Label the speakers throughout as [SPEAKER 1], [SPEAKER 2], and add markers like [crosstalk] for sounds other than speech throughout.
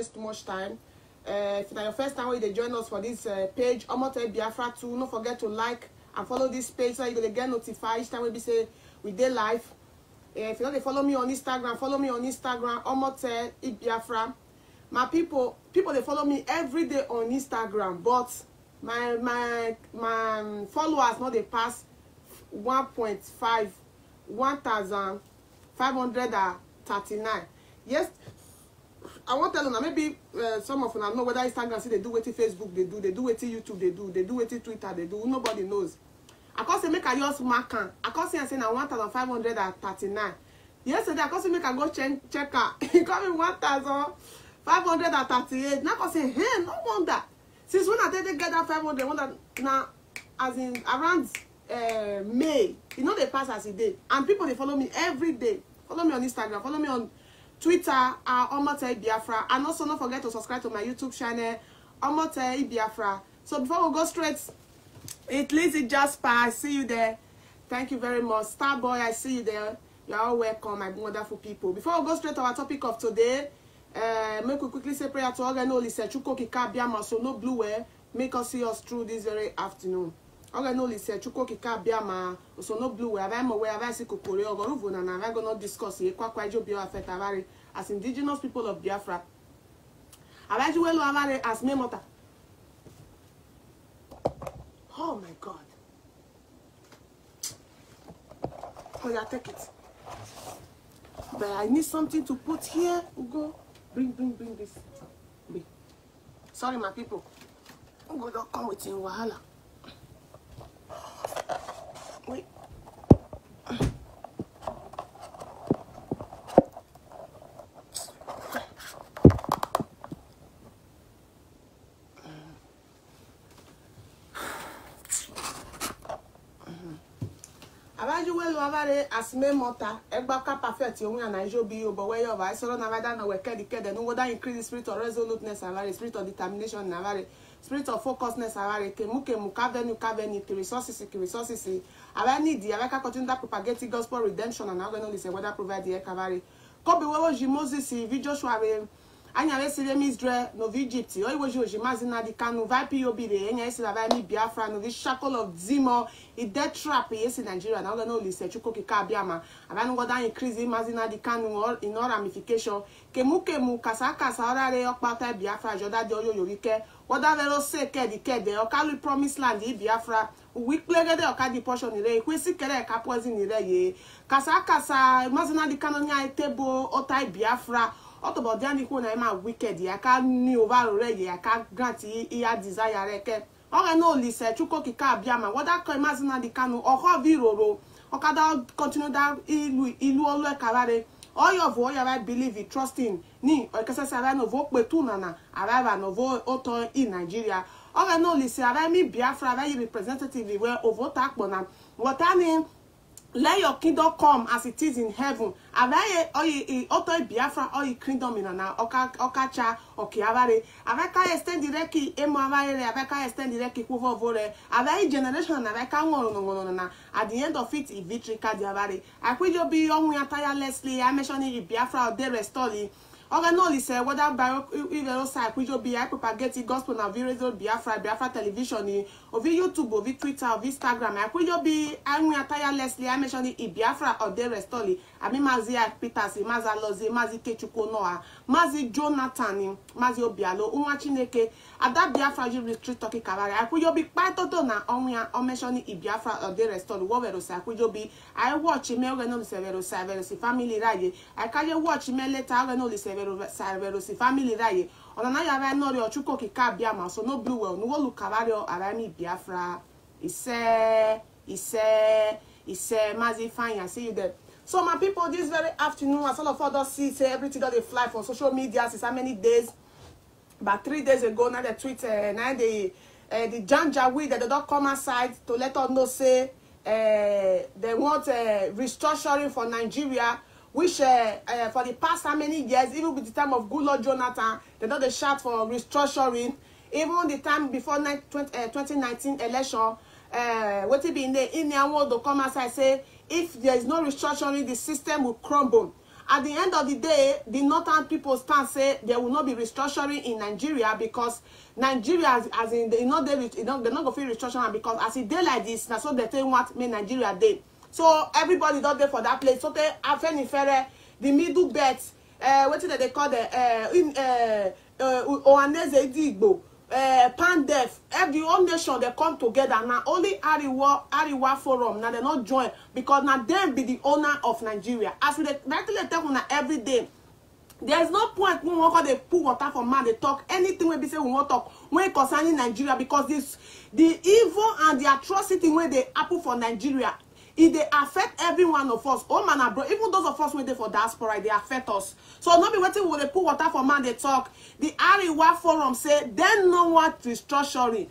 [SPEAKER 1] waste too much time. Uh, if na your first time wey you dey join us for this uh, page omote biafra too no forget to like and follow this page so you go dey get notified each time wey be say we dey live. Uh, if you no dey follow me on instagram follow me on instagram omote ibiafra my people people dey follow me every day on instagram but my my my um, followers no dey pass one point five one thousand five hundred and thirty-nine. Yes i wan tell una maybe uh, some of una know whether instagram still dey do wetin facebook dey do dey do wetin youtube dey do dey do wetin twitter dey do nobody knows. I come say make i just mark am. I come see am say na one thousand five hundred and thirty-nine. Yesterday i come say make i go check check am. [laughs] E come be one thousand five hundred and thirty-eight. Na come say hey no wonder. Since when i take dey get that five hundred wonder na as in around uh, may e no dey pass as e dey. And people dey follow me every day. Follow me on instagram follow me on twitter uh, omote biafra. And also no forget to subscribe to my youtube channel omote biafra. So before we go straight it lizzy jasper i see you there. Thank you very much. Starboy i see you there. You are all welcome my wonderful people. Before we go straight to our topic of today uh, make we quickly say prayer to oga no lise chukwu kika biama so no blue well. Make us see us through this very afternoon. Oga no lise chukwu kika biama so no blue well. Avai mo we avai si kokore? Ogo ruvu na na avai go not discuss? Ye kwa kwa as indigenous people of biafra. Welo avari as me mota oh my god. Oh yeah take it. But i need something to put here ugo. Bring bring bring this. Bring sorry my people. Ugo don come with him wahala. Wait wavare asime mota egba ka perfect onwe na ijo bi obo we yo ba solo na vada na we kedi kede no woda increase the spirit of resoluteness avare spirit of determination na avare spirit of focusness avare kemu kemu ka venue ka venue ke resources ke resources avare need avare ka continue to propagate gospel redemption and agwenolise whether provide the ekavare ko bi wewo ji moses vi joshua anya resire m israel novi egypt. Oiwojoji maazị nadi kanu vipobire enya esi na vimi biafra novi shakol of zimo idetrap esi naijiria na ụlọ na olise chukwu okike abịama abanụgodo anyị krizi maazị nadi kanu inoramification kemukemu kasakasa ọrịarị ọkpata biafra jọda dị oyoyorike wọdavero sekedikede ọkalu promise land ibiafra wikplegede ọkadị pọshọn ire. Ikwesị kere ka poizin ire ye. Kasakasa maazị nadi kanu nya tebo Ota biafra ọtọbọdé ni kò náà ẹ máa wicked. Yà ká ní ovaru rẹ yà ká grant iya desire rẹ kẹ ọrẹ náà olùsẹ chukwu kíkà abiama wọdà kọ imazi na di kanu ọkọ bí roro ọkadà continue dá ìlú ìlú olú ẹkara rẹ ọyọ vo ọyọ rẹ believe it trust in ní ẹkẹsẹsẹ rẹ nà vo pẹtù nànà àrẹ rà nà vo ọtọ in nàìjíríà ọrẹ náà olùsẹ àrẹ mi biafra rẹ yìí representative rẹ òvò tà pọ̀ nà wọ́tá ni let your kingdom come as it is in heaven. Avaye oyi oto biafra oyi kingdom ina na oka okacha okiavare aveka extend direki emo avare re aveka extend direki kuvovo re. Avaye generation na aveka ngoro ngoro na at the end of it i victory card avare akwijo bi ohun ya tirelessly i mention it biafra de restore oga no lise whether by side kwijo bi i propagate gospel na video biafra biafra television ovi youtube ovi twitter ovi instagram akwụnyobi anwụ ya taya leslie ameshoni ibiafra oderestoli amimazia peters mazalozi mazi kechukwu noa mazi jonathan mazi obialo nwa chineke ada biafra jiritritoki kabari akwụnyobi kpatoto na ọnwụ ya omeshoni ibiafra oderestoli woverosi akwụnyobi anyị wọchi mee ogenolisevero saverosi famili raye anyị kaje wọchi mee leta ogenolisevero saverosi famili raye ọ̀nà ya ara nọrị ọchukwu okike abịa ma so no blue well. Nuwolu kabario arami biafra. Ise ise ise mazi fine i see you there. So my people this very afternoon as all of us see say everything don dey fly for social media since how many days? About three days ago na the tweet uh, na the uh, the janjaweed that they don come outside to let us know say uh, they want uh, restructuring for nigeria which uh, uh, for the past how many years even with the time of goodluck jonathan they don dey shout for restructuring. Even the time before 20, uh, 2019 election uh, wetin be name inni anwodo come outside say if there is no restructuring the system will crumble. At the end of the day the northern people stand say there will not be restructuring in nigeria because nigeria as, as in they no dey they no go fit restructure am because as e dey like this na so dem take want make nigeria dey. So everybody don dey for that place. So tey afenifere the middle belt wetin dem dey call uh, in, uh, uh, ohaneze idigbo uh, pandef every whole nation dey come together. Na only ariwa ariwa forum na dem no join because na dem be the owner of nigeria. As we dey rightly dey tell una every day there is no point wey we wan come dey put water for mouth dey talk anything wey be say we wan talk wey concerning nigeria because this the evil and the atrocity wey dey happen for nigeria e dey affect every one of us. Home and abroad even those of us wey dey for diaspora e dey affect us. So no be wetin we dey put water for mouth dey talk. The ariwa forum say dem no want restructuring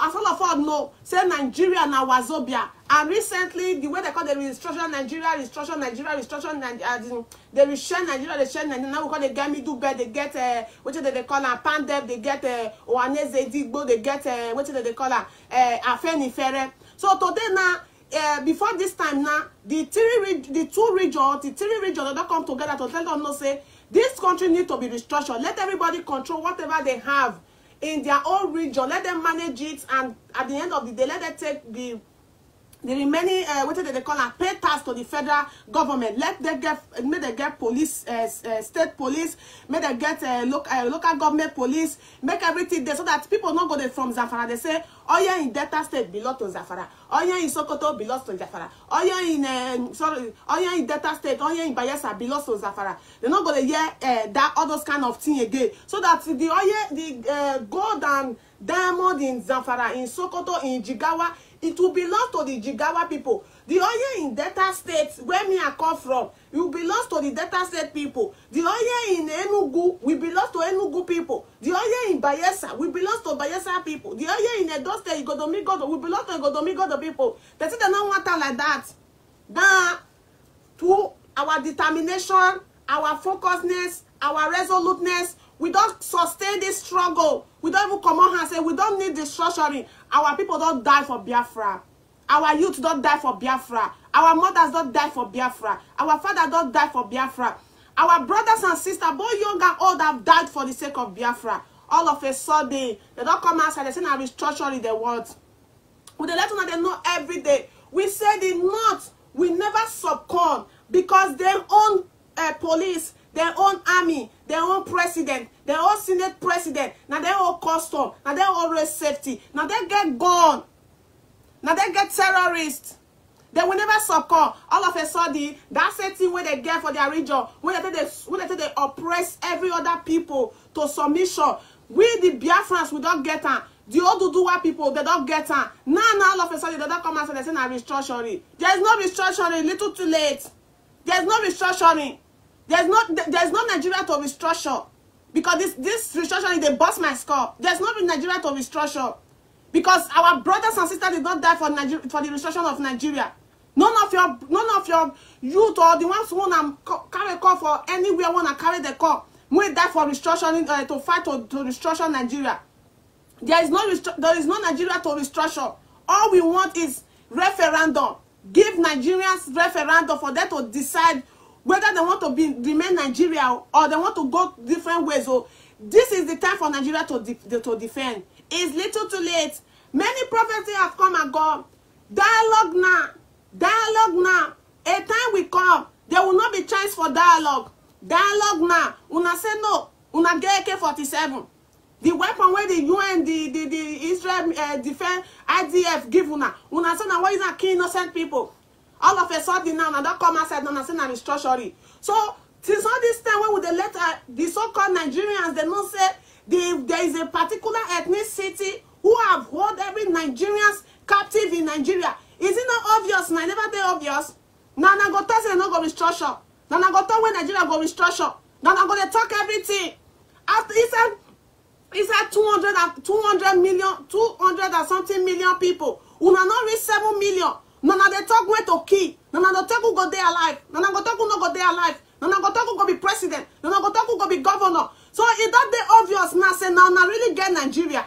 [SPEAKER 1] as all of us know say nigeria na wazobia. And recently the way they call the restructure nigeria restructure nigeria restructure nigeria they reshare nigeria they share nigeria. Now we call the belt they get uh, wetin dem dey call am pandef they get uh, ohaneze idigbo they get uh, wetin dem dey call am uh, afenifere. So today na uh, before this time now the three the two regions the three regions don come together to let them know say this country need to be restructured. Let everybody control whatever they have in their own region. Let them manage it and at the end of the day let them take the the remaining uh, wetin dem dey call am pay tax to the federal government. Let them get make dem get police uh, uh, state police make dem get uh, local uh, local government police make everything dey so that people no go dey from zamfara dey say oyo in delta state belong to zamfara oyo in sokoto belongs to zamfara oyo in uh, sorry oyo in delta state oyo in bayelsa belongs to zamfara dem no go dey hear uh, that all those kind of thing again. So that the oyo the uh, gold and diamond in zamfara in sokoto in jigawa it will belong to the jigawa people. The oil in delta state where me i come from you belong to the delta state people. The oil in enugu we belong to enugu people. The oil in bayelsa we belong to bayelsa people. The oil in edo state igodomigodo we belong to igodomigodo people. They say they no want am like that. Na to our determination our focusness our resoluteness we don sustain this struggle. We don even comot hand say we don need the structuring our people don die for biafra. Our youth don die for biafra. Our mothers don die for biafra. Our father don die for biafra. Our brothers and sisters both young and old have died for the sake of biafra. All of a sudden they don come outside they say na restructuring they want we dey let una dey know every day. We say the north we never succumb because dem own uh, police dem own army dem own president dem own senate president. Na dem own custom. Na dem own road safety. Na dem get gun. Na dem get terrorists. Dem will never succumb. All of a sudden that same thing wey dem get for their region wey dem take dey take dey oppress every other people to submission. We the biafrans we don get am. The oduduwa people dem don get am. Now now all of a sudden dem don come out and say na restructuring. There is no restructuring. Little too late. There is no restructuring there is no there is no nigeria to restructure. Because this this restructuring dey burst my skull there is no nigeria to restructure. Because our brothers and sisters did not die for nigeria for the restructuring of nigeria. None of your none of your youth or the ones who wanna carry call for anywhere wanna carry the call wey die for restructuring uh, to fight to to restructure nigeria. There is no there is no nigeria to restructure. All we want is referendum. Give nigerians referendum for them to decide whether they want to be remain nigeria or they want to go different ways o this is the time for nigeria to de to defend. It's little too late. Many prophecies have come and gone. Dialogue now. Dialogue now. A time will come. There will not be chance for dialogue. Dialogue now. Una say no. Una get ak-47 the weapon wey the un the the the israel uh, defense idf give una. Una say na why una kill innocent people all of a sudden now una don come outside now na say na restructuring so since all this time wey we dey let uh, the so-called nigerians dey know say the there is a particular ethnicity who have hold every nigerians captive in nigeria. Is it not obvious? Na never dey obvious. Na na go talk say no go restructure. Na na go talk when nigeria go restructure. Na na go dey talk everything. After inside inside two hundred and two hundred million two hundred and something million people. Una no reach seven million na na dey talk when to kill. Na talk who go dey alive. Na na go talk who no go dey alive. Na na go talk who go be president. Na na go talk who go be governor. So e don dey obvious now say na really get nigeria.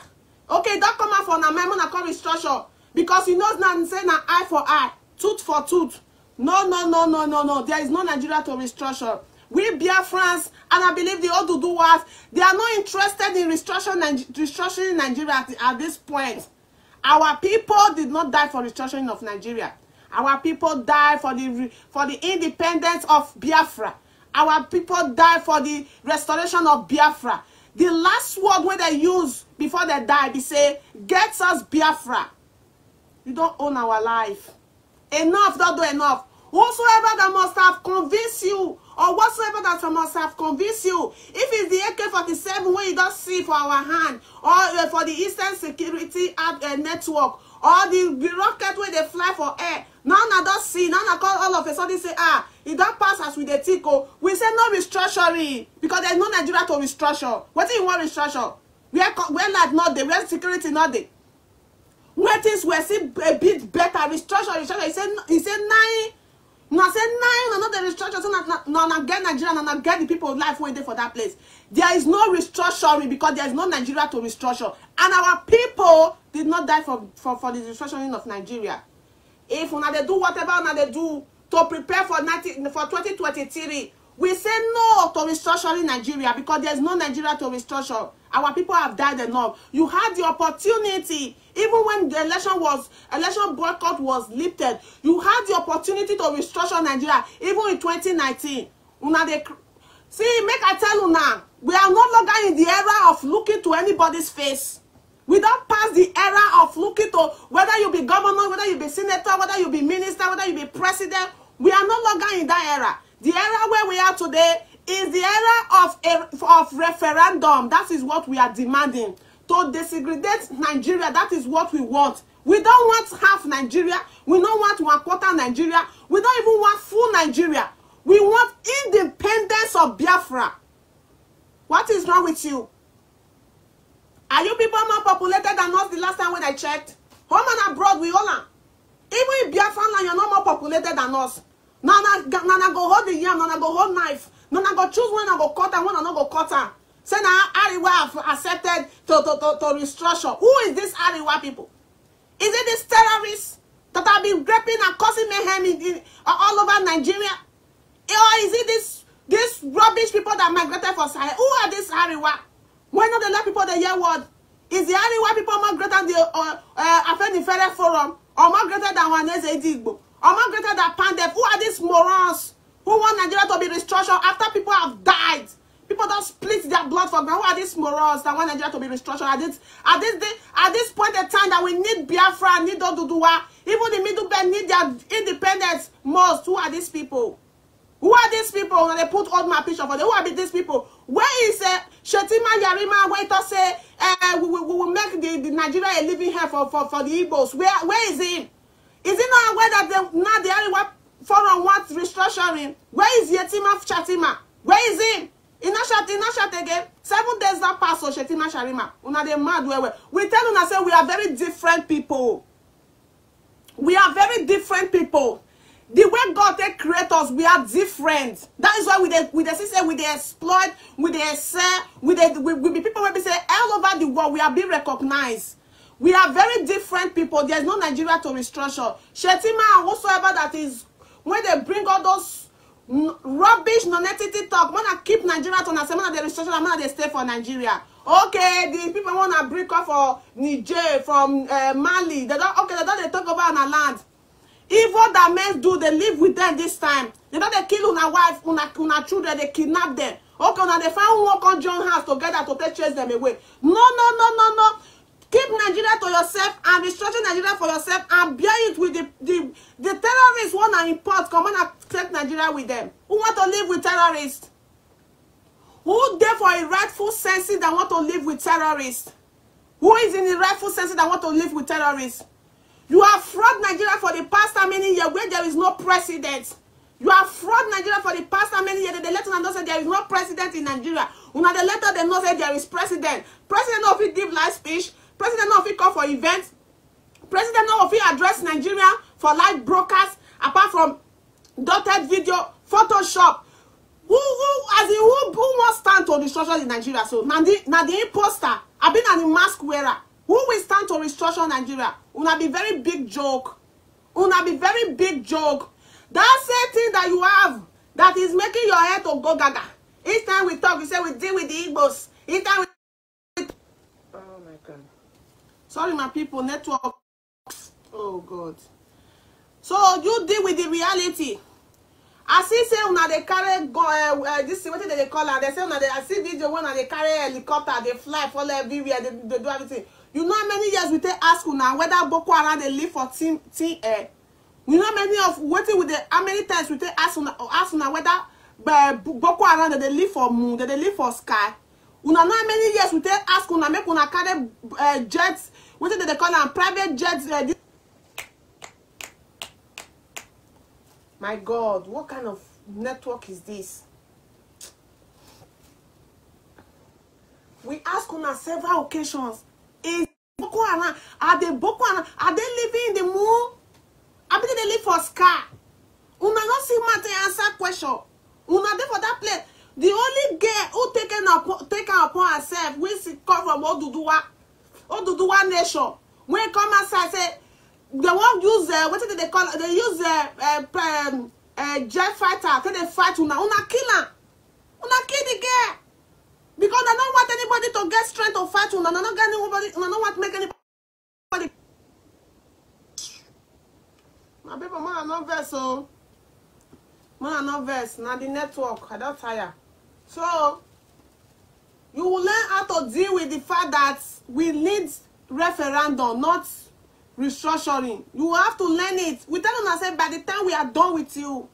[SPEAKER 1] Okay e don come out for una mind una come restructure. Because you know now say na eye for eye tooth for tooth. No no no no no no. There is no nigeria to restructure. We Biafrans, and I believe the Oduduwas, they are not interested in restructuring Nigeria at this point. Our people did not die for restructuring of Nigeria. Our people died for the for the independence of Biafra. Our people died for the restoration of Biafra. The last word wey they use before they die be say, get us Biafra. You don't own our life. Enough, don't do enough. Whosoever that must have convinced you, or whatsoever that must have convinced you, if it's the AK-47 wey you don see for our hand, or uh, for the Eastern Security uh, Network, or the, the rocket wey dey fly for air, now na don see, now na call all of a sudden say, ah, e don pass as we dey think. We say no restructuring, because there is no Nigeria to restructure. Wetin you wan restructure? Where, where light no dey, where security no dey? Where things were still a bit better, restructure, restructure, he say, he say nine una say nine na no dey restructure. So na na get nigeria na na get the people life wey dey for that place. There is no restructuring because there is no nigeria to restructure. And our people did not die for for for the restructuring of nigeria. If una dey do whatever una dey do to prepare for 19 for 2023 we say no to restructuring nigeria because there is no nigeria to restructure. Our people have died enough. You had the opportunity even when the election was election boycott was lifted you had the opportunity to restructure nigeria even in 2019 una dey see make i tell una we are no longer in the era of looking to anybody's face. We don pass the era of looking to whether you be governor whether you be senator whether you be minister whether you be president we are no longer in that era the era where we are today is the era of a of referendum. That is what we are demanding. To desegregate nigeria that is what we want. We don't want half nigeria. We don't want one quarter nigeria. We don't even want full nigeria. We want independence of biafra. What is wrong with you? Are you people more populated than us the last time when i checked? Home and abroad we all am even in biafra you're not more populated than us na na na go hold the yam na na go hold knife. Na na go choose when i go cut am when i no go cut am say na ariwa have accepted to to to to restructure. Who is this ariwa people? Is it these terrorists that have been raping and causing mayhem in, in all over nigeria? Or is it this this rubbish people that migrated for sahel? Who are these ariwa? Why not dey let people dey hear word is the ariwa people more greater than the uh, uh, afenifere forum? Or more greater than waneze idigbo more greater than pandef who are these morons who want nigeria to be restructured after people have died? People don split their blood for ground. Who are these morons that want nigeria to be restructured? At this at this day at this point in time that we need biafra need oduduwa even the middle belt need their independence most. Who are these people? Who are these people? When they put old man picture for them who are these people? Where is uh, shetima yarima wey talk say uh, we, we, we will make the, the nigeria a living here for, for, for the igbos? Where where is he is he not aware that the, now the ariwa forum want restructuring? Where is yetima chatima where is he? E no shut e no shut again. Seven days don pass o shetima sharima. Una dey mad well we tell una say we are very different people. We are very different people. The way god take create us we are different. That is why we dey we say we dey exploit we dey excel we dey we, we be people wey be say all over the world we are being recognized we are very different people. There is no nigeria to restructure. Shetima and whosoever that is when they bring all those rubbish non-entity talk wanna keep nigeria to una say wanna dey restructure wanna dey stay for nigeria. Okay the people wanna bring up for niger from uh, mali. They don okay they don dey take over una land. Evil that men do dey live with them this time. They don dey kill una wife una una children dey kidnap them. Okay una dey find one come join hands together to take chase them away. No no no no no keep nigeria to yourself and restructure nigeria for yourself and bear it with the the the terrorists wanna import come wanna take nigeria with them. Who want to live with terrorists? Who dey for a rightful senses that want to live with terrorists? Who is in the rightful senses that want to live with terrorists? You have fraud nigeria for the past how many years where there is no president? You have fraud nigeria for the past how many years? They let una know say there is no president in nigeria. Una dey let dem know say there is president. President no fit give live speech president no fit come for event president no fit address nigeria for live broadcast apart from dotted video photoshop. Who who as in who who wan stand to restructure the nigeria? So na the na the imposter. Abi na the mask wearer. Who will stand to restructure nigeria? Una be very big joke. Una be very big joke. That same thing that you have that is making your head to go gaga. Each time we talk we say we deal with the igbos. Each time we. oh my god sorry my people network oh god. So you deal with the reality. I see say una dey carry go uh, uh, this wetin dem dey call am dem say una dey i see video wey una dey carry helicopter dey fly follow everywhere dey dey do everything. You know how many years we take ask una whether boko haram dey live for team team air you know many of wetin we dey how many times we take ask una ask una whether uh, boko haram dey dey live for moon dey dey live for sky. Una know how many years we take ask una make una carry uh, jet wetin dem dey call am private jet uh, my god what kind of network is this? We ask una several occasions is boko haram are they boko haram are they living in the moon? Abi they live for sky. Una no see matter answer question. Una dey for that place. The only girl who take am upon take am upon herself she come from oduduwa oduduwa nation. Wey come outside say they wan use uh, wetin dey call they use uh, uh, um, uh, jet fighter. Take dey fight una. Una kill am. Una kill the girl. Because they no want anybody to get strength to fight una. Una no get anybody una no want make anybody. my people man i no vex o man i no vex. Na the network i don tire. So you will learn how to deal with the fact that we need referendum not restructuring. You have to learn it. We tell una say by the time we are done with you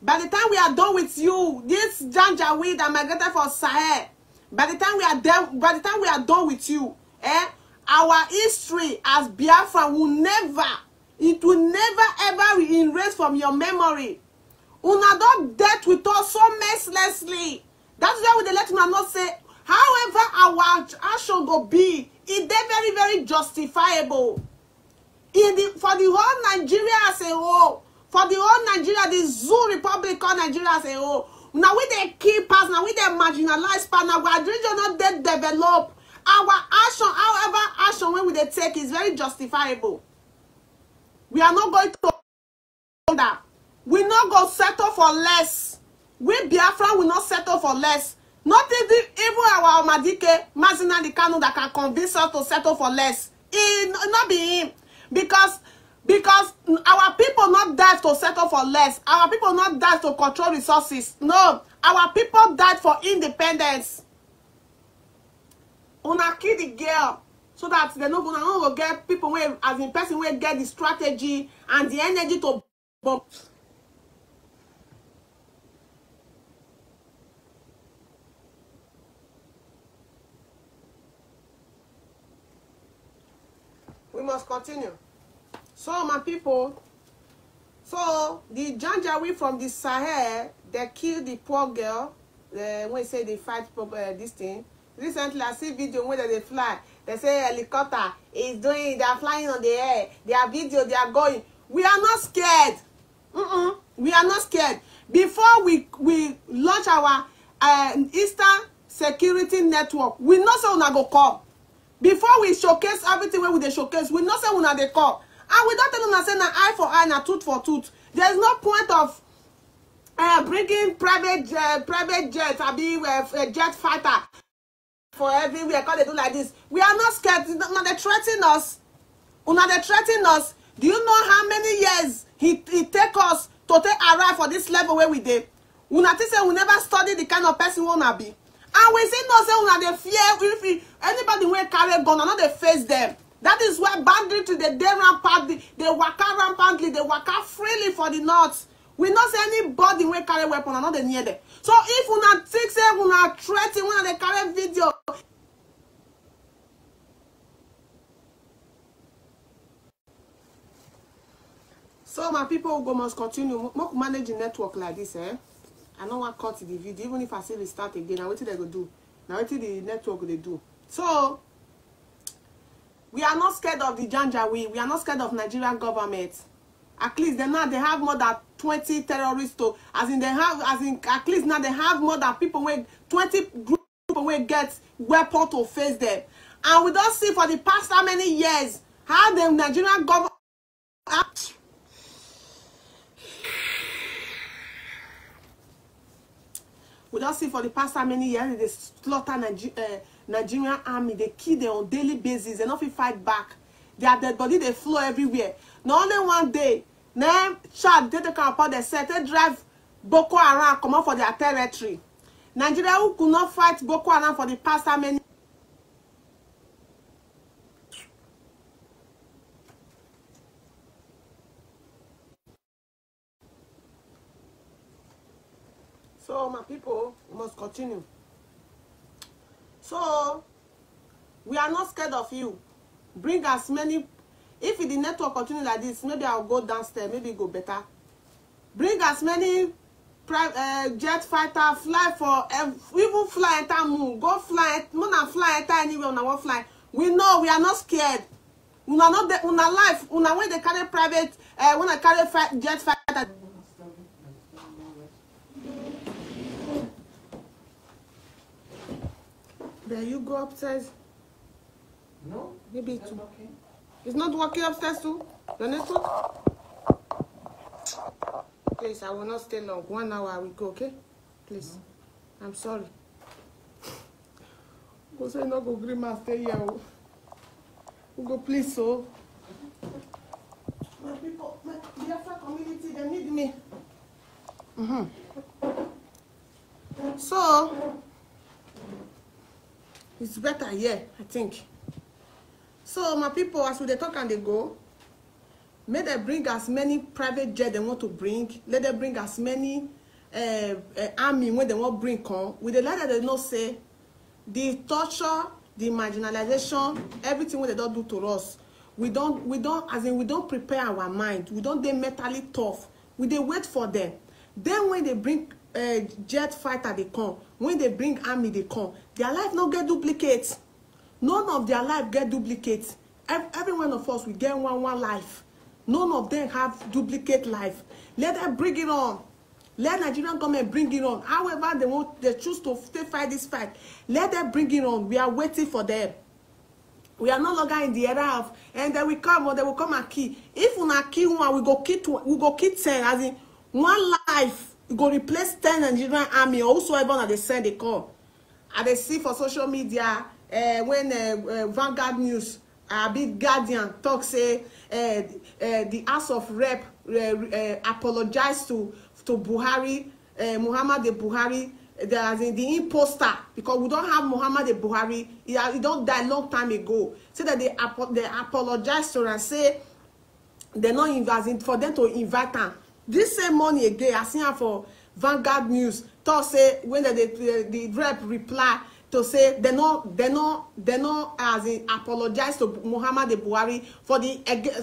[SPEAKER 1] by the time we are done with you this janjaweed that migrated for sahel by the time we are done by the time we are done with you eh our history as biafra will never it will never ever erase from your memory. Una don dealt with us so mercilessly. That's why we dey let una know say however our action go be e dey very very justifiable. In the for the whole nigeria as a whole for the whole nigeria the zoo republic called nigeria as a whole na we dey kill pass na we dey marginalize pass na our region no dey develop. Our action however action wey we dey take is very justifiable. We are not going to we no go settle for less. We biafra will not settle for less not even our omadike mazinali kanu that can convince us to settle for less. E no be him. Because because our people not die to settle for less. Our people not die to control resources. No our people died for independence. Una kill the girl so that dem no no go get people wey as in person wey get the strategy and the energy to bomb. We must continue. So my people so the janjaweed from the sahel dey kill the poor girl uh, wey say dey fight uh, this thing. Recently i see video dem dey fly. They say helicopter is doing they are flying on the air. Their video they are going. We are not scared. Mm-mm, we are not scared. Before we we launch our uh, eastern security network we know say una go come before we showcase everything wey we dey showcase we know say una dey come and we don tell una say na eye for eye na tooth for tooth. There is no point of uh, bringing private uh, private jet abi uh, uh, jet fighter for everywhere come dey do like this. We are not scared. Una dey threa ten us. Una dey threa ten us. Do you know how many years he he take us to take arrive for this level wey we dey? Una think say we never study the kind of person wey una be and we still know say una dey fear. If anybody wey carry gun una no dey face them. That is why banditry dey dey rampant dey waka rampantly dey waka freely for the north. We know say anybody wey carry weapon una no dey near them so if una think say una threa ten una dey carry video so my people go must continue. Make we manage the network like this eh i no wan cut the video even if i say restart again na wetin dem go do? Na wetin the network dey do? So we are not scared of the janjaweed we are not scared of nigerian government. At least dem now dey have more than twenty terrorists to as in dem have as in at least now dem have more than people wey twenty group people wey get weapon to face dem and we don see for the past how many years how the nigerian government see for the past how many years they slaughter Niger uh, nigerian army. They kill them on daily basis. They no fit fight back. Their dead body. Dey flow everywhere. Na only one day na chad take take upon themselves take drive boko haram comot for their territory. Nigeria who could not fight boko haram for the past how many so my people we must continue. So we are not scared of you. Bring as many if the network continue like this maybe i will go downstairs maybe go better. Bring as many private uh, jet fighter fly for uh, even fly enter moon. Go fly una fly enter anywhere una wan fly. We know we are not scared. Una no dey una life una wey dey carry private uh, when i carry jet fighter There you go upstairs.
[SPEAKER 2] No,
[SPEAKER 1] Maybe it's,
[SPEAKER 2] okay.
[SPEAKER 1] it's not working upstairs too. The network. Please, I will not stay long. One hour I will go, okay? Please. I'm sorry. Go say no go gree ma stay here. Go please so. My people, my Biafra community, they need me. Mm-hmm. So, it's better here, I think. So, my people, as we dey talk and they go, make dem bring as many private jet dem want to bring. Let dem bring as many uh, uh, army wey dem wan bring come. We dey let dem know say the torture the marginalization everything wey dem don do to us we don we don as in we don prepare our mind. We don dey mentally tough. We dey wait for dem then when they bring uh, jet fighter dey come when they bring army dey come their life no get duplicate none of their life get duplicate every, every one of us we get one one life. None of them have duplicate life. Let them bring it on. Let nigerian government bring it on. However they want they choose to stay fight this fight let them bring it on. We are waiting for them. We are no longer in the era of and they will come or they will come and kill. If una kill one we go kill two we go kill ten as in one life we go replace ten nigerian army or whosoever una dey send dey come i dey see for social media uh, when uh, uh, vanguard news abi guardian talk say uh, uh, the house of rep uh, uh, apologize to to buhari uh, muhammadu buhari the, as the imposter because we don have muhammadu buhari he, he don die long time ago. Say that they, apo they apologize to am say they no invite for them to invite am this same morning again i see am for vanguard news talk say when the the, the rep reply to say they no they no they no as in apologize to muhammadu buhari for the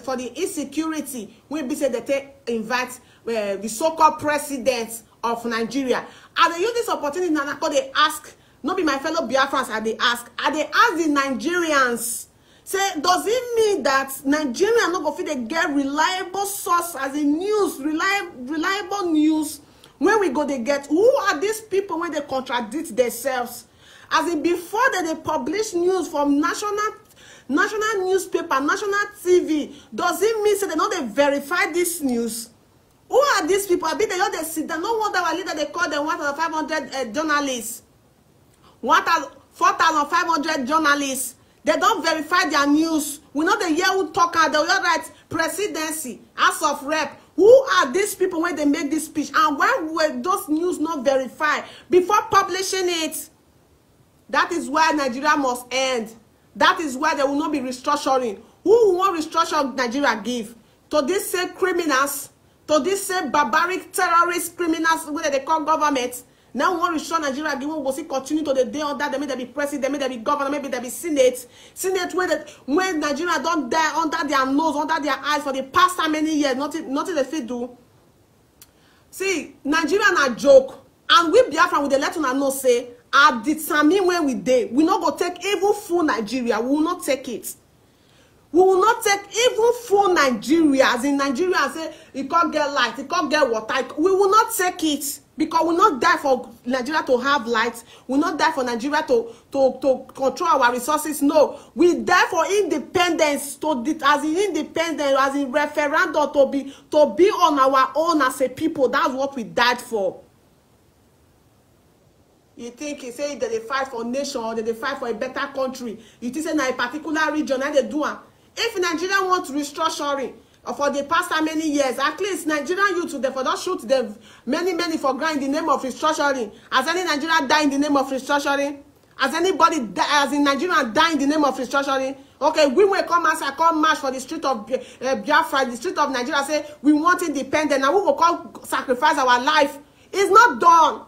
[SPEAKER 1] for the insecurity wey be say they take invite uh, the so-called president of nigeria. I dey use this opportunity na na dey ask no be my fellow biafrans i dey ask i dey ask the nigerians say does it mean that nigeria no go fit dey get reliable source as in news reliable reliable news wey we go dey get who are these people wey dey contradict themselves? As in before dem dey publish news from national national newspaper national tv does it mean say dem no dey verify dis news? Who are these people? Abi dem just dey sit down. No wonder our leader dey call dem one thousand five hundred uh, journalists. One thousand four thousand five hundred journalists. Dem don verify their news. We no dey hear who talk am dem just write presidency house of rep who are these people wey dey make this speech? And why were those news not verified before publishing it? That is why nigeria must end. That is why there will not be restructuring. Who wan restructure nigeria give? To these same criminals to these same barbaric terrorist criminals dem dey call government now we wan restructure nigeria give wey we go still continue to dey dey under dem make dem be president make dem be governor maybe dem be senate. Senate wey dey wey nigeria don die under their nose under their eyes for the past how many years? Nothing nothing dey fit do. See nigeria na joke. And we biafra we dey let una know say the time wey we dey we no go take even full nigeria. We will not take it. We will not take even full nigeria as in nigeria say e come get light e come get water we will not take it because we no die for nigeria to have light. We no die for nigeria to to to control our resources. No. We die for independence to as in independence as in referendum to be to be on our own as a people. That's what we died for. You think e say dem dey fight for nation or dem dey fight for a better country. You think say na a particular region na dey do am. If nigeria want restructuring for the past many years? At least nigerian youth dem for don shoot dem many many for ground in the name of restructuring. Has any nigerian die in the name of restructuring? Has anybody die as in nigeria die in the name of restructuring? Okay we wey come outside come march for the street of uh, biafra the street of nigeria say we want independence. Na we go come sacrifice our life. It's not done.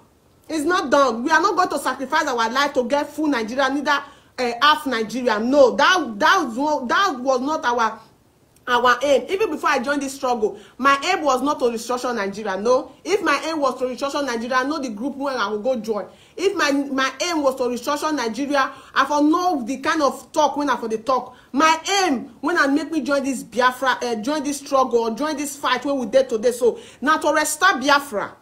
[SPEAKER 1] It's not done. We are not going to sacrifice our life to get full nigeria neither uh, half nigeria. No that that was that was not our our aim. Even before i join this struggle my aim was not to restructure nigeria no. If my aim was to restructure nigeria know the group wey i go go join. If my my aim was to restructure nigeria i for know the kind of talk wey i for dey talk. My aim when i make me join this biafra uh, join this struggle or join this fight wey we dey today so na to restore biafra.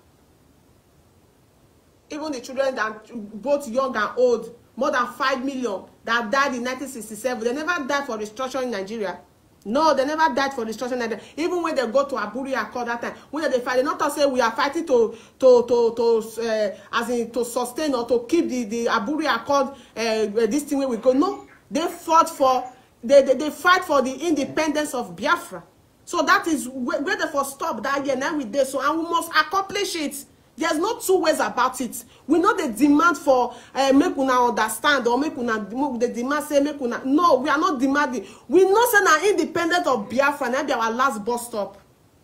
[SPEAKER 1] Even the children that both young and old more than five million that died in 1967 they never died for restructuring nigeria no they never died for destruction even when they go to aburi accord that time when they fight they not talk say we are fighting to to to to uh, as in to sustain or to keep the the aburi accord uh, this thing wey we go. No they fought for they they, they fight for the independence of biafra. So that is where, where they for stop that year. Now we dey so and we must accomplish it there's no two ways about it. We no dey demand for uh, make una understand or make una dey demand say make una no we are not demanding. We know say na independent of biafra na be our last bus stop.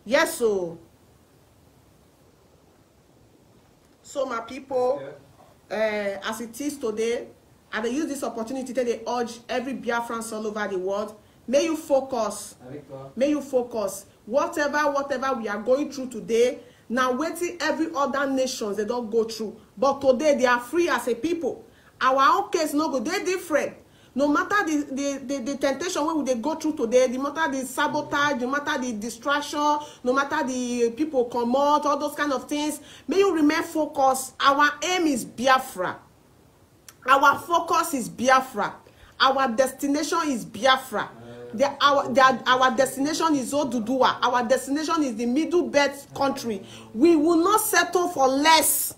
[SPEAKER 1] Yes o so my people uh, as it is today i dey use this opportunity take dey urge every biafrans all over the world may you focus may you focus. Whatever whatever we are going through today na wetin every other nations dey don go through but today they are free as a people. Our own case no go dey different. No matter the the the, the temptation wey we dey go through today no matter the sabotage no matter the distraction no matter the people comot all those kind of things may you remain focused. Our aim is biafra. Our focus is biafra. Our destination is biafra the, our, the, our destination is Oduduwa. Our destination is the Middle Belt country. We will not settle for less.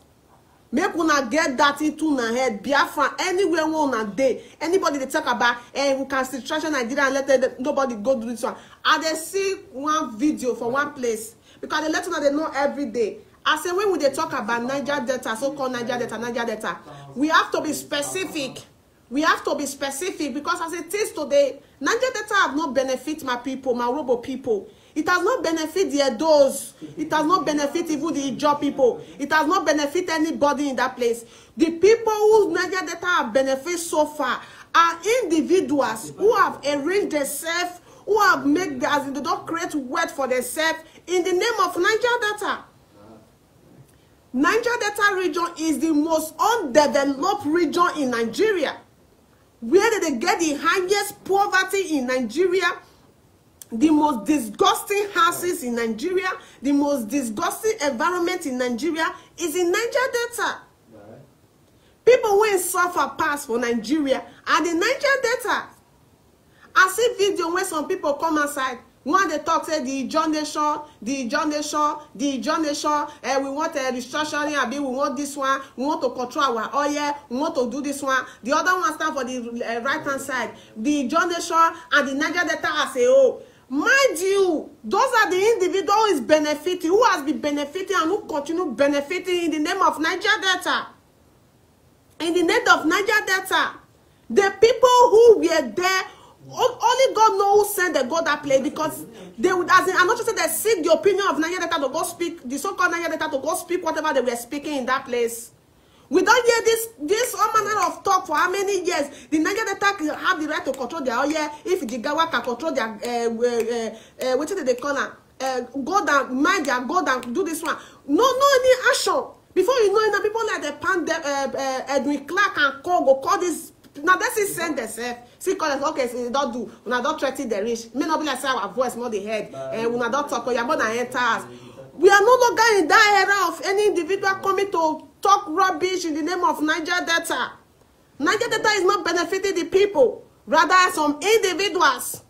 [SPEAKER 1] Make una get that into una head. Biafra, anywhere we una dey. Anybody dey talk about, eh, we can situation Nigeria and let them, nobody go do this one. I dey see one video for one place because they let una dey know every day. I say when we dey talk about Niger Delta, so-called Niger Delta, Niger Delta, we have to be specific. We have to be specific because as it is today niger delta have not benefit my people my robo people. It has not benefit the edos it has not benefit even the ijaw people. It has not benefit anybody in that place. The people whose niger delta have benefit so far are individuals who have arranged themselves who have made as in they don create wealth for themselves in the name of niger delta. Niger delta region is the most undeveloped region in nigeria where they dey get the highest poverty in nigeria? The most disgusting houses in nigeria the most disgusting environment in nigeria is in niger delta. People wey suffer pass for nigeria are the niger delta. I see video wey some people come outside one dey talk say the ijaw nation the ijaw nation the ijaw nation uh, we want uh, restructuring abi we want this one we want to control our oil we want to do this one. The other one stand for the uh, right hand side. The ijaw nation and the niger delta as a whole. Mind you those are the individual who is benefiting who has been benefiting and who continue benefiting in the name of niger delta. In the name of niger delta. The people who were there only God know who sent them go that place because they would as in I'm not just saying they seek the opinion of Niger Delta to go speak the so-called Niger Delta to go speak whatever they were speaking in that place. We don't hear this this all manner of talk for how many years. The Niger Delta have the right to control their oil if the Gawa can control their uh, uh, uh, what did they call it? Uh, go down, mind their go down, do this one. No, no any action. Before you know it, people like the pan uh, uh, Edwin Clark and go call this na dem still send themselves still call us okay say don do una don threa ten the reach may not be like say our voice no dey heard uh, una don talk oya na enter house we are no longer in that era of any individual coming to talk rubbish in the name of niger delta. Niger delta is not benefiting the people rather some individuals.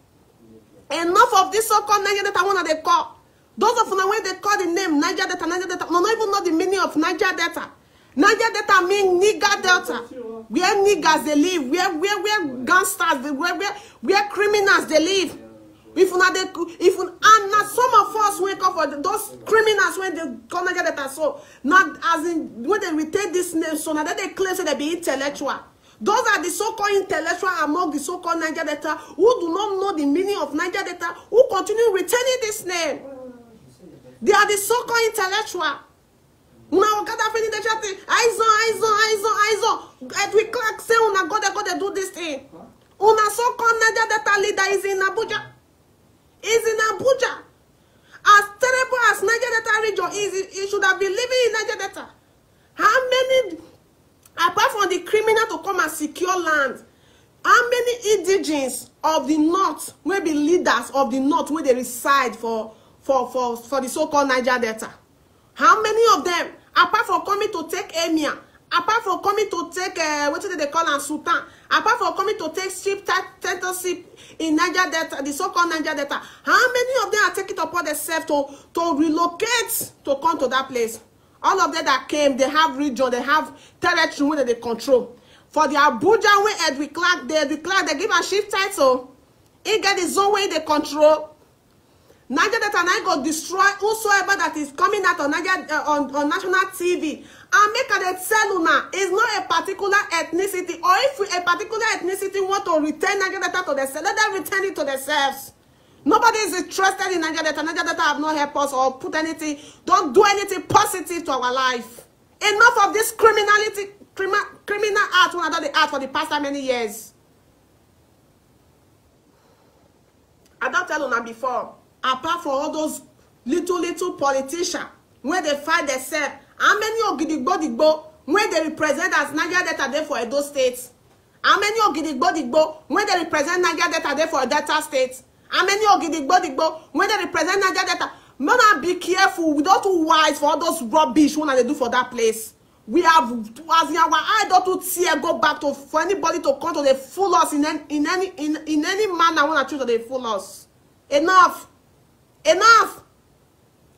[SPEAKER 1] Enough of this so-called niger delta one dey call those of una wey dey call the name niger delta niger delta una no even know the meaning of niger delta niger delta mean nigger delta. Where niggers dey live where where where gangsters where where where criminals dey live. If una dey if and na some of us wey come for those criminals wey dey come niger delta so na as in when they retain this name so na dem dey claim say dem be intellectual. Those are the so-called intellectual among the so-called niger delta who do not know the meaning of niger delta who continue retaining this name. They are the so-called intellectual una okada finish dey shout aizon aizon aizon aizon. Edwin clark say una go dey go dey do this thing? Una so-called niger delta leader is in abuja. Is in abuja. As terrible as niger delta region is he should have been living in niger delta. How many apart from the criminal to come and secure land how many indigenes of the north wey be leaders of the north wey dey reside for for for for the so-called niger delta? How many of them apart from coming to take emir apart from coming to take uh, wetin dem dey call am sultan apart from coming to take ship titleship in niger delta the so-called niger delta how many of them are taking upon themselves to to relocate to come to that place? All of them that came they have region they have territory wey dem dey control. For the abuja wey edwin clark dey edwin clark dey give am chief title. E get the zone wey e dey control niger delta na go destroy whosoever that is coming out on niger uh, on on national tv and make i dey tell una is not a particular ethnicity or if a particular ethnicity want to retain niger delta to themselves let them retain it to themselves. Nobody is interested in niger delta. Niger delta have not helped us or put anything don do anything positive to our life. Enough of this criminality criminal criminal act i don dey act for the past many years? I don tell una before apart from all those little little politicians wey dey fight themselves how many ogidigbodigbo wey dey represent as niger delta dey for edo state? How many ogidigbodigbo wey dey represent niger delta dey for delta state? How many ogidigbodigbo wey dey represent niger delta? Una be careful. We don too wise for all those rubbish una dey do for that place. We have as in our eye don too tear go back to for anybody to come to dey fool us in any in any in, in any manner wey choose to dey fool us. Enough enough!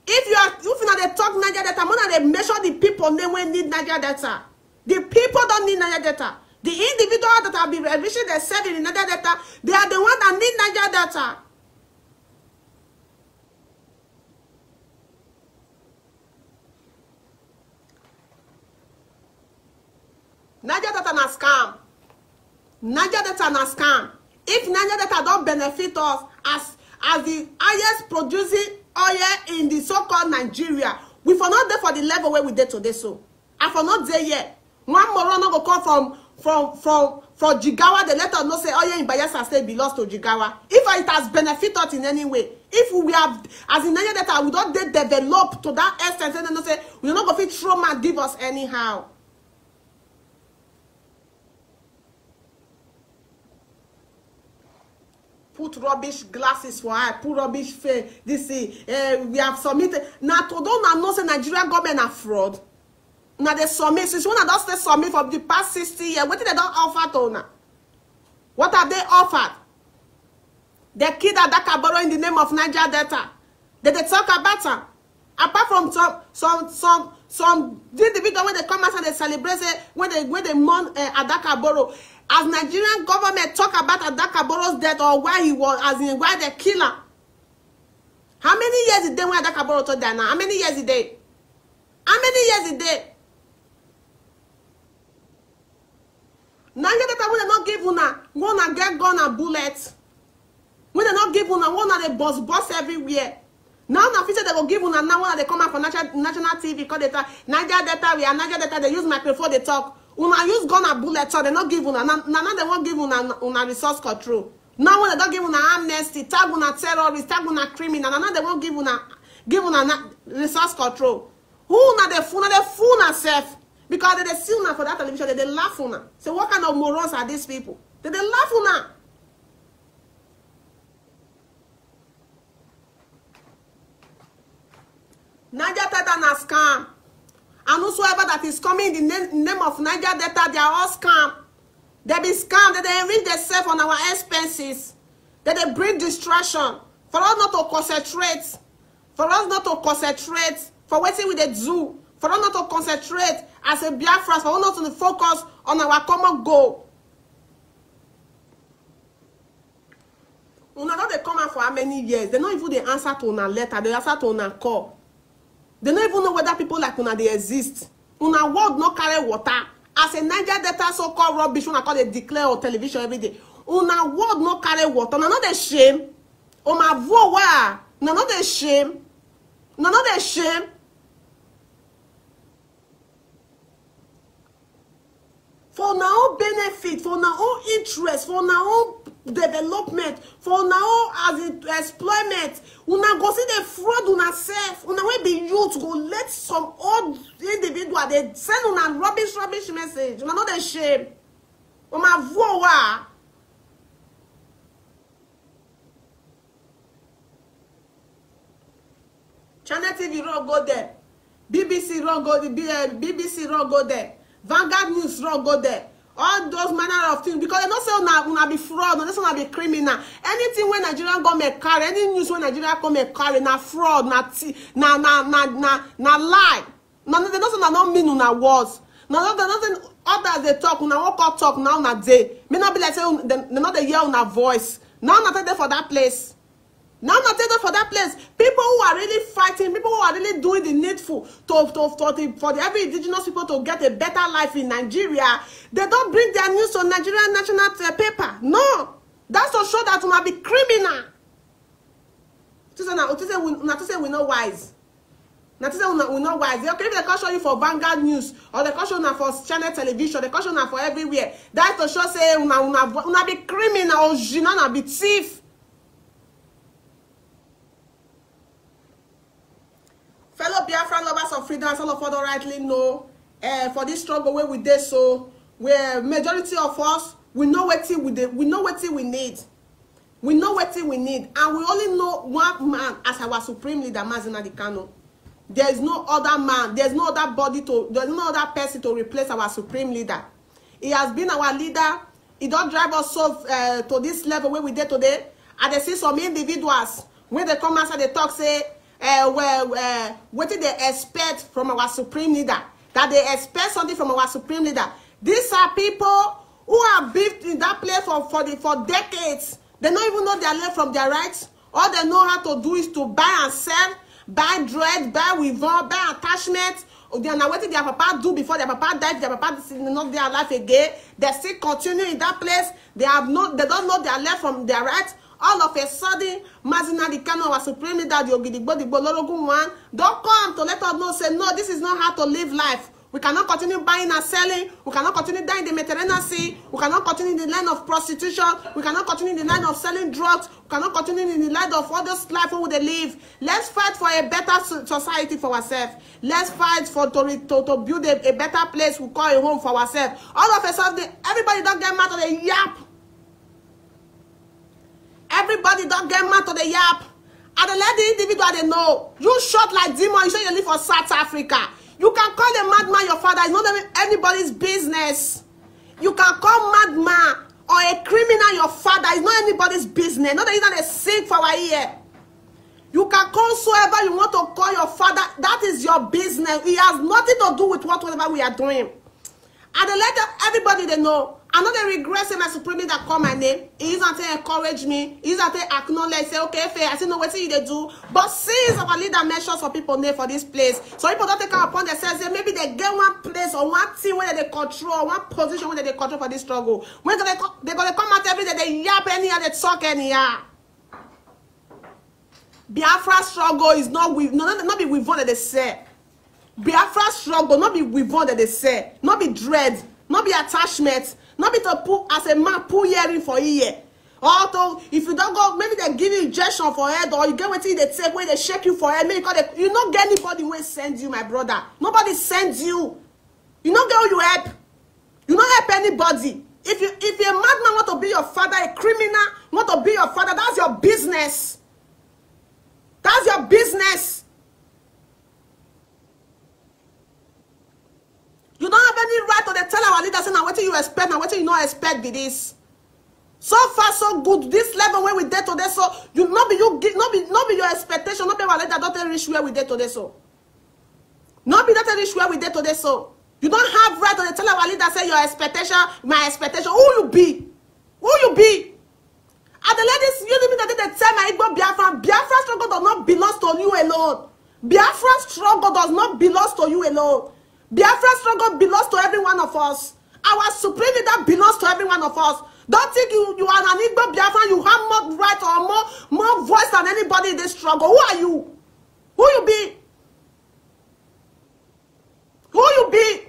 [SPEAKER 1] If you are if una dey talk niger delta make una dey measure the people name wey need niger delta. The people don need niger delta. The individual that have been enriching themselves in niger delta they are the one that need niger delta. Niger delta na scam. Niger delta na scam. If niger delta don benefit us as as the highest producing oil in the so-called nigeria. We for not dey for the level wey we dey today so. I for not dey here one moron no go come from from from from jigawa dey let us know say oil in bayelsa state belongs to jigawa. If it has benefit us in any way if we have as in niger delta we don dey develop to that extent say dem know say we no go fit throw mouth give us anyhow put rubbish glasses for eye put rubbish face. This uh, we have submitted. Na to don na know say nigeria government na fraud. Na dey submit. Since una don stay submit for the past sixty years wetin dem don offer to una what have they offered? Dem kill adakaboro in the name of niger delta. Dem dey talk about am apart from some some some some individual wey dey come outside dey celebrate say wey dey wey dey mourn uh, adakaboro as nigerian government talk about adakaboro's death or why he was as in why they kill am how many years e dey when adakaboro to die now? How many years e dey how many years e dey nigeria delta wey dem no give una una get gun and bullet wey dem no give una una dey burst burst everywhere. Now na fit say dem go give una now una dey come out for national tv come dey talk niger delta we are niger delta dey use microphone dey talk una use gun and bullet so dem no give una na na dem wan give una una resource control. Now when dem don give una amnesty tag una terrorist tag una criminal na now dem wan give una give una na resource control. Who una dey fool una dey fool una sef because dem dey see una for that television dem dey laugh una. Say what kind of morons are these people? Dem dey laugh una. Niger delta na scam and whosoever that is coming in the name, name of niger delta they are all scam they be scam they dey enrich themselves on our expenses. They dey bring distraction for us not to concentrate. For us not to concentrate for wetin we dey do. For us not to concentrate as a biafra. For us not to focus on our common goal. Una don dey come out for how many years? Dem no even dey answer to una letter. Dey answer to una call dem no even know whether people like una dey exist. Una world no carry water. As a niger delta so called rubbish una come dey declare on television every day. Una world no carry water. Una no dey shame. Una vote wa una no dey shame. Una no dey shame. For una own benefit for una own interest for una own development for una own as in employment una go still dey fraud una sef una wey be youth go let some old individual dey send una rubbish rubbish message. Una no dey shame. Una vote wa. channel tv run go there. Bbc run go the bbc run go there. Vanguard news run go there all those manner of things because dem know say una una be fraud una say una be criminal. Anything wey nigerian government carry any news wey nigerian government carry na fraud na t na na na na na lie. Na dem know say una no mean una words. Na no dem know say others dey talk una wan come talk now una dey. May not be like say dem no dey hear una voice. Now una take dey for that place now not take for that place. People who are really fighting people who are really doing the needful to to for the for the every indigenous people to get a better life in nigeria they don bring their news to nigerian national uh, paper. No. That's to show that una be criminal. To say na to say we na to say we no wise. Na to say una we no wise. Okay if they come show you for vanguard news or they show una for channel television they show una for everywhere that's to show say una una be criminal ojina una be thief fellow biafra lovers of freedom as all of us rightly know uh, for this struggle wey we dey so where majority of us we know wetin we dey we know wetin we need. We know wetin we need. And we only know one man as our supreme leader Mazi Nnamdi Kanu there is no other man there is no other body to there is no other person to replace our supreme leader. He has been our leader. He don drive us so uh, to this level wey we dey today. I dey see some individuals wey dey come outside dey talk say uh, well, uh, wetin dey expect from our supreme leader? That they expect something from our supreme leader. These are people who have been in that place for for the for decades. They no even know their left from their right. All they know how to do is to buy and sell buy dread buy weavon buy attachment. Na wetin their papa do before their papa die their papa no dey alive again. They still continue in that place. They have no they don't know their left from their right all of a sudden Mazi Nnamdi Kanu our supreme leader the ogidigbo lorogun one. Don come to let us know say no this is not how to live life. We cannot continue buying and selling. We cannot continue dying in the mediterranean sea we cannot continue in the line of prostitution. We cannot continue in the line of selling drugs. We cannot continue in the line of all those life wey we dey live. Let's fight for a better society for ourselves. Let's fight for to to to build a, a better place we call a home for ourselves. All of a sudden everybody don get mad to dey yap everybody don't get mad to the yap. And dey let the individual dey know. You short like demon you say you live for south africa. You can call a madman your father. It's not anybody's business. You can call madman or a criminal your father. It's not anybody's business. Not you dey sing for our ear. You can call whoever you want to call your father. That is your business. It has nothing to do with what whatever we are doing. And dey let everybody dey know i no dey regret say my supreme leader call my name. He use am take encourage me. He use am take acknowledge say okay Faye i still know wetin you dey do? But since our leader mention some people name for this place some people don take am upon themselves say maybe they get one place or one thing dem dey control one position dem dey control for this struggle. Dem dey go dey come out every day dey yap anyhow dey talk anyhow biafra struggle is not with no no no be with one dem dey sell biafra struggle no be with one dem dey sell no be dread no be attachment no be to put as a man put earring for ear. Or to if you don go maybe dem give you injection for head or you get wetin dey take wey dey shake you for head make you come dey you no get anybody wey send you my brother. Nobody send you. You no get who you help. You no help anybody. If you if a madman want to be your father a criminal want to be your father that's your business. That's your business you don't have any right to dey tell our leaders say na wetin you expect? Na wetin you no expect be this. So far so good. This level wey we dey today so you no be you no be no be your expectation no be our leader don take reach where we dey today so. No be that reach where we dey today so. You don have right to dey tell our leader say your expectation my expectation. Who you be? Who you be? And the ladies you mean that dey tell my igbo biafra biafra struggle does not belong to you alone. Biafra struggle does not belong to you alone biafra struggle belongs to every one of us. Our supreme leader belongs to every one of us. Don't think you you are an igbo biafra you have more right or more more voice than anybody in this struggle. Who are you? Who you be? Who you be?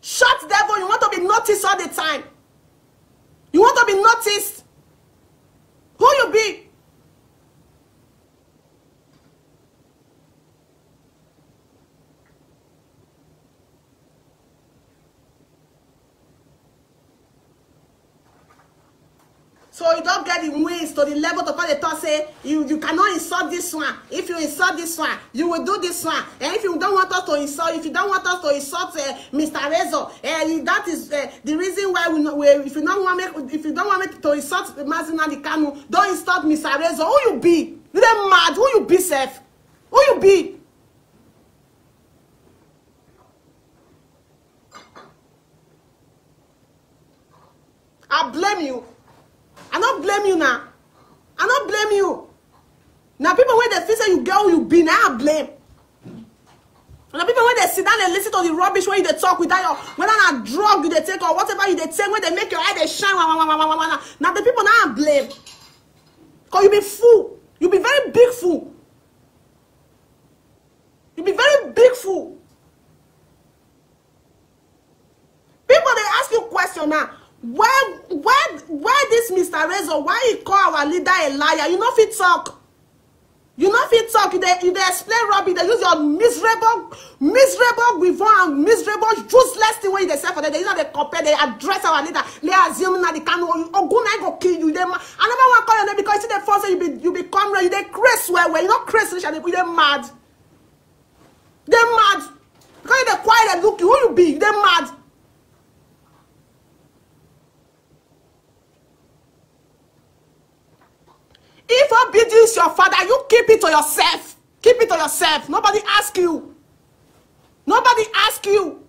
[SPEAKER 1] Shut devil you want to be noticed all the time. You want to be noticed. Who you be so you don get the wins to the level to come dey talk say you you cannot insult this one. If you insult this one you will do this one. And if you don want us to insult if you don want us to insult uh, mr rezo uh, that is uh, the reason why we we if you don wan make if you don wan make to insult mazi nnamdi kanu don insult mr rezo. Who you be? You dey mad. Who you be sef? Who you be? I blame you i no blame you na i no blame you. Na people wey dey feel say you get who you be na i blame. Na people wey dey sit down dey lis ten to the rubbish wey you dey talk without your whether na drug you dey take or whatever you dey take wey dey make your eye dey shine wa wa wa wa wa wa na the people na i blame. Cause you be fool. You be very big fool. You be very big fool. People dey ask you question now where where where this mr rezo why he call our leader a liar? You no fit talk. You no fit talk. You dey you dey explain rubbish. Dey use your miserable miserable weavon and miserable useless thing you dey sell for them. Dey use am dey compare dey address our leader. Dey assume na the ogun na go kill you. Dey ma i never wan call your name because you dey fall say you be you be comrade you dey craze well well. You no craze reach and you mad. Dey mad. Because you quiet dey look who you be? You mad if obidu is your father you keep it to yourself. Keep it to yourself. Nobody ask you. Nobody ask you.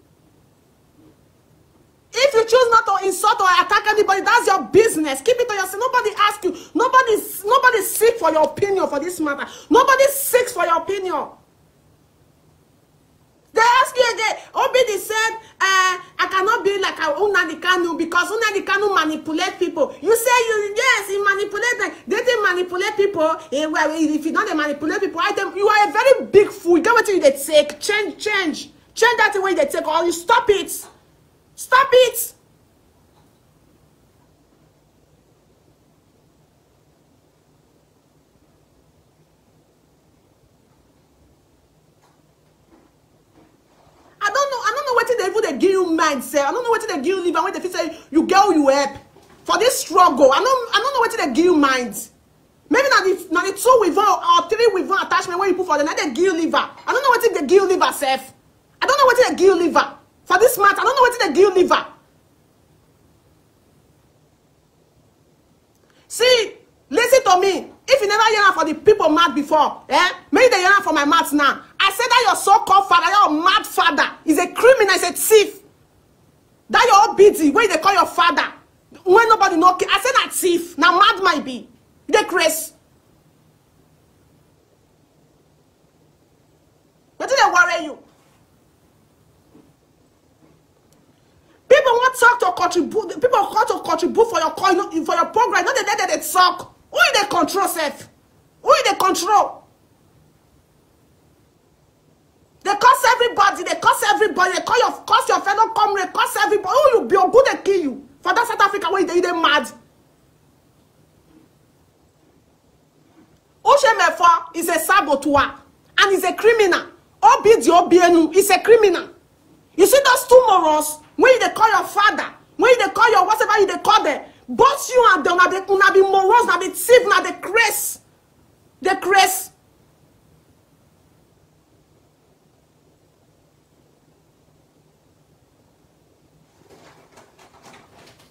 [SPEAKER 1] If you choose not to insult or attack anybody that's your business. Keep it to yourself. Nobody ask you. Nobody nobody seek for your opinion for this matter. Nobody seeks for your opinion they ask you again obidi said uh, i cannot be like unadi kanu because unadi kanu manipulate people. You say you yes he manipulate them. They dey manipulate people. Eh, well if you don dey manipulate people i dem you are a very big fool. You get wetin you dey take? Change change. Change that thing wey you take or you stop it. Stop it i don't know i don't know wetin give you mind sef i don't know wetin dey give you liver when dey feel say you get who you help. For this struggle i no i no know wetin dey give you mind. Maybe na the na the two weavon or three weavon attachment wey you put for there na dey give you liver. I don't know wetin dey give you liver sef i don't know wetin dey give you liver. For this matter i don't know wetin dey give you liver. See lis ten to me. If you never hear for the people mouth before eh you dey hear for my mouth now i say that your so called father your mad father is a criminal is a thief. That your obd you dey call your father when nobody know i say na thief na madman e be. You dey craze. Wetin dey worry you? People wan talk to contribute people want to contribute for your coin for your program no dey let them talk. Who dey control sef? Who dey control dey curse everybody. Dey curse everybody. Dey call your curse your fellow comrade. Curse everybody. Who you be? Ogun dey kill you. For that south africa dey you dey mad. Ushemefo is a saboteur and is a criminal. Obidi obienu is a criminal. You see those two morons you dey call your father you dey call your whatever dey call them both you and them una una be morons na be thief na dey craze. Dey craze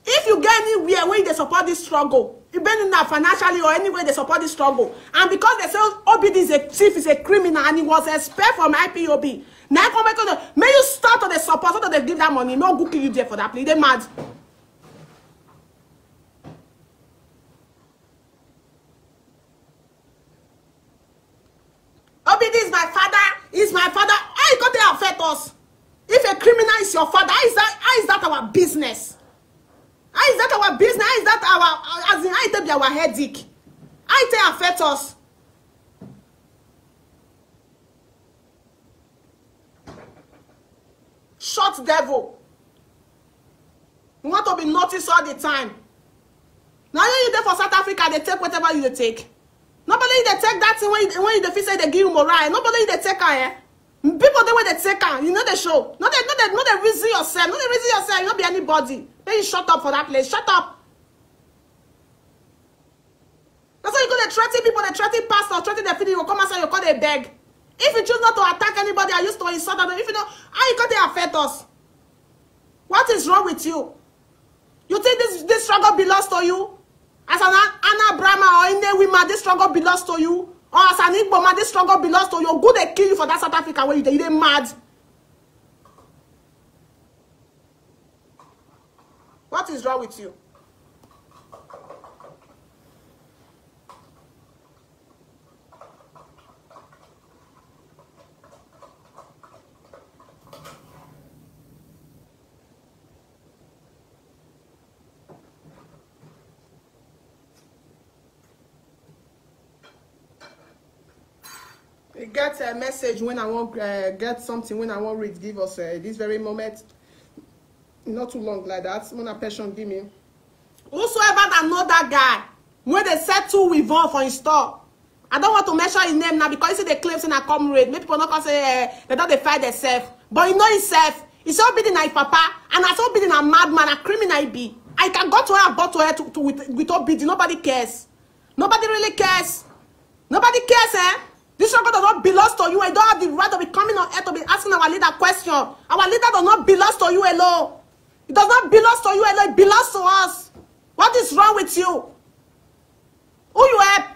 [SPEAKER 1] if you get anywhere wey dey support this struggle even na financially or any way they support this struggle. And because they say obd is a thief is a criminal and he was expelled from ipob i come back to the may you start to dey support so that they give that money. No go kill you there for that you dey mad. obd is my father is my father. How e go dey affect us? If a criminal is your father how is that how is that our business how is that our business? How is that our as in how e be our headache? How e affect us. short devil. You want to be noticed all the time. Na you dey for south africa dey take whatever you take. Nobody dey take that thing when you when you dey feel say dey give you morale. Nobody dey take am eh? People dey wey dey take am you no dey show. No dey no dey no dey reason yourself. No dey reason yourself. You no be anybody make you shut up for that place. Shut up. Na so you go dey threa ten people dey threa ten pastor threa ten dem finish you come outside you come dey beg. If you choose not to attack anybody i use to insult them. If you know how you go dey affect us? What is wrong with you? You think this this struggle belongs to you? As an anna brahma or inewi man this struggle belongs to you? Or as an igbo man this struggle belongs to you? Go dey kill you for that south africa wey you dey you dey mad what is wrong with you? Get a message when i wan uh, get something when i wan read. Give us uh, this very moment not too long like that una person give me whosoever that know that guy wey dey settle with on for him store i don want to mention him name now because he say dey claim say na comrade. Make people no come say uh, they don fight themselves. But he know himself. He say obidi na him papa and as obidi na madman na criminal he be. I can go to her and go to her to, to, with, with obidi nobody cares. Nobody really cares. Nobody cares eh? This struggle does not belong to you. You don't have the right to be coming on air to be asking our leader question. Our leader does not belong to you alone it does not belong to you alone it belongs to us. What is wrong with you? Who you help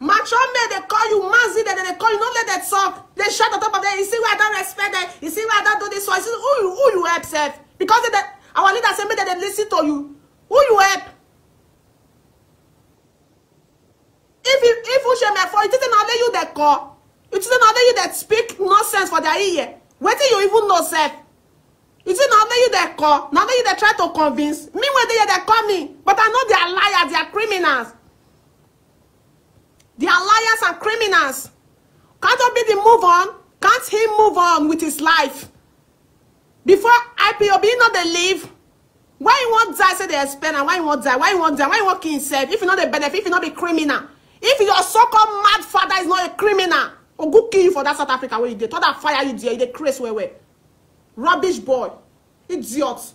[SPEAKER 1] macho men dey call you manzi dem dey call you no let dem talk. Dey shout on top of them. You see why i don respect them? You see why i don do this one? You see who you who you help sef because they, dey our leader say make dem dey lis ten to you. Who you help? If you if you think say na only you dey call you say na only you dey speak nonsense for their ear. Wetin you even know sef you think na only you dey call na only you dey try to convince. Me wey dey here dey call me. But i know they are liars they are criminals. They are liars and criminals. Can't obidi move on. Can't he move on with his life? Before ipob no dey live. Why you wan die say dey expel am why you wan die? Why you wan die? Why you wan kill himself? If you no dey benefit if you no be criminal. If your so-called mad father is not a criminal go kill you for that south africa wey you dey thunder fire you there you dey craze well well rubbish boy. Idiot.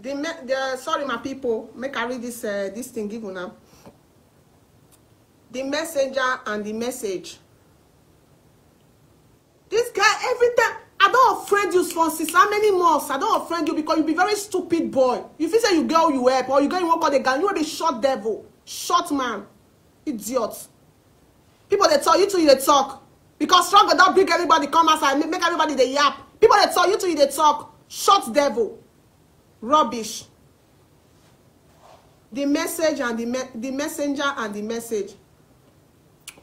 [SPEAKER 1] The the sorry my people. Make i read this uh, this thing give una the messenger and the message. This guy every time i don offend you for since how many months i don offend you because you be very stupid boy. You feel say you who you help or you get you wan call the guy you be short devil. Short man. Idiot. People dey talk. You too you dey talk. Because struggle don bring everybody come outside make everybody dey yap. People dey talk. You too you dey talk. Short devil. Rubbish. The message and the me the messenger and the message.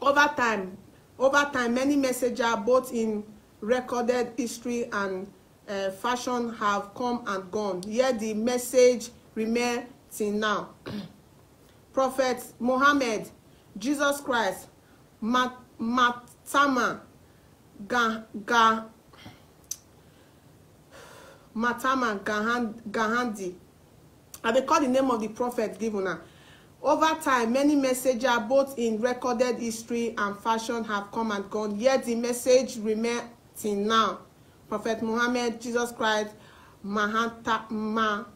[SPEAKER 1] Over time. Over time many messenger both in recorded history and uh, fashion have come and gone. Yet the message remain till now. [clears throat] Prophet muhammad jesus christ mat matama ga ga matama gahan gahandi. I dey call the name of the prophet give una over time many messages both in recorded history and fashion have come and gone. Yet the message remain till now prophet muhammad jesus christ mahatma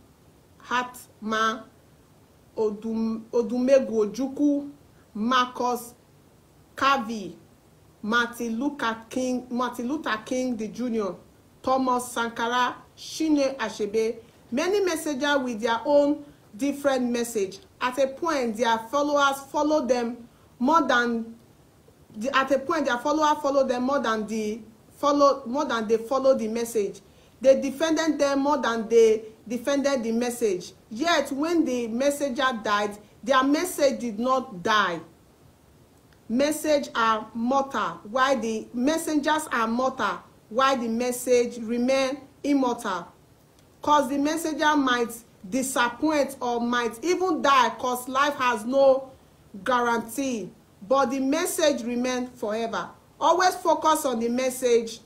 [SPEAKER 1] odum odumegwu ojukwu marcus garvey Martin Luther King, Martin Luther King the Jr., Thomas Sankara, Shine Achebe, many messengers with their own different message. At a point, their followers follow them more than the, at a point their followers follow them more than the follow more than they follow the message. They defended them more than they defended the message. Yet when the messenger died, their message did not die. Message are mortal, while the messengers are mortal, while the message remain immortal. Cause the messenger might disappoint or might even die cause life has no guarantee but the message remain forever always focus on the message.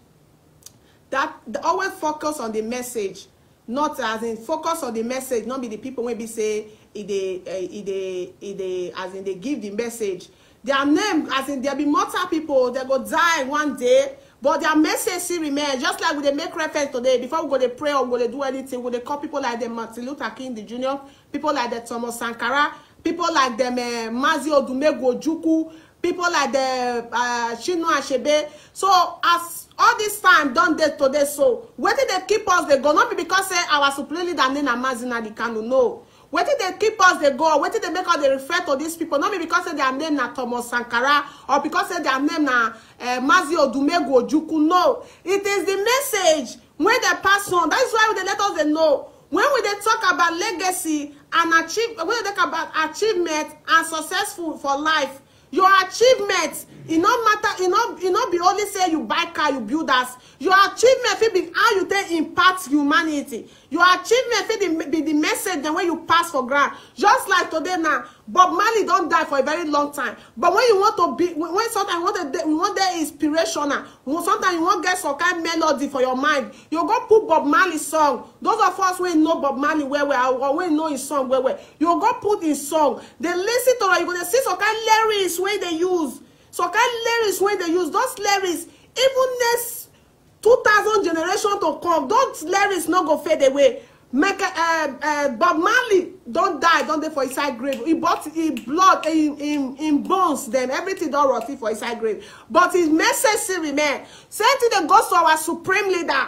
[SPEAKER 1] That always focus on the message. Not as in focus on the message not be the people wey be say e dey e dey e dey as in dey give the message. Their name as in there be mortal people they go die one day but their message still remain. Just like we dey make reference today before we go dey pray or we go dey do anything we dey call people like dem martin luther king the junior people like dem thomas sankara people like dem uh, mazi odumegwu ojukwu people like dem uh, chinua achebe so as all this time don dey today so wetin dey keep us dey go? No be because say our supreme leader name na mazi nnamdi kanu no. Wetin dey keep us dey go? Wetin dey make us dey refer to these people? No be because say their name na thomas sankara or because say their name na uh, mazi odumegwu ojukwu no. It is the message wey dey pass on. That is why dey let us dey know. When we dey talk about legacy and achieve when dey talk about achievement and successful for life your achievement e no matter e no e no be only say you buy car you build house. Your achievement fit be how you take impact humanity. Your achievement fit be the message dem wey you pass for ground. Just like today now bob marley don die for a very long time. But when you want to be when sometimes you want to you want dey inspirational sometimes you wan get some kind melody for your mind you go put bob marley song. Those of us wey know bob marley well well or wey know him song well well you go put him song. Dey lis ten to am you go dey see some kind lyrics wey dey use kind lyrics wey dey use. Those lyrics even next two thousand generation to come those lyrics no go fade away. Make uh, uh, bob marley don die don dey for inside grave. E but e blood im im im bones dem everything don rot for inside grave. But his message still remain same thing dey go to our supreme leader.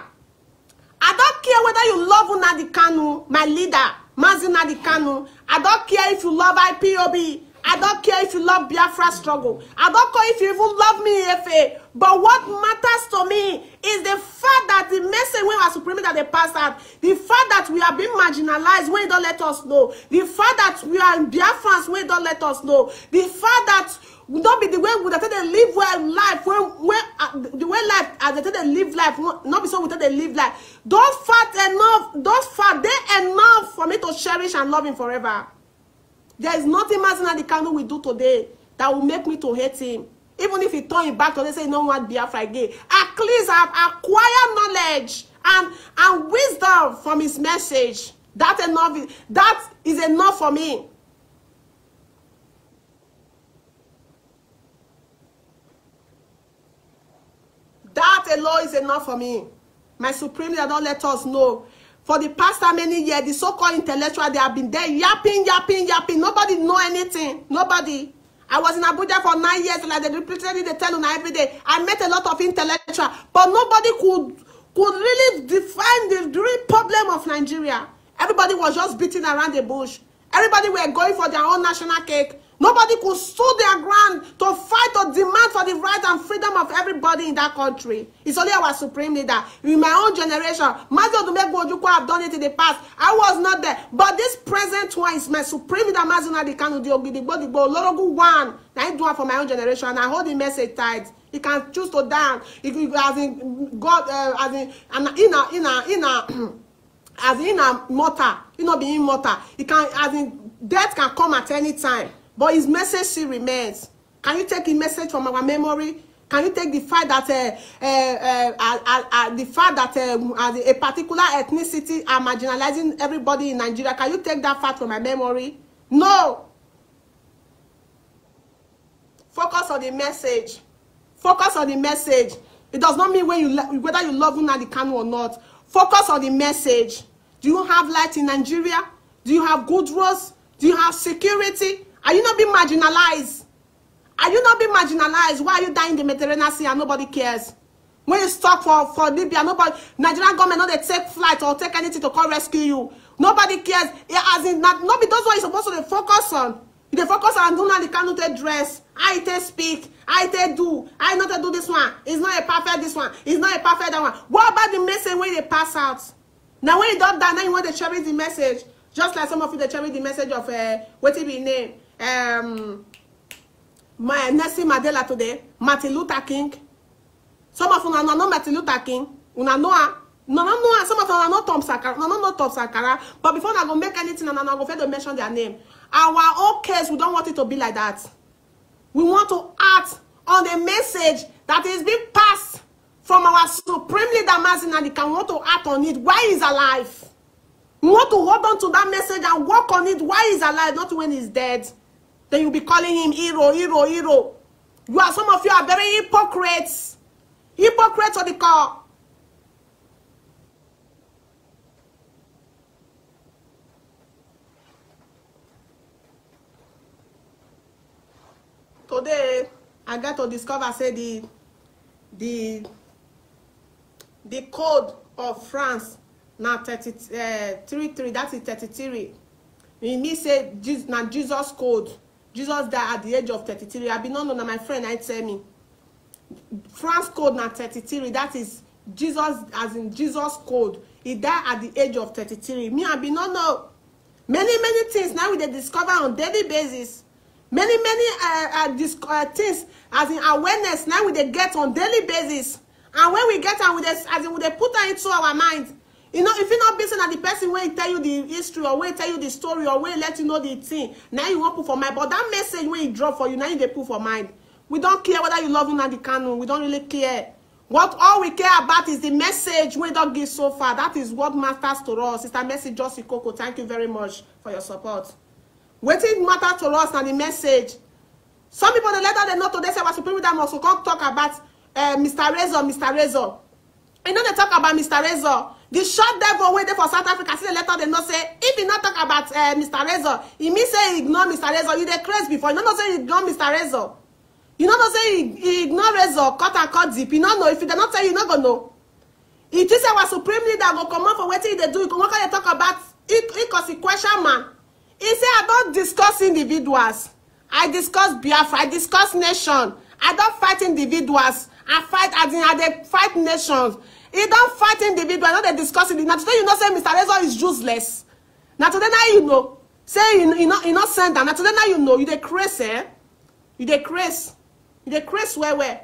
[SPEAKER 1] I don care whether you love nnamdi kanu my leader mazi nnamdi kanu. I don care if you love ipob I don't care if you love Biafra struggle. I don't care if you even love me EFA. But what matters to me is the fact that the message when our supreme that they pass out, the fact that we are being marginalized when you don't let us know, the fact that we are in Biafrans when you don't let us know, the fact that we don't be the way we that they live well life when when uh, the way life as they they live life not be so we they live life. Those fact enough, those fact they enough for me to cherish and love him forever. There is nothing the candle will do today that will make me to hate him. Even if he turn him back to they say no one Biafra again. At least I've acquired knowledge and, and wisdom from his message. That enough that is enough for me. That alone is enough for me. My supreme leader don't let us know for the past how many years the so-called intellectual they have been there yapping yapping yapping. Nobody know anything. Nobody. I was in abuja for nine years like they repeatedly dey tell una every day. I met a lot of intellectual but nobody could could really define the real problem of nigeria. Everybody was just beating around the bush. Everybody were going for their own national cake Nobody could stood their ground to fight or demand for the right and freedom of everybody in that country. It's only our supreme leader. In my own generation, Mazi Odumegwu Ojukwu have done it in the past. I was not there. But this present one is my supreme leader, Mazi Nnamdi Kanu, the Ogidigbo, the Olorogu one. Now I do it for my own generation. And I hold the message tight. He can choose to down. He, as in God, uh, as in, and in a, in a, in a, [clears throat] as in a mortar. You know, being mortar. He can, as in, death can come at any time. But his message still remains. Can you take his message from our memory? Can you take the fact that uh, uh, uh, uh, uh, the fact that uh, a particular ethnicity are marginalizing everybody in Nigeria? Can you take that fact from my memory? No. Focus on the message. Focus on the message. It does not mean when you whether you love Nnamdi Kanu or not. Focus on the message. Do you have light in Nigeria? Do you have good roads? Do you have security? Are you not being marginalized? are you not being marginalized? Why are you dying in the mediterranean sea and nobody cares? When you stop for for libya nobody nigerian government no dey take flight or take anything to come rescue you. Nobody cares. Yeah, as in na no be those one you suppose to focus on. You focus on nnamdi kanu take dress. How he take speak. How he take do. How he no take do this one. He's not a perfect this one. He's not a perfect that one. What about the message wey dey pass out? Na when you don die na you wan dey cherish the message. Just like some of you dey cherish the message of uh, wetin be him name um, my Nelson Mandela today Martin Luther King. Some of una know Martin Luther King. Una know no know am some of una know Tom Sankara una no know Tom Sankara but before una go make anything una go first dey mention their name. Our own case we don want it to be like that. We want to act on the message that is being passed from our supreme leader Mazi Nnamdi Kanu we want to act on it. While he's alive? We want to hold on to that message and work on it. While he's alive? Not when he's dead then you'll be calling him hero hero hero. You are some of you are very hypocrites. Hypocrites of the core today i get to discover say the the the code of france. Na thirty uh, three three. That is thirty three e mean say na jesus code jesus die at the age of thirty three i bin no know na my friend na tell me. France code na thirty three that is jesus as in jesus code. He die at the age of thirty three me i bin no know. Many many things na we dey discover on daily basis. Many many uh, uh, dis uh, things as in awareness na we dey get on daily basis. And when we get am we dey as in we dey put am into our mind you know if e no be say the person wey tell you the history or wey tell you the story or wey let you know the thing na you wan put for mind. But that message wey e drop for you na you dey put for mind. We don care whether you love nnamdi kanu we don really care. What all we care about is the message wey don give so far. That is what matters to us. Sister mercy josi koko thank you very much for your support. Wetin matter to us na the message. Some people dey let us dey know today say our supreme leader must come talk about uh, mr razor mr razor. E no dey talk about mr razor the short devil wey dey for south africa still dey let us dey know say if e no talk about uh, mr razor. E mean say e ignore mr razor. You dey craze before. You no know say e ignore mr razor. You no know say e ignore razor cut and cut deep. You no know. If e dey not tell you you no go know. E think say our supreme leader go comot for wetin e dey do. E wan come dey talk about inconsequential man. E say i don discuss individuals. I discuss biafra. I discuss nation. I don fight individuals. I fight as in i dey fight nations e don fight individuals no dey discuss it. Na today you know say mr razor is useless. Na today na you know. Say e no e no send am. Na today na you know. You dey craze eh? You dey craze. You dey craze well well.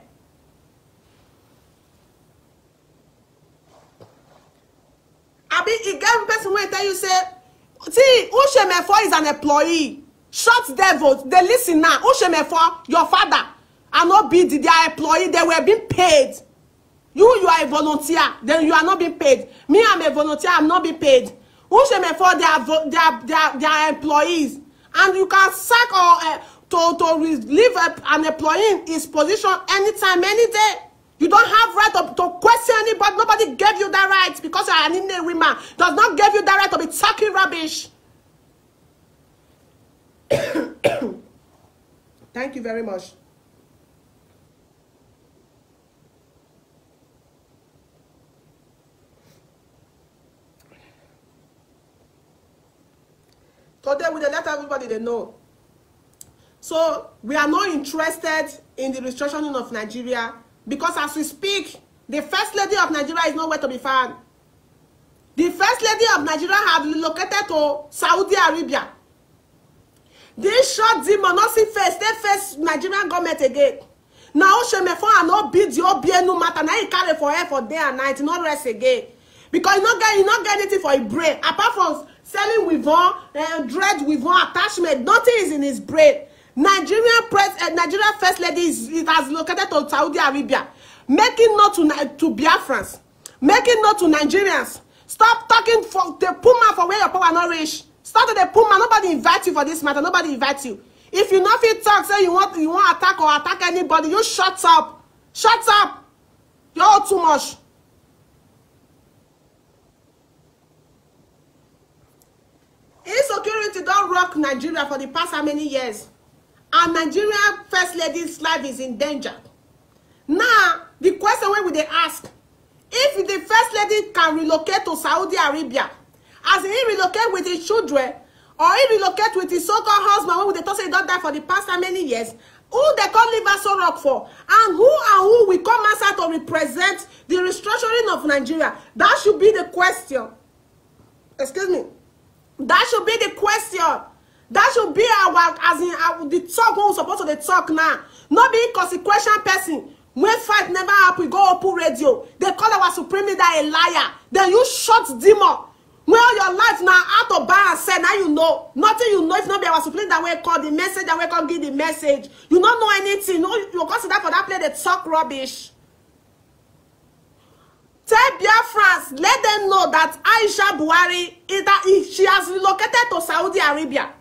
[SPEAKER 1] Abi e get person wey tell you say see ushemefo is an employee. Short devil. Dey lis ten now. Ushemefo your father and no be the their employee. They were being paid you you are a volunteer. Then you are not being paid. Me i'm a volunteer. I'm not being paid. Ushemefo they are they are they are they are employees. And you can sack or uh, to to relieve a, an employee in his position anytime any day. You don't have right to, to question anybody. Nobody gave you that right because you are an indian woman. Does not give you that right to be talking rubbish. [coughs] Thank you very much today we dey let everybody dey know. So we are not interested in the restructuring of nigeria because as we speak the first lady of nigeria is nowhere to be found. The first lady of nigeria have relocated to saudi arabia. This short demon no see face dey face nigerian government again. Na osemefo and obi the obienu matter. Na he carry for hair for day and night he no rest again. Because he no get he no get anything for him brain. Apart from selling weavon uh, dread weavon attachment. Nothing is in his brain. Nigerian press uh, nigeria first lady is, is has located to saudi arabia. Making note to to biafrans. Making note to nigerians. Stop talking for the mouth for where your power no reach. Stop put mouth. Nobody invite you for this matter. Nobody invite you. If you no fit talk say you want you wan attack or attack anybody you shut up. Shut up. You all too much insecurity don rock nigeria for the past how many years? And nigeria first lady's life is in danger. Now the question wey we dey ask if the first lady can relocate to saudi arabia as he relocate with his children or he relocate with his so-called husband wey we dey talk say he don die for the past how many years who dey come leave aso rock for? And who and who will come outside to represent the restructuring of nigeria? That should be the question. Excuse me that should be the question. That should be our as in our the talk wey we suppose to dey talk now. No be inconsequential person. When fight never happen go open radio. Dey call our supreme leader a liar. Then you shut demon when all your life to buy and sell na you know. Nothing you know if no be our supreme leader wey call the message and wey come give the message. You no know anything. No you come sit for that place dey talk rubbish tell biafrans let them know that aisha buhari either she has relocated to saudi arabia.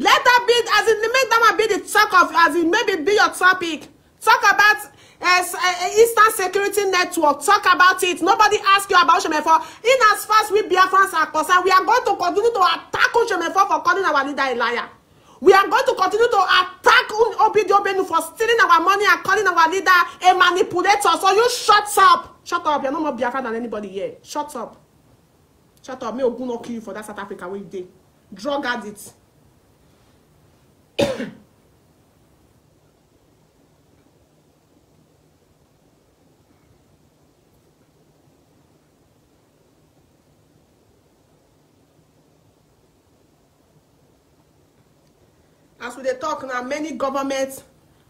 [SPEAKER 1] Let her be as in make that be the talk of as in maybe be your topic. Talk about uh, uh, eastern security network. Talk about it. Nobody ask you about osomefo in as far as we biafrans are concerned we are going to continue to attack osomefo for calling our leader a liar. We are going to continue to attack obidi obenu for stealing our money and calling our leader a manipulator. So you shut up shut up you're no more biafran than anybody here. Shut up. Shut up. May ogun no kill you for that south africa wey you dey. Drug addict [coughs] as we dey talk now many governments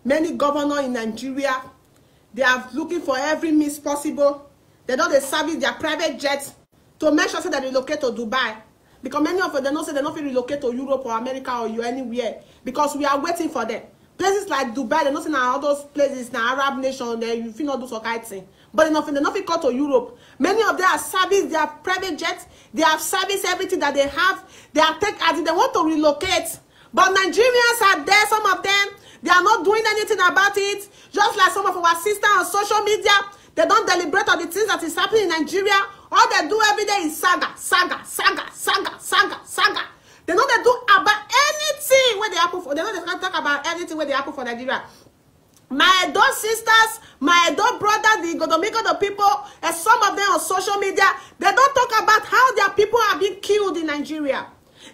[SPEAKER 1] many governor in nigeria they are looking for every means possible. They don dey service their private jet to make sure say dem relocate to dubai. Because many of them know say dem no fit relocate to europe or america or you anywhere. Because we are waiting for them. Places like dubai dem know say na all those places na arab nation dem you fit no do some kind thing. But dem no fit dem no fit come to europe. Many of them have service their private jet they have service everything that they have. They have take as in they want to relocate. But nigerians are there some of them they are not doing anything about it. Just like some of our sisters on social media they don deliberate on the things that is happening in nigeria. All they do every day is saga saga saga saga saga saga. They no dey do about anything wey dey happen for they no dey talk about anything wey dey happen for nigeria. My edo sisters my edo brothers the igodomigodo people and some of them on social media they don talk about how their people are being killed in nigeria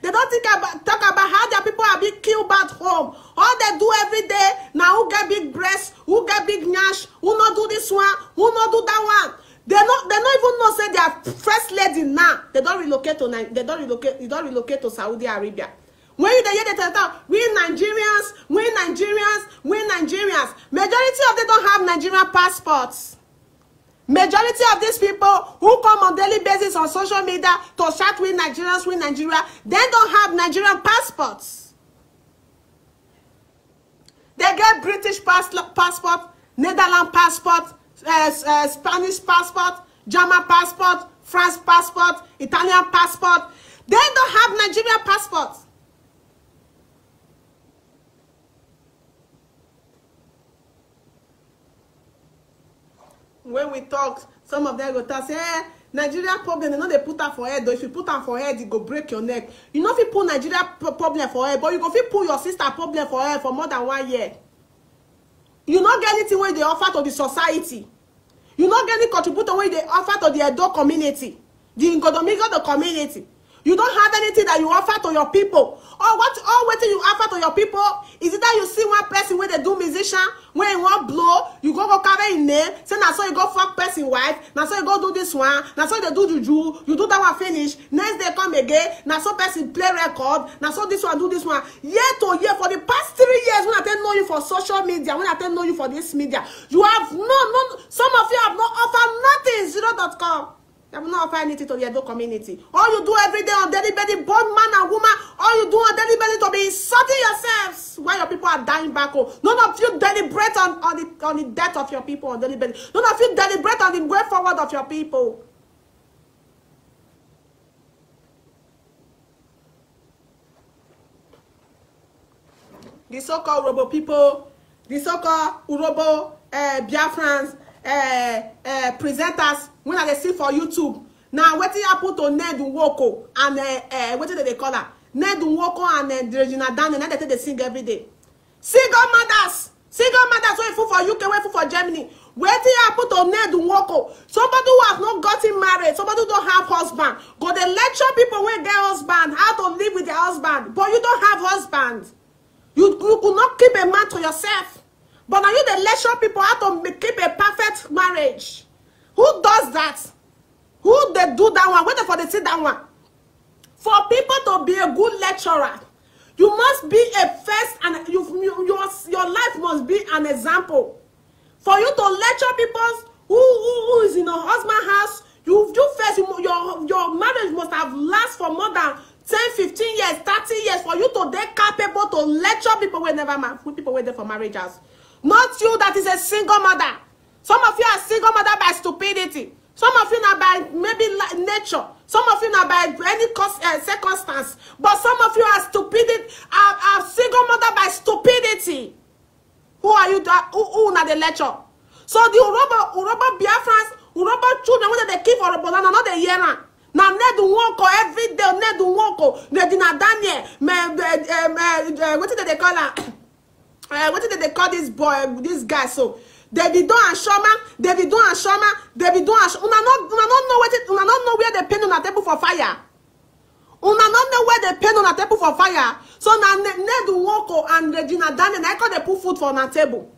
[SPEAKER 1] they don think about talk about how their people are being killed back home. All they do every day na who get big breast who get big nyash who no do this one who no do that one. They no they no even know say their first lady now. They don relocate to they don relocate they don relocate to saudi arabia. When you hear the talk we nigerians we nigerians we nigerians. Majority of them don have nigerian passports majority of these people who come on daily basis on social media to shout we nigerians we nigeria they don have nigerian passports. They get british pass passport netherlands passport uh, uh, spanish passport german passport france passport italian passport. They don have nigerian passport when we talk some of them go talk say eh nigeria problem dem no dey put am for head o if you put am for head e go break your neck. You no fit put nigeria pro- problem for head but you go fit put your sister problem for head for more than one year. You no get anything wey you dey offer to the society. You no get any contributor wey you dey offer to the edo community the ngodomigodo community you don have anything that you offer to your people. Or what all wetin you offer to your people is either you see one person wey dey do musician wey e wan blow you go go carry im name say na so you go fuck person wife na so you go do this one na so you dey do juju you do that one finish next day come again na so person play record na so this one do this one. Year to year for the past three years when i take know you for social media when i take know you for this media you have no no some of you have not offer nothing zero dot com have not offer anything to the edo community. All you do every day on daily basis both man and woman all you do on daily basis to be insulting yourselves while your people are dying back home. None of you deliberate on on the on the death of your people on daily basis. None of you deliberate on the way forward of your people. the so-called Urobo people, the so-called Urobo uh, Biafrans, uh, uh, presenters, when I dey see for YouTube. Now, wetin happen to Ned Nwoko and uh, uh, wetin dem dey call her? Ned Nwoko and uh, Regina Daniel, na dem take dey sing every day. single mothers single mothers wey full for uk wey full for germany wetin happen to ned nwoko somebody who has not gotten married somebody who don't have husband go dey lecture people wey get husband how to live with their husband but you don't have husband you you could not keep a man to yourself but na you dey lecture people how to keep a perfect marriage who does that? Who dey do that one? Wetin for dey see that one? For people to be a good lecturer you must be a first and you, you your your life must be an example. For you to lecture people who who who is in a husband house you you first you, your your marriage must have last for more than ten fifteen years thirty years for you to dey capable to lecture people wey never marry people wey dey for marriage house. Not you that is a single mother some of you are single mother by stupidity. Some of you na by maybe nature. Some of you na by any uh, circumstance. But some of you are stupidity are, are single mother by stupidity. Who are you who who una dey lecture so the urobo urobo biafrans urobo children wey dey kill for obodo no dey hear am na ned nwoko everyday ned nwoko regina daniel me wetin dem dey call am uh, wetin dem dey call this boy this guy so davido and shoma davido and shoma davido and shoma una no una no know wetin una no know where dey paint una table for fire. Una no know where dey paint una table for fire. So na Ne- ned nwoko and regina daniel na come dey put food for una table.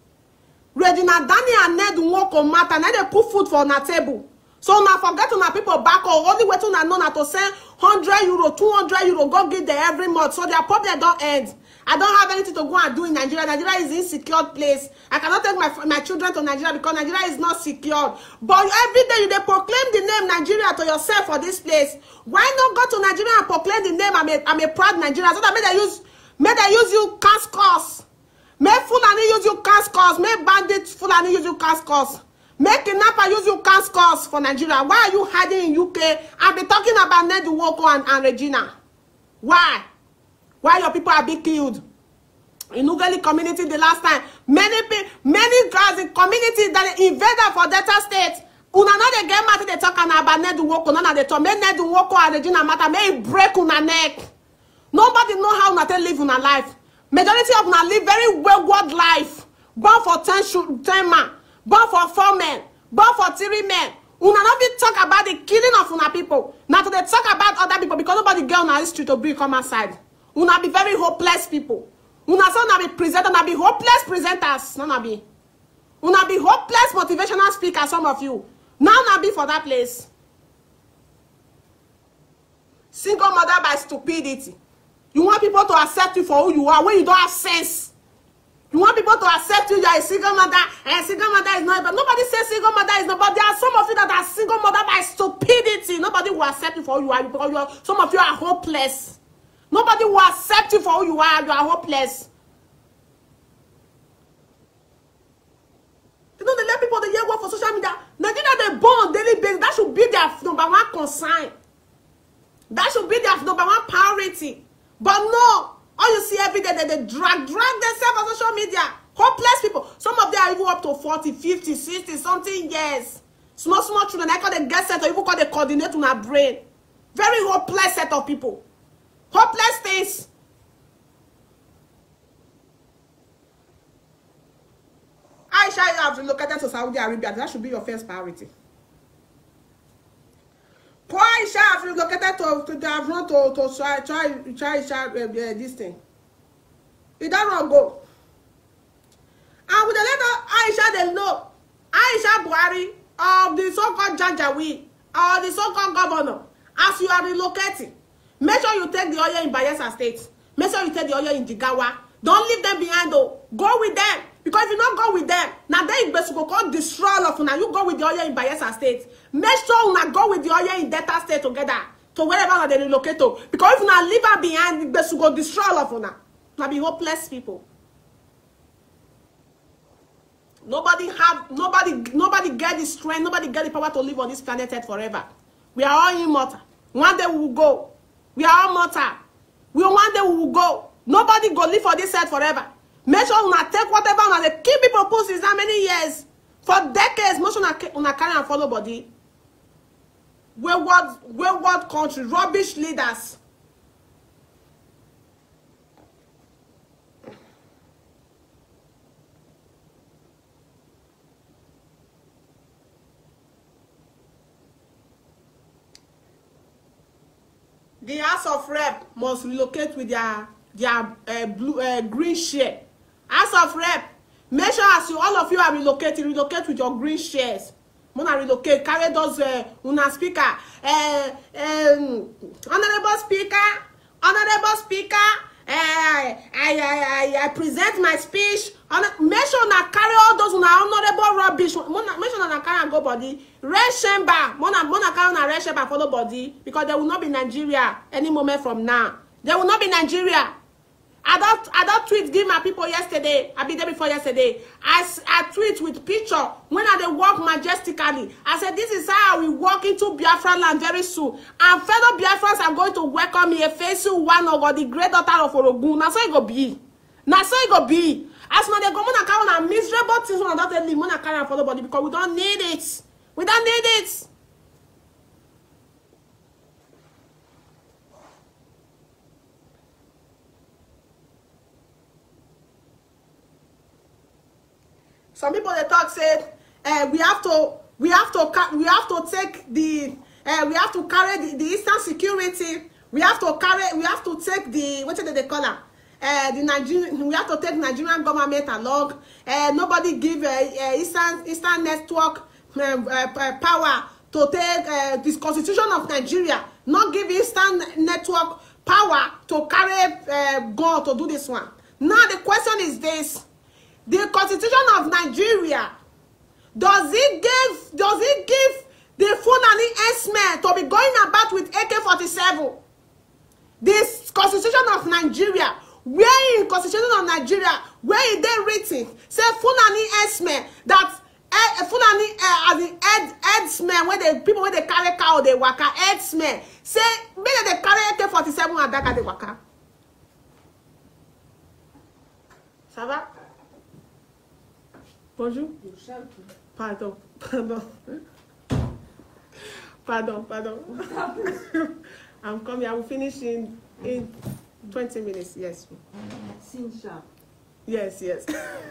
[SPEAKER 1] Regina daniel and ned nwoko matter na dey put food for una table. So una forget una people back home. Only wetin una know na to send hundred euro two hundred euro go give them every month. So their problem don end i don have anything to go and do in nigeria. Nigeria is insecure place. I cannot take my my children to nigeria because nigeria is not secure. But every day you dey proclaim the name nigeria to yourself for this place. Why not go to nigeria and proclaim the name? I'm a i'm a proud nigerian. So that make dem use make dem use you cast curse. Make fulani use you cast curse. Make bandit fulani use you cast curse. Make kidnapper use you cast curse for nigeria. Why are you hiding in uk and be talking about ned nwoko and, and regina. Why why your people are being killed? In ugeli community the last time many many girls in community that invaded for delta state. Una no dey get mouth dey talk am about ned nwoko no na dey talk. Make ned nwoko and regina matter make e break una neck. Nobody know how una take live una life. Majority of una live very wayward life. Born for ten ten man born for four men born for three men. Una no fit talk about the killing of una people. Na to dey talk about other people because nobody get una history to bring come outside una be very hopeless people. Una say una be presenter una be hopeless presenters. Na be. Una be hopeless motivational speakers some of you. Now una be for that place. Single mother by stupidity. You want people to accept you for who you are when you don't have sense. You want people to accept you you are a single mother and single mother is not but nobody say single mother is not but there are some of you that are single mother by stupidity. Nobody will accept you for who you are because you are some of you are hopeless nobody will accept you for who you are. You are hopeless. You know they let people dey hear word for social media. Nigeria dey born on daily basis. That should be their number one concern. That should be their number one priority. But no all you see every day they dey drag drag themselves on social media. Hopeless people. Some of them are even up to forty fifty sixty something years. Small small children i call them get set or even call them coordinate una brain. Very hopeless set of people hopeless things. Aisha you have relocated to saudi arabia. That should be your first priority. Poor aisha have relocated to to the have run to to try try try try uh, uh, this thing. E don run go. And we dey let aisha dey know. Aisha buhari of the so called janjaweed or the so called governor as you are relocating make sure you take the oil in bayelsa state. Make sure you take the oil in jigawa. Don leave them behind o go with them. Because if you no go with them na then igbesu go come destroy all of una you go with the oil in bayelsa state. Make sure una go with the oil in delta state together to wherever dey relocate to. Because if una leave am behind igbesu go destroy all of una. Una be hopeless people. Nobody have nobody nobody get the strength nobody get the power to live on this planet earth forever. We are all immortal. One day we will go we are all mortal. We one day we will go. Nobody go live for this earth forever. Make sure una take whatever una dey kill people put since how many years. For decades make sure una una carry am follow body. Wayward wayward country. Rubbish leaders the house of rep must relocate with their their uh, blue uh, green share. House of rep make sure as you all of you are relocating relocate with your green shares. Una relocate carry those uh, una speaker. Uh, um, honourable speaker honourable speaker. Uh, I, I, I, I present my speech Honor, make sure una carry all those una honourable rubbish make sure una carry am go body. Red chamber. Mona mona carry una red chamber follow body. Because there will not be nigeria any moment from now. There will not be nigeria. I don i don tweet give my people yesterday. I be there before yesterday. I i tweet with picture. When i dey walk majestically i say this is how will walk into biafra land very soon. And fellow biafrans are going to welcome me efesu wanogo the great daughter of orogun. Na so e go be. Na so e go be as una dey go muna carry una miserable things una don take leave muna carry am follow body because we don need it. We don need it. some people dey talk say uh, we have to we have to we have to take the uh, we have to carry the, the eastern security. We have to carry we have to take the wetin dem dey call am uh, the nigerian we have to take nigerian government along. Uh, nobody give uh, uh, eastern eastern network uh, uh, power to take uh, this constitution of nigeria. Not give eastern network power to carry uh, gun to do this one. Now the question is this. The constitution of nigeria does it give does it give the fulani herdsmen to be going about with ak-47 the constitution of nigeria where in constitution of nigeria where e dey written say fulani herdsmen that eh, fulani eh, as in head herdsmen wey dey people wey dey carry cow dey waka herdsmen say make dem dey carry ak-47 and daga dey waka. ça va? bonjour. Pardon, pardon. Pardon, pardon. [laughs] I'm coming. I will finish in in 20 minutes. Yes.
[SPEAKER 3] Sin sharp,
[SPEAKER 1] Yes, yes. [laughs]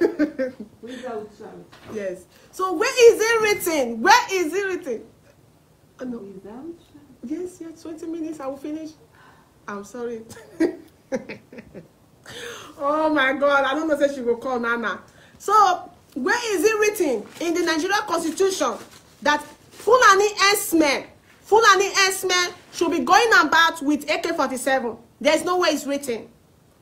[SPEAKER 3] without sharp,
[SPEAKER 1] yes. So where is it written? Where is it written? Oh, no.
[SPEAKER 3] without sharp.
[SPEAKER 1] Yes, yes. 20 minutes. I will finish. I'm sorry. [laughs] oh my God. I don't know say she will call Nana. So where is it written in the Nigerian constitution that Fulani herdsmen, Fulani herdsmen should be going about with AK-47? There's no way it's written.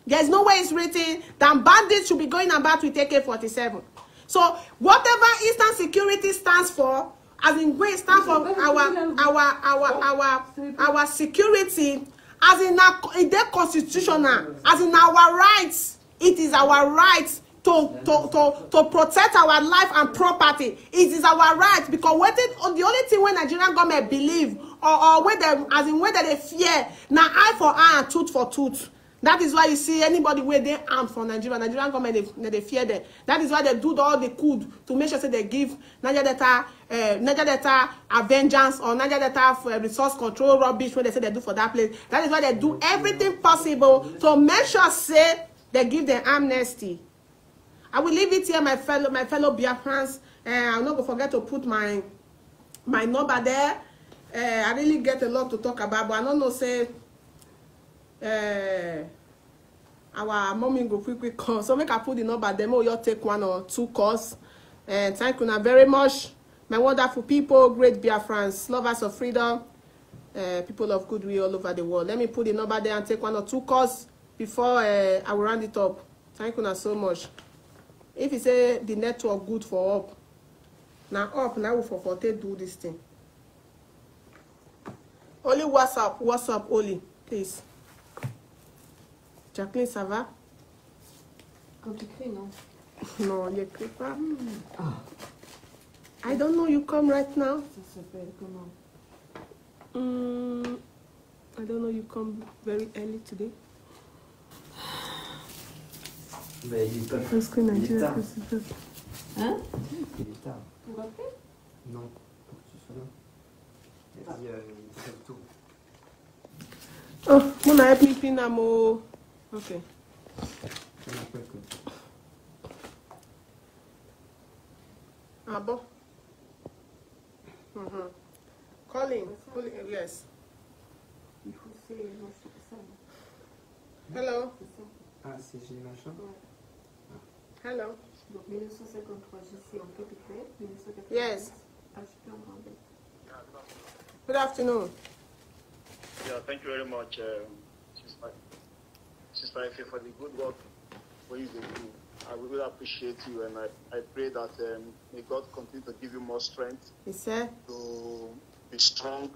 [SPEAKER 1] There's no way it's written that bandits should be going about with AK-47. So whatever Eastern Security stands for, as in way it stands for our our our our our security, as in our in their constitutional, as in our rights, it is our rights to to to to protect our life and property. It is our right because wetin the only thing wey Nigerian government believe or or wey dem as in dem dey fear. Na eye for eye and tooth for tooth. that is why you see anybody wey dey armed for nigeria. Nigerian government dey dey fear them. That is why they do all they could to make sure say they give niger delta uh, niger delta avengers or niger delta uh, resource control rubbish wey they say they do for that place. That is why they do everything possible to make sure say they give them amnesty. I will leave it here my fellow my fellow biafrans. Uh, i no go forget to put my my number there i really get a lot to talk about but i no know say uh, our mommy go quick quick [laughs] call so make i put the number make we just take one or two calls. Uh, thank you na very much my wonderful people great biafrans lovers of freedom uh, people of goodwill all over the world. Let me put the number there and take one or two calls before uh, i will round it up. Thank you na so much. If you say the network good for up na up na we for do this thing only whatsapp whatsapp only please. Jacqueline, ça va
[SPEAKER 3] Quand tu cries, non
[SPEAKER 1] Non, il écrit pas. I don't know, you come right now.
[SPEAKER 3] Ça s'appelle comment
[SPEAKER 1] Mm, I don't know, you come very early today.
[SPEAKER 2] Mais il est pas.
[SPEAKER 1] Parce que
[SPEAKER 2] Il est
[SPEAKER 1] Nigeria
[SPEAKER 2] tard.
[SPEAKER 1] President-
[SPEAKER 3] Hein
[SPEAKER 2] Il est tard.
[SPEAKER 3] Pour appeler
[SPEAKER 2] Non, pour que tu sois là. Il a euh,
[SPEAKER 1] Oh, muna help me pin am o. Okay. Ah bon? Mm -hmm. Calling. Calling. Yes. Hello?
[SPEAKER 2] Ah, c'est Gilles
[SPEAKER 3] ah.
[SPEAKER 1] Hello?
[SPEAKER 3] Donc 1953, je suis en capitaine. 1993.
[SPEAKER 1] Yes.
[SPEAKER 3] En
[SPEAKER 1] Good afternoon.
[SPEAKER 4] Yeah, thank you very much, um, Sister, Sister Ife, for the good work what you do. I really appreciate you, and I, I pray that um, may God continue to give you more strength
[SPEAKER 1] He said,
[SPEAKER 4] to be strong.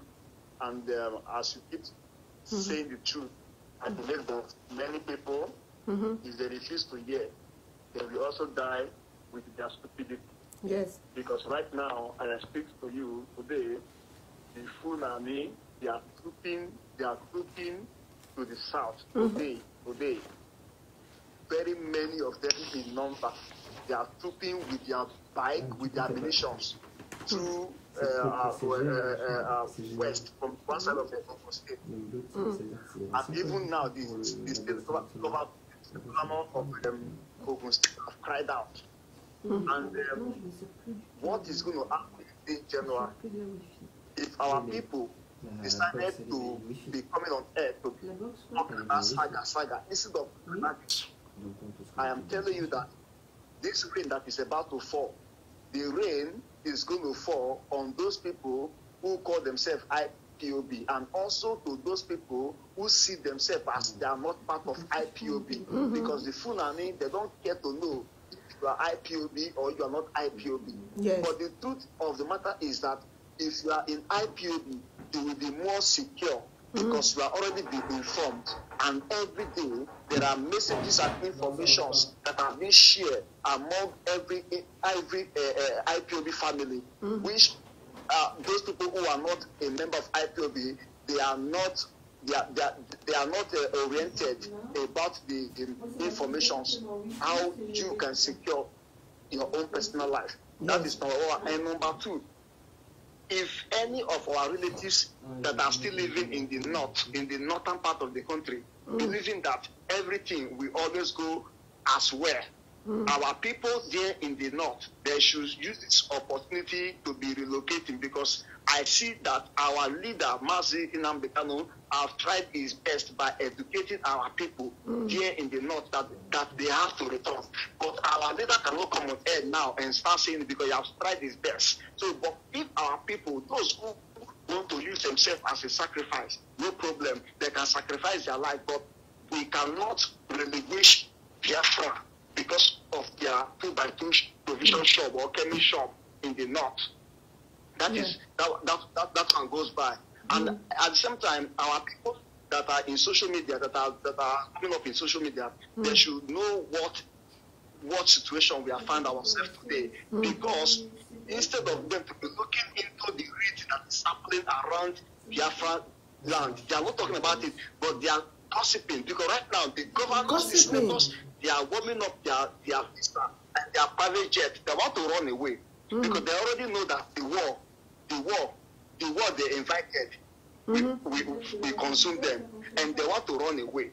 [SPEAKER 4] And um, as you keep saying the truth, I believe that many people,
[SPEAKER 1] mm-hmm.
[SPEAKER 4] if they refuse to hear, they will also die with their stupidity.
[SPEAKER 1] yes,
[SPEAKER 4] Because right now, as I speak to you today, the Fulani, they are trooping, they are trooping to the south today, today. Very many of them in number, they are trooping with their bike, with their munitions through uh, uh, uh, uh, uh, west, from one side of the state.
[SPEAKER 2] Donc l'autre, c'est-à-dire que c'est
[SPEAKER 4] And even now, the, the state cover, cover, the governor of um, Ogun state have cried out. And um,
[SPEAKER 3] je ne sais plus du tout.
[SPEAKER 4] what is going to happen in January if our people decided to be coming on air to talk about saga saga instead of
[SPEAKER 2] peut se
[SPEAKER 4] I am telling you that this rain that is about to fall, the rain is going to fall on those people who call themselves IPOB and also to those people who see themselves as they are not part of IPOB because the Fulani they don't care to know if you are IPOB or you are not IPOB.
[SPEAKER 1] yes,
[SPEAKER 4] But the truth of the matter is that if you are in IPOB, you will be more secure because you are already been informed. And every day there are messages and informations that are being shared among every every uh, uh, IPOB family, which uh, those people who are not a member of IPOB, they are not. They are, they are, they are not uh, oriented about the, the informations how you can secure your own personal life. That is number one. And number two, if any of our relatives that are still living in the north, in the northern part of the country, believing that everything will always go as well, our people there in the north, they should use this opportunity to be relocating because I see that our leader, Mazi Inambekano, have tried his best by educating our people here in the north that, that they have to return. But our leader cannot come on air now and start saying because he has tried his best. So, but if our people, those who want to use themselves as a sacrifice, no problem. They can sacrifice their life, but we cannot relinquish Biafra because of their two by two provision shop or chemist shop in the north. That is that, that that that one goes by. And at the same time, our people that are in social media, that are that are coming up in social media, they should know what what situation we are find ourselves today. Because instead of them to be looking into the rate that is happening around Biafra land, they are not talking about it, but they are gossiping. Because right now the government, the senators, they are warming up their their visa and their private jet. They want to run away because they already know that the war, the war, the war they invited, we, we, we consume them, and they want to run away.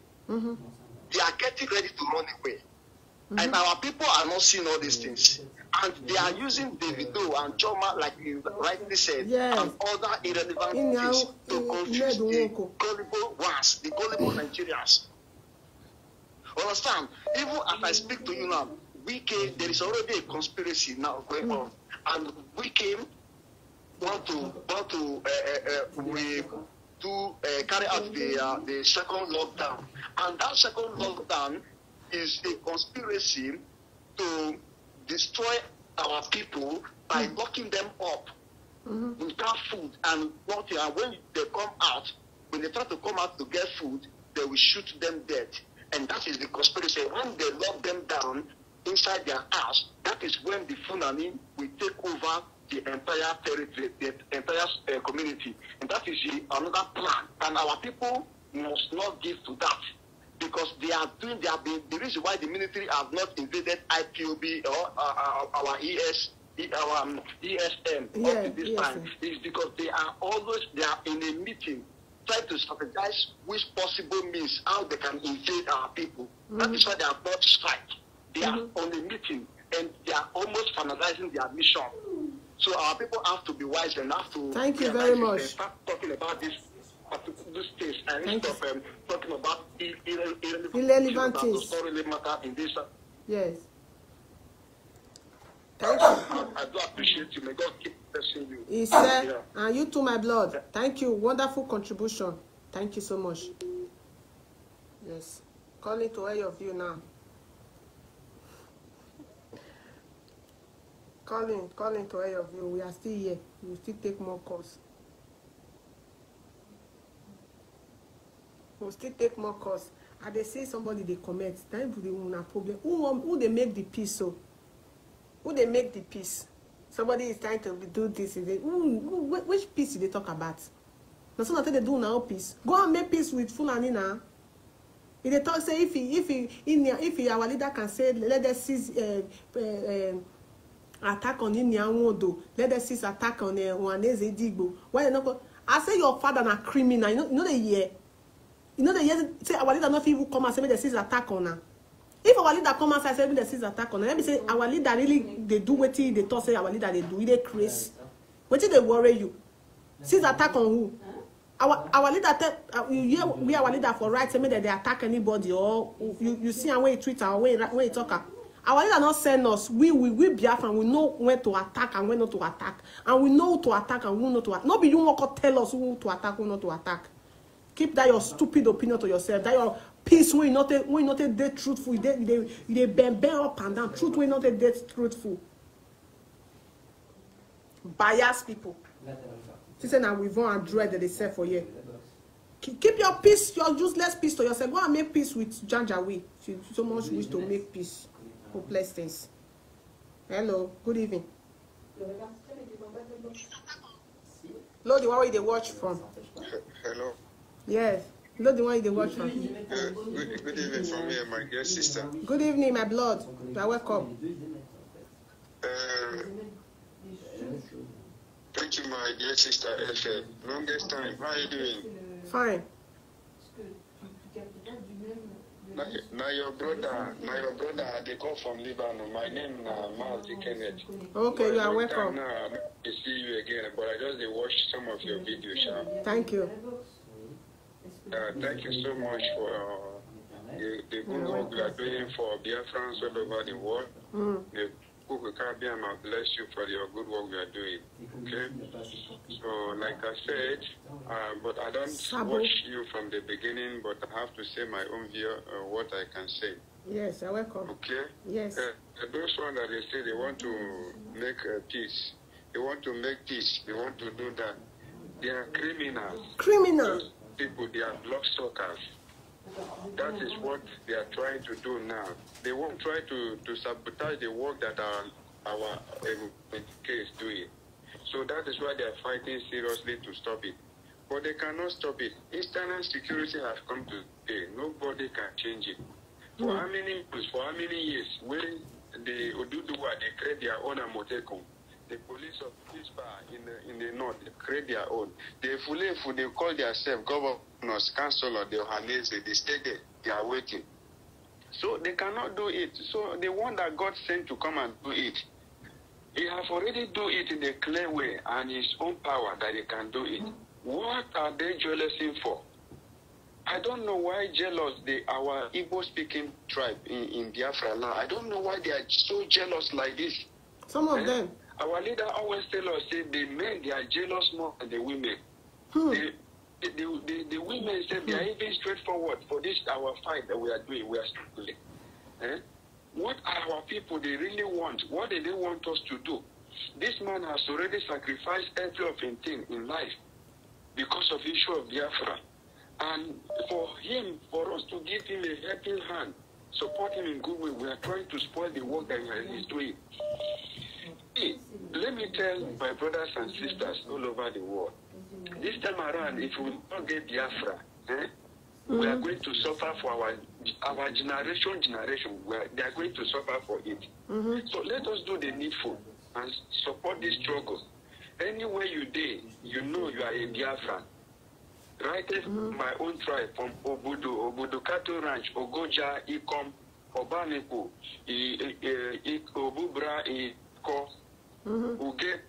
[SPEAKER 4] They are getting ready to run away, and our people are not seeing all these things. And they are using Davido and Choma, like you rightly said,
[SPEAKER 1] Yes.
[SPEAKER 4] and other irrelevant
[SPEAKER 1] In
[SPEAKER 4] things to confuse the gullible ones, the gullible Nigerians. Understand? Even as I speak to you now, we came, there is already a conspiracy now going on, and we came want to want to uh, uh, we to uh, carry out the uh, the second lockdown, and that second lockdown is a conspiracy to destroy our people by locking them up without food and nothing. And when they come out, when they try to come out to get food, they will shoot them dead. And that is the conspiracy. When they lock them down inside their house, that is when the Fulani will take over the entire territory, the entire uh, community. And that is the, another plan. And our people must not give to that. Because they are doing, they have been, the reason why the military have not invaded IPOB or uh, uh, our ES, our um, ESM up
[SPEAKER 1] Yeah,
[SPEAKER 4] to this
[SPEAKER 1] yes,
[SPEAKER 4] time
[SPEAKER 1] sir.
[SPEAKER 4] is because they are always they are in a meeting trying to strategize which possible means how they can invade our people. That is why they are not strike. They are on a meeting and they are almost finalizing their mission. So our people have to be wise and have to
[SPEAKER 1] Thank you very much.
[SPEAKER 4] start talking about this particular states and
[SPEAKER 1] Thank
[SPEAKER 4] of um, talking about ir- ir- irrelevant, that
[SPEAKER 1] things.
[SPEAKER 4] does not really matter in this.
[SPEAKER 1] Yes. Thank you.
[SPEAKER 4] I, do appreciate you. May God keep blessing you.
[SPEAKER 1] He said,
[SPEAKER 4] Yeah.
[SPEAKER 1] and you too, my blood. Thank you. Wonderful contribution. Thank you so much. Yes. Calling to all of you now. Calling, calling to all of you. We are still here. We will still take more calls. We will still take more calls. And they say somebody they comment. Then they will have problem. Who, want- who they make the peace so? who dey make the peace somebody is trying to do this is it who who whi- which peace you dey talk about na so na take dey do una own peace go and make peace with fulani na e dey talk say if he if he if he our leader can say let them cease uh, uh, uh, attack on Inia-Nwodo let them cease attack on uh, Ohanaeze Ndigbo why they no go? I say your father na criminal. You no you no dey hear. You no dey hear. Say our leader no fit even come out say make dem cease attack on am if our leader come outside say make dem cease attack on am let me say our leader really dey do he dey talk say our leader dey do. He dey craze. Wetin dey worry you? Cease attack on who? Our our leader tell uh, you hear where our leader for right say make dem dey attack anybody or you you see am when he tweet or when he when he talk am our leader no send us. We we we biafran we know when to attack and when not to attack. And we know who to attack and who not to attack. No be you wan come tell us who to attack who not to attack. Keep that your stupid opinion to yourself. That your peace wey you no take wey you no truthful. You you dey you dey bend bend up and down. Truth wey you no take truthful. Bias people. See say na weavon and dread dem dey sell for here. Keep your peace your useless peace to yourself. Go and make peace with janjaweed. If you so much wish to make peace hopeless things hello good evening load the one you dey watch from
[SPEAKER 5] Hello.
[SPEAKER 1] yes load the one dey watch from
[SPEAKER 5] Uh, good, good evening from here, my dear sister.
[SPEAKER 1] good evening my blood are welcome
[SPEAKER 5] Uh, thank you, my dear sister. Longest time. How are you doing?
[SPEAKER 1] fine
[SPEAKER 5] Now your brother, now your brother, they come from Lebanon. My name is uh, Mazi Kenneth.
[SPEAKER 1] okay you are welcome
[SPEAKER 5] Now, I see you again, but I just dey watch some of your videos. Sha.
[SPEAKER 1] thank you
[SPEAKER 5] Uh, thank you so much for uh, the, the good work you are doing for Biafrans all over the world.
[SPEAKER 1] mm.
[SPEAKER 5] The Google Caribbean will bless you for your good work you are doing. Okay? So, like I said, uh, but I don't
[SPEAKER 1] Sabo.
[SPEAKER 5] watch you from the beginning, but I have to say my own view, uh, what I can say.
[SPEAKER 1] yes are welcome
[SPEAKER 5] Okay?
[SPEAKER 1] yes
[SPEAKER 5] Uh, those one that they say they want to make uh, peace, they want to make peace, they want to do that. They are criminals.
[SPEAKER 1] criminal
[SPEAKER 5] Those people, they are bloodsuckers. That is what they are trying to do now. They won't try to, to sabotage the work that our, our um, case doing. So that is why they are fighting seriously to stop it. But they cannot stop it. Internal security has come to stay. Nobody can change it. For how many for how many years, when the Oduduwa, they create their own Amotekun, the police of bar in the, in the north, they create their own. The Fulefu, they call themselves governors, councillor, the Ohanese, they stay there, they are waiting. So they cannot do it. So the one that God sent to come and do it, he have already do it in a clear way and his own power that he can do it. What are they jealousy for? I don't know why jealous they our Igbo speaking tribe in, in Biafra now. I don't know why they are so jealous like this.
[SPEAKER 1] some of
[SPEAKER 5] Eh?
[SPEAKER 1] them
[SPEAKER 5] Our leader always tell us say the men they are jealous more than the women.
[SPEAKER 1] hmm.
[SPEAKER 5] The, the, the, the, women say they are even straightforward for this our fight that we are doing. We are struggling. Eh? What our people they really want? What do they want us to do? This man has already sacrificed every of thing in life because of issue of Biafra. And for him, for us to give him a helping hand, support him in good way, we are trying to spoil the work that he is doing. Let me tell my brothers and sisters all over the world. This time around, if we don't get Biafra, eh, we are going to suffer for our our generation generation. We are, they are going to suffer for it.
[SPEAKER 1] Mm-hmm.
[SPEAKER 5] So let us do the needful and support this struggle. Anywhere you day, you know you are a Biafran. Right in my own tribe from Obudu, Obudu Cattle Ranch, Ogoja, Ikom, Obanipo, Obubra, Iko,
[SPEAKER 1] Mm-hmm.
[SPEAKER 5] Uge.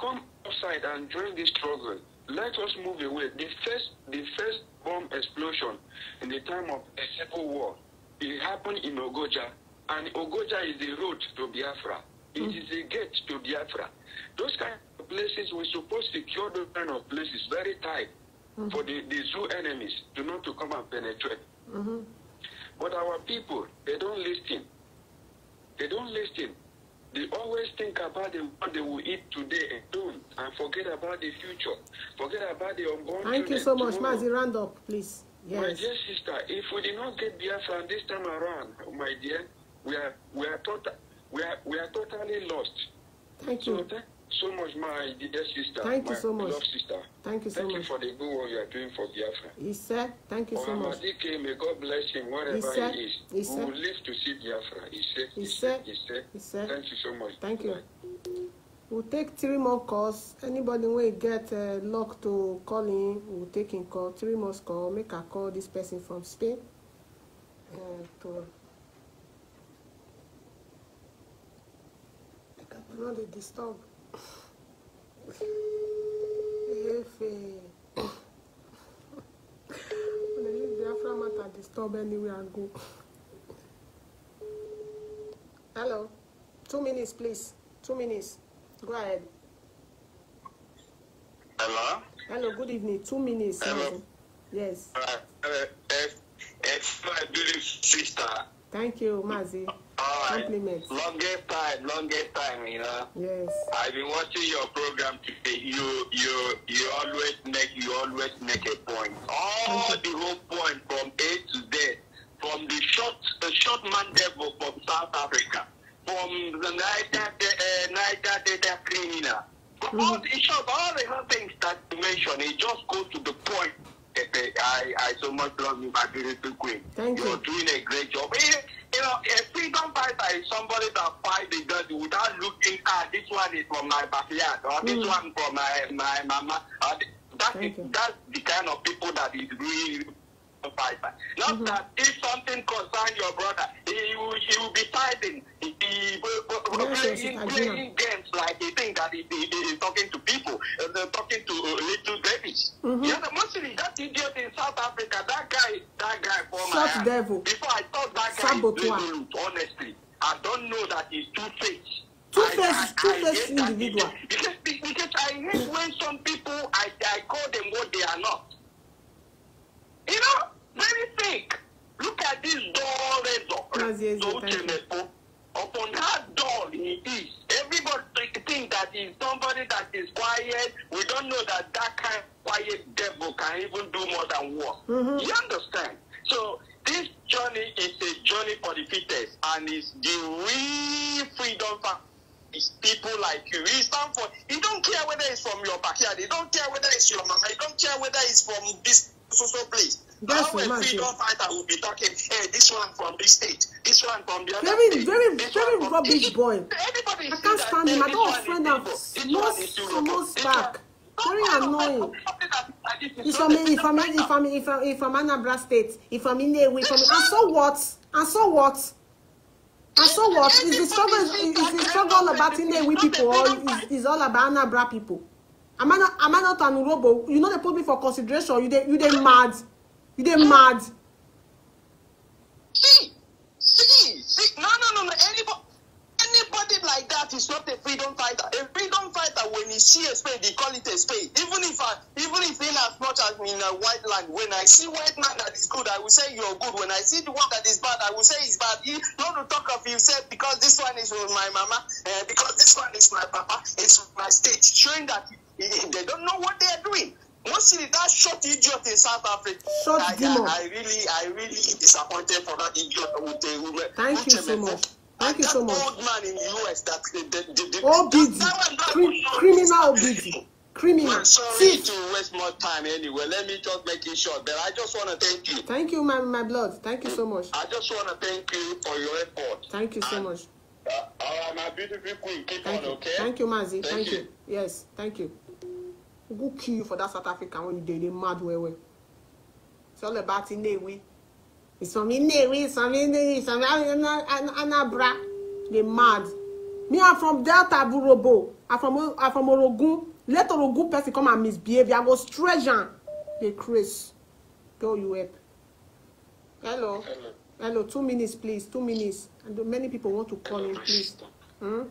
[SPEAKER 5] Come outside and join this struggle. let us move away. The first, the first bomb explosion in the time of a civil war, it happened in Ogoja, and Ogoja is the road to Biafra. It mm-hmm. is the gate to Biafra. Those kind of places, we're supposed to secure those kind of places very tight mm-hmm. for the, the zoo enemies to not to come and penetrate. Mm-hmm. But our people, they don't listen. They don't listen. They always think about the what they will eat today and don't, and forget about the future. Forget about the unborn
[SPEAKER 1] Thank you so much. Mazi. Up, please.
[SPEAKER 5] My
[SPEAKER 1] Yes.
[SPEAKER 5] dear sister, if we did not get Biafra this time around, my dear, we are we are total we are we are totally lost.
[SPEAKER 1] Thank
[SPEAKER 5] So
[SPEAKER 1] you.
[SPEAKER 5] thank you so much, my dear sister.
[SPEAKER 1] Thank you so much.
[SPEAKER 5] beloved sister.
[SPEAKER 1] Thank you so
[SPEAKER 5] Thank you
[SPEAKER 1] much.
[SPEAKER 5] for the good work you are doing for Biafra.
[SPEAKER 1] He said, thank you so much.
[SPEAKER 5] Ohamadike, may God bless him wherever
[SPEAKER 1] He said-
[SPEAKER 5] he is.
[SPEAKER 1] he
[SPEAKER 5] we
[SPEAKER 1] said-
[SPEAKER 5] will live to see Biafra. He said,
[SPEAKER 1] He
[SPEAKER 5] he,
[SPEAKER 1] said-
[SPEAKER 5] said, he said,
[SPEAKER 1] he said-
[SPEAKER 5] Thank you so much.
[SPEAKER 1] Thank you.
[SPEAKER 5] Bye.
[SPEAKER 1] We'll take three more calls. Anybody wey get uh, luck to call in, we'll take in call. Three more call. Make I call this person from Spain. Uh, to I no dey disturb. Uh, when I use Biafra matter disturb anywhere I go. Hello. Two minutes, please. Two minutes. Go ahead.
[SPEAKER 4] Hello?
[SPEAKER 1] Hello, good evening. Two minutes.
[SPEAKER 4] Hello.
[SPEAKER 1] Yes.
[SPEAKER 4] Uh, uh, my beautiful sister.
[SPEAKER 1] Thank you, Mazi.
[SPEAKER 4] Alright.
[SPEAKER 1] Compliments.
[SPEAKER 4] Longest time, longest time, you know.
[SPEAKER 1] Yes.
[SPEAKER 4] I've been watching your program today. You you you always make you always make a point. All the whole point from A to Z, from the short the short man devil from South Africa, from the Niger uh, Niger data criminal. From all the short, all the whole things that you mentioned, it just goes to the point. Eh, I, I so much love you, my beautiful queen.
[SPEAKER 1] Thank you.
[SPEAKER 4] You're doing a great job. Eh, You know, a freedom fighter is somebody that fight the gun without looking at this one is from my backyard or this
[SPEAKER 1] Mm.
[SPEAKER 4] one from my my mama. Or the, that
[SPEAKER 1] Thank
[SPEAKER 4] is that's the kind of people that is really fighter. Not
[SPEAKER 1] Mhm.
[SPEAKER 4] that if something concerns your brother, he will, he will be fighting. He, he will-
[SPEAKER 1] Yes, yes,
[SPEAKER 4] playing,
[SPEAKER 1] do
[SPEAKER 4] playing games like he think that he, he, he is talking to people, uh, talking to uh, little babies.
[SPEAKER 1] Mhm.
[SPEAKER 4] Yeah, mostly that idiot in South Africa, that guy, that guy for my
[SPEAKER 1] devil.
[SPEAKER 4] Before I thought that guy
[SPEAKER 1] Saboteur.
[SPEAKER 4] is resolute, honestly. I don't know that he's two-faced.
[SPEAKER 1] Two-faced- two-faced individual.
[SPEAKER 4] Because, because I hate when some people, I, I call them what they are not. You know, very fake. Look at this
[SPEAKER 1] yes,
[SPEAKER 4] razor.
[SPEAKER 1] you.
[SPEAKER 4] Upon that doll he is. Everybody think that he's somebody that is quiet. We don't know that that kind of quiet devil can even do more than war.
[SPEAKER 1] Mhm.
[SPEAKER 4] You understand? So this journey is a journey for the fittest, and it's the real freedom for it's people like you. He stand for. He don't care whether it's from your backyard. He don't care whether it's your mama. He don't care whether it's from this social place.
[SPEAKER 1] That's
[SPEAKER 4] How
[SPEAKER 1] the
[SPEAKER 4] a freedom fighter will be talking, hey, this one from this state, this one from the other
[SPEAKER 1] Very,
[SPEAKER 4] state.
[SPEAKER 1] very, very
[SPEAKER 4] from-
[SPEAKER 1] rubbish boy.
[SPEAKER 4] Everybody
[SPEAKER 1] I can't stand him. I don't friend small
[SPEAKER 4] this
[SPEAKER 1] spark.
[SPEAKER 4] one-
[SPEAKER 1] Very annoying. If I'm if I'm
[SPEAKER 4] different.
[SPEAKER 1] if I'm if I'm if I'm Anambra State, if I'm Inewi, if I'm and so what? And so what? And so what? Is the struggle is, the struggle all about Inewi people or is, is all about Anambra people? Am I not am I not an Urobo? You know they put me for consideration. You they you they mad. You they mad.
[SPEAKER 4] See, see, see. No, no, no, no. Anybody, anybody like that is not a freedom fighter. A freedom fighter, when he see a spade, he call it a spade. Even if I, even if in as much as in a white land, when I see white man that is good, I will say you're good. When I see the one that is bad, I will say he's bad. He not to talk of himself because this one is my mama, uh, because this one is my papa, it's my state, showing that he- he- they don't know what they are doing. Mostly that short idiot in South Africa.
[SPEAKER 1] Short
[SPEAKER 4] I. I, I really, I really disappointed for that idiot with the with
[SPEAKER 1] Thank you so much. Thank you so much.
[SPEAKER 4] old man in the US that the, the, the, the,
[SPEAKER 1] OBD.
[SPEAKER 4] that one- that
[SPEAKER 1] Cri-
[SPEAKER 4] was not-
[SPEAKER 1] criminal OBD. Criminal.
[SPEAKER 4] I'm sorry
[SPEAKER 1] Thief.
[SPEAKER 4] to waste more time anyway. Let me just make it short. But I just want to thank you.
[SPEAKER 1] Thank you, my, my blood. Thank you so much.
[SPEAKER 4] I just want to thank you for your effort.
[SPEAKER 1] Thank you so much.
[SPEAKER 4] Uh, all right, my beautiful queen, keep
[SPEAKER 1] Thank
[SPEAKER 4] on,
[SPEAKER 1] you.
[SPEAKER 4] okay?
[SPEAKER 1] Thank you, Mazi.
[SPEAKER 4] Thank
[SPEAKER 1] Thank, you.
[SPEAKER 4] you.
[SPEAKER 1] Yes, thank you. Who go kill you for that South African when you dey dey mad well well? It's all about. It's from Inewi, it's from Inewi, it's from Ana- Ana- Anambra. They mad. Me, I'm from Delta Burobo. I'm from I'm from Orogun. let a good person come and misbehave i go stretch am dey craze go you help hello
[SPEAKER 6] Hello.
[SPEAKER 1] hello two minutes please two minutes and many people want to call in please hmm?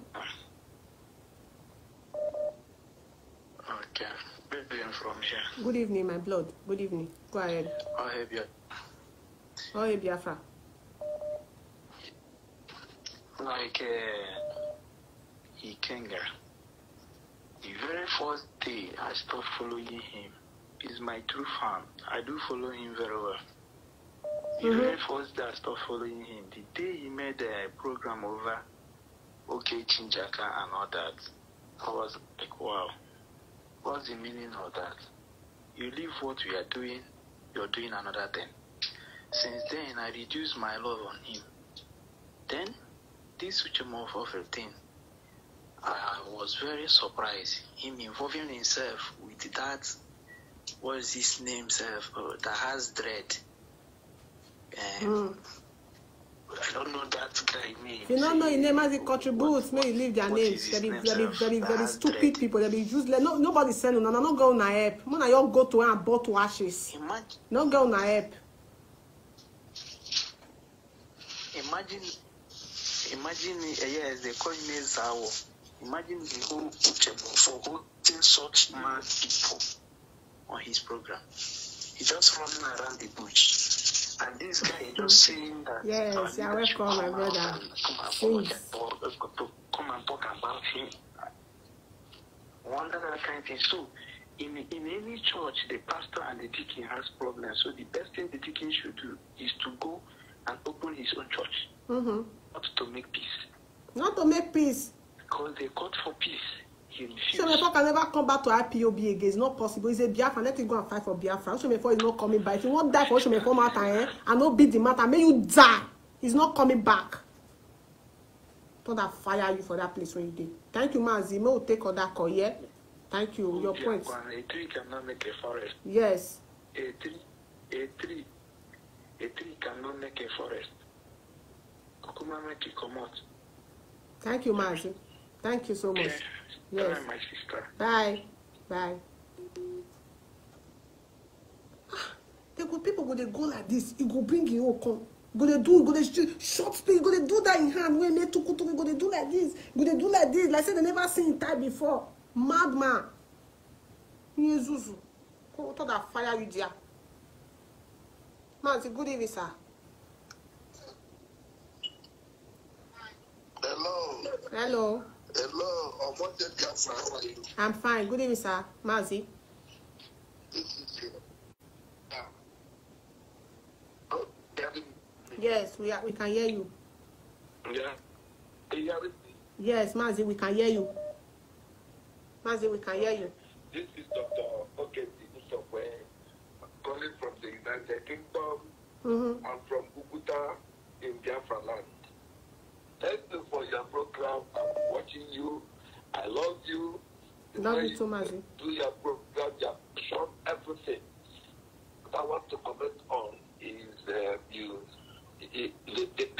[SPEAKER 7] Okay. Baby, I'm from here.
[SPEAKER 1] good evening my blood good evening go ahead
[SPEAKER 7] I'll help you.
[SPEAKER 1] oye biafra
[SPEAKER 7] Like, uh, Ikenga. The very first day I stopped following him, he's my true fan. I do follow him very well. The
[SPEAKER 1] Mhm.
[SPEAKER 7] very first day I stopped following him, the day he made a program over OK Chinjaka and all that, I was like, wow, what's the meaning of that? You leave what we are doing, you're doing another thing. Since then, I reduced my love on him. Then, this switch off of everything. I was very surprised. Him involving himself with that, what is his name, self, uh, that has dread. Um,
[SPEAKER 1] Hmm.
[SPEAKER 7] I don't know that guy name.
[SPEAKER 1] if you no know him name as he contribute make you leave their names
[SPEAKER 7] is
[SPEAKER 1] there
[SPEAKER 7] his
[SPEAKER 1] be
[SPEAKER 7] name,
[SPEAKER 1] there be
[SPEAKER 7] sef?
[SPEAKER 1] very very
[SPEAKER 7] That
[SPEAKER 1] stupid people there be useless no nobody send una no get una help una just go to am burn to ashes
[SPEAKER 7] Imagine,
[SPEAKER 1] no get una help
[SPEAKER 7] imagine, imagine, uh, yes, they call him Zawo. Imagine the whole Uchebo for hosting such mad people on his program. He just running around the bush. And this guy is just saying that.
[SPEAKER 1] Yes,
[SPEAKER 7] uh,
[SPEAKER 1] you're welcome, my brother.
[SPEAKER 7] uh, to come and talk about him. Wonder that kind of thing. So, in, in any church, the pastor and the deacon has problems. So, the best thing the deacon should do is to go and open his own church,
[SPEAKER 1] mm-hmm.
[SPEAKER 7] not to make peace.
[SPEAKER 1] not to make peace
[SPEAKER 7] Because they called for peace. He refused.
[SPEAKER 1] Shemefo can never come back to IPOB again. It's not possible. He's a Biafra. Let him go and fight for Biafra. Shemefo is not coming back. If you want die for Shemefo matter, eh, and not beat the matter, may you die. He's not coming back. Don't that fire you for that place where you did. Thank you, Mazi. May we take other call, yeah? Thank you. Your
[SPEAKER 7] Yeah,
[SPEAKER 1] point.
[SPEAKER 7] A tree cannot make a forest.
[SPEAKER 1] Yes.
[SPEAKER 7] A tree, a tree, a tree cannot make a forest. Kukuma make it come out.
[SPEAKER 1] Thank you, Mazi. Thank you so much.
[SPEAKER 7] Okay.
[SPEAKER 1] Yes.
[SPEAKER 7] Bye, my sister.
[SPEAKER 1] Bye. Bye. Ah, They go people go dey go like this. E go bring him own come. Go dey do, go dey sh- short speed, go dey do that in hand wey make tuku tuku, go dey do like this, go dey do like this, like say they never see him type before. Madman. Yezuzu. Go thought that fire you there. Manzi, good evening, sir.
[SPEAKER 8] Hello,
[SPEAKER 1] Hello.
[SPEAKER 8] Hello, Omote Biafra, how are you?
[SPEAKER 1] I'm fine. Good evening, sir. Mazi.
[SPEAKER 8] This is you. Yeah. Oh,
[SPEAKER 1] Yes, we are, we can hear you.
[SPEAKER 8] yeah. Are you hearing me?
[SPEAKER 1] Yes, Mazi, we can hear you. Mazi, we can hear you.
[SPEAKER 8] This is Dr. Oketi Usokwe, calling from the United Kingdom.
[SPEAKER 1] Mm-hmm.
[SPEAKER 8] I'm from Bukuta in Biafra land. Thank you for your program. I'm watching you. I love you. The
[SPEAKER 1] Love you too, Mazi.
[SPEAKER 8] Do your program, your show, everything. What I want to comment on is uh, you. It, it,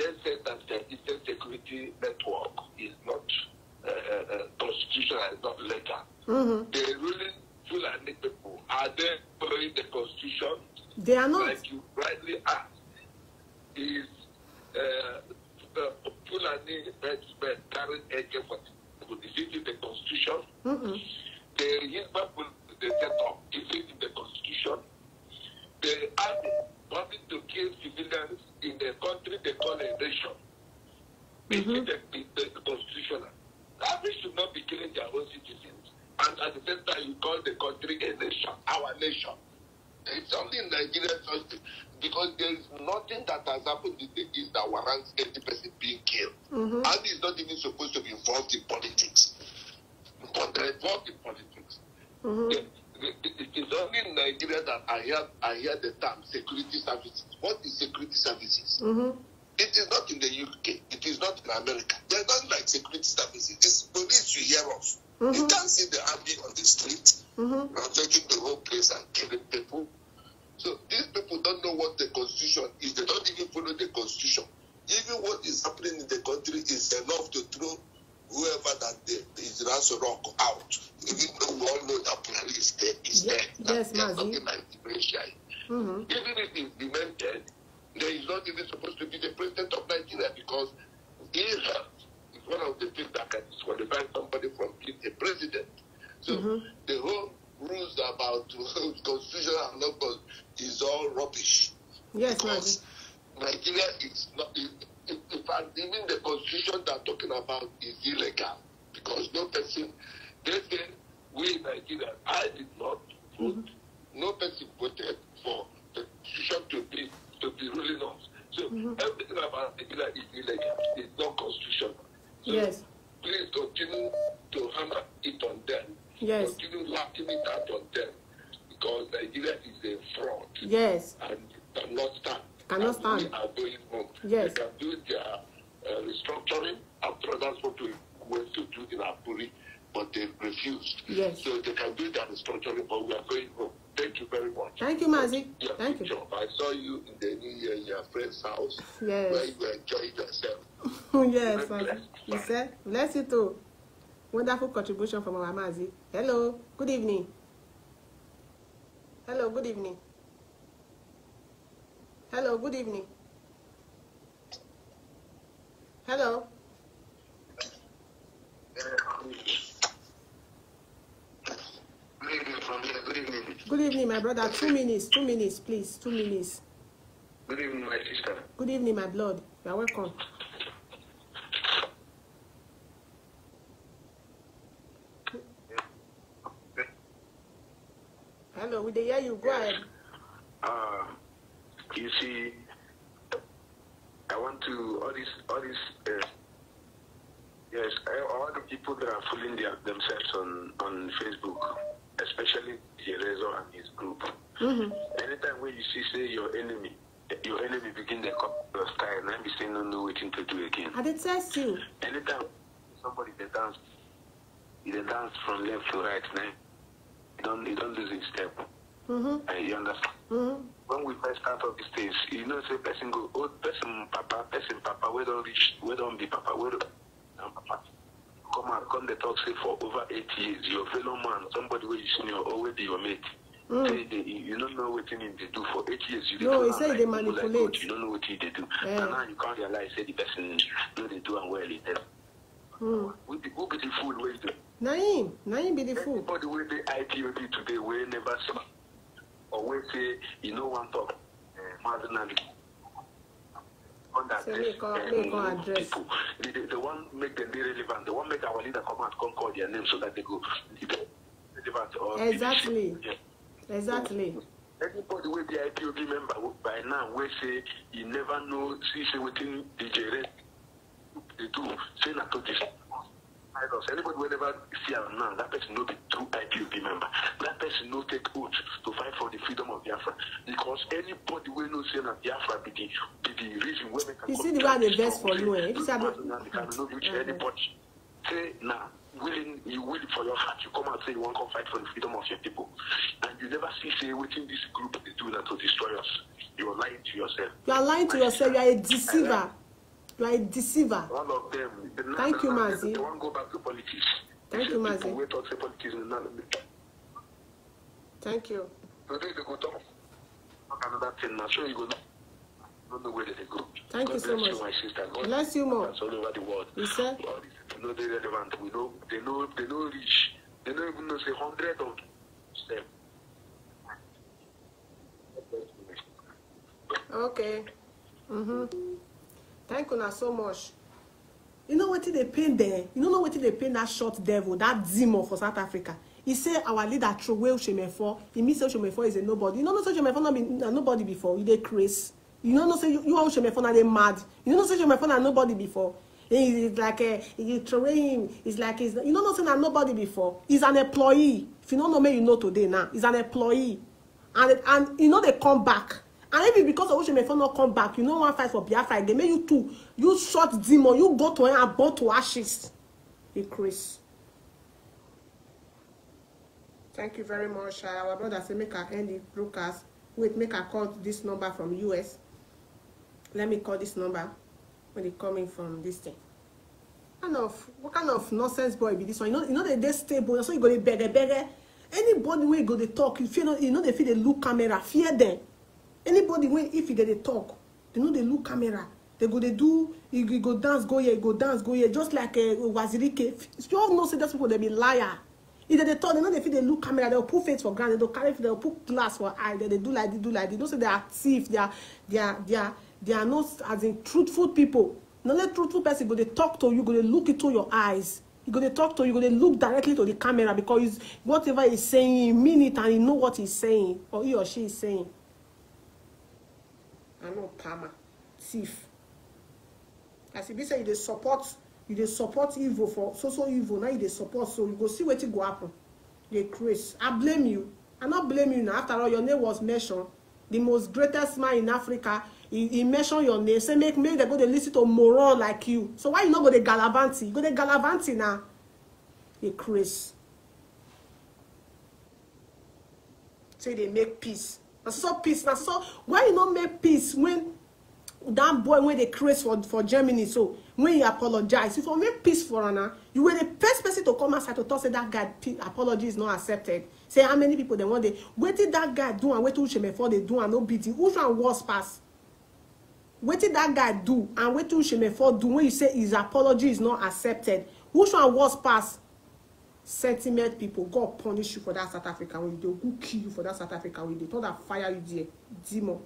[SPEAKER 1] Wonderful contribution from our Mazi. Hello, good evening. Hello, good evening. Hello, good evening. Hello.
[SPEAKER 9] Good evening,
[SPEAKER 1] my brother. Two minutes, two minutes, please. Two minutes.
[SPEAKER 9] Good evening, my sister.
[SPEAKER 1] Good evening, my blood. You are welcome. Hello, we dey hear you. Go ahead.
[SPEAKER 9] Uh, you see, I want to all these all these uh, yes, I, all the people that are fooling their, themselves on on Facebook, especially Jerezo and his group.
[SPEAKER 1] Mm-hmm.
[SPEAKER 9] Anytime when you see say your enemy, your enemy begin to copy your style, and I be saying no know what to do again.
[SPEAKER 1] I dey test you.
[SPEAKER 9] Anytime somebody they dance, they dance from left to right, now you don't you don't lose his step.
[SPEAKER 1] Mm-hmm.
[SPEAKER 9] Uh, you understand?
[SPEAKER 1] Mm-hmm.
[SPEAKER 9] when we first start off the stage, you know, say person go, oh, person papa, person papa, we don't reach, we don't be papa, we don't, um, papa. Come out, come the talk say for over eight years, your fellow man, somebody where you senior, already your mate.
[SPEAKER 1] Mm.
[SPEAKER 9] Say they, you don't know what they do for eight years. You
[SPEAKER 1] No, he say
[SPEAKER 9] like
[SPEAKER 1] they
[SPEAKER 9] like
[SPEAKER 1] manipulate.
[SPEAKER 9] God, you don't know what he they do.
[SPEAKER 1] Yeah.
[SPEAKER 9] And now you can't realize say the person do they do and well. It
[SPEAKER 1] Mm.
[SPEAKER 9] Who, be, who be the fool wey dey?
[SPEAKER 1] Na him, be the fool.
[SPEAKER 9] Everybody wey dey IPOB today wey never saw or wey say e no wan talk, Maazị Nnamdi under
[SPEAKER 1] this
[SPEAKER 9] um,
[SPEAKER 1] make
[SPEAKER 9] them be relevant. They want make our leader come out, call their name so that they go relevant. Or
[SPEAKER 1] exactly.
[SPEAKER 9] Yeah.
[SPEAKER 1] Exactly.
[SPEAKER 9] Anybody with the IPOB member by now, we say you never know, see, say within the generation they do, say not to this. Idols. Anybody will never see am now, that person no be true IPOB member. That person no take oath to fight for the freedom of Biafra. Because anybody will know say na Biafra be the, be the reason where we can
[SPEAKER 1] You see the way I dey vex for you, eh? If you say I dey-
[SPEAKER 9] They can no reach anybody. Say now, willing, you will for your heart, you come out say you want to fight for the freedom of your people. And you never see say within this group they do that to destroy us. You are lying to yourself.
[SPEAKER 1] You are lying to yourself. You are a deceiver. A deceiver.
[SPEAKER 9] One of them. The,
[SPEAKER 1] Thank you, Mazi.
[SPEAKER 9] They want to go back to politics.
[SPEAKER 1] Thank you, Mazi.
[SPEAKER 9] people talk say politics is not.
[SPEAKER 1] Thank you.
[SPEAKER 9] Today they go talk. Another thing now. So you go know. Don't know where they go.
[SPEAKER 1] Thank
[SPEAKER 9] God
[SPEAKER 1] you so much.
[SPEAKER 9] You, my sister. God
[SPEAKER 1] Bless you more.
[SPEAKER 9] All over the world.
[SPEAKER 1] You said?
[SPEAKER 9] Know they relevant. We know they know they know reach. They don't even know say hundred of them.
[SPEAKER 1] Okay. Mm-hmm. Thank una so much. You know wetin dey pain dem? You no know wetin dey pain that short devil, that demon for South Africa? He say our leader throway Oshemefo. He mean say Oshemefo is a nobody. You no know say Oshemefo no be na nobody before. You dey craze. You no know say you, you and Oshemefo na dey mad. You no know say Oshemefo na nobody before. He is like a, you throway him. It's like he's you no know say na nobody before. He's an employee. If you no know make you know today now. He's an employee. And and you know they come back. And if e because of oshemefo no come back you no wan fight for biafra again. Make you too you short demon you go to him and burn to ashes. You craze. thank you very much uh, our brother say make i end the broadcast. Wait make i call this number from us let me call this number when e coming from this thing. Kind of what kind of nonsense boy be this one? You know you know they dey stable so you go dey bege bege anybody wey go dey talk you no you know they fit dey look camera fear them anybody wey if you dey dey talk they no dey look camera. They go dey do you go dance go here you go dance go here. Just like uh, wazirike. You all know say those people dey be liar. If they talk they no dey fit dey look camera. They go put face for ground. They go carry they go put glass for eye. They dey do like this do like you know say they are thief. They are they are they are they are not as in truthful people. Na only truthful person go dey talk to you go dey look into your eyes. He go dey talk to you go dey look directly to the camera because whatever he's saying he mean it and he know what he's saying or he or she is saying i know palmer thief. As e be say you dey support you dey support evil for so so evil. Na you dey support so you go see wetin go happen. Dey craze. I blame you. I no blame you na after all your name was mentioned. The most greatest man in africa he he mention your name. Say make make dem go dey lis ten to moron like you. So why you no go dey galavanti you go dey galavanti na dey craze. Say dey make peace na so peace. Na so why you no make peace when that boy wey dey craze for for germany? So when he apologize you for make peace for una you were the first person to come outside to talk say that guy apology is not accepted. Say how many people dem wan dey wetin that guy do and wetin usemefo dey do and no be the which one worse pass? Wetin that guy do and wetin usemefo do when you say his apology is not accepted? Which one worse pass sentiment people god punish you for that south africa wey dey who kill you for that south africa wey dey thunder fire you there. Demon.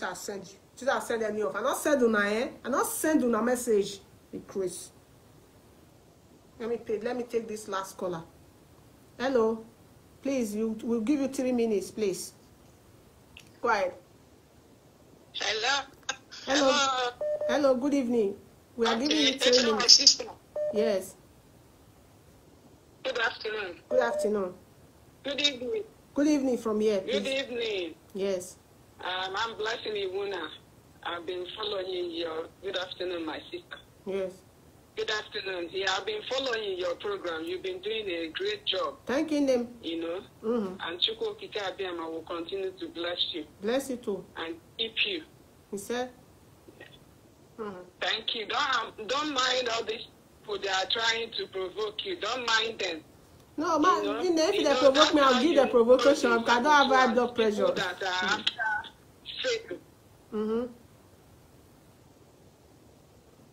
[SPEAKER 1] I send you. I send any of i no send una eh? I no send una message. Be craze let me pay let me take this last caller. Hello? Please you we'll give you three minutes please. Go ahead.
[SPEAKER 10] Hello.
[SPEAKER 1] hello. Hello. Good evening. We are giving you
[SPEAKER 10] Okay,
[SPEAKER 1] three
[SPEAKER 10] hello,
[SPEAKER 1] minutes. Yes
[SPEAKER 10] Good afternoon.
[SPEAKER 1] good afternoon
[SPEAKER 10] Good evening.
[SPEAKER 1] good evening from here
[SPEAKER 10] Good
[SPEAKER 1] please
[SPEAKER 10] evening.
[SPEAKER 1] yes
[SPEAKER 10] Um, I'm Blessing Iwuna. I've been following your. Good afternoon, my sister.
[SPEAKER 1] yes
[SPEAKER 10] Good afternoon. Yeah, I've been following your program. You've been doing a great job,
[SPEAKER 1] thanking them
[SPEAKER 10] you know.
[SPEAKER 1] mm-hmm.
[SPEAKER 10] And Chukwu Okike Abiyama will continue to bless you
[SPEAKER 1] bless you too
[SPEAKER 10] and keep you.
[SPEAKER 1] he said mm-hmm.
[SPEAKER 10] Thank you. Don't um, don't mind all these people that are trying to provoke you. Don't mind them.
[SPEAKER 1] no ma
[SPEAKER 10] You know,
[SPEAKER 1] you know if
[SPEAKER 10] you
[SPEAKER 1] they provoke me i'll give them
[SPEAKER 10] know
[SPEAKER 1] provocation i don't have high blood pressure
[SPEAKER 10] that are after faith.
[SPEAKER 1] mm-hmm.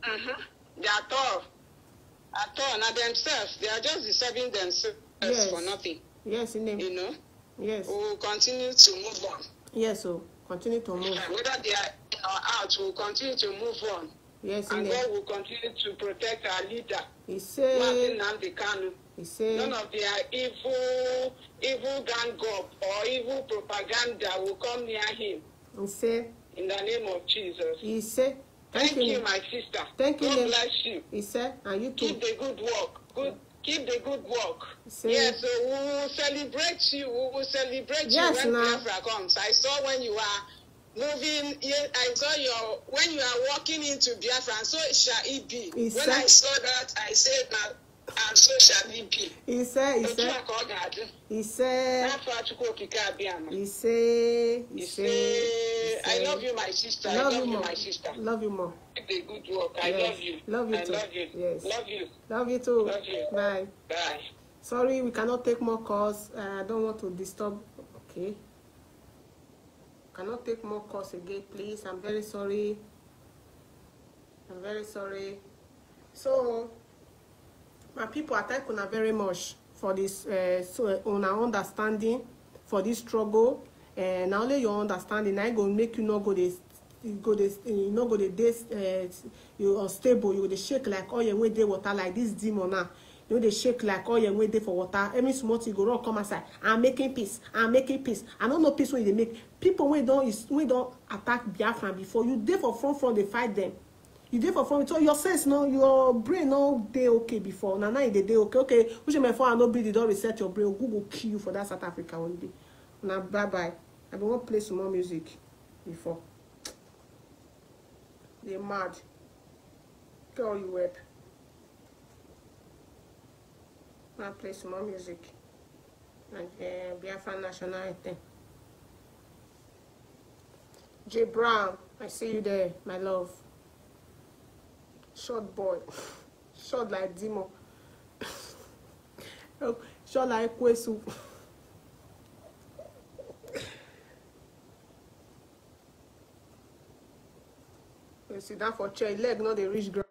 [SPEAKER 10] Mm-hmm. They are tough. At all, now themselves, they are just deceiving themselves
[SPEAKER 1] Yes.
[SPEAKER 10] for nothing.
[SPEAKER 1] yes in name
[SPEAKER 10] You know,
[SPEAKER 1] yes
[SPEAKER 10] we will continue to move on.
[SPEAKER 1] yes so continue to move
[SPEAKER 10] Whether they are in or out, we will continue to move on.
[SPEAKER 1] Yes
[SPEAKER 10] And God will continue to protect our leader,
[SPEAKER 1] he
[SPEAKER 10] Martin
[SPEAKER 1] say
[SPEAKER 10] Namdi Kanu.
[SPEAKER 1] he say
[SPEAKER 10] None of their evil, evil gang up or evil propaganda will come near him.
[SPEAKER 1] he say
[SPEAKER 10] In the name of Jesus.
[SPEAKER 1] he say
[SPEAKER 10] Thank
[SPEAKER 1] thank
[SPEAKER 10] you,
[SPEAKER 1] you
[SPEAKER 10] my sister.
[SPEAKER 1] Thank you,
[SPEAKER 10] God bless you.
[SPEAKER 1] he said and you
[SPEAKER 10] Keep
[SPEAKER 1] too
[SPEAKER 10] the good work. Good. Keep the good work.
[SPEAKER 1] Say-
[SPEAKER 10] yes, so we will celebrate you. We will celebrate
[SPEAKER 1] Yes,
[SPEAKER 10] you when
[SPEAKER 1] now.
[SPEAKER 10] Biafra comes. I saw when you are moving. Yeah, I saw your when you are walking into Biafra, and so shall it be.
[SPEAKER 1] He
[SPEAKER 10] when
[SPEAKER 1] said-
[SPEAKER 10] I saw that, I said, "Now, and so shall it be."
[SPEAKER 1] he said he said
[SPEAKER 10] a
[SPEAKER 1] he said he say he
[SPEAKER 10] he "I love you, my sister. I
[SPEAKER 1] love
[SPEAKER 10] love
[SPEAKER 1] you
[SPEAKER 10] you, my sister.
[SPEAKER 1] love you more
[SPEAKER 10] Keep the good work. I
[SPEAKER 1] Yes.
[SPEAKER 10] love you.
[SPEAKER 1] Love you
[SPEAKER 10] I
[SPEAKER 1] too.
[SPEAKER 10] love you.
[SPEAKER 1] Yes.
[SPEAKER 10] Love you.
[SPEAKER 1] love you too
[SPEAKER 10] Love you.
[SPEAKER 1] bye.
[SPEAKER 10] Bye."
[SPEAKER 1] Sorry, we cannot take more calls. Uh, I don't want to disturb. Okay. Cannot take more calls again, please. I'm very sorry. I'm very sorry. So, my people, I thank una very much for this, uh, so uh, una understanding for this struggle. And not only your understanding, I go make you not go this, you go this, you not go the days, uh, you unstable. You go dey shake like oil wey dey water like this demon now. You know dey shake like oil wey dey for water. Every small thing go run come outside. I'm making peace. I'm making peace. I no know peace wey dey make. People wey don is wey don attack Biafra before, you dey for front front dey fight them you dey for front so your sense no your brain no dey okay before na now you dey okay okay which my phone no breathe you don reset your brain ogun go kill you for that south africa one day una bye bye i bin wan play more music before dey mad all you web na play some more music. Na uh, biafra national anthem. J brown i see you there my love. short boy. [laughs] Short like demon [laughs] Oh, short like kwesu. [laughs] You sit down for chair leg no dey reach ground.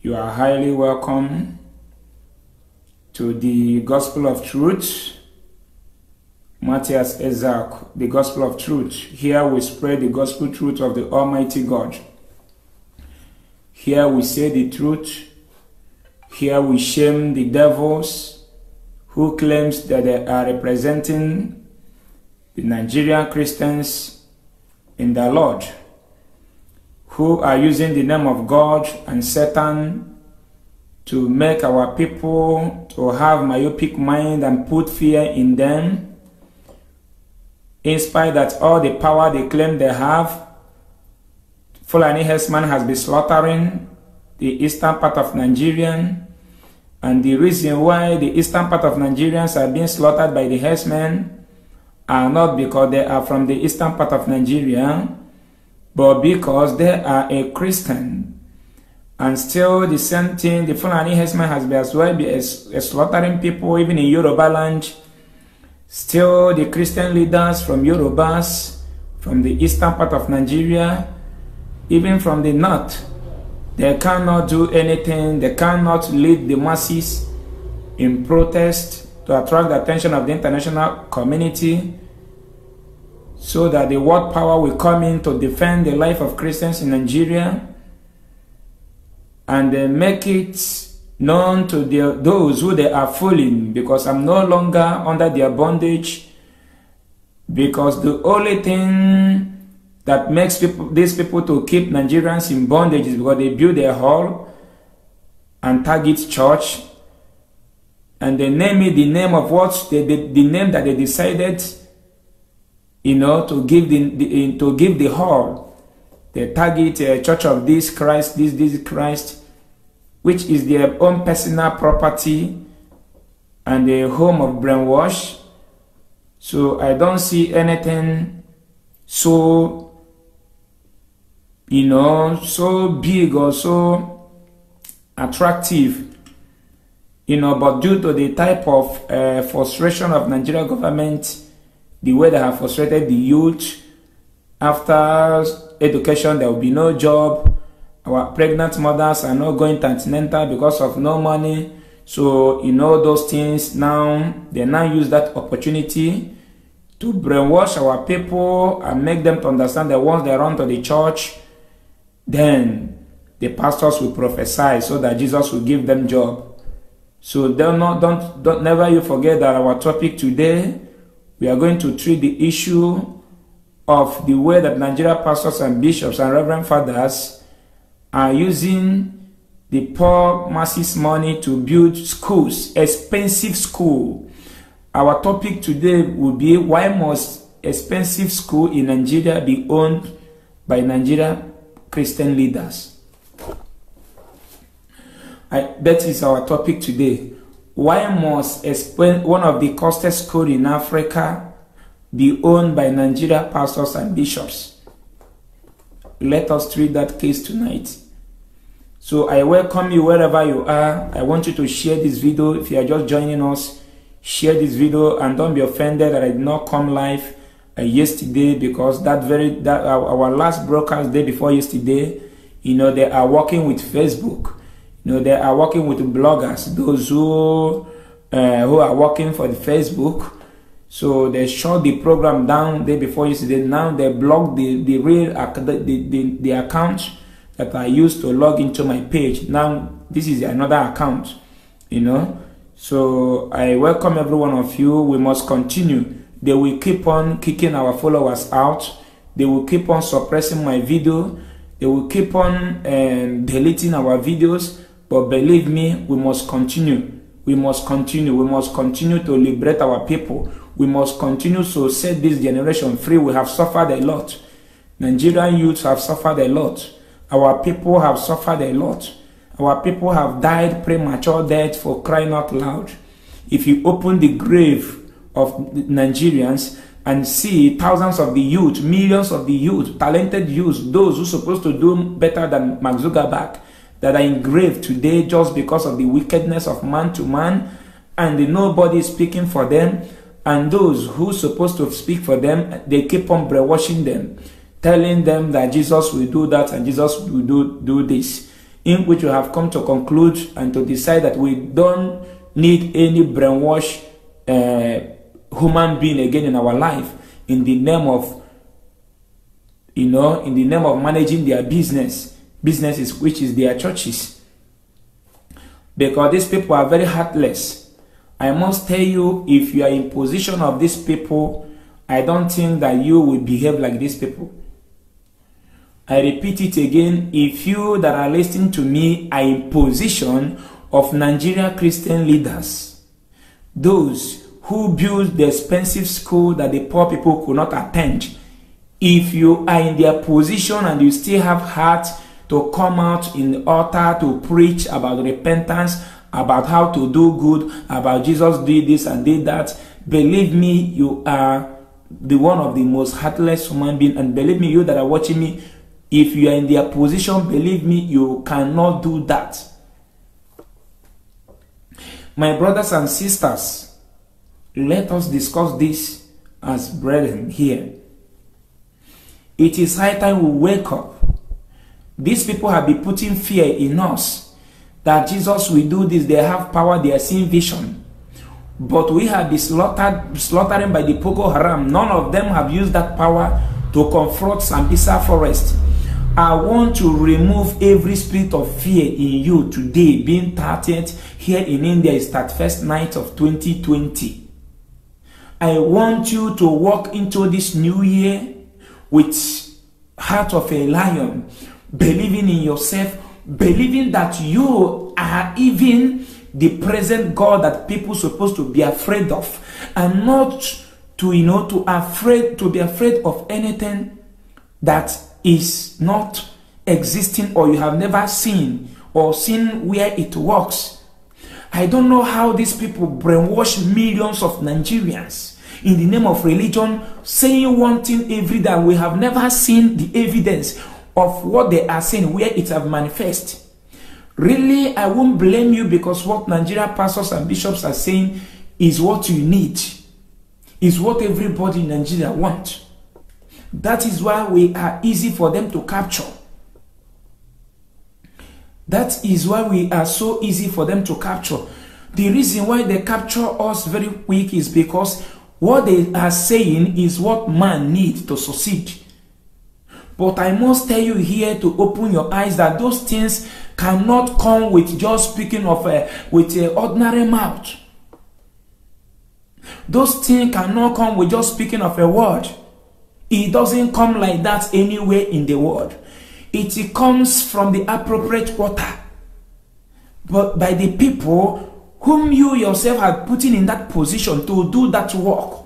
[SPEAKER 11] You are highly welcome to the Gospel of Truth. Matthias Ezak, the Gospel of Truth. Here we spread the gospel truth of the Almighty God. Here we say the truth. Here we shame the devils who claims that they are representing the Nigerian Christians in the Lord who are using the name of God and Satan to make our people to have myopic mind and put fear in them in spite that all the power they claim they have Fulani Hesman has been slaughtering the eastern part of Nigeria and the reason why the eastern part of Nigerians are being slaughtered by the herdsmen are not because they are from the eastern part of Nigeria but because they are a Christian. And still the same thing, the Fulani herdsman has been as well as slaughtering people even in Yoruba land. Still the Christian leaders from Yorubas, from the eastern part of Nigeria, even from the north, they cannot do anything, they cannot lead the masses in protest to attract the attention of the international community so that the world power will come in to defend the life of Christians in Nigeria and then make it known to those who they are fooling because I'm no longer under their bondage because the only thing that makes people these people to keep Nigerians in bondage is because they build a hall and target church and they name it the name of what they, the, the name that they decided you know, to give the, the to give the hall, the target uh, Church of this Christ, this this Christ, which is their own personal property and the home of brainwash. So I don't see anything so, you know, so big or so attractive, you know, but due to the type of uh, frustration of Nigeria government the way they have frustrated the youth. After education, there will be no job. Our pregnant mothers are not going to antenatal because of no money. So, you know, those things now, they now use that opportunity to brainwash our people and make them to understand that once they run to the church, then the pastors will prophesy so that Jesus will give them job. So don't, don't, don't never you forget that our topic today we are going to treat the issue of the way that Nigeria pastors and bishops and reverend fathers are using the poor masses money to build schools, expensive school. Our topic today will be why must expensive school in Nigeria be owned by Nigeria Christian leaders? I, that is our topic today. Why must one of the costest schools in Africa be owned by Nigeria pastors and bishops? Let us treat that case tonight. So I welcome you wherever you are. I want you to share this video. If you are just joining us, share this video and don't be offended that I did not come live uh, yesterday because that very that our, last broadcast day before yesterday, you know, they are working with Facebook you know, they are working with bloggers, those who uh, who are working for the Facebook. So they shut the program down day before yesterday. Now they block the the real the, the, the account that I used to log into my page. Now this is another account, you know. So I welcome every one of you. We must continue. They will keep on kicking our followers out. They will keep on suppressing my video. They will keep on um, deleting our videos but believe me, we must continue. We must continue. We must continue to liberate our people. We must continue to set this generation free. We have suffered a lot. Nigerian youths have suffered a lot. Our people have suffered a lot. Our people have died premature death for crying out loud. If you open the grave of Nigerians and see thousands of the youth, millions of the youth, talented youth, those who are supposed to do better than Mark Zuckerberg, that are engraved today just because of the wickedness of man to man, and nobody speaking for them, and those who supposed to speak for them, they keep on brainwashing them, telling them that Jesus will do that and Jesus will do, do this, in which we have come to conclude and to decide that we don't need any brainwash uh, human being again in our life in the name of you know in the name of managing their business. Businesses which is their churches. Because these people are very heartless i must tell you if you are in position of these people i don't think that you will behave like these people. I repeat it again if you that are listening to me are in position of nigeria christian leaders those who built the expensive school that the poor people could not attend if you are in their position and you still have heart to come out in the altar to preach about repentance about how to do good about jesus did this and did that believe me you are the one of the most heartless human being and believe me you that are watching me if you are in their position believe me you cannot do that my brothers and sisters let us discuss this as brethren here. It is high time we wake up. These people have been putting fear in us that Jesus will do this, they have power, they are seeing vision. But we have been slaughtered, slaughtering by the Boko Haram. None of them have used that power to confront Sambisa forest. I want to remove every spirit of fear in you today, being 30th here in India is that first night of 2020. I want you to walk into this new year with heart of a lion, believing in yourself, believing that you are even the present God that people supposed to be afraid of, and not to you know to afraid to be afraid of anything that is not existing or you have never seen or seen where it works. I don't know how these people brainwash millions of Nigerians in the name of religion, saying one thing every day. We have never seen the evidence of what they are saying, where it have manifest. Really, I won't blame you because what Nigeria pastors and bishops are saying is what you need, is what everybody in Nigeria want. That is why we are easy for them to capture. That is why we are so easy for them to capture. The reason why they capture us very quick is because what they are saying is what man needs to succeed. But I must tell you here to open your eyes that those things cannot come with just speaking of a with an ordinary mouth. Those things cannot come with just speaking of a word. It doesn't come like that anywhere in the world. It comes from the appropriate water. But by the people whom you yourself are putting in that position to do that work,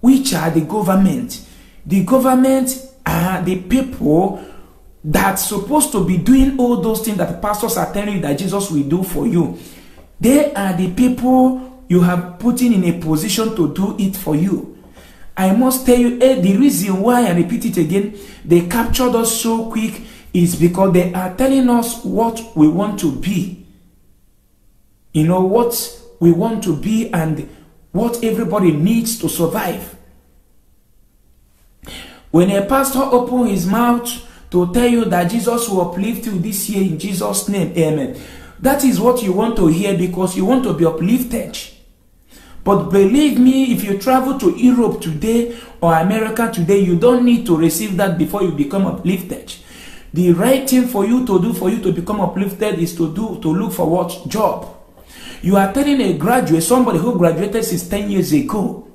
[SPEAKER 11] which are the government. The government are the people that's supposed to be doing all those things that pastors are telling you that Jesus will do for you. They are the people you have putting in a position to do it for you. I must tell you, eh, the reason why I repeat it again, they captured us so quick is because they are telling us what we want to be. You know, what we want to be and what everybody needs to survive. When a pastor open his mouth to tell you that Jesus will uplift you this year in Jesus' name, amen. That is what you want to hear because you want to be uplifted. But believe me, if you travel to Europe today or America today, you don't need to receive that before you become uplifted. The right thing for you to do for you to become uplifted is to do to look for what job. You are telling a graduate, somebody who graduated since 10 years ago,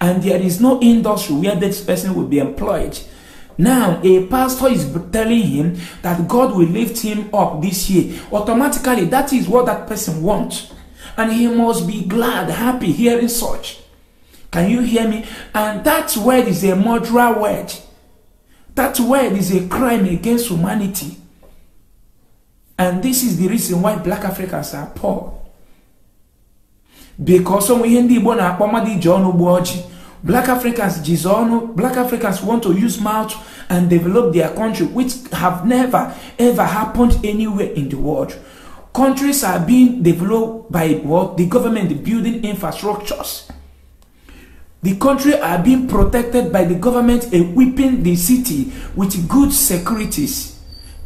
[SPEAKER 11] and there is no industry where this person will be employed. Now, a pastor is telling him that God will lift him up this year. Automatically, that is what that person wants. And he must be glad, happy hearing such. Can you hear me? And that word is a murderer word. That word is a crime against humanity. And this is the reason why black Africans are poor. Because onwe ihe ndị igbo na-akpọ mmadụ iji ọnụ gbuo ọjị black africans jizi ọnụ. Black africans want to use mouth and develop their country which have never ever happened anywhere in the world. Countries are being developed by what? The government building infrastructures. The country are being protected by the government equipping the city with good securities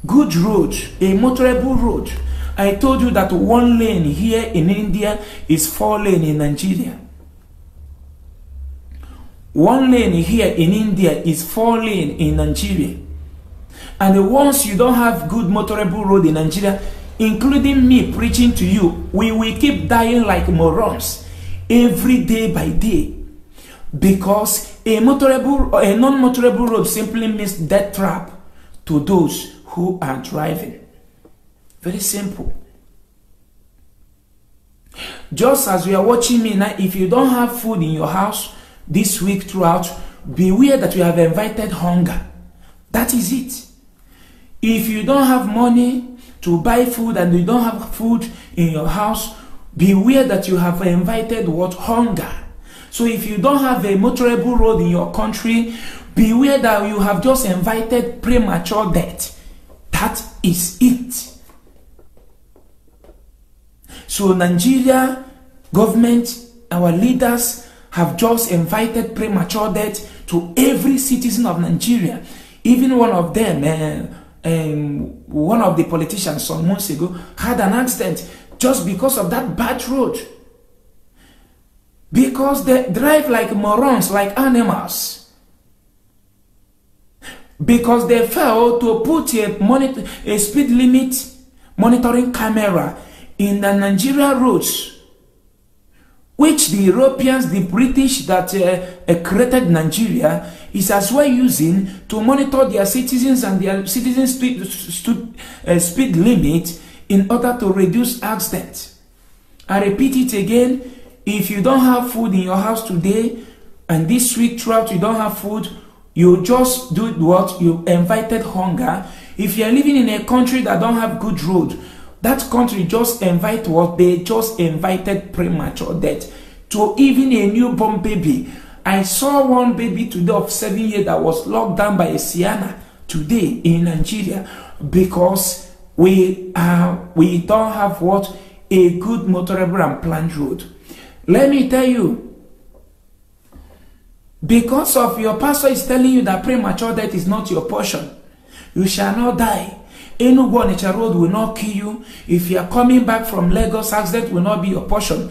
[SPEAKER 11] good road a motorable road i told you that one lane here in india is four lane in nigeria. One lane here in india is four lane in nigeria. And once you don't have good motorable road in nigeria including me preaching to you we will keep dying like morons every day by day. Because a motorable or a non-motorable road simply means death trap to those who are driving very simple. Just as you are watching me now if you don't have food in your house this week throughout beware that you have invited hunger. That is it. If you don't have money to buy food and you don't have food in your house beware that you have invited what? Hunger. So if you don't have a motorable road in your country beware that you have just invited premature death. That is it so nigeria government our leaders have just invited premature death to every citizen of nigeria. Even one of them uh, um, one of the politicians some months ago had an accident just because of that bad road. Because they drive like morons like animals. Because they failed to put a monitor a speed limit monitoring camera in the nigeria roads which the europeans the british that uh, uh, created nigeria is as well using to monitor their citizens and their citizens speed, stu- uh, speed limit in order to reduce accidents. I repeat it again if you don't have food in your house today and this week throughout you don't have food you just do what you invited hunger. If you are living in a country that don't have good road that country just invite what? They just invited premature death to even a newborn baby. I saw one baby today of seven years that was locked down by a sienna today in nigeria because we are we don't have what? A good motorable and planned road. Let me tell you because of your pastor is telling you that premature death is not your portion you shall not die enugu onitsha road will not kill you. If you are coming back from lagos accident will not be your portion.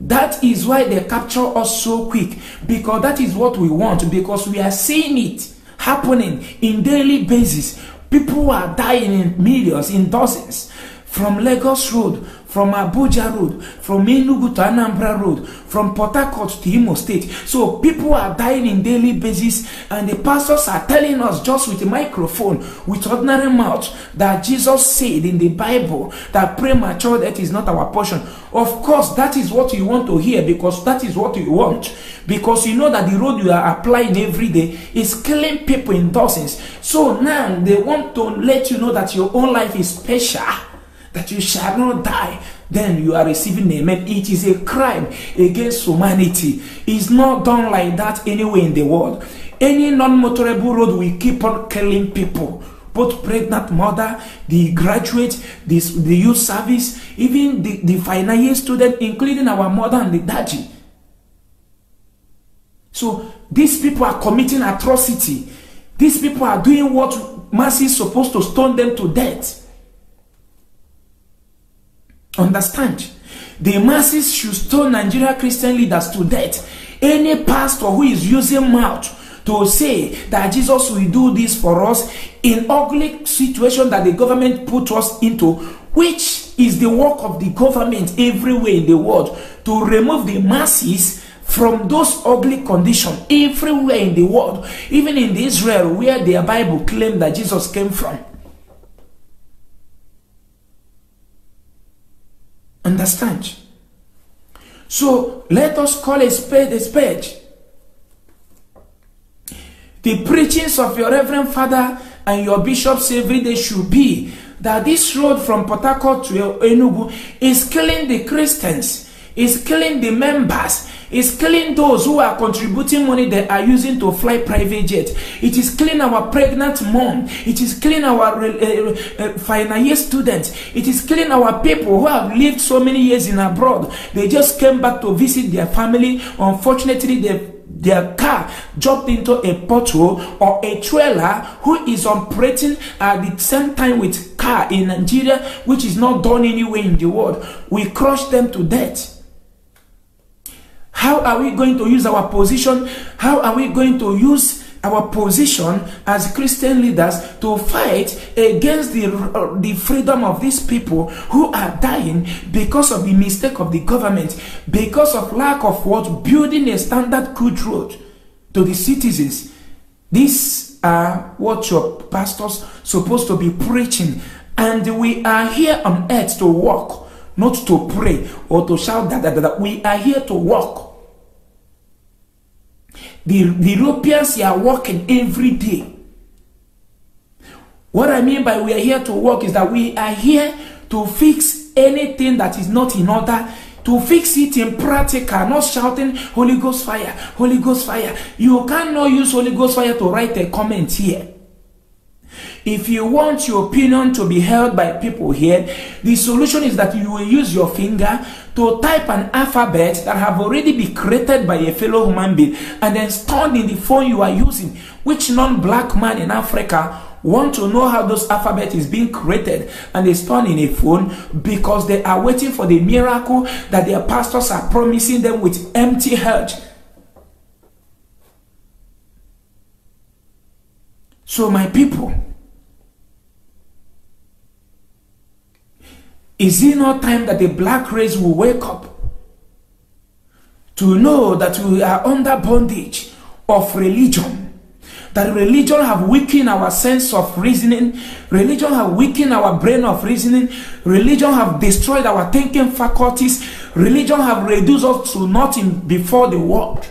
[SPEAKER 11] That is why they capture us so quick because that is what we want because we are seeing it happening in daily basis. People are dying in millions in dozens from lagos road from abuja road from enugu to anambra road from port harcourt to imo state. So people are dying in daily basis and the pastors are telling us just with a microphone with ordinary mouth that jesus said in the bible that premature death is not our portion. Of course that is what you want to hear because that is what you want. Because you know that the road you are applying every day is killing people in dozens so now they want to let you know that your own life is special that you shall not die. Then you are receiving amen. It is a crime against humanity. It's not done like that anywhere in the world. Any non-motorable road will keep on killing people. Both pregnant mother the graduate the, the youth service even the, the final year student including our mother and the daddy. So these people are committing atrocity. These people are doing what is supposed to stone them to death Understand? The masses should stone Nigeria Christian leaders to death. Any pastor who is using mouth to say that Jesus will do this for us in ugly situation that the government put us into, which is the work of the government everywhere in the world to remove the masses from those ugly conditions everywhere in the world, even in Israel where their Bible claimed that Jesus came from. Understand? So let us call a spade a spade. The preachings of your Reverend Father and your bishops every day should be that this road from Port to Enugu is killing the Christians, is killing the members, It's killing those who are contributing money they are using to fly private jet. It is killing our pregnant mom. It is killing our uh, uh, final year students. It is killing our people who have lived so many years in abroad. They just came back to visit their family. Unfortunately, they their car jumped into a pothole or a trailer who is operating at the same time with car in Nigeria, which is not done anywhere in the world. We crush them to death. How are we going to use our position? How are we going to use our position as Christian leaders to fight against the, uh, the freedom of these people who are dying because of the mistake of the government, because of lack of what building a standard good road to the citizens. These are what your pastors supposed to be preaching, and we are here on earth to work, not to pray or to shout that, that, that. we are here to work. The, the Europeans are working every day. What I mean by we are here to work is that we are here to fix anything that is not in order, to fix it in practical, not shouting Holy Ghost fire, Holy Ghost fire. You cannot use Holy Ghost fire to write a comment here. If you want your opinion to be held by people here, the solution is that you will use your finger to type an alphabet that have already been created by a fellow human being and then stored in the phone you are using. Which non-black man in Africa want to know how those alphabet is being created and they stored in a phone because they are waiting for the miracle that their pastors are promising them with empty heart. So my people, Is it not time that the black race will wake up to know that we are under bondage of religion? That religion have weakened our sense of reasoning, religion have weakened our brain of reasoning, religion have destroyed our thinking faculties, religion have reduced us to nothing before the world.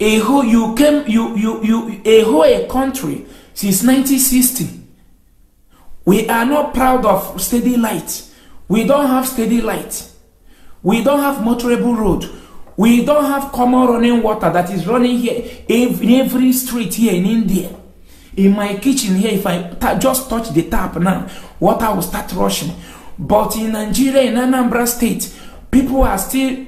[SPEAKER 11] A whole you came you you you a whole a country since 1960 we are not proud of steady light. We don't have steady light. We don't have motorable road. We don't have common running water that is running here in every street here in india. In my kitchen here if i ta- just touch the tap now water will start rushing. But in nigeria in anambra state people are still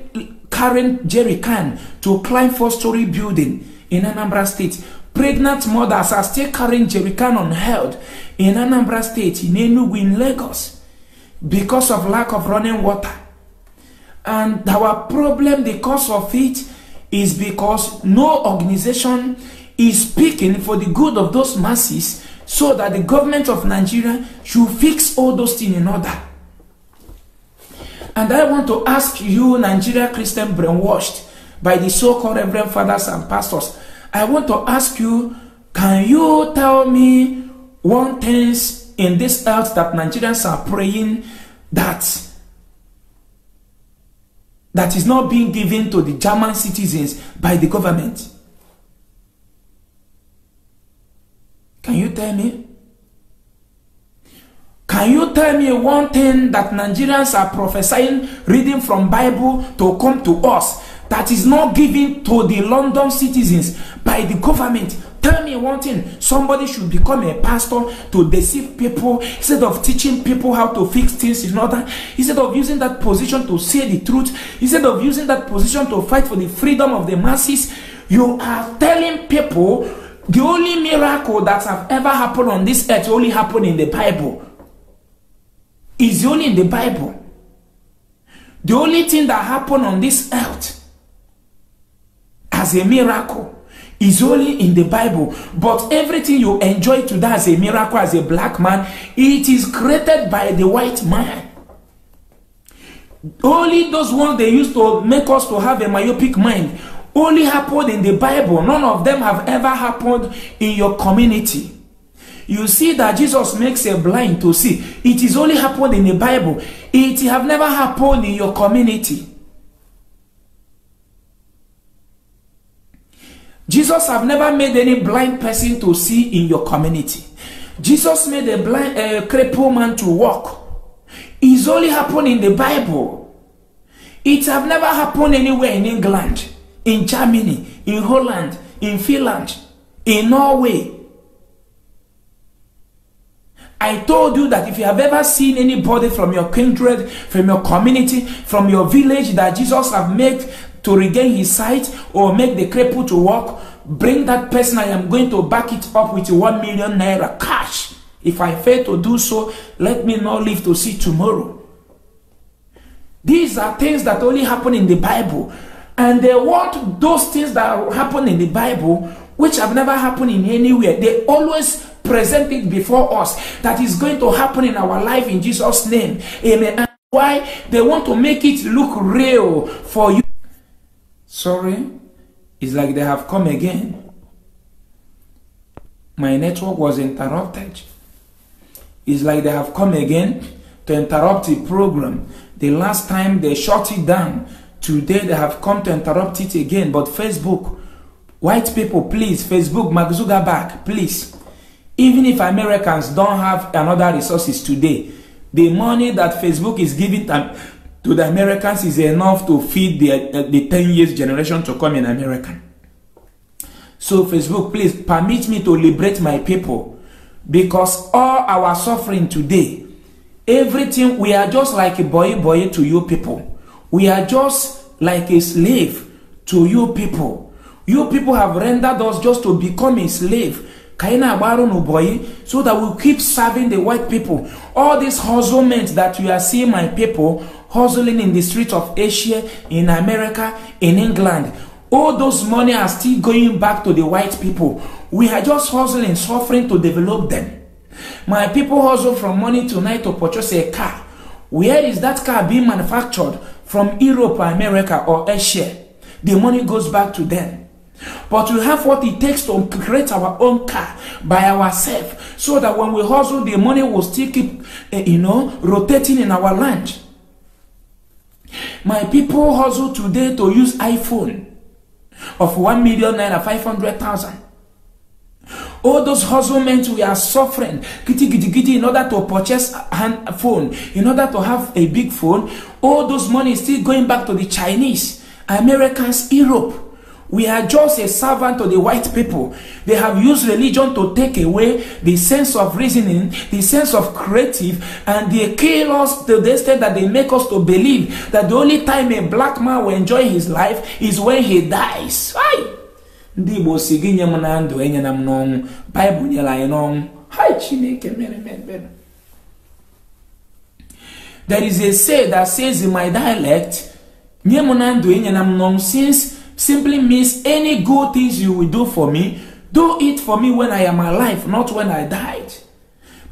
[SPEAKER 11] carrying jerry can to climb four-story building in Anambra State. Pregnant mothers are still carrying jerry can unheld in Anambra State, in Enugu, in Lagos, because of lack of running water. And our problem, the cause of it, is because no organization is speaking for the good of those masses so that the government of Nigeria should fix all those things in order. And I want to ask you, Nigeria Christian brainwashed by the so called Reverend Fathers and Pastors, I want to ask you, can you tell me one thing in this earth that Nigerians are praying that that is not being given to the German citizens by the government? Can you tell me? Can you tell me one thing that Nigerians are prophesying, reading from Bible to come to us that is not given to the London citizens by the government? Tell me one thing. Somebody should become a pastor to deceive people instead of teaching people how to fix things in order. Instead of using that position to say the truth, instead of using that position to fight for the freedom of the masses, you are telling people the only miracle that have ever happened on this earth only happened in the Bible is only in the Bible. The only thing that happened on this earth as a miracle is only in the Bible. But everything you enjoy today as a miracle, as a black man, it is created by the white man. Only those ones they used to make us to have a myopic mind only happened in the Bible. None of them have ever happened in your community. You see that Jesus makes a blind to see. It is only happened in the Bible. It have never happened in your community. Jesus have never made any blind person to see in your community. Jesus made a blind, a crippled man to walk. It's only happened in the Bible. It have never happened anywhere in England, in Germany, in Holland, in Finland, in Norway. I told you that if you have ever seen anybody from your kindred, from your community, from your village that Jesus have made to regain his sight or make the cripple to walk, bring that person. I am going to back it up with one million naira cash. If I fail to do so, let me not live to see tomorrow. These are things that only happen in the Bible. And they want those things that happen in the Bible, which have never happened in anywhere. They always present it before us that is going to happen in our life in Jesus' name. Amen. And why they want to make it look real for you. Sorry, it's like they have come again. My network was interrupted. It's like they have come again to interrupt the program. The last time they shut it down, today they have come to interrupt it again. But Facebook, white people, please, Facebook, Mark Zuckerberg, please. Even if Americans don't have another resources today, the money that Facebook is giving them to the Americans is enough to feed the, uh, the 10 years generation to come in America. So Facebook, please permit me to liberate my people because all our suffering today, everything, we are just like a boy boy to you people. We are just like a slave to you people. You people have rendered us just to become a slave. Abaru no boy, so that we keep serving the white people. All this hustlement that you are seeing my people hustling in the streets of Asia, in America, in England. All those money are still going back to the white people. We are just hustling, suffering to develop them. My people hustle from morning to night to purchase a car. Where is that car being manufactured? From Europe, America, or Asia. The money goes back to them. But we have what it takes to create our own car by ourselves so that when we hustle, the money will still keep, uh, you know, rotating in our land. My people hustle today to use iPhone of 1 million naira 500,000. All those hustlements we are suffering, kitty kitty kitty, in order to purchase a phone, in order to have a big phone, all those money is still going back to the Chinese, Americans, Europe. We are just a servant to the white people. They have used religion to take away the sense of reasoning, the sense of creative, and they kill us to the extent that they make us to believe that the only time a black man will enjoy his life is when he dies. Aye. ndị chineke there is a say that says in my dialect nye m na ndụ n'ọnwụ since simply means any good things you will do for me. Do it for me when i am alive not when i died.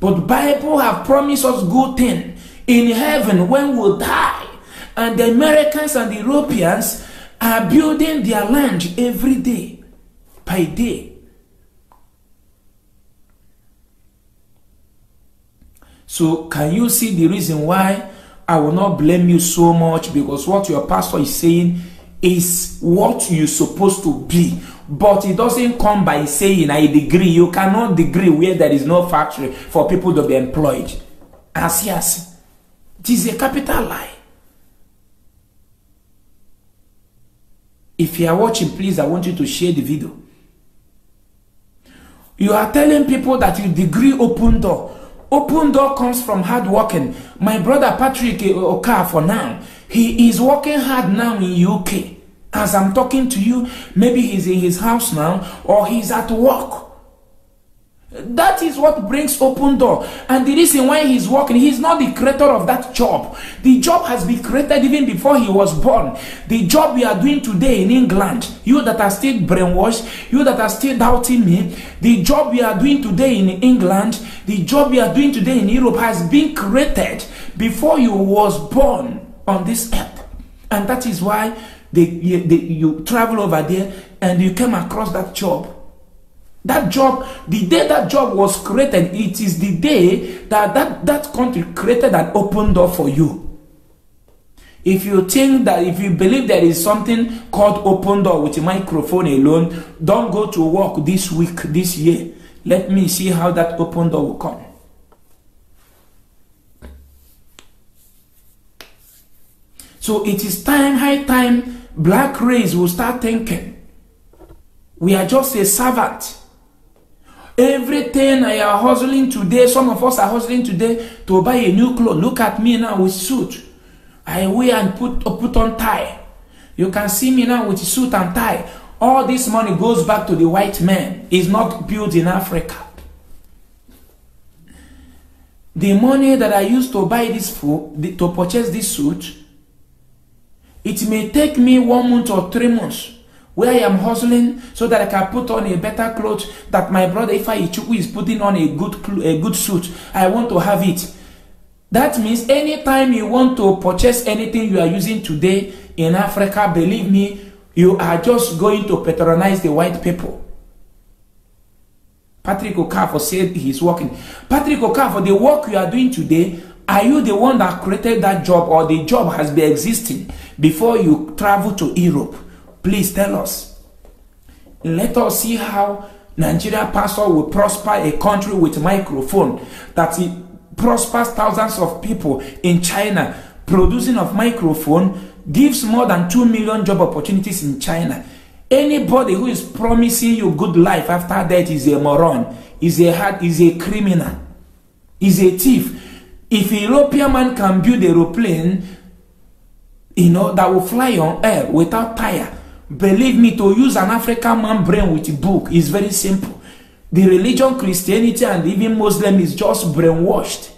[SPEAKER 11] But bible have promised us good thing in heaven when we die. And the americans and the europeans are building their land every day by day. So, can you see the reason why I will not blame you so much? Because what your pastor is saying is what you're supposed to be, but it doesn't come by saying I degree. You cannot degree where there is no factory for people to be employed. As yes, it is a capital lie. If you are watching, please, I want you to share the video. You are telling people that you degree open door. Open door comes from hard working. My brother Patrick Okar for now, he is working hard now in UK. As I'm talking to you, maybe he's in his house now or he's at work. That is what brings open door. And the reason why he's working, he's not the creator of that job. The job has been created even before he was born. The job we are doing today in England, you that are still brainwashed, you that are still doubting me, the job we are doing today in England, the job we are doing today in Europe has been created before you was born on this earth. And that is why they, they, you travel over there and you came across that job. That job, the day that job was created, it is the day that that, that country created an open door for you. If you think that, if you believe there is something called open door with a microphone alone, don't go to work this week, this year. Let me see how that open door will come. So it is time, high time, black race will start thinking. We are just a servant. Everything I am hustling today, some of us are hustling today to buy a new clothes. Look at me now with suit. I wear and put, put on tie. You can see me now with suit and tie. All this money goes back to the white man. It's not built in Africa. The money that I used to buy this food, to purchase this suit, it may take me one month or three months where I am hustling so that I can put on a better clothes that my brother Ifa Ichukwu is putting on a good a good suit. I want to have it. That means anytime you want to purchase anything you are using today in Africa, believe me, you are just going to patronize the white people. Patrick Okafor said he's working. Patrick Okafor, the work you are doing today, are you the one that created that job or the job has been existing before you travel to Europe? Please tell us. Let us see how Nigeria pastor will prosper a country with microphone that it prospers thousands of people in China producing of microphone gives more than 2 million job opportunities in China. Anybody who is promising you good life after death is a moron, is a is a criminal, is a thief. If a European man can build aeroplane, you know, that will fly on air without tire, believe me, to use an African man brain with book is very simple. The religion, Christianity, and even Muslim is just brainwashed.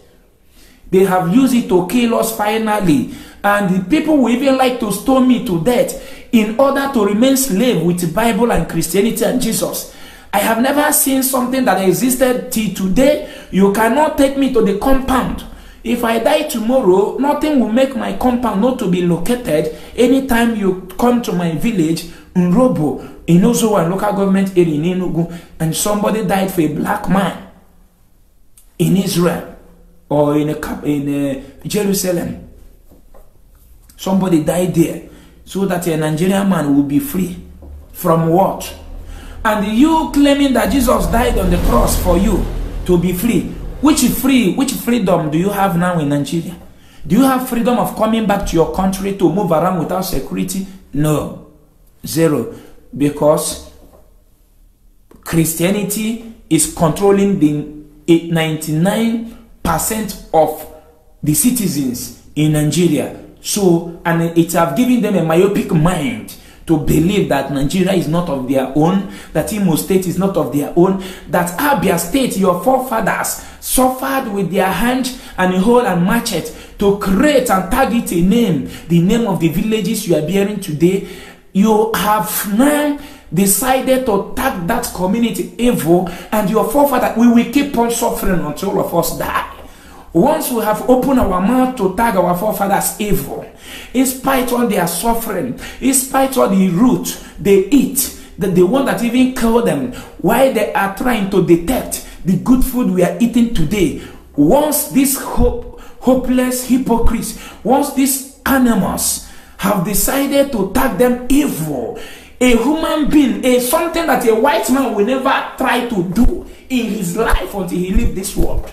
[SPEAKER 11] They have used it to kill us finally. And the people will even like to stone me to death in order to remain slave with the Bible and Christianity and Jesus. I have never seen something that existed till today. You cannot take me to the compound. If I die tomorrow, nothing will make my compound not to be located anytime you come to my village in Robo, in Ozowa local government area in Enugu, and somebody died for a black man in Israel or in a, in a Jerusalem. Somebody died there so that a Nigerian man will be free from what? And you claiming that Jesus died on the cross for you to be free. Which free, which freedom do you have now in Nigeria? Do you have freedom of coming back to your country to move around without security? No. Zero. Because Christianity is controlling the 99% of the citizens in Nigeria. So, and it have given them a myopic mind to believe that Nigeria is not of their own, that Imo State is not of their own, that Abia State, your forefathers, suffered with their hand and a hoe and machete to create and target a name, the name of the villages you are bearing today. You have now decided to tag that community evil, and your forefather, we will keep on suffering until all of us die. Once we have opened our mouth to tag our forefathers evil, in spite of their suffering, in spite of the root they eat, the, the one that even killed them, while they are trying to detect the good food we are eating today, once these hope, hopeless hypocrites, once these animals have decided to tag them evil, a human being, a something that a white man will never try to do in his life until he leave this world.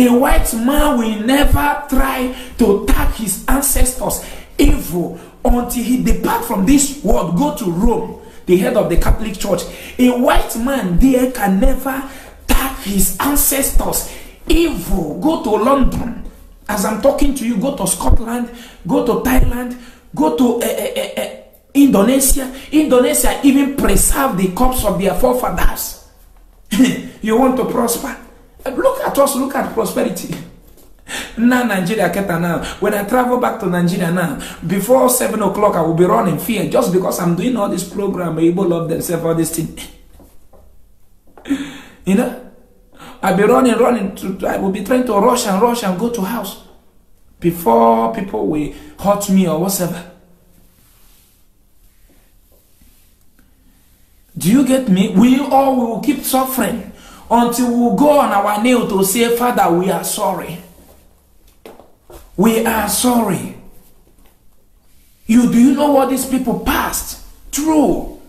[SPEAKER 11] A white man will never try to tag his ancestors evil until he depart from this world, go to Rome, the head of the Catholic Church. A white man there can never tag his ancestors evil. Go to London. As I'm talking to you, go to Scotland, go to Thailand, go to uh, uh, uh, Indonesia. Indonesia even preserve the corpse of their forefathers. [laughs] you want to prosper? Look at us, look at prosperity. Now Nigeria Keta now. When I travel back to Nigeria now, before seven o'clock I will be running fear just because I'm doing all this program. People love themselves, all this thing. [laughs] you know? I'll be running, running. To, I will be trying to rush and rush and go to house before people will hurt me or whatever. Do you get me? We all will keep suffering until we go on our knee to say, Father, we are sorry. We are sorry. You do you know what these people passed through?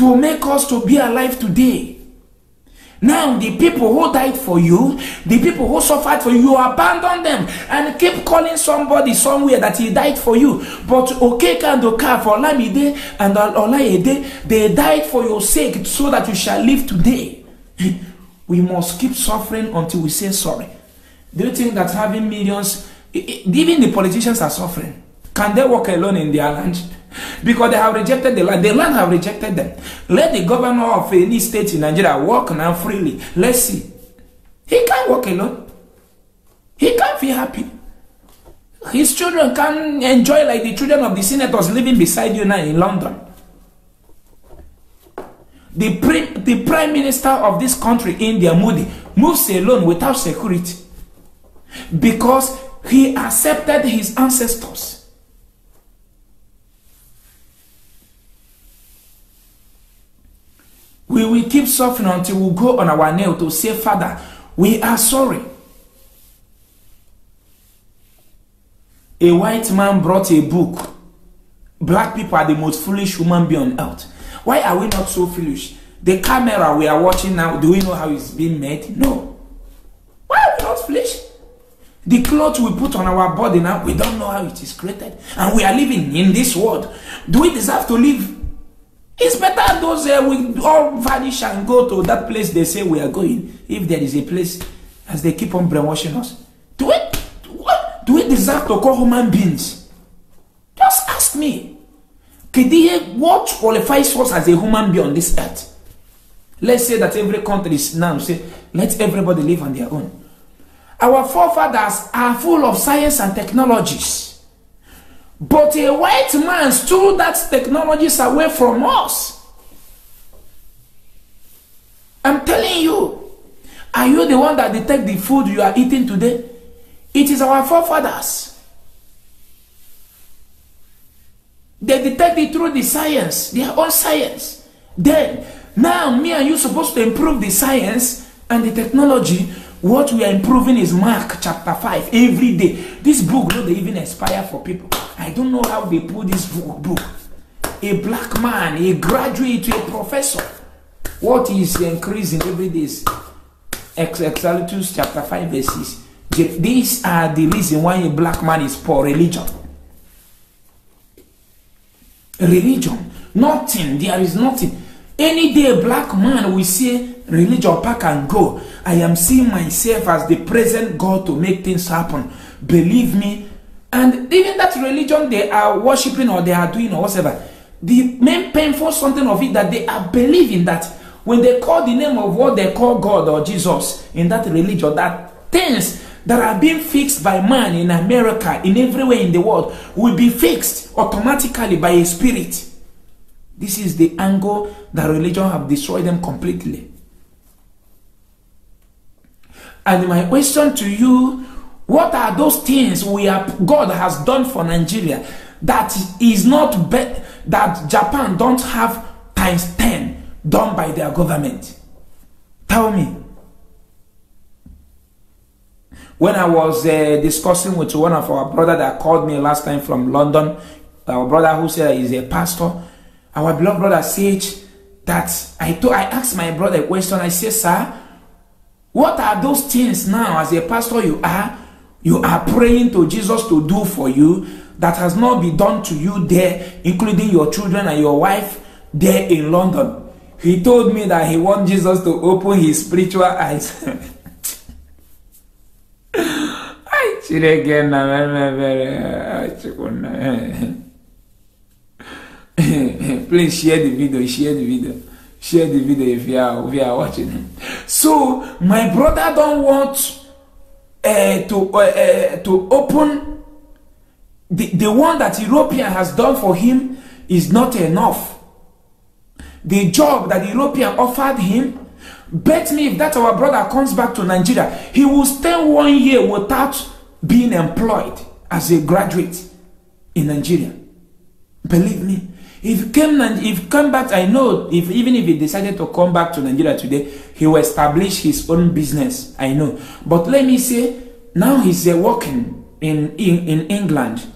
[SPEAKER 11] to make us to be alive today. Now, the people who died for you, the people who suffered for you, you abandon them and keep calling somebody somewhere that he died for you. But Okeka and Oka for Olamide and Olayede, they died for your sake so that you shall live today. [laughs] We must keep suffering until we say sorry. Do you think that having millions, even the politicians are suffering? Can they walk alone in their land? Because they have rejected the land. The land have rejected them. Let the governor of any state in Nigeria walk now freely. Let's see. He can't walk alone. He can't feel happy. His children can enjoy like the children of the senators living beside you now in London. The, pri- the prime minister of this country, India, Modi, moves alone without security because he accepted his ancestors. We will keep suffering until we go on our nail to say, Father, we are sorry. A white man brought a book. Black people are the most foolish human being on earth. Why are we not so foolish? The camera we are watching now, do we know how it's being made? No. Why are we not foolish? The clothes we put on our body now, we don't know how it is created. And we are living in this world. Do we deserve to live? It's better those uh, we all vanish and go to that place they say we are going. If there is a place, as they keep on brainwashing us. Do we, what, do we deserve to call human beings? Just ask me. Kediye, what qualifies us as a human being on this earth? Let's say that every country is now say, let everybody live on their own. Our forefathers are full of science and technologies. But a white man stole that technologies away from us. I'm telling you, are you the one that detect the food you are eating today? It is our forefathers. They detect it through the science, their own science. Then, now me and you supposed to improve the science and the technology. What we are improving is Mark chapter 5 every day. This book no they even expire for people. I don't know how they put this book. A black man, a graduate, a professor. What is increasing every day is Ex- Exodus chapter 5 verses. These are the reason why a black man is poor religion. Religion. Nothing. There is nothing. Any day a black man will say religion pack and go. I am seeing myself as the present God to make things happen. Believe me. And even that religion they are worshiping or they are doing or whatever, the main painful something of it that they are believing that when they call the name of what they call God or Jesus in that religion, that things that are being fixed by man in America, in everywhere in the world, will be fixed automatically by a spirit. This is the angle that religion have destroyed them completely. And my question to you, what are those things we are God has done for Nigeria that is not be, that Japan don't have times 10 done by their government? Tell me. When I was uh, discussing with one of our brother that called me last time from London, our brother who said he's a pastor, our beloved brother said that I told, I asked my brother a question. I said, sir, what are those things now as a pastor you are you are praying to Jesus to do for you that has not been done to you there, including your children and your wife there in London? He told me that he wants Jesus to open his spiritual eyes. [laughs] [laughs] Please share the video, share the video. Share the video if you are, if you are watching. So, my brother don't want uh, to, uh, uh, to open the, the one that European has done for him is not enough. The job that European offered him, bet me if that our brother comes back to Nigeria, he will spend one year without being employed as a graduate in Nigeria. Believe me. If he came and if come back, I know if even if he decided to come back to Nigeria today, he will establish his own business. I know. But let me say, now he's uh, working in, in, in England.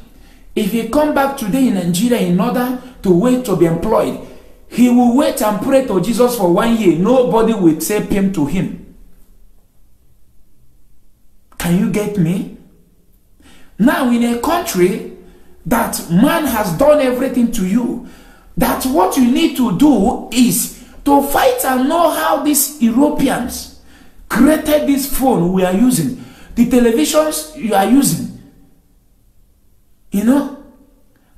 [SPEAKER 11] If he come back today in Nigeria in order to wait to be employed, he will wait and pray to Jesus for one year. Nobody will say him to him. Can you get me? Now, in a country that man has done everything to you, that what you need to do is to fight and know how these Europeans created this phone we are using, the televisions you are using. You know,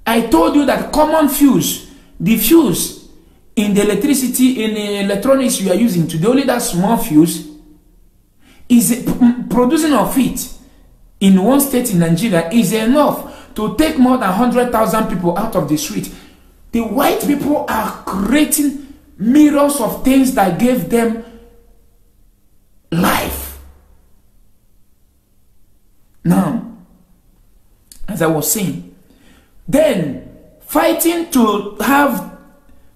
[SPEAKER 11] I told you that common fuse, the fuse in the electricity, in the electronics you are using today, only that small fuse is mm, producing of it in one state in Nigeria is enough to take more than 100,000 people out of the street. The white people are creating millions of things that gave them life. Now, as I was saying, then fighting to have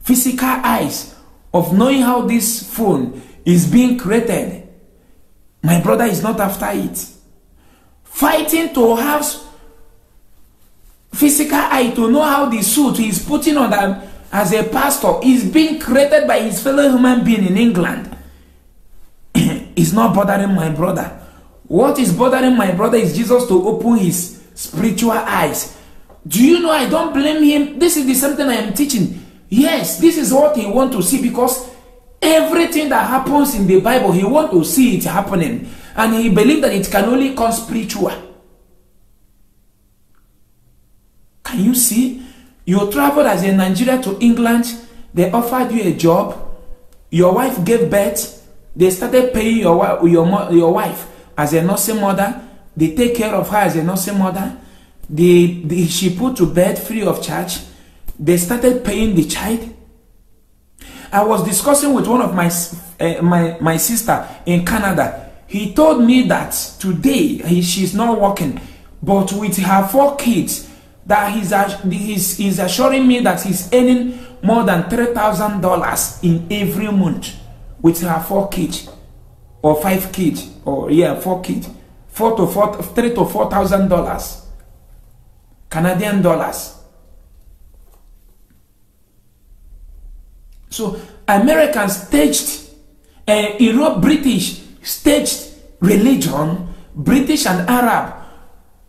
[SPEAKER 11] physical eyes of knowing how this phone is being created, my brother is not after it. Fighting to have physical eye to know how the suit he is putting on them as a pastor is being created by his fellow human being in England [coughs] is not bothering my brother. What is bothering my brother is Jesus to open his spiritual eyes. Do you know I don't blame him? This is the something I am teaching. Yes, this is what he want to see because everything that happens in the Bible, he want to see it happening. And he believe that it can only come spiritual. Can you see? You traveled as a Nigeria to England, they offered you a job, your wife gave birth, they started paying your, your, your wife as a nursing mother, they take care of her as a nursing mother, they, they, she put to bed free of charge, they started paying the child. I was discussing with one of my, uh, my, my sister in Canada. He told me that today he, she's not working, but with her four kids, that he's, he's, he's assuring me that he's earning more than $3,000 in every month with her four kids or five kids or yeah, four kids. Four to four, three to four thousand dollars. Canadian dollars. So Americans staged, uh, Europe, British staged religion, British and Arab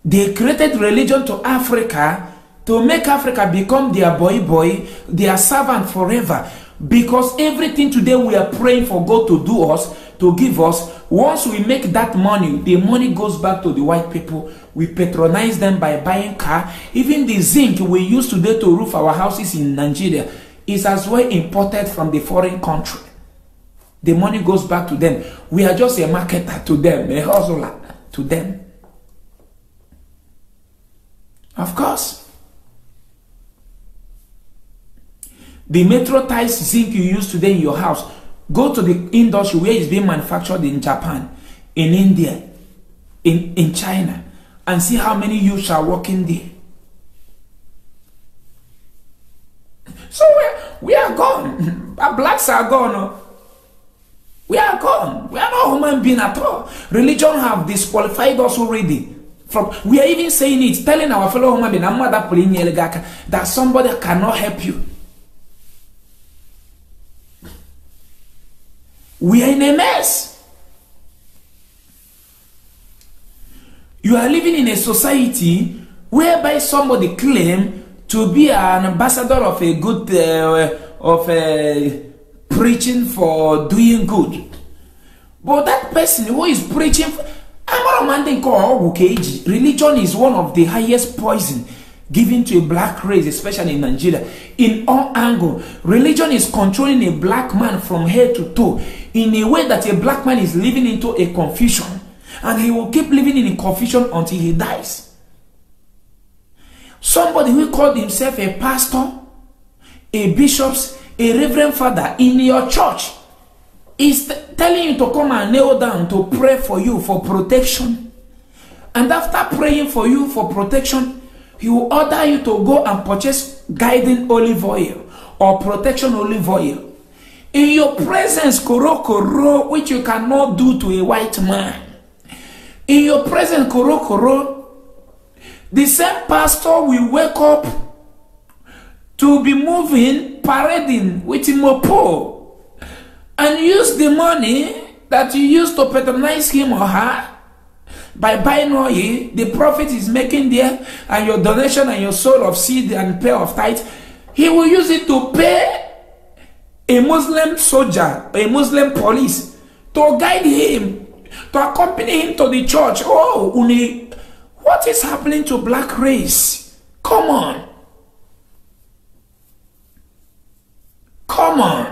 [SPEAKER 11] they created religion to Africa to make Africa become their boy boy, their servant forever. Because everything today we are praying for God to do us, to give us, once we make that money, the money goes back to the white people. We patronize them by buying car. Even the zinc we use today to roof our houses in Nigeria is as well imported from the foreign country. The money goes back to them. We are just a marketer to them, a hustler to them. Of course. The metrotized zinc you use today in your house, go to the industry where it's being manufactured in Japan, in India, in, in China, and see how many youths are working there. So we, we are gone. [laughs] Our blacks are gone. Oh. We are gone. We are not human being at all. Religion have disqualified us already. From we are even saying it, telling our fellow human being that somebody cannot help you. We are in a mess. You are living in a society whereby somebody claim to be an ambassador of a good uh, of a preaching for doing good. But that person who is preaching for, religion is one of the highest poison given to a black race, especially in Nigeria. In all angle, religion is controlling a black man from head to toe in a way that a black man is living into a confusion, and he will keep living in a confusion until he dies. Somebody who called himself a pastor, a bishop, a reverend father in your church is telling you to come and kneel down to pray for you for protection. And after praying for you for protection, he will order you to go and purchase guiding olive oil or protection olive oil. In your presence, koro koro, which you cannot do to a white man. In your presence, koro koro, the same pastor will wake up to be moving parading with mopo and use the money that you use to patronize him or her by buying oil the profit is making there and your donation and your soul of seed and pay of tithe he will use it to pay a muslim soldier a muslim police to guide him to accompany him to the church. Oh uni what is happening to black race? Come on. Come on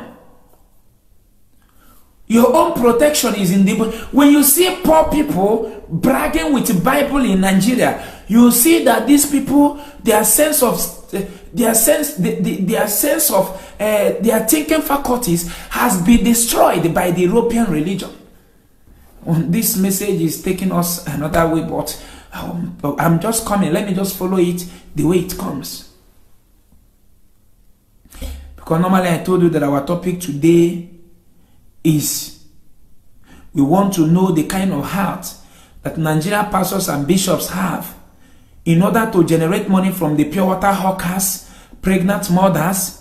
[SPEAKER 11] your own protection is in the when you see poor people bragging with bible in nigeria you see that these people their sense of their sense their sense of uh, their thinking faculties has been destroyed by the european religion. This message is taking us another way but um, i'm just coming. Let me just follow it the way it comes. Because normally i told you that our topic today is we want to know the kind of heart that Nigeria pastors and bishops have in order to generate money from the pure water hawkers, pregnant mothers,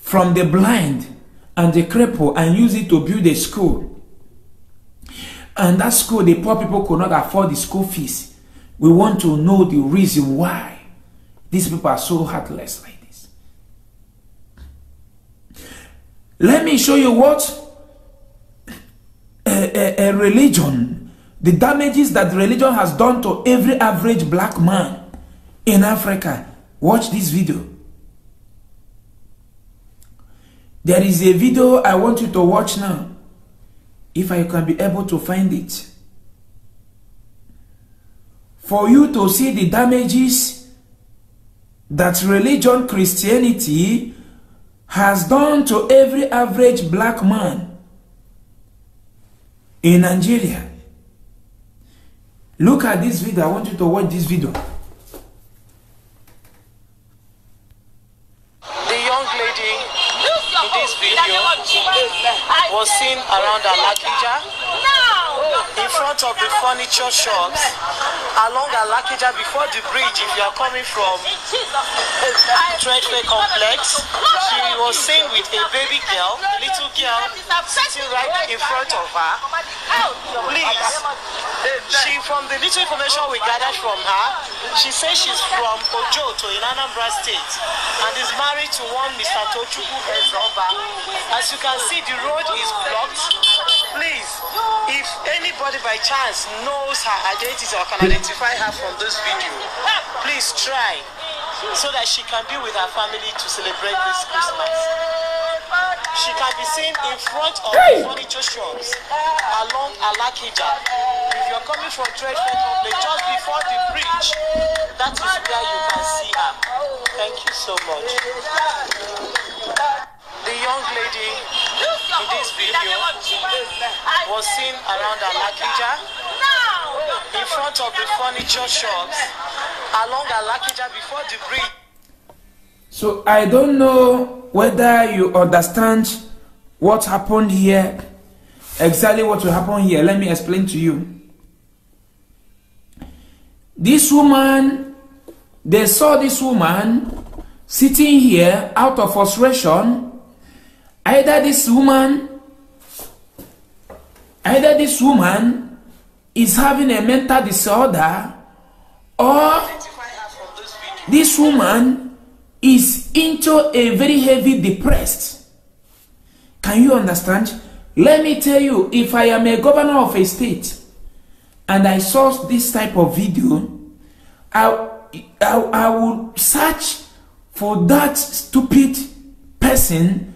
[SPEAKER 11] from the blind and the cripple and use it to build a school. And that school, the poor people could not afford the school fees. We want to know the reason why these people are so heartless like this. Let me show you what a, a, a, religion, the damages that religion has done to every average black man in Africa. Watch this video. There is a video I want you to watch now. If I can be able to find it. For you to see the damages that religion, Christianity, has done to every average black man in Nigeria. Look at this video. I want you to watch this video.
[SPEAKER 12] The young lady in this video was seen around Alakija front of the furniture shops along Alakija before the bridge if you are coming from Treadway Complex. She was seen with a baby girl, little girl, sitting right in front of her. Please, she from the little information we gathered from her, she says she's from Ojoto in Anambra State and is married to one Mr. Tochukwu Ezoba. As you can see, the road is blocked. Please, if anybody by chance knows her identity or can identify her from this video, please try so that she can be with her family to celebrate this Christmas. She can be seen in front of the furniture shops along Alakija. If you're coming from Trade Fair just before the bridge, that is where you can see her. Thank you so much. The young lady in this video was seen around Alakija in front of the furniture shops along Alakija before the bridge.
[SPEAKER 11] So I don't know whether you understand what happened here, exactly what will happen here. Let me explain to you. This woman, they saw this woman sitting here out of frustration. Either this woman, either this woman is having a mental disorder or this woman is into a very heavy depressed. Can you understand? Let me tell you, if I am a governor of a state and I saw this type of video, I, I, I would search for that stupid person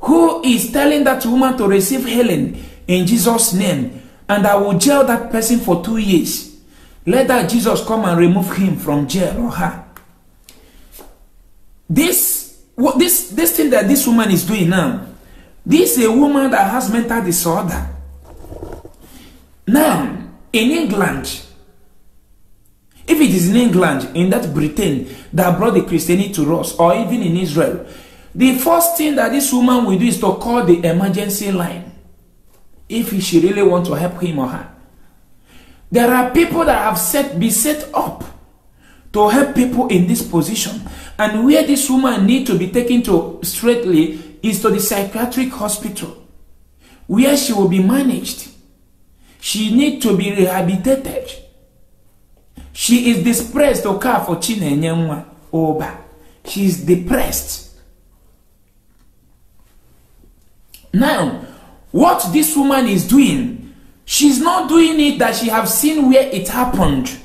[SPEAKER 11] who is telling that woman to receive healing in Jesus' name, and I will jail that person for two years. Let that Jesus come and remove him from jail or her. This, what this, this thing that this woman is doing now, this is a woman that has mental disorder. Now, in England, if it is in England, in that Britain that brought the Christianity to us, or even in Israel, the first thing that this woman will do is to call the emergency line if she really want to help him or her. There are people that have set be set up to help people in this position, And where this woman need to be taken to straightly is to the psychiatric hospital, where she will be managed. She need to be rehabilitated. She is depressed for. She is depressed. Now, what this woman is doing, she's not doing it that she have seen where it happened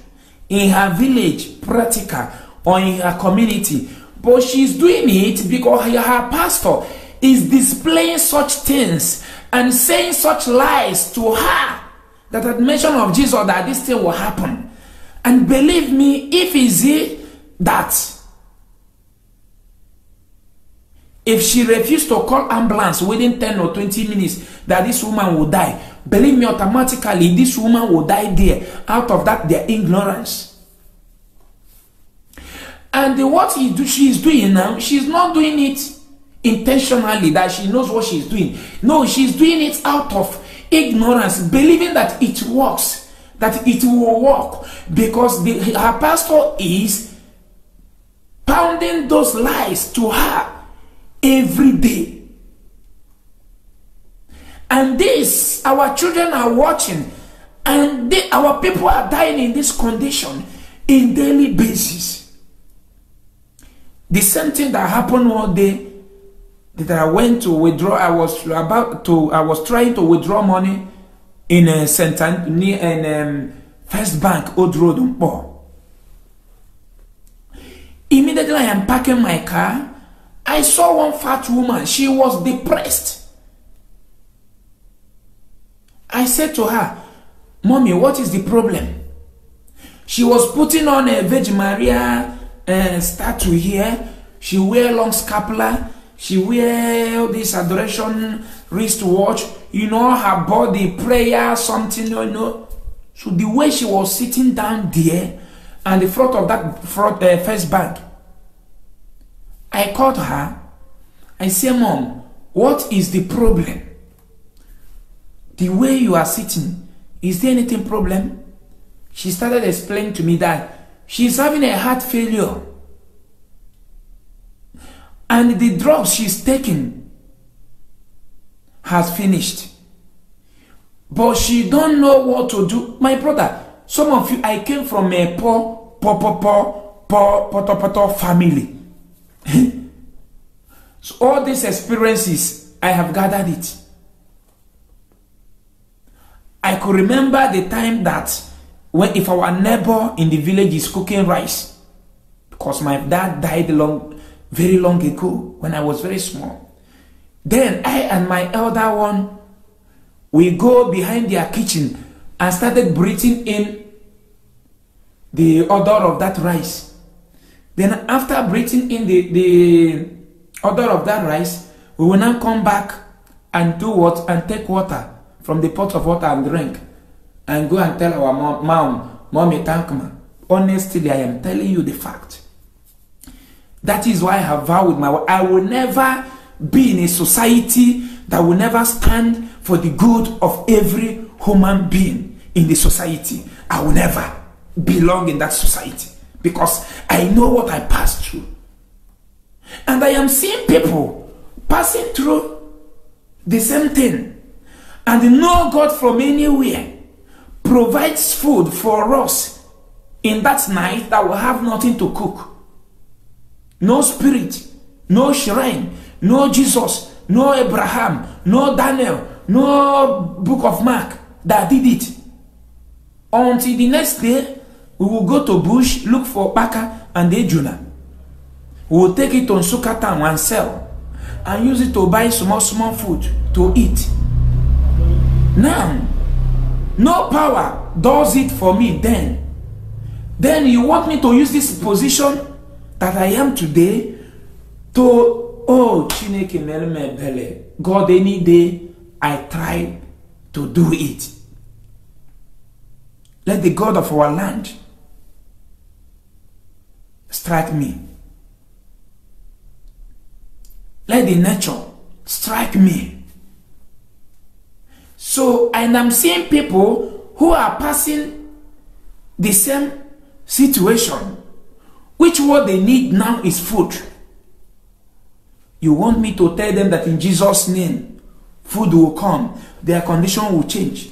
[SPEAKER 11] in her village, practical, or in her community, but she's doing it because her pastor is displaying such things and saying such lies to her that at mention of Jesus that this thing will happen. And believe me, if is it that if she refused to call ambulance within 10 or 20 minutes that this woman will die believe me automatically this woman will die there out of that their ignorance. And the, what he do, she is doing now she's not doing it intentionally that she knows what she's doing. No she's doing it out of ignorance believing that it works that it will work. Because the, her pastor is pounding those lies to her every day. And this, our children are watching, and they, our people are dying in this condition in daily basis. The same thing that happened one day that I went to withdraw, I was about to, I was trying to withdraw money in a center near in um, First Bank, Old Road. Immediately I am parking my car. I saw one fat woman. She was depressed. I said to her, Mommy, what is the problem? She was putting on a Virgin Maria uh, statue here. She wear long scapular. She wear this adoration wristwatch. You know, her body, prayer, something, you know. So the way she was sitting down there and the front of that front, uh, first bank, I called her. I said, Mom, what is the problem? The way you are sitting, is there anything problem? She started explaining to me that she's having a heart failure. And the drugs she's taking has finished. But she don't know what to do. My brother, some of you, I came from a poor, poor, poor, poor, poor, poor, poor, poor family. [laughs] so all these experiences, I have gathered it. I could remember the time that when if our neighbor in the village is cooking rice, because my dad died long, very long ago when I was very small. Then I and my elder one, we go behind their kitchen and started breathing in the odor of that rice. Then after breathing in the, the odor of that rice, we will now come back and do what? And take water from the pot of water and drink. And go and tell our mom, mom Mommy, thank me. Honestly, I am telling you the fact. That is why I have vowed with my wife, I will never be in a society that will never stand for the good of every human being in the society. I will never belong in that society because I know what I passed through. And I am seeing people passing through the same thing. And no God from anywhere provides food for us in that night that will have nothing to cook. No spirit, no shrine, no Jesus, no Abraham, no Daniel, no book of Mark that did it. Until the next day, we will go to bush, look for Baka and Ejuna. We will take it on Sukatan and sell and use it to buy small, small food to eat. Now, no power does it for me then. Then you want me to use this position that I am today to, oh, Chineke melme bele. God, any day I try to do it. Let the God of our land strike me. Let the nature strike me. So, and I'm seeing people who are passing the same situation which what they need now is food. You want me to tell them that in Jesus' name, food will come, their condition will change.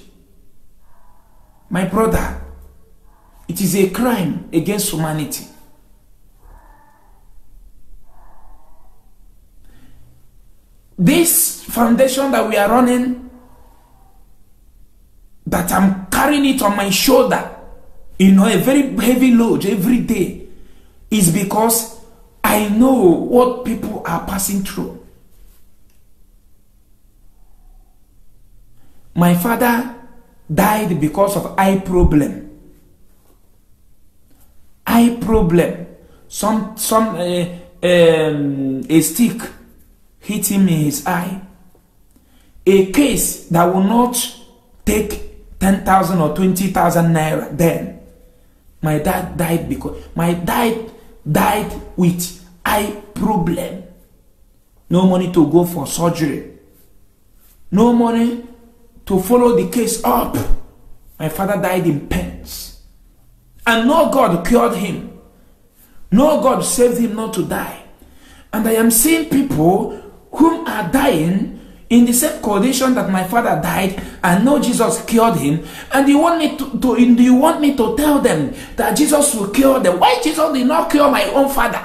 [SPEAKER 11] My brother, it is a crime against humanity. This foundation that we are running, that I'm carrying it on my shoulder, you know, a very heavy load every day, is because I know what people are passing through. My father died because of eye problem. Eye problem. Some some uh, um, a stick hit him in his eye. A case that will not take ten thousand or twenty thousand naira. Then my dad died because my dad died with eye problem. No money to go for surgery. No money to follow the case up. My father died in pens. And no God cured him. No God saved him not to die. And I am seeing people whom are dying in the same condition that my father died and no Jesus cured him. And you want me to, to you want me to tell them that Jesus will cure them. Why Jesus did not cure my own father?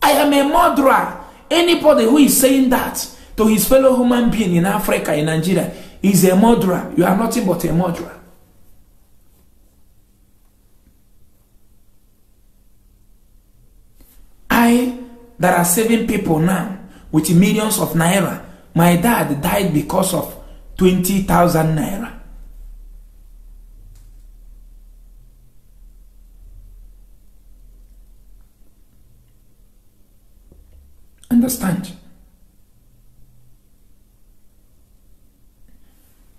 [SPEAKER 11] I am a murderer. Anybody who is saying that to his fellow human being in Africa, in Nigeria, is a murderer. You are nothing but a murderer. I that are saving people now with millions of naira. My dad died because of 20,000 naira. Understand?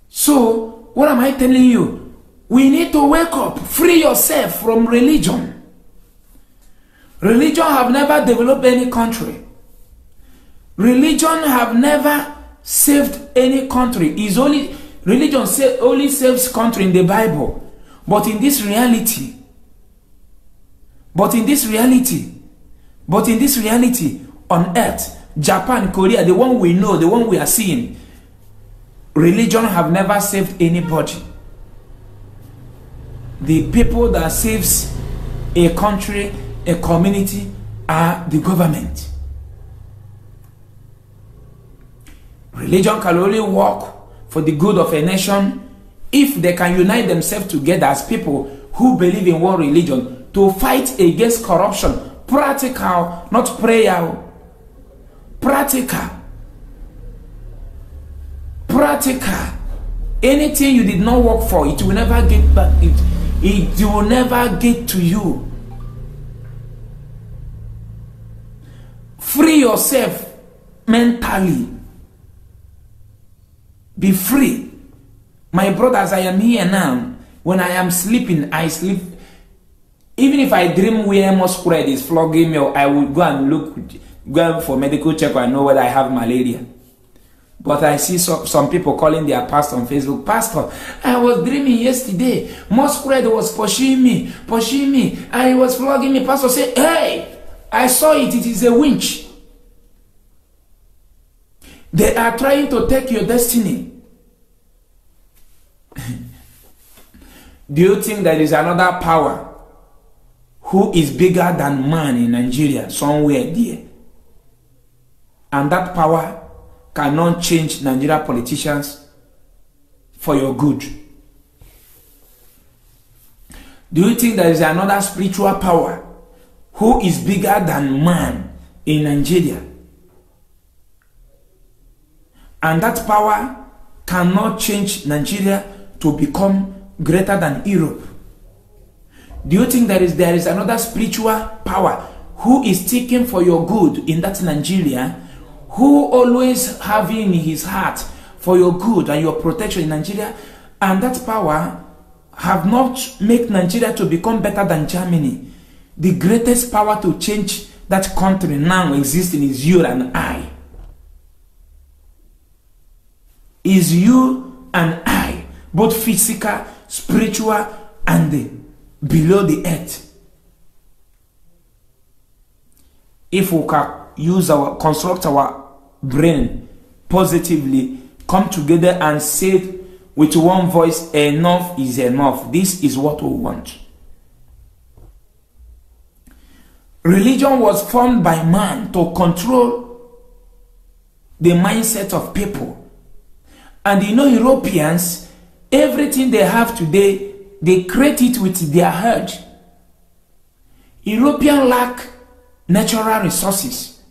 [SPEAKER 11] So, what am I telling you? We need to wake up, free yourself from religion. Religion have never developed any country. Religion have never saved any country. Is only religion sa- only saves country in the Bible. But in this reality, but in this reality, but in this reality on earth, Japan, Korea, the one we know, the one we are seeing, religion have never saved anybody. The people that saves a country, a community are the government. Religion can only work for the good of a nation if they can unite themselves together as people who believe in one religion to fight against corruption. Practical, not prayer. Practical. Practical. Anything you did not work for, it will never get back. It, it will never get to you. Free yourself mentally. Be free. My brothers, I am here now. When I am sleeping, I sleep. Even if I dream where masquerade is flogging me, I will go and look, go for medical check and know whether I have malaria. But I see some, some people calling their pastor on Facebook, Pastor, I was dreaming yesterday. Masquerade was pushing me, pushing me, and he was flogging me. Pastor said, Hey, I saw it, it is a winch. They are trying to take your destiny. Do you think there is another power who is bigger than man in Nigeria, somewhere there? And that power cannot change Nigeria politicians for your good. Do you think there is another spiritual power who is bigger than man in Nigeria? And that power cannot change Nigeria to become greater than Europe. Do you think there is there is another spiritual power who is taking for your good in that Nigeria, who always have in his heart for your good and your protection in Nigeria, and that power have not make Nigeria to become better than Germany. The greatest power to change that country now existing is you and I. Is you and I, both physical, spiritual, and below the earth. if we can use our construct our brain positively come together and say with one voice enough is enough. This is what we want. Religion was formed by man to control the mindset of people and you know europeans everything they have today they create it with their head european lack natural resources.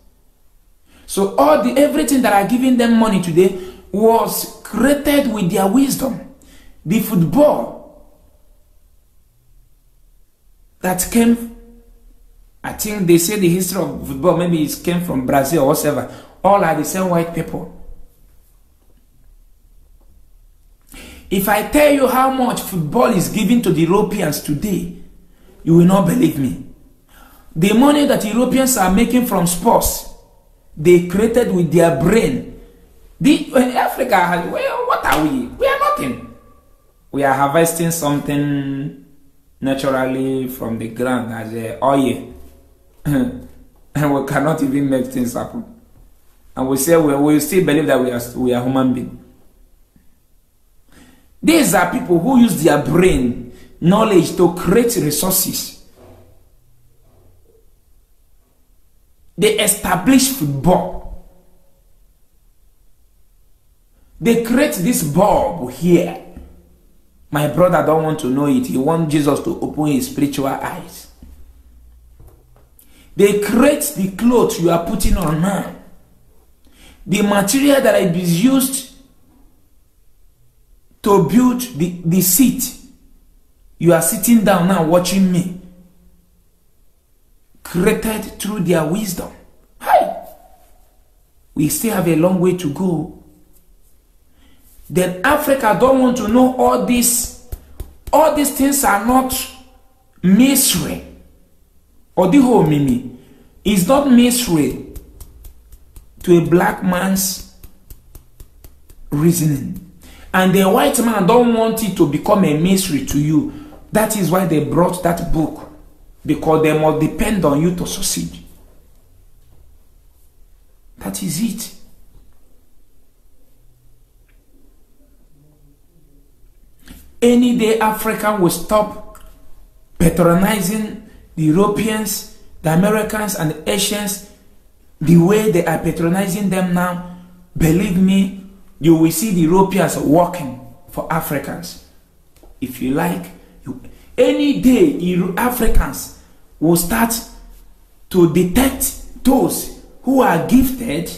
[SPEAKER 11] So all the everything that are giving them money today was created with their wisdom. The football that came i think they say the history of football maybe it came from brazil or whatever all are the same white people if i tell you how much football is given to the europeans today you will not believe me. The money that europeans are making from sports they created with their brain. The africa has well what are we? We are nothing. We are harvesting something naturally from the ground as a oil. [laughs] And we cannot even make things happen. And we say we, we still believe that we are we are human beings these are people who use their brain knowledge to create resources. They establish football. They create this bulb here. My brother don't want to know it. He want jesus to open his spiritual eyes. They create the clothes you are putting on now. The material that is used to build the, the seat. You are sitting down now watching me. Created through their wisdom. Hi we still have a long way to go. Then africa don't want to know all this. All these things are not mystery. Or the whole mimi. Is not mystery to a black man's reasoning and the white man don't want it to become a mystery to you. That is why they brought that book. Because they must depend on you to succeed. That is it. Any day african will stop patronizing the europeans the americans and the asians the way they are patronizing them now believe me you will see the europeans working for africans. If you like you, any day africans will start to detect those who are gifted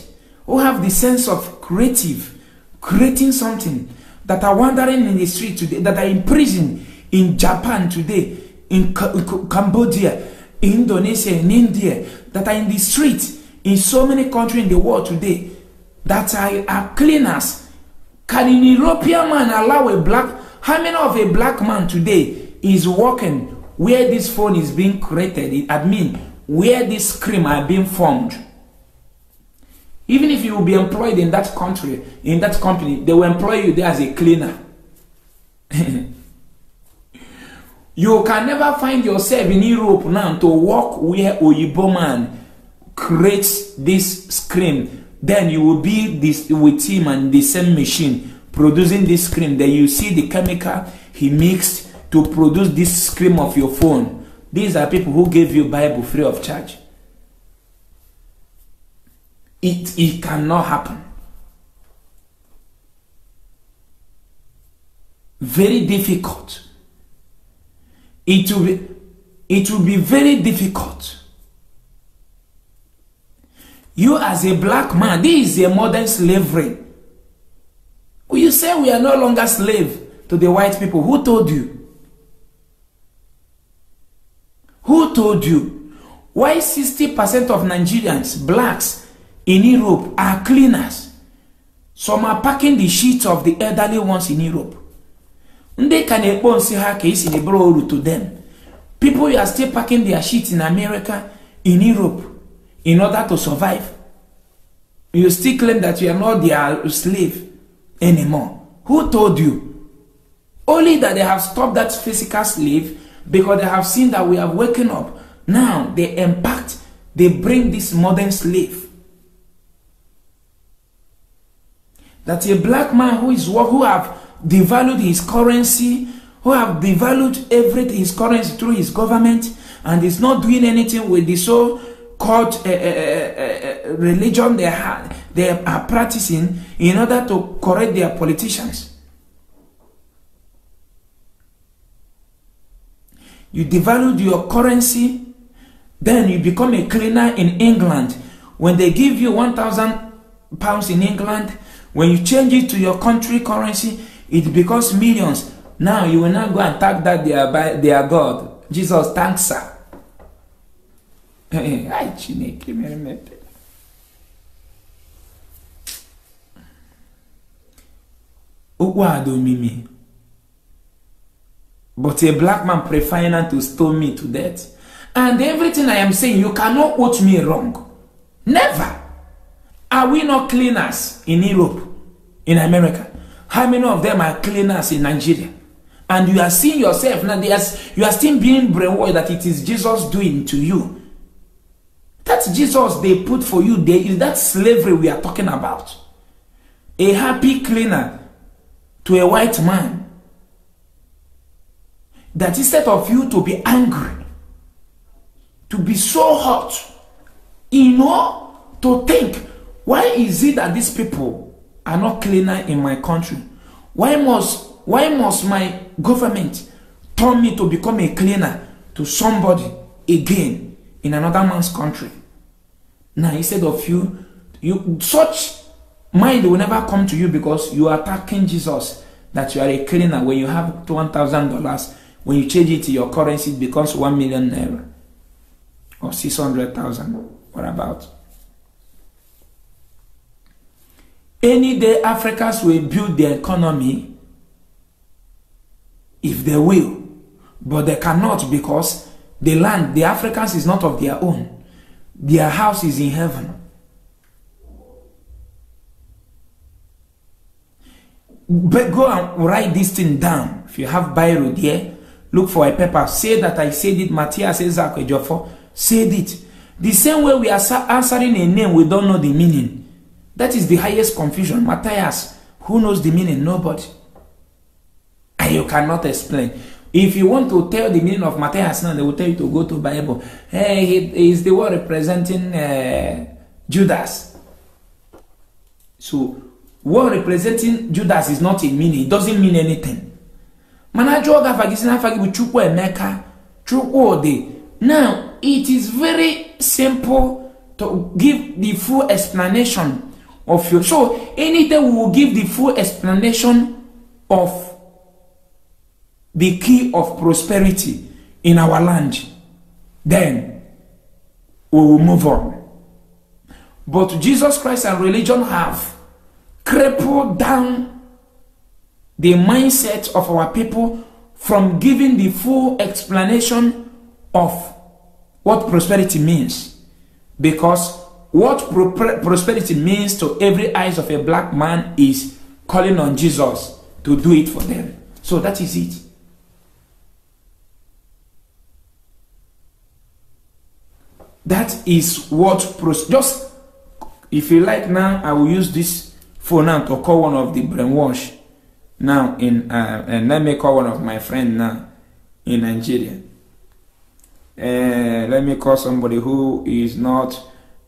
[SPEAKER 11] who have the sense of creative creating something that are wandering in the street today that are in prison in japan today in Ca- Ca- cambodia in indonesia in india that are in the street in so many countries in the world today that are, are cleaners. Can an european man allow a black how many of a black man today is working where this phone is being created? I mean where this cream are being formed? Even if you will be employed in that country in that company they will employ you there as a cleaner. [laughs] You can never find yourself in europe now to work where oyibo man creates this screen then you will be this with him and the same machine producing this screen then you see the chemical he mixed to produce this screen of your phone. These are people who gave you bible free of charge. It it cannot happen. Very difficult. It will be it will be very difficult you as a black man this is a modern slavery. You say we are no longer slave to the white people? Who told you? Who told you? Why 60% of nigerians blacks in europe are cleaners? Some are packing the sheets of the elderly ones in europe. Ndị ka na-ekpo nsị ha ka esi na bụrụ oru to them. People are still packing their sheets in america in europe in order to survive. You still claim that you are not their slave anymore. Who told you? Only that they have stopped that physical slave because they have seen that we have woken up. Now they impact they bring this modern slave. That a black man who is who have devalued his currency, who have devalued everything his currency through his government, and is not doing anything with the so-called uh, uh, uh, religion they are, they are practicing in order to correct their politicians. You devalued your currency, then you become a cleaner in England. When they give you 1,000 pounds in England, when you change it to your country currency, it becomes millions. Now you will not go and tag that their, their God. Jesus, thanks, sir. Ai, Chineke mere mepe. Okwu a dị. But a black man preferring to stone me to death. And everything I am saying, you cannot quote me wrong. Never. Are we not cleaners in Europe, in America? How many of them are cleaners in Nigeria? And you are seeing yourself now, you are still being brainwashed that it is Jesus doing to you. That Jesus they put for you there is that slavery we are talking about. A happy cleaner to a white man. That instead of you to be angry, to be so hot, you know, to think, why is it that these people are not cleaner in my country? Why must why must my government turn me to become a cleaner to somebody again in another man's country? Now instead of you, you such mind will never come to you because you are attacking Jesus that you are a cleaner when you have one thousand dollars when you change it to your currency it becomes one million naira or six hundred thousand what about any day africans will build their economy if they will but they cannot because the land the africans is not of their own. Their house is in heaven. But go and write this thing down. If you have biro there look for a paper. Say that i said it. Matthias ezak ejofo said it. The same way we are answering a name we don't know the meaning. That is the highest confusion. Matthias who knows the meaning? Nobody. And you cannot explain if you want to tell the meaning of matthias now they will tell you to go to bible. Hey he is the one representing uh, judas. So one representing judas is not a meaning. It doesn't mean anything. Mana n'afa gị bụ chukwu emeka chukwudi now it is very simple to give the full explanation of your so we will give the full explanation of the key of prosperity in our land then we will move on but jesus christ and religion have crippled down the mindset of our people from giving the full explanation of what prosperity means. Because what pro prosperity means to every eyes of a black man is calling on Jesus to do it for them. So that is it. That is what just if you like now, I will use this phone now to call one of the brainwash now in uh, and let me call one of my friend now in Nigeria. Uh, let me call somebody who is not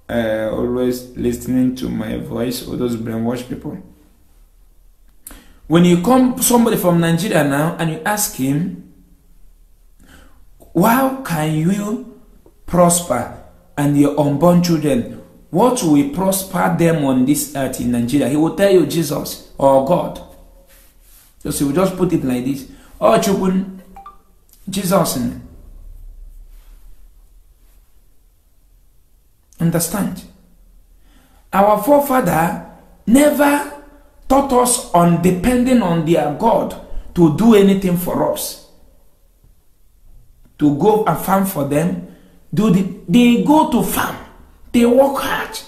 [SPEAKER 11] uh, always listening to my voice or those brainwash people. When you come somebody from Nigeria now and you ask him, how can you prosper and your unborn children? What will prosper them on this earth in Nigeria? He will tell you Jesus or God. So he will just put it like this. Oh, Chukun, Jesus. Understand? Our forefather never taught us on depending on their God to do anything for us. To go and farm for them. Do the, they go to farm. They work hard.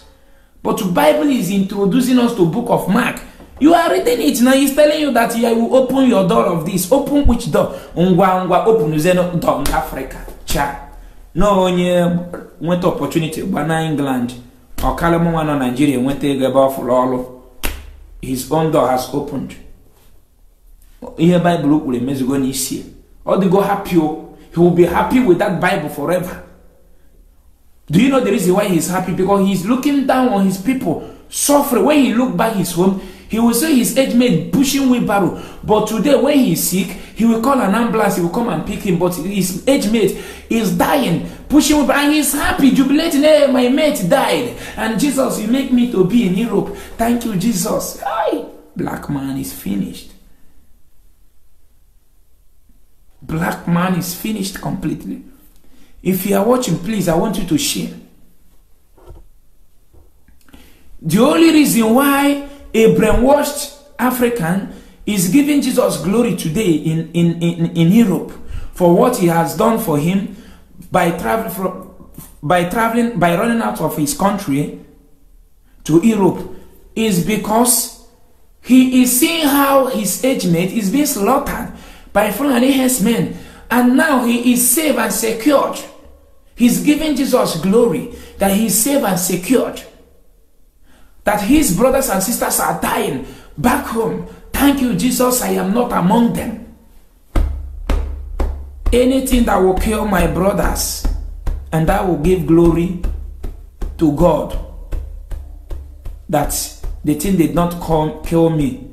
[SPEAKER 11] But Bible is introducing us to book of Mark. You are reading it now. He's telling you that he will open your door of this. Open which door? Ngwa ngwa open zeno door in Africa. Cha. na onye nweta opportunity gba na england ọkalịmụ nwa nọ naijiria nweta ego ebe ọ fụrụ ọrụ his own door has opened ihe baịbụl kwuru emezugo n'isi ọ dịgo happy o he will be happy with that bible forever do you know the reason why he's happy? Because he's looking down on his people suffering. When he look back his home he will see his age mate pushing wheelbarrow. But today when he's sick he will call an ambulance he will come and pick him. But his age mate is dying pushing wheelbarrow. And he's happy jubilating hey my mate died. And jesus you make me to be in europe. Thank you jesus. Aye. black man is finished. Black man is finished completely if you are watching please i want you to share the only reason why a brainwashed african is giving jesus glory today in, in, in, in europe for what he has done for him by traveling from by traveling by running out of his country to europe is because he is seeing how his age mate is being slaughtered by Fulani herdsmen, and now he is safe and secured. He's giving Jesus glory that he's safe and secured. That his brothers and sisters are dying back home. Thank you, Jesus, I am not among them. Anything that will kill my brothers and that will give glory to God, that the thing did not come, kill me.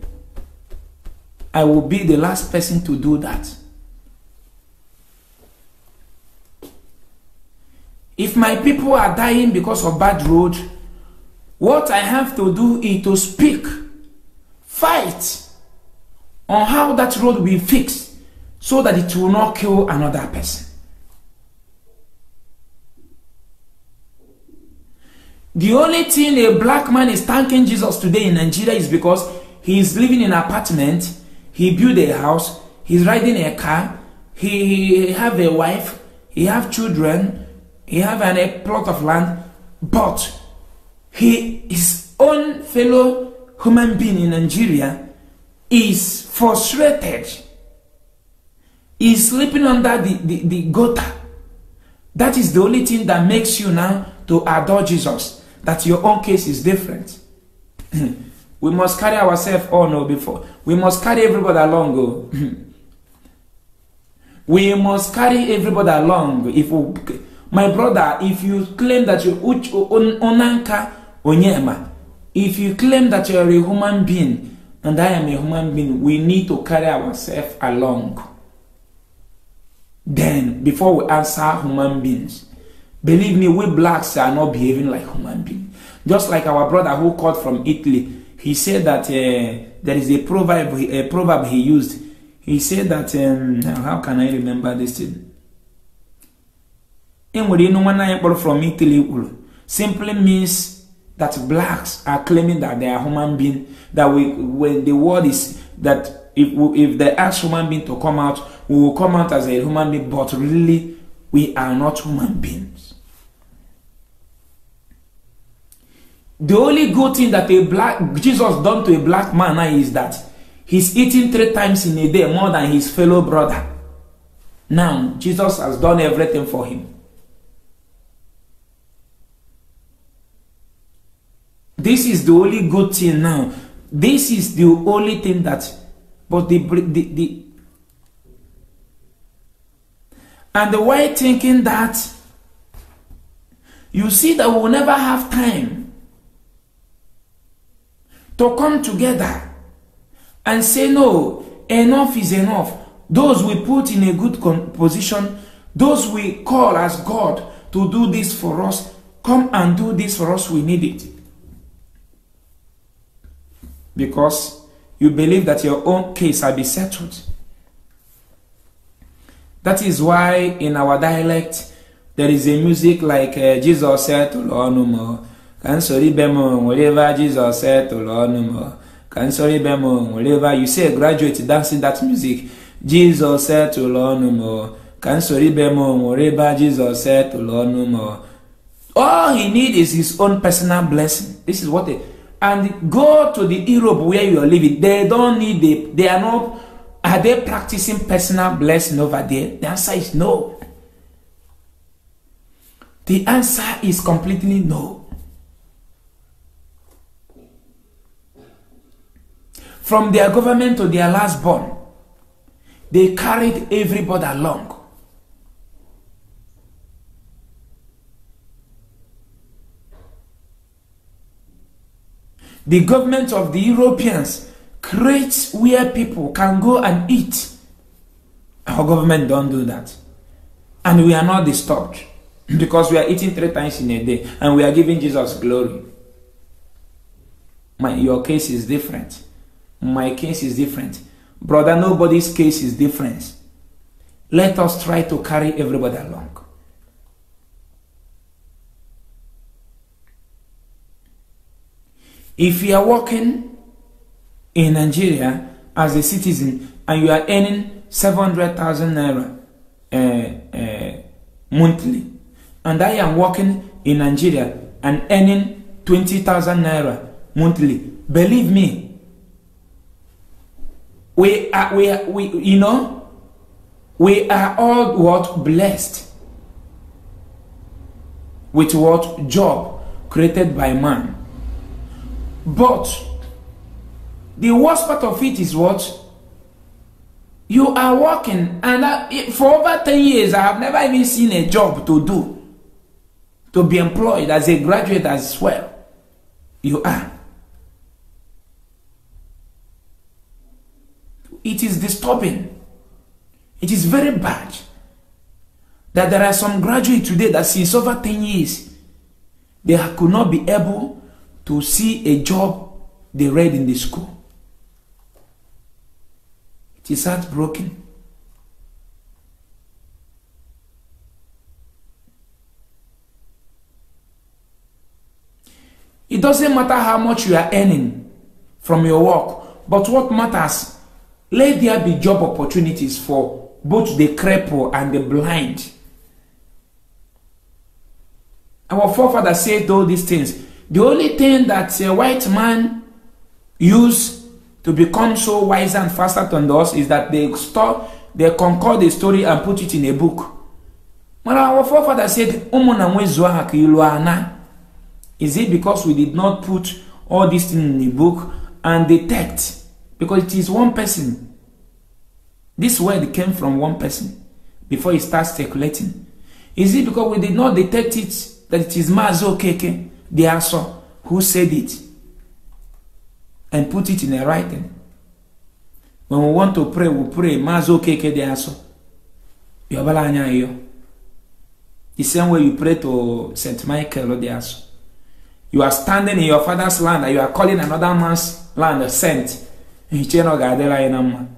[SPEAKER 11] I will be the last person to do that. If my people are dying because of bad road, what I have to do is to speak, fight on how that road will be fixed so that it will not kill another person. The only thing a black man is thanking Jesus today in Nigeria is because he is living in an apartment, he built a house, he's riding a car, he, he have a wife, he have children, he have an, a plot of land, but he his own fellow human being in Nigeria is frustrated. Is sleeping under the, the, the gutter. That is the only thing that makes you now to adore Jesus. That your own case is different. [clears throat] we must carry ourselves on oh, before. We must carry everybody along. Oh. [clears throat] we must carry everybody along. If we, my brother, if you claim that you onanka onyema, if you claim that you are a human being and I am a human being, we need to carry ourselves along. Then, before we answer human beings, believe me, we blacks are not behaving like human beings. Just like our brother who called from Italy, he said that uh, there is a proverb, a proverb he used. He said that um, how can I remember this thing? Enwere inu nwanne anyị kpọrọ from Italy kwuru simply means that blacks are claiming that they are human being that we when the word is that if if they ask human being to come out we will come out as a human being but really we are not human beings. The only good thing that a black jesus done to a black man now is that he's eating three times in a day more than his fellow brother. Now jesus has done everything for him this is the only good thing now. This is the only thing that but the the, the and the way thinking that you see that we'll never have time to come together and say no enough is enough. Those we put in a good position those we call as god to do this for us come and do this for us we need it because you believe that your own case will be settled. That is why in our dialect there is a music like uh, Jesus said to Lonumo, sorry bemo, whatever Jesus said to Lonumo, sorry bemo, whatever you say, a graduate dancing that music. Jesus said to Lonumo, sorry bemo, whatever Jesus said to Lonumo. All he needs is his own personal blessing. This is what they and go to the Europe where you are living. They don't need it. They are not. Are they practicing personal blessing over there? The answer is no. The answer is completely no. From their government to their last born, they carried everybody along. The government of the Europeans creates where people can go and eat. Our government don't do that. And we are not disturbed [clears throat] because we are eating three times in a day and we are giving Jesus glory. My, your case is different. My case is different. Brother, nobody's case is different. Let us try to carry everybody along. If you are working in Nigeria as a citizen and you are earning 700,000 naira uh, uh, monthly, and I am working in Nigeria and earning 20,000 naira monthly, believe me, we are, we, are, we, you know, we are all what blessed with what job created by man. But the worst part of it is what you are working, and I, for over 10 years, I have never even seen a job to do to be employed as a graduate as well. You are. It is disturbing. It is very bad that there are some graduates today that since over 10 years they could not be able to see a job they read in the school. It is heartbroken. It doesn't matter how much you are earning from your work, but what matters, let there be job opportunities for both the cripple and the blind. Our forefathers said all these things. The only thing that a white man used to become so wise and faster than us is that they store, they concord the story and put it in a book. But our forefathers said, Is it because we did not put all these things in a book and detect? Because it is one person. This word came from one person before he starts speculating. Is it because we did not detect it that it is Mazo Keke, the Aso, who said it and put it in a writing? When we want to pray, we pray Mazo Keke the Aso. Yobalanya yo. The same way you pray to Saint Michael or the Aso. You are standing in your father's land and you are calling another man's land a saint. Man.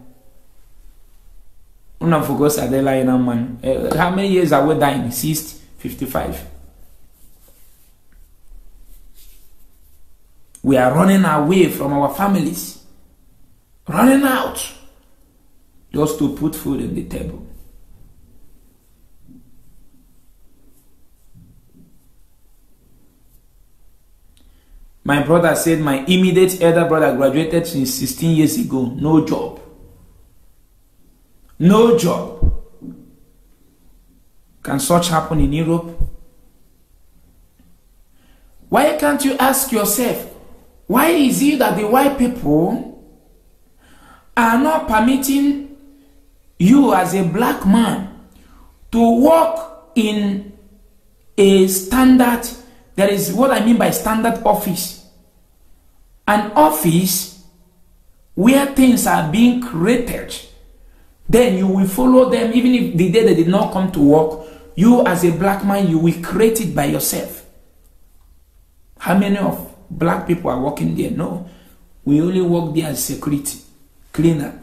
[SPEAKER 11] How many years are we dying? 60, We are running away from our families. Running out. Just to put food on the table. My brother said my immediate elder brother graduated since 16 years ago. No job. No job. Can such happen in Europe? Why can't you ask yourself, why is it that the white people are not permitting you as a black man to work in a standard that is what I mean by standard office. An office where things are being created. Then you will follow them even if the day they did not come to work. You as a black man, you will create it by yourself. How many of black people are working there? No. We only work there as security, cleaner.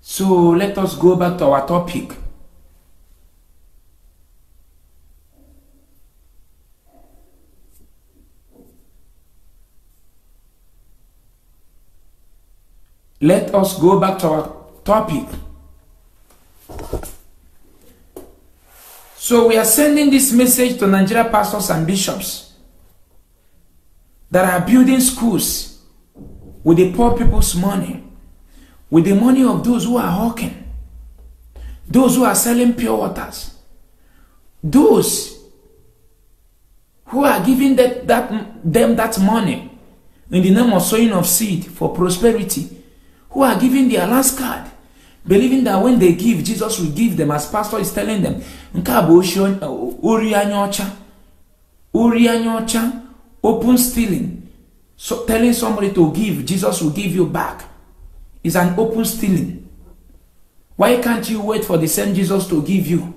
[SPEAKER 11] So let us go back to our topic. Let us go back to our topic. So we are sending this message to Nigeria pastors and bishops that are building schools with the poor people's money with the money of those who are hawking, those who are selling pure waters, those who are giving that, that, them that money in the name of sowing of seed for prosperity, who are giving their last card, believing that when they give, Jesus will give them, as pastor is telling them. Ọcha, uh, open stealing, so telling somebody to give, Jesus will give you back. Is an open stealing. Why can't you wait for the same Jesus to give you?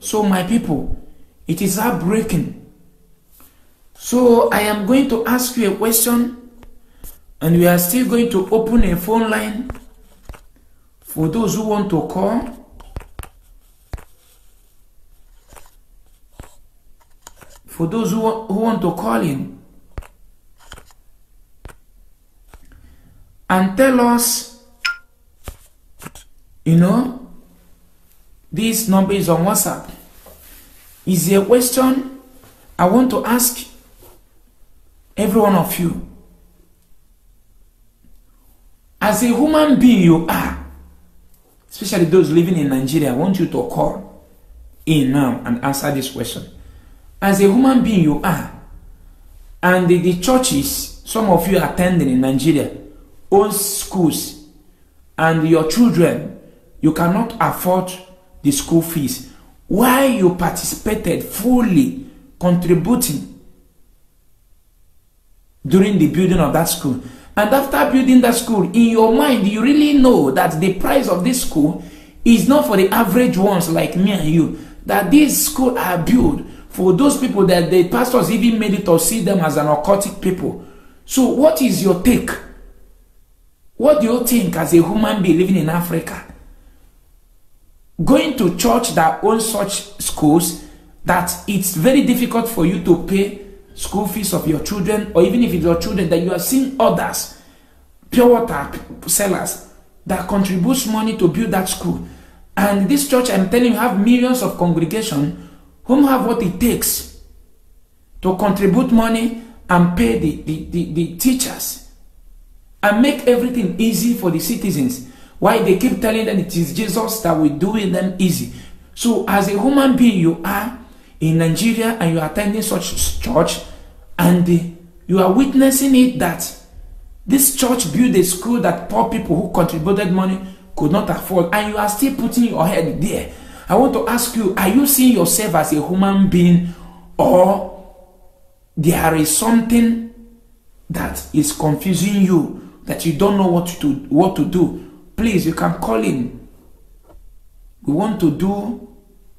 [SPEAKER 11] So, my people, it is heartbreaking. So, I am going to ask you a question, and we are still going to open a phone line for those who want to call. For those who, who want to call in and tell us, you know, this number is on WhatsApp. Is a question I want to ask every one of you? As a human being, you are, especially those living in Nigeria, I want you to call in now and answer this question. As a human being, you are, and the, the churches some of you attending in Nigeria own schools, and your children, you cannot afford the school fees. Why you participated fully contributing during the building of that school. And after building that school, in your mind, you really know that the price of this school is not for the average ones like me and you. That these schools are built for those people that the pastors even made it or see them as an occultic people. So, what is your take? What do you think as a human being living in Africa? Going to church that owns such schools that it's very difficult for you to pay school fees of your children, or even if it's your children, that you are seeing others, pure water sellers, that contributes money to build that school. And this church, I'm telling you, have millions of congregation whom have what it takes to contribute money and pay the, the, the, the teachers and make everything easy for the citizens. Why they keep telling them it is Jesus that will do it them easy. So, as a human being, you are in Nigeria and you are attending such church, and you are witnessing it that this church built a school that poor people who contributed money could not afford, and you are still putting your head there. I want to ask you: Are you seeing yourself as a human being, or there is something that is confusing you that you don't know what to what to do? Please, you can call in. We want to do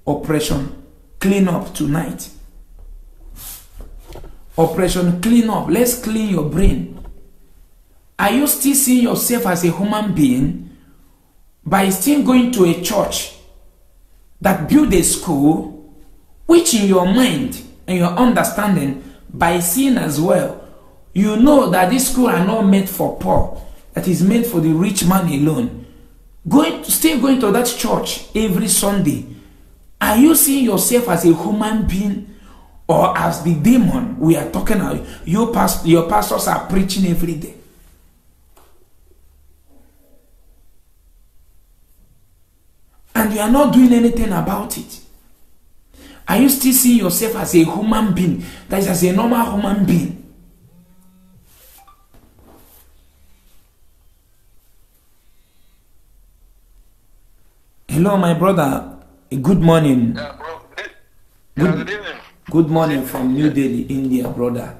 [SPEAKER 11] operation clean up tonight. Operation clean up. Let's clean your brain. Are you still seeing yourself as a human being by still going to a church that built a school, which in your mind and your understanding, by seeing as well, you know that this school are not made for poor, that is made for the rich man alone. Going, still going to that church every Sunday. Are you seeing yourself as a human being or as the demon we are talking about? Your, past, your pastors are preaching every day. And you are not doing anything about it. Are you still seeing yourself as a human being? That is, as a normal human being? Hello, my brother. Good morning.
[SPEAKER 13] Yeah.
[SPEAKER 11] Good-
[SPEAKER 13] yeah, good.
[SPEAKER 11] Good morning from New Delhi, India, brother.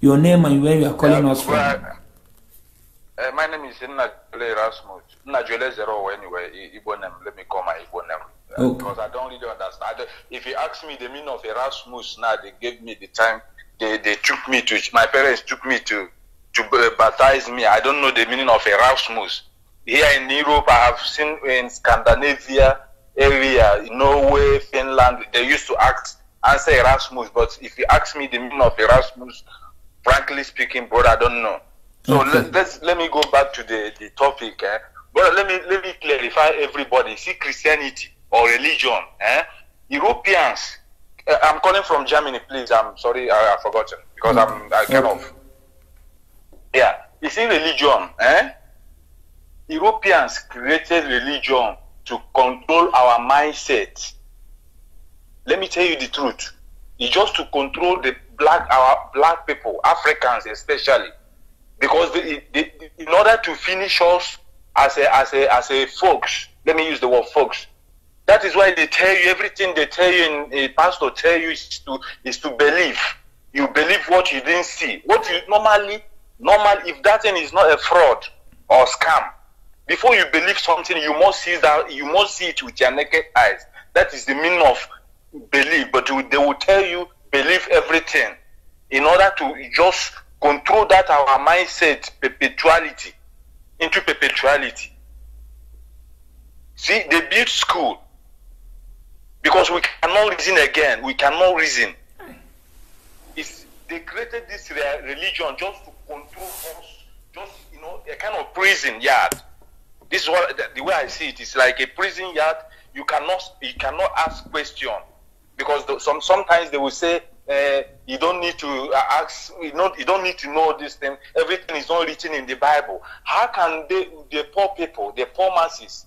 [SPEAKER 11] Your name and where you are calling
[SPEAKER 13] Yeah,
[SPEAKER 11] us from.
[SPEAKER 13] uh, my name is Nnajole Erasmus. Nnajole Zero anyway, Igbo name. Let me call my Igbo name. Uh,
[SPEAKER 11] Okay.
[SPEAKER 13] Because I don't really understand. Don't- If you ask me the meaning of Erasmus now, they gave me the time. They, they took me to, my parents took me to, to uh, baptize me. I don't know the meaning of Erasmus. Here in Europe, I have seen in Scandinavia area, Norway, Finland, they used to ask, answer Erasmus. But if you ask me the meaning of Erasmus, frankly speaking, brother, I don't know. So
[SPEAKER 11] Okay.
[SPEAKER 13] let, let's let me go back to the, the topic. Eh? But let me let me clarify everybody. See Christianity or religion. Eh? Europeans. eh, I'm calling from Germany, please. I'm sorry, I, I forgotten because I'm I kind
[SPEAKER 11] Okay.
[SPEAKER 13] of Yeah, you see religion, eh? Europeans created religion to control our mindset. Let me tell you the truth. It's just to control the black our black people, Africans especially, because in order to finish us as a as a as a folks. Let me use the word folks. That is why they tell you everything they tell you in a pastor tell you is to is to believe. You believe what you didn't see. What you normally normal if that thing is not a fraud or scam, before you believe something, you must see that you must see it with your naked eyes. That is the meaning of believe. But they will tell you believe everything in order to just control that our mindset perpetuality into perpetuality. See, they built school because we cannot reason again. We cannot reason. It's, they created this religion just to control us, just you know, a kind of prison yard. This is what the, way I see it is like a prison yard. You cannot you cannot ask question because the, some sometimes they will say uh, you don't need to uh, ask you know you don't need to know this thing. Everything is not written in the Bible. How can they the poor people, the poor masses,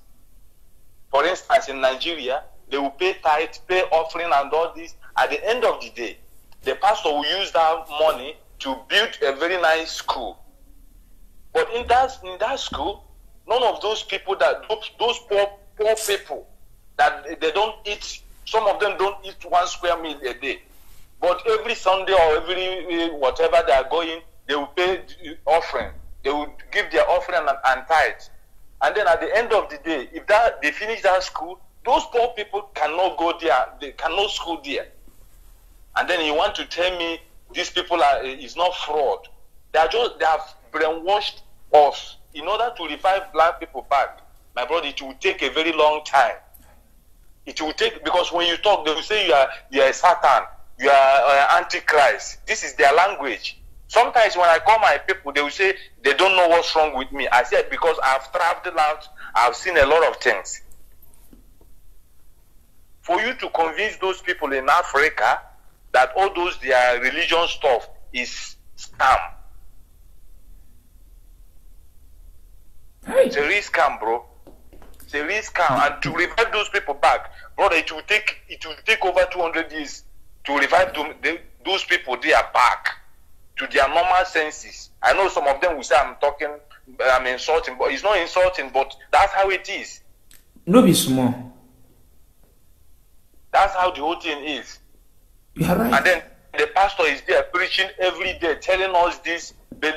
[SPEAKER 13] for instance, in Nigeria, they will pay tithe, pay offering, and all this. At the end of the day, the pastor will use that money to build a very nice school. But in that in that school, none of those people that those, poor poor people that they- don't eat. Some of them don't eat one square meal a day. But every Sunday or every uh, whatever they are going, they will pay the offering. They will give their offering and, and tithe. And then at the end of the day, if that they finish that school, those poor people cannot go there. They cannot school there. And then you want to tell me these people are is not fraud. They are just they have brainwashed us in order to revive black people back. My brother, it will take a very long time. It will take because when you talk, they will say you are you are Satan, you are uh, antichrist. This is their language. Sometimes when I call my people, they will say they don't know what's wrong with me. I said because I've traveled out, I've seen a lot of things. For you to convince those people in Africa that all those their religion stuff is scam. It's a real scam, bro. It's a real scam. And to revive those people back, brother, it will take it will take over 200 years to revive them, they, those people. They are back to their normal senses. I know some of them will say I'm talking, I'm insulting, but it's not insulting. But that's how it is.
[SPEAKER 11] no be small
[SPEAKER 13] That's how the whole thing is.
[SPEAKER 11] you are right
[SPEAKER 13] And then the pastor is there preaching every day, telling us this. But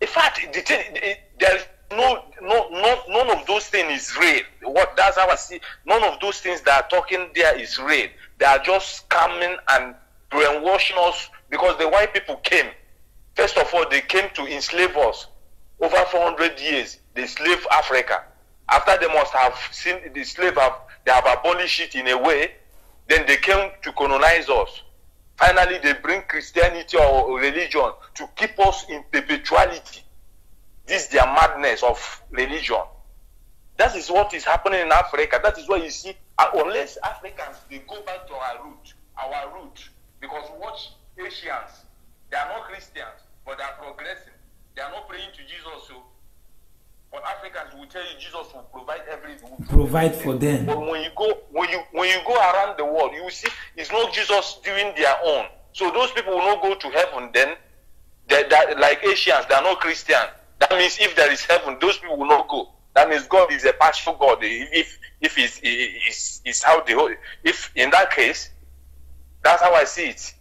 [SPEAKER 13] in fact, the thing, there is no, no, no, none of those things is real. What that's how I see. None of those things that are talking there is real. They are just coming and brainwashing us because the white people came. First of all, they came to enslave us. Over 400 years, they slave Africa. After they must have seen the slave have they have abolished it in a way, then they came to colonize us. Finally, they bring Christianity or religion to keep us in perpetuality. This is their madness of religion. That is what is happening in Africa. That is why you see, uh, unless Africans they go back to our root, our root, because watch Asians, they are not Christians, but they are progressing. They are not praying to Jesus. So, but Africans will tell you Jesus will provide everything. will
[SPEAKER 11] provide for them
[SPEAKER 13] but when you go when you when you go around the world, you will see it's not Jesus doing their own. So those people will not go to heaven. Then, they, that like Asians, they are not Christian. That means if there is heaven, those people will not go. That means God is a partial God. If if is is is how the whole. If in that case, that's how I see it.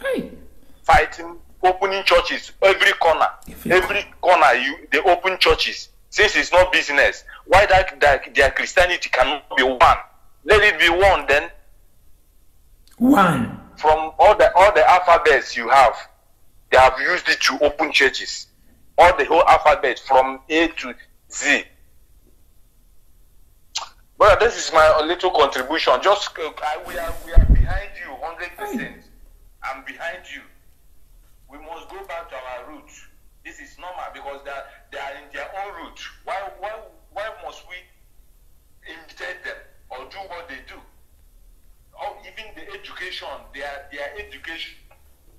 [SPEAKER 11] Hey.
[SPEAKER 13] Fighting, opening churches every corner, every corner. You they open churches since it's not business. Why that, that their Christianity cannot be one? Let it be one then.
[SPEAKER 11] one
[SPEAKER 13] From all the all the alphabets you have, they have used it to open churches. All the whole alphabet from A to Z. Brother, this is my little contribution. Just uh, I, we are we are behind you, hundred percent. I'm behind you. We must go back to our roots. This is normal because they are they are in their own route. Why why why must we imitate them or do what they do? Or even the education, their their education.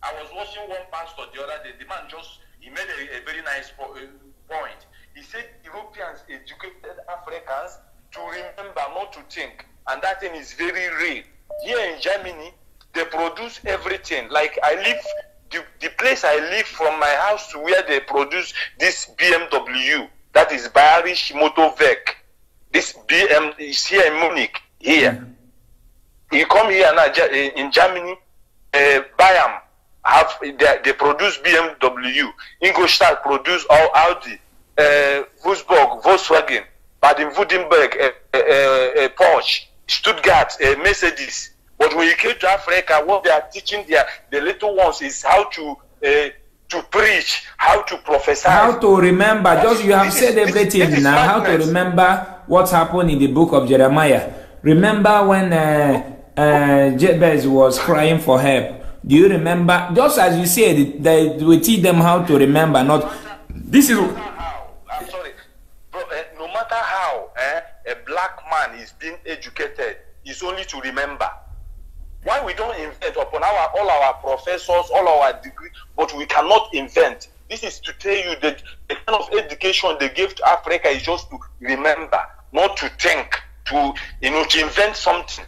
[SPEAKER 13] I was watching one pastor the other day. The man just he made a, a very nice uh, point. He said Europeans educated Africans to remember, not to think. And that thing is very real. Here in Germany, they produce everything. Like I live, the, the place I live from my house to where they produce this BMW, that is Bayerisch Motorwerk. This BM is here in Munich, here. You come here now in Germany, uh, Bayern have they, they produce BMW, Ingolstadt produce all Audi, uh, Wolfsburg, Volkswagen, Baden-Württemberg, uh, uh, uh, Porsche, Stuttgart, uh, Mercedes. But when you came to Africa, what they are teaching their the little ones is how to uh, to preach, how to prophesy.
[SPEAKER 11] How to remember, just you have
[SPEAKER 13] this
[SPEAKER 11] said
[SPEAKER 13] this-
[SPEAKER 11] everything
[SPEAKER 13] this is
[SPEAKER 11] now. How to remember what happened in the book of Jeremiah. Remember when uh, uh, Jabez was crying for help. Do you remember? Just as you said, they we teach them how to remember. Not this is
[SPEAKER 13] how I'm sorry, bro. Eh, no matter how eh, a black man is being educated, is only to remember. Why we don't invent upon our all our professors, all our degree, but we cannot invent. This is to tell you that the kind of education they give to Africa is just to remember, not to think, to you know, to invent something.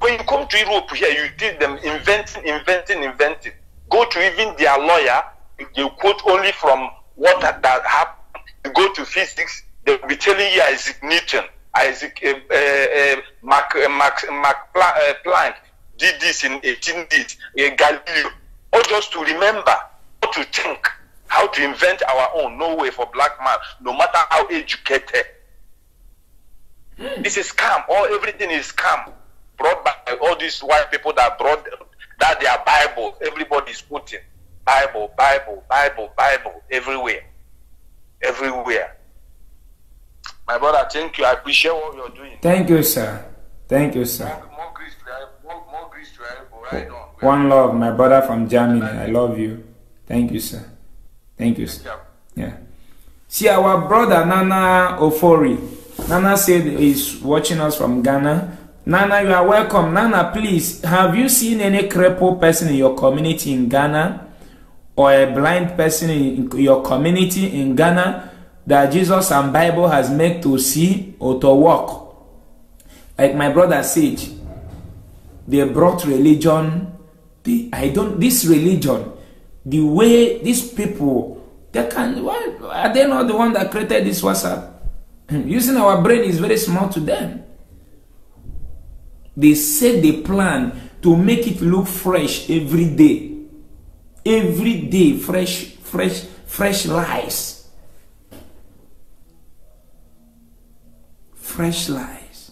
[SPEAKER 13] When you come to Europe here, you see them inventing, inventing, inventing. Go to even their lawyer, they quote only from what that, that happened. You go to physics, they will be telling you Isaac Newton, Isaac uh, uh, uh, Mac, uh, Max, Mac Pla- uh, Planck did this in 18 this, uh, Galileo. Or just to remember, how to think, how to invent our own. No way for black man, no matter how educated. This is scam. All everything is scam. Brought by all these white people that brought that their Bible. Everybody is putting Bible, Bible, Bible, Bible everywhere, everywhere. My brother, thank you. I appreciate what you're doing.
[SPEAKER 11] Thank you, sir. Thank you, sir.
[SPEAKER 13] More grace to more, more grace to. Right on.
[SPEAKER 11] One love, my brother from Germany. I love you. Thank you, sir. Thank you, sir. Yeah. See our brother Nana Ofori. Nana said he's watching us from Ghana. Nana, you are welcome. Nana, please, have you seen any crippled person in your community in Ghana or a blind person in your community in Ghana that Jesus and Bible has made to see or to walk? Like my brother said, they brought religion. They, I don't. This religion, the way these people, they can. Why are they not the one that created this WhatsApp? [clears throat] Using our brain is very small to them. They set the plan to make it look fresh every day. Every day, fresh, fresh, fresh lies. Fresh lies.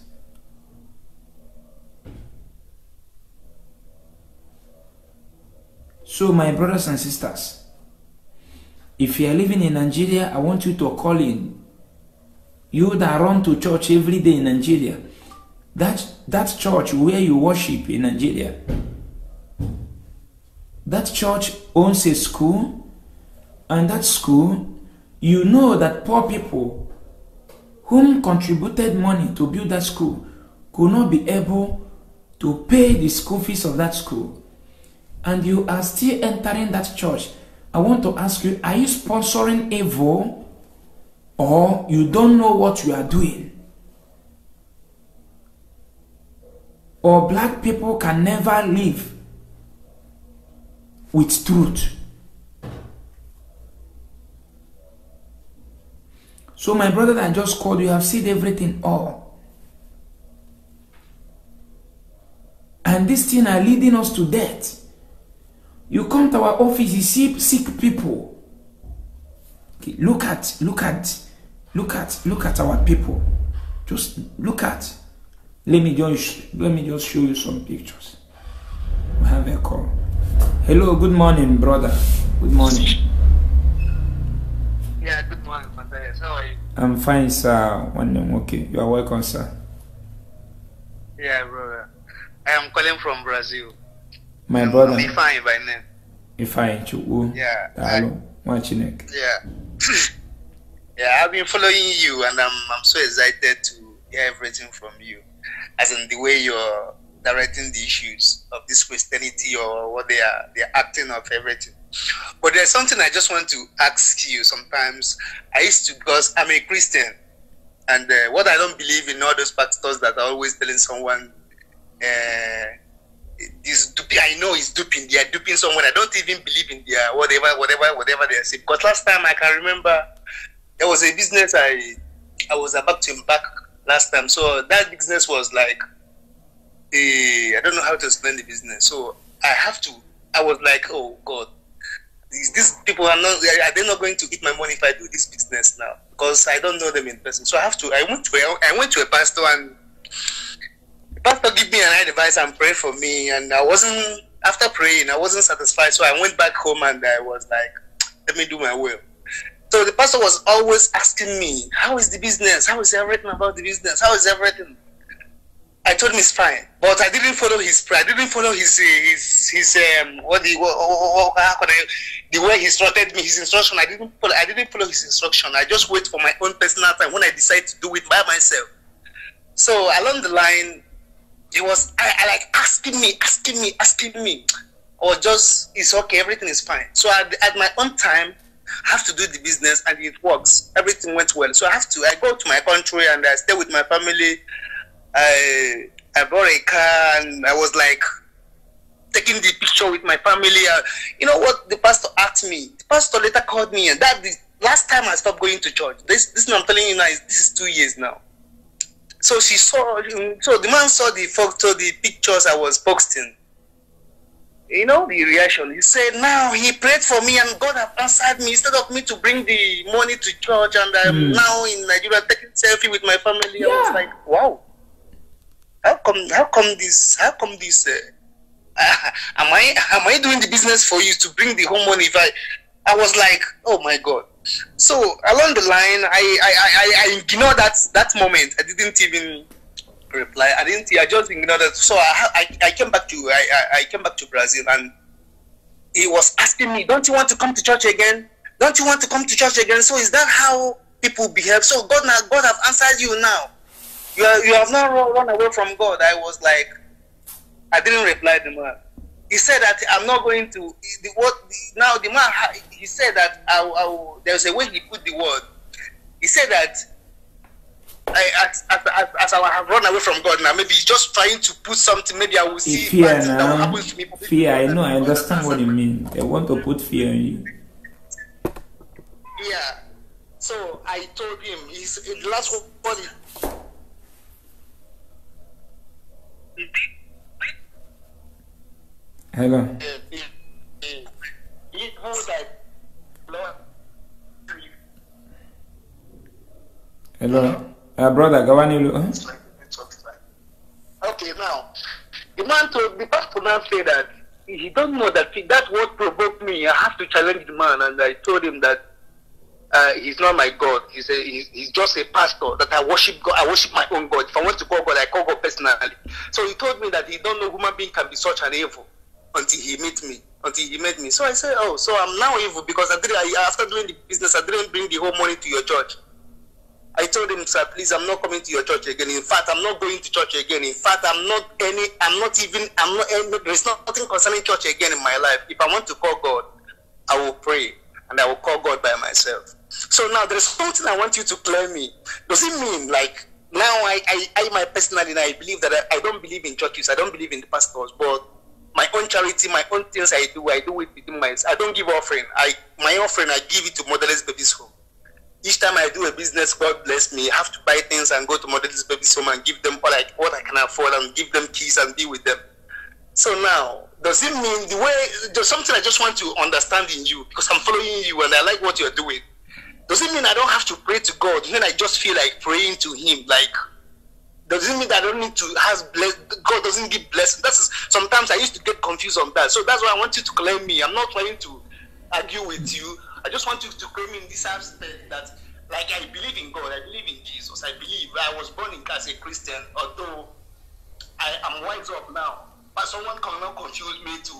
[SPEAKER 11] So, my brothers and sisters, if you are living in Nigeria, I want you to call in. You that run to church every day in Nigeria, that that church where you worship in Nigeria, that church owns a school, and that school, you know that poor people whom contributed money to build that school could not be able to pay the school fees of that school. And you are still entering that church, I want to ask you are you sponsoring evil or you don't know what you are doing? Or black people can never live with truth. So, my brother that just called, you have seen everything all. And this thing are leading us to death. You come to our office, you see sick people. Okay, look at, look at, look at, look at our people. Just look at. Let me just let me just show you some pictures. We have a call. Hello, good morning, brother. Good morning.
[SPEAKER 14] Yeah, good morning, Matthias. How are you?
[SPEAKER 11] I'm fine, sir. One name, okay. You are welcome, sir.
[SPEAKER 14] Yeah, brother. I am calling from Brazil.
[SPEAKER 11] My brother.
[SPEAKER 14] Be fine by name.
[SPEAKER 11] Ifeanyi Chukwu.
[SPEAKER 14] Yeah,
[SPEAKER 11] Daalụ, nwa Chineke.
[SPEAKER 14] Yeah. [coughs] yeah, I've been following you and I'm, I'm so excited to hear everything from you. As in the way you're directing the issues of this Christianity or what they are they're acting of everything. But there's something I just want to ask you. Sometimes I used to because I'm a Christian, and uh, what I don't believe in all those pastors that are always telling someone. Uh, is duping. I know it's duping. They are duping someone. I don't even believe in their whatever, whatever, whatever they are saying. Because last time I can remember, there was a business I I was about to embark last time. So that business was like, a, I don't know how to explain the business. So I have to. I was like, oh God, these, these people are not. Are they not going to eat my money if I do this business now? Because I don't know them in person. So I have to. I went to. A, I went to a pastor and the pastor gave me an advice and prayed for me. And I wasn't. After praying, I wasn't satisfied. So I went back home and I was like, let me do my will. So the pastor was always asking me, How is the business? How is everything about the business? How is everything? I told him it's fine, but I didn't follow his prayer. I didn't follow his his his um what the what, what, I, the way he instructed me his instruction. I didn't follow. I didn't follow his instruction. I just wait for my own personal time when I decide to do it by myself. So along the line, he was I, I like asking me, asking me, asking me, or just it's okay, everything is fine. So at, at my own time, I have to do the business and it works. Everything went well. So I have to I go to my country and I stay with my family. I I bought a car and I was like taking the picture with my family. Uh, you know what the pastor asked me? The pastor later called me and that the last time I stopped going to church. This this I'm telling you now is this is two years now. So she saw so the man saw the photo, the pictures I was posting you know the reaction. He said, "Now he prayed for me, and God have answered me. Instead of me to bring the money to church, and I'm
[SPEAKER 11] Mm.
[SPEAKER 14] now in Nigeria taking selfie with my family." I
[SPEAKER 11] Yeah.
[SPEAKER 14] was like, "Wow, how come? How come this? How come this? Uh, [laughs] am I am I doing the business for you to bring the home money? If I, I was like, oh my God." So along the line, I I, I, I ignored that that moment. I didn't even reply. I didn't. I just ignored it. So I, I, I came back to I, I, came back to Brazil, and he was asking me, "Don't you want to come to church again? Don't you want to come to church again?" So is that how people behave? So God now, God have answered you now. You are, you have not run, away from God. I was like, I didn't reply the man. He said that I'm not going to. The, what now? The man he said that I, I will, there's a way he put the word. He said that I, as, as, as, I have run away from God now, maybe he's just trying to put something. Maybe I will see
[SPEAKER 11] fear
[SPEAKER 14] bad thing that will
[SPEAKER 11] now.
[SPEAKER 14] happen to me.
[SPEAKER 11] Fear, I know, I understand what you mean. They want to put fear in you.
[SPEAKER 14] Yeah. So I told him. He's the last one. he-
[SPEAKER 11] Hello.
[SPEAKER 14] he- he- he was like, Lord,
[SPEAKER 11] Hello. Uh, brother, Gawanilu. Huh?
[SPEAKER 14] Okay, now the man told the pastor now say that he don't know that that's what provoked me. I have to challenge the man, and I told him that uh, he's not my God. He's a, he's, he's just a pastor that I worship God. I worship my own God. If I want to call God, I call God personally. So he told me that he don't know human being can be such an evil until he met me. Until he met me. So I said, oh, so I'm now evil because I didn't. I, after doing the business, I didn't bring the whole money to your church. I told him, sir, please, I'm not coming to your church again. In fact, I'm not going to church again. In fact, I'm not any, I'm not even, I'm not, any, there's nothing concerning church again in my life. If I want to call God, I will pray and I will call God by myself. So now there's something I want you to clear me. Does it mean like now I, I, I my personally, I believe that I, I don't believe in churches. I don't believe in the pastors, but my own charity, my own things I do, I do it within my, I don't give offering. I, my offering, I give it to Motherless Babies Home each time I do a business, God bless me. I have to buy things and go to Motherless Babies Home and give them what I, what I can afford and give them keys and be with them. So now, does it mean the way, there's something I just want to understand in you because I'm following you and I like what you're doing. Does it mean I don't have to pray to God when I just feel like praying to Him? Like, does it mean that I don't need to have bless, God doesn't give blessing? That's sometimes I used to get confused on that. So that's why I want you to claim me. I'm not trying to argue with you. I just want you to claim in this aspect that, like, I believe in God, I believe in Jesus, I believe I was born in as a Christian, although I am wise up now. But someone cannot confuse me to.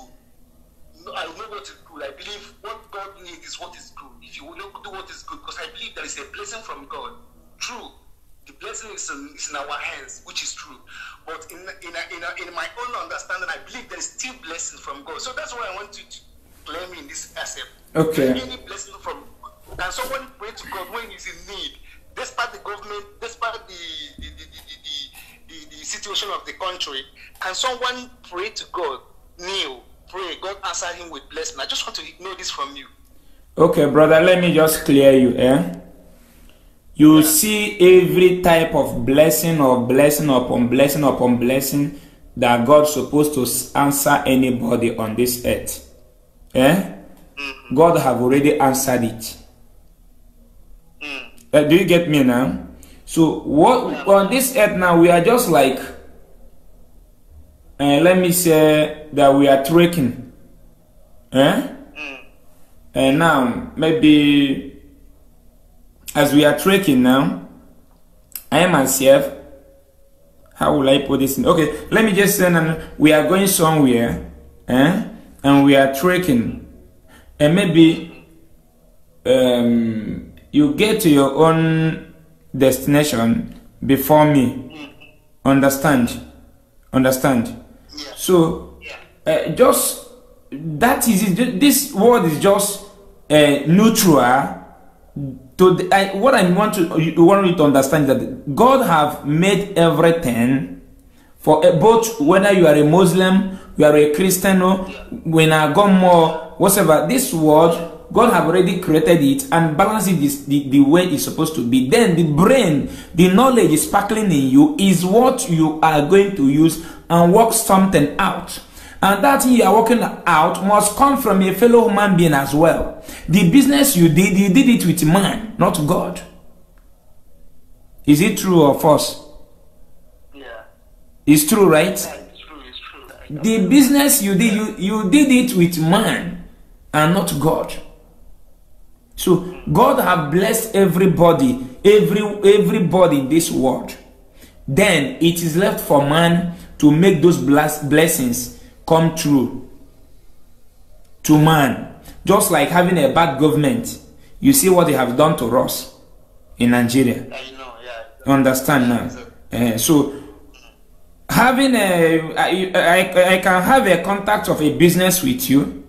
[SPEAKER 14] I know what is good. I believe what God needs is what is good. If you will not do what is good, because I believe there is a blessing from God. True, the blessing is in, is in our hands, which is true. But in in, in, in my own understanding, I believe there is still blessing from God. So that's why I want you to claiming this asset.
[SPEAKER 11] Okay.
[SPEAKER 14] Any blessing from can someone pray to God when he's in need, despite the government, despite the the, the, the, the, the, the situation of the country, can someone pray to God, kneel, pray, God answer him with blessing? I just want to know this from you.
[SPEAKER 11] Okay, brother, let me just clear you, eh? You see every type of blessing or blessing upon blessing upon blessing that God's supposed to answer anybody on this earth. Eh? God have already answered it. Uh, do you get me now? So what on this earth now we are just like uh, let me say that we are trekking. Eh? And now maybe as we are trekking now, I myself, how will I put this in? Okay, let me just say we are going somewhere, eh? And we are trekking, and maybe um, you get to your own destination before me. Understand? Understand? So, uh, just that is it. This word is just uh, neutral. To the, I, what I want to you want you to understand that God have made everything for uh, both whether you are a Muslim, you are a Christian, or when I go more whatever. This world, God have already created it and balanced it this, the, the way it's supposed to be. Then the brain, the knowledge is sparkling in you is what you are going to use and work something out. And that you are working out must come from a fellow human being as well. The business you did, you did it with man, not God. Is it true or false?
[SPEAKER 9] Yeah.
[SPEAKER 11] It's true, right?
[SPEAKER 9] It's true, it's true.
[SPEAKER 11] The business you did, you, you did it with man and not God. So God have blessed everybody, every everybody in this world. Then it is left for man to make those bless- blessings come true to man. Just like having a bad government. You see what they have done to us in Nigeria.
[SPEAKER 9] I know, yeah.
[SPEAKER 11] Understand now? Eh, so having a I, I, I can have a contact of a business with you.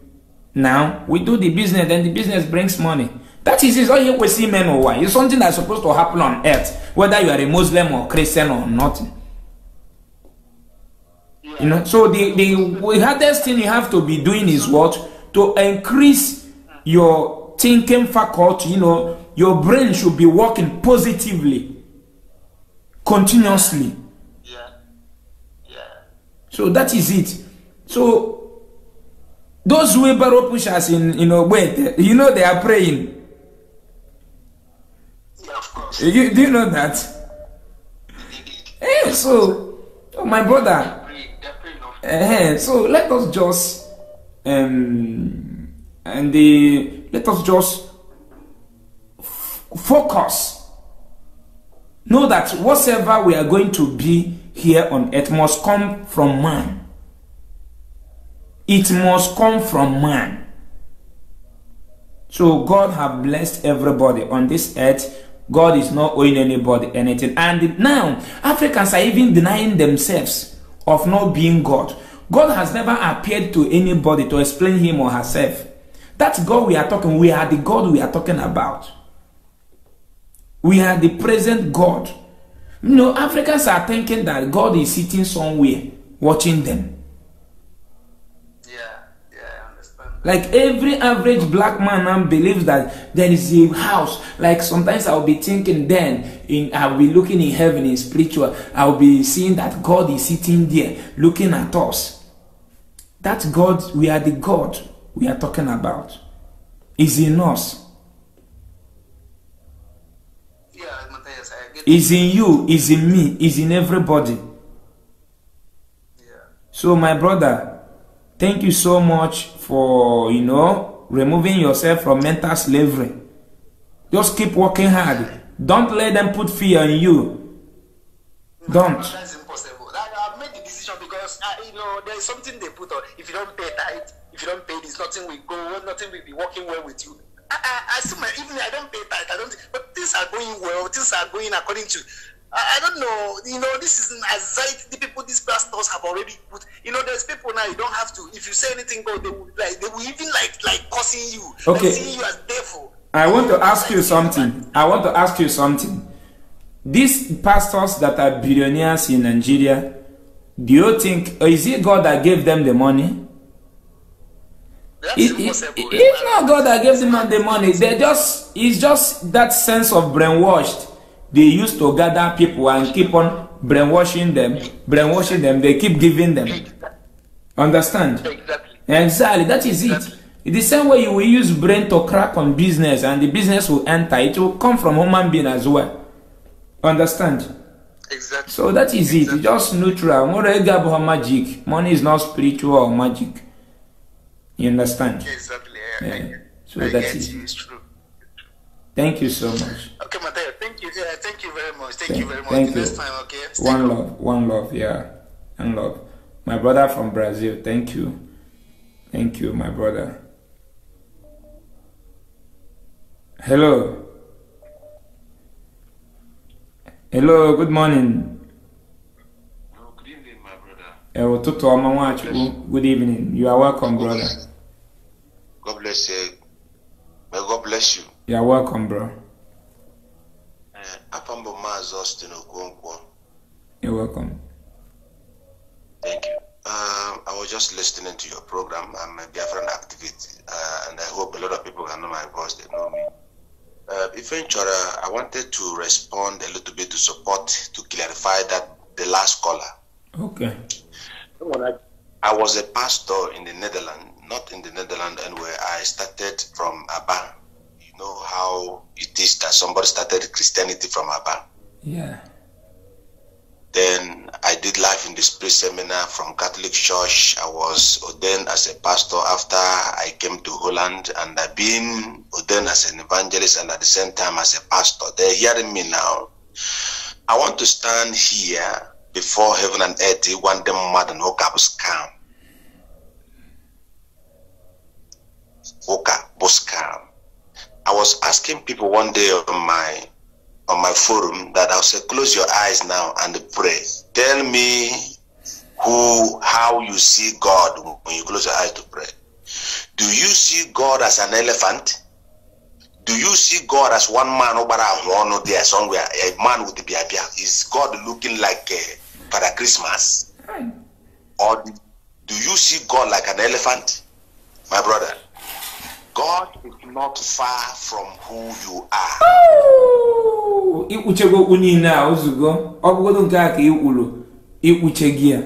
[SPEAKER 11] Now we do the business then the business brings money. That is it's all you will see men or why it's something that's supposed to happen on earth whether you are a muslim or christian or nothing. You know so the the hardest thing you have to be doing is what? To increase your thinking faculty you know your brain should be working positively continuously. So that is it. So those wheelbarrow pushers in know wait you know they are praying?
[SPEAKER 9] Yeah, of course.
[SPEAKER 11] you, do you know that? Eh, so oh, my brother. Eh, so let us just um and the let us just focus. Know that whatever we are going to be here on earth must come from man. It must come from man. So god have blessed everybody on this earth. God is not owing anybody anything. And now africans are even denying themselves of not being god. God has never appeared to anybody to explain him or herself. That god we are talking. We are the god we are talking about. We are the present god you know africans are thinking that god is sitting somewhere watching them
[SPEAKER 14] Yeah, yeah, I understand.
[SPEAKER 11] Like every average black man now believes that there is a house. Like sometimes I'll be thinking then in I'll be looking in heaven in spiritual. I'll be seeing that God is sitting there looking at us. That God, we are the God we are talking about. Is in us. Is in you, is in me, is in everybody.
[SPEAKER 14] Yeah.
[SPEAKER 11] So my brother, thank you so much for you know removing yourself from mental slavery. Just keep working hard. Don't let them put fear in you. Don't.
[SPEAKER 14] That's impossible. That, I've made the decision because uh, you know there is something they put on. If you don't pay tithe, if you don't pay this, nothing will go. Nothing will be working well with you. I, I, I see my even I don't pay tithe. I don't. But things are going well. Things are going according to I, I don't know. You know, this is an anxiety the people these pastors have already put. You know, there's people now you don't have to. If you say anything, God, they will like they will even like like cursing you,
[SPEAKER 11] Okay.
[SPEAKER 14] like seeing you as devil.
[SPEAKER 11] I want to ask you something. I want to ask you something. These pastors that are billionaires in Nigeria, do you think is it God that gave them the money? It- it- it's not God that gave them the money. They just it's just that sense of brainwashed. They used to gather people and keep on brainwashing them, brainwashing them. They keep giving them. Understand? Exactly. That is it. The same way you will use brain to crack on business and the business will enter, it will come from human being as well. Understand?
[SPEAKER 14] Exactly.
[SPEAKER 11] So that is it. It's just neutral. More ego magic. Money is not spiritual or magic. You understand?
[SPEAKER 14] Exactly.
[SPEAKER 11] Yeah. So
[SPEAKER 14] I
[SPEAKER 11] that
[SPEAKER 14] get you.
[SPEAKER 11] it.
[SPEAKER 14] It's true.
[SPEAKER 11] Thank you so much.
[SPEAKER 14] Okay, Mateo. Thank you. Yeah, thank you very much. Thank you very much.
[SPEAKER 11] Thank
[SPEAKER 14] the next time, okay. Stay
[SPEAKER 11] One
[SPEAKER 14] cool.
[SPEAKER 11] love, one love, yeah, one love. My brother from Brazil, thank you, thank you, my brother. Hello, hello, good morning. Eh, ụtụtụ ọma Nwachukwu. Good evening. You are welcome, brother.
[SPEAKER 15] God bless you. May God bless you.
[SPEAKER 11] You are welcome, bro.
[SPEAKER 15] Afọ mbụ Maazị Austin Okonkwo.
[SPEAKER 11] You're welcome.
[SPEAKER 15] Thank you. Um, I was just listening to your program. I'm a Biafran activist, uh, and I hope a lot of people can know my voice. They know me. Uh, eventually, I wanted to respond a little bit to support, to clarify that the last caller.
[SPEAKER 11] Okay.
[SPEAKER 15] I was a pastor in the Netherlands, not in the Netherlands, and where I started from Aba. You know how it is that somebody started Christianity from Aba.
[SPEAKER 11] Yeah.
[SPEAKER 15] Then I did life in the spirit seminar from Catholic Church. I was ordained as a pastor after I came to Holland, and I've been ordained as an evangelist and at the same time as a pastor. They're hearing me now. I want to stand here before heaven and earth. One them mad and hook up scam. Hook. I was asking people one day on my on my forum that I'll say, close your eyes now and pray. Tell me who, how you see God when you close your eyes to pray. Do you see God as an elephant? Do you see God as one man over one there somewhere, a man with the biabia? Is God looking like uh, Father Christmas? Or do you see God like an elephant? My brother, God is not far from who you are.
[SPEAKER 11] ikpuchego okwu niile a ozugbo ọ bụgodo nke a ka ị kwuru ikpuche gị ya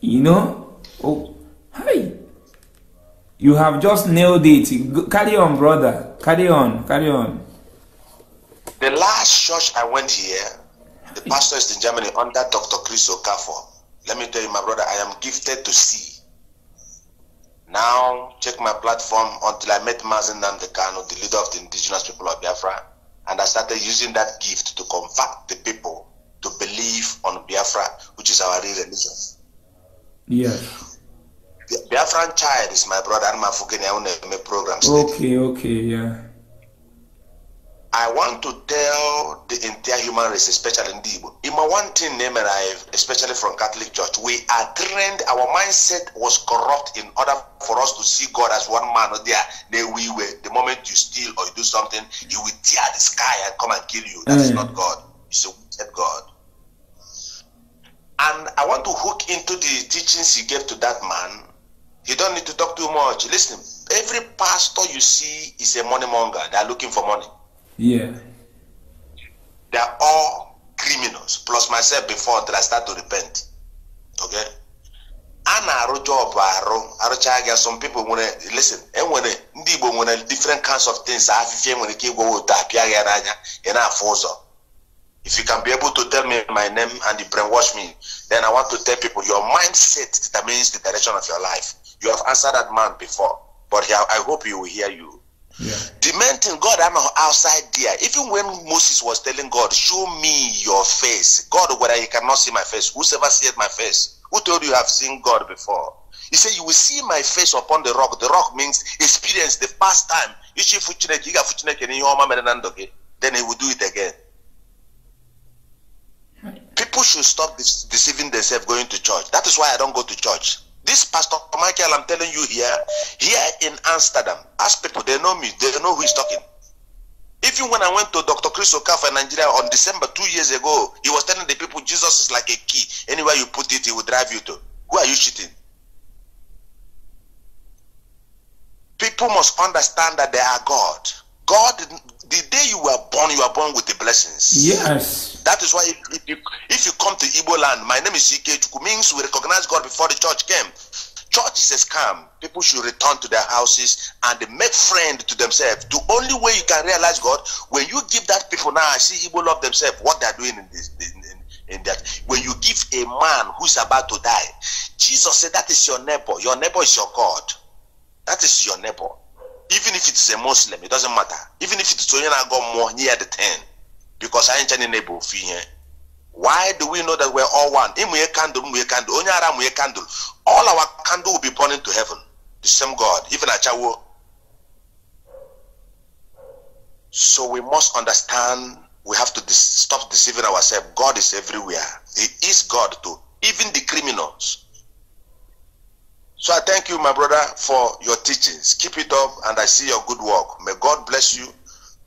[SPEAKER 11] you know oh, hi you have just nailed it Go- carry on brother carry on carry on
[SPEAKER 15] The last church I went here, the pastor is in Germany under Dr. Chris Okafor. Let me tell you, my brother, I am gifted to see. Now, check my platform until I met Mazen Nandekano, the leader of the indigenous people of Biafra, and I started using that gift to convert the people to believe on Biafra, which is our real religion.
[SPEAKER 11] yeah
[SPEAKER 15] The Biafran child is my brother, and my make programs.
[SPEAKER 11] okay okay yeah
[SPEAKER 15] I want to tell the entire human race, especially in Igbo. In my one thing, name and I, especially from Catholic Church, we are trained. Our mindset was corrupt in order for us to see God as one man. Or there, then we were. The moment you steal or you do something, He will tear the sky and come and kill you. That is not God. It's a wicked God. And I want to hook into the teachings He gave to that man. You don't need to talk too much. Listen, every pastor you see is a money monger. They are looking for money.
[SPEAKER 11] Yeah.
[SPEAKER 15] They are all criminals plus myself before until I start to repent. Okay? a na-arụ job arụ arụcha gị some people nwere listen eh, enwere ndị Igbo different kinds of things. Afịfịa nwere ike ịgwa otu apịa gị n'anya ị na-afụ if you can be able to tell me my name and you brainwash me then I want to tell people your mindset determines the direction of your life. You have answered that man before but I hope he will hear you the main thing, God, I'm outside there. Even when Moses was telling God, Show me your face, God, whether you cannot see my face, whosoever seeth my face, who told you have seen God before? He said, You will see my face upon the rock. The rock means experience the past time. Ichi fu Chineke, ị ga-afụ Chineke n'ihe ọma mere na ndụ gị. Then he will do it again. people should stop deceiving themselves going to church. That is why I don't go to church. This Pastor Michael, I'm telling you here, here in Amsterdam, ask people, they know me, they know who is talking. Even when I went to Dr. Chris Okafor in Nigeria on December two years ago, he was telling the people Jesus is like a key. Anywhere you put it, he will drive you to. Who are you cheating? People must understand that they are God. God, the day you were born, you were born with the blessings.
[SPEAKER 11] Yes.
[SPEAKER 15] That is why if, if you if you come to Igbo land, my name is Ikechukwu, means we recognize God before the church came. Church is a scam. People should return to their houses and make friend to themselves. The only way you can realize God when you give that people now. I see Igbo love themselves. What they are doing in this in, in, in that when you give a man who's about to die, Jesus said that is your neighbor. Your neighbor is your God. That is your neighbor. Even if it is a Muslim, it doesn't matter. Even if it is only go more near the ten, because I ain't neighbor for here. Why do we know that we're all one? Imuye candle, muye candle, onye ara muye candle. All our candle will be burning to heaven. The same God, even Achawo. So we must understand. We have to dis- stop deceiving ourselves. God is everywhere. He is God too. Even the criminals. So I thank you, my brother, for your teachings. Keep it up, and I see your good work. May God bless you.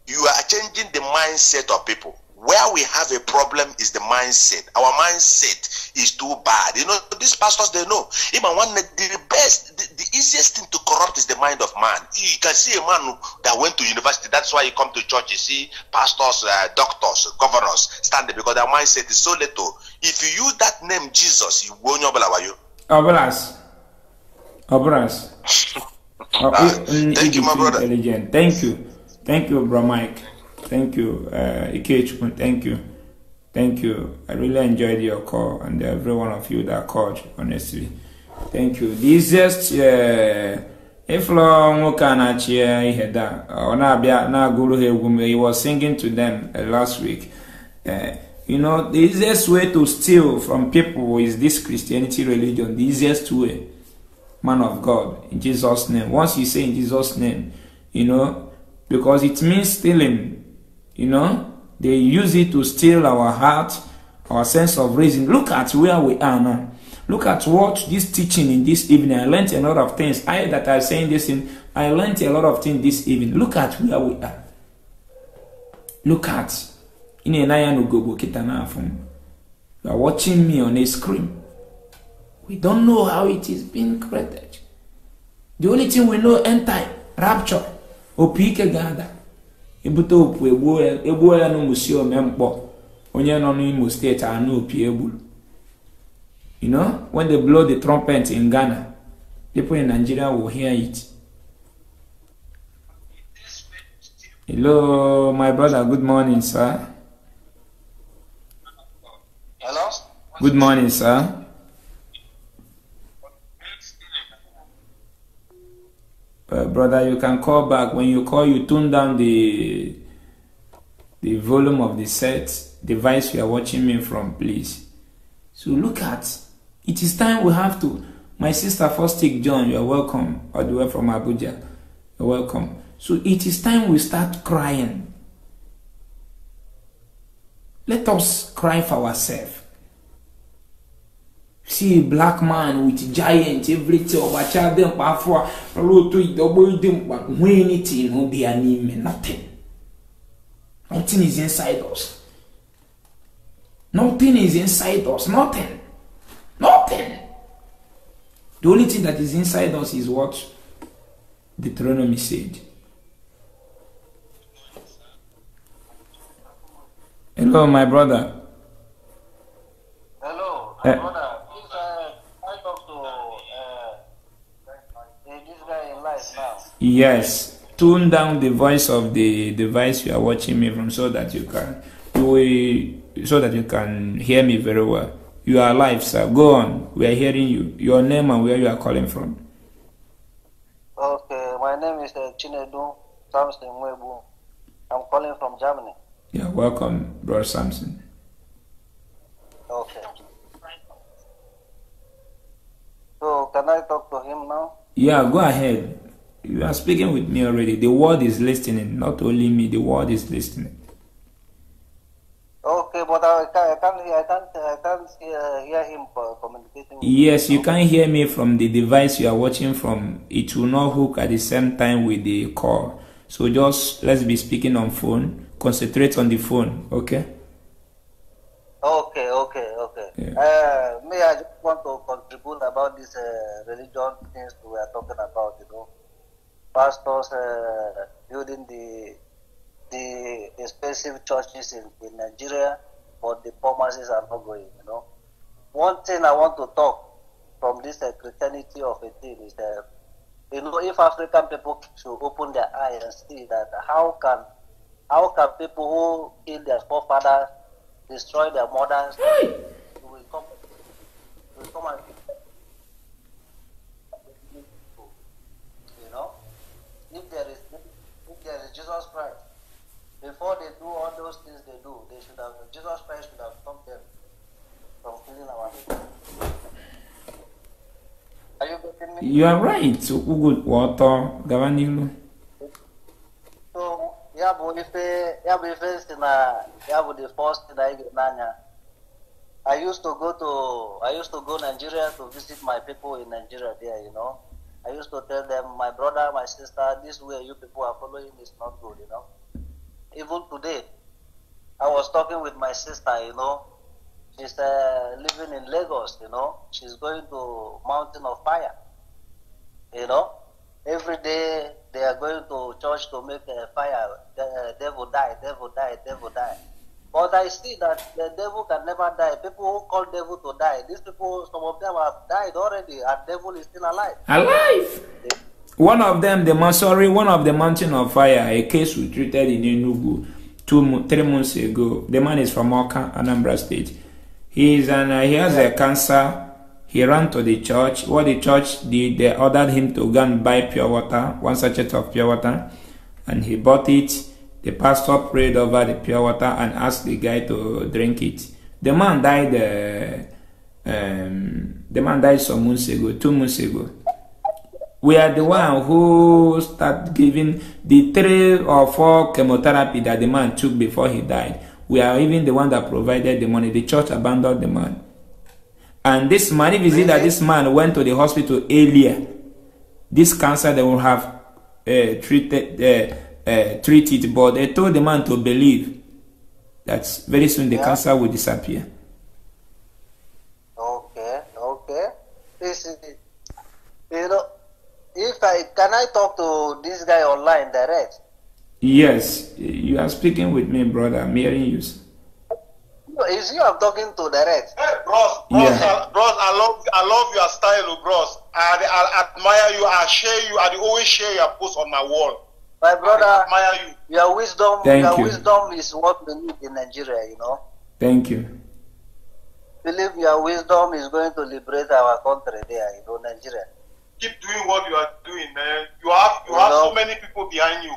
[SPEAKER 15] You are changing the mindset of people. Where we have a problem is the mindset. Our mindset is too bad. You know, these pastors they know. Even one the best, the, the easiest thing to corrupt is the mind of man. You can see a man that went to university. That's why you come to church. You see pastors, uh, doctors, governors standing because their mindset is so little. If you use that name Jesus, you won't know about you.
[SPEAKER 11] Obras. Obras. Oh, [laughs] Thank you, my brother. Intelligent. Thank you. Thank you, bro Mike. Thank you, uh, Ikechukwu. Thank you. Thank you. I really enjoyed your call and every one of you that called, honestly. Thank you. The easiest, uh, ịfụlọ nwoke a na-achị ya ihe da ọ na-abịa na-agụrụ ha egwu he was singing to them uh, last week uh, you know the easiest way to steal from people is this christianity religion the easiest way man of god in jesus name. Once you say in jesus name you know because it means stealing you know they use it to steal our heart our sense of reason. Look at where we are now. Look at what this teaching in this evening i learned a lot of things. I that are saying this in i learned a lot of things this evening. Look at where we are. Look at n'afọ m you are watching me on a screen we don't know how it is being created. The only thing we know end time rapture. Opi ike ga-ada. Ebute opu egbuo ya n'ụmụsi ome mkpọ. Onye nọ n'imo steeti anụ opi egburu. You know when they blow the trumpet in ghana people in nigeria will hear it. Hello my brother good morning sir.
[SPEAKER 10] Hello?
[SPEAKER 11] good morning sir Uh, brother, you can call back. When you call, you tune down the the volume of the set device you are watching me from, please. So look at it is time we have to. My sister Fostic John, you are welcome. All the way from Abuja, you're welcome. So it is time we start crying. Let us cry for ourselves. See black man with giant everything ọgbacha dị mkpa afọ a ọrụ otu idogbo dị mkpa nwee anything no be ya n'ime nothing. Nothing is inside us. Nothing is inside us nothing. Nothing. The only thing that is inside us is what Deuteronomy said. Hello my brother.
[SPEAKER 10] Hello,
[SPEAKER 11] Eh.
[SPEAKER 10] brother. Uh, I talk to uh, uh, this guy in life now.
[SPEAKER 11] Yes, tune down the voice of the device you are watching me from so that you can you will, so that you can hear me very well. You are live, sir. Go on. We are hearing you. Your name and where you are calling from.
[SPEAKER 10] Okay, my name is uh, Chinedu Samson Mwebu. I'm calling from Germany.
[SPEAKER 11] Yeah, welcome, Brother Samson.
[SPEAKER 10] Okay. So, can I talk to him now?
[SPEAKER 11] Yeah, go ahead. You are speaking with me already. The world is listening. Not only me, the world is listening.
[SPEAKER 10] Okay, but I can't, I can't hear, I can't, I can't
[SPEAKER 16] hear, hear him communicating.
[SPEAKER 11] Yes, you can hear me from the device you are watching from. It will not hook at the same time with the call. So just let's be speaking on phone. Concentrate on the phone, okay?
[SPEAKER 16] Okay, okay, okay.
[SPEAKER 11] Yeah.
[SPEAKER 16] Uh, me, I just want to contribute about this uh, religion things we are talking about. You know, pastors uh, building the the expensive churches in, in Nigeria, but the poor masses are not going. You know, one thing I want to talk from this uh, Christianity of a thing is that you know if African people should open their eyes and see that how can how can people who kill their forefathers destroy their mothers will come will come and you know if there is if there is Jesus Christ before they do all those things they do they should have Jesus Christ should have stopped them from killing our people are you getting me
[SPEAKER 11] You are right. Ugo water Gavanilu.
[SPEAKER 16] so ya bụ ife ya bụ ife si na ya bụ the first thing anyị ga n'anya I used to go to I used to go Nigeria to visit my people in Nigeria there, you know. I used to tell them, my brother, my sister, this way you people are following is not good, you know. Even today, I was talking with my sister, you know. She's uh, living in Lagos, you know. She's going to Mountain of Fire, you know. Every day they are going to church to make a fire. The uh, devil die, devil die, devil die. But I see that the devil can never die. People who call devil to die, these people, some of them have died already, and devil is still alive.
[SPEAKER 11] Alive! One of them, the man, sorry, one of the mountain of fire, a case we treated in Enugu two, three months ago. The man is from Oka, Anambra State. He is an, uh, he has a cancer. He ran to the church. What the church did, they ordered him to go and buy pure water, one sachet of pure water, and he bought it. The pastor prayed over the pure water and asked the guy to drink it. The man died. Uh, um, the man died some months ago, two months ago. We are the one who start giving the three or four chemotherapy that the man took before he died. We are even the one that provided the money. The church abandoned the man. And this you see that this man went to the hospital earlier, this cancer they will have uh, treated, uh, uh, treat it, but they told the man to believe that very soon the
[SPEAKER 16] Yeah.
[SPEAKER 11] cancer will disappear.
[SPEAKER 16] Okay, okay. This is, you know, if I can I talk to this guy online direct?
[SPEAKER 11] Yes, you are speaking with me, brother. I'm hearing you.
[SPEAKER 16] Is you I'm talking to direct?
[SPEAKER 17] Hey, bros, bros,
[SPEAKER 11] Yeah.
[SPEAKER 17] I, bros, I love, I love your style, bros. I, I admire you. I share you. I always share your posts on my wall.
[SPEAKER 16] My brother,
[SPEAKER 17] I admire you.
[SPEAKER 16] your wisdom,
[SPEAKER 11] Thank
[SPEAKER 16] your
[SPEAKER 11] you.
[SPEAKER 16] wisdom is what we need in Nigeria. You know,
[SPEAKER 11] Thank you.
[SPEAKER 16] believe your wisdom is going to liberate our country there. You know, Nigeria.
[SPEAKER 17] Keep doing what you are doing, man. You have, you have so many people behind you.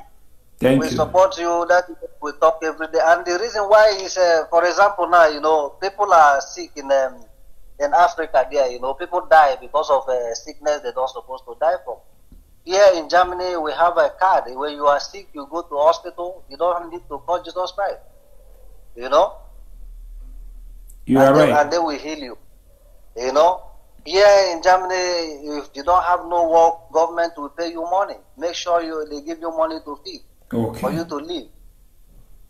[SPEAKER 11] Thank
[SPEAKER 16] we
[SPEAKER 11] you.
[SPEAKER 16] support you. That we talk every day. And the reason why is, uh, for example, now you know people are sick in um, in Africa. There, you know, people die because of uh, sickness they're not supposed to die from. Here in Germany, we have a card. When you are sick, you go to hospital. You don't need to call Jesus Christ. You know,
[SPEAKER 11] You
[SPEAKER 16] and
[SPEAKER 11] are
[SPEAKER 16] they,
[SPEAKER 11] right.
[SPEAKER 16] and they will heal you. You know, here in Germany, if you don't have no work, government will pay you money. Make sure you they give you money to feed for you to live.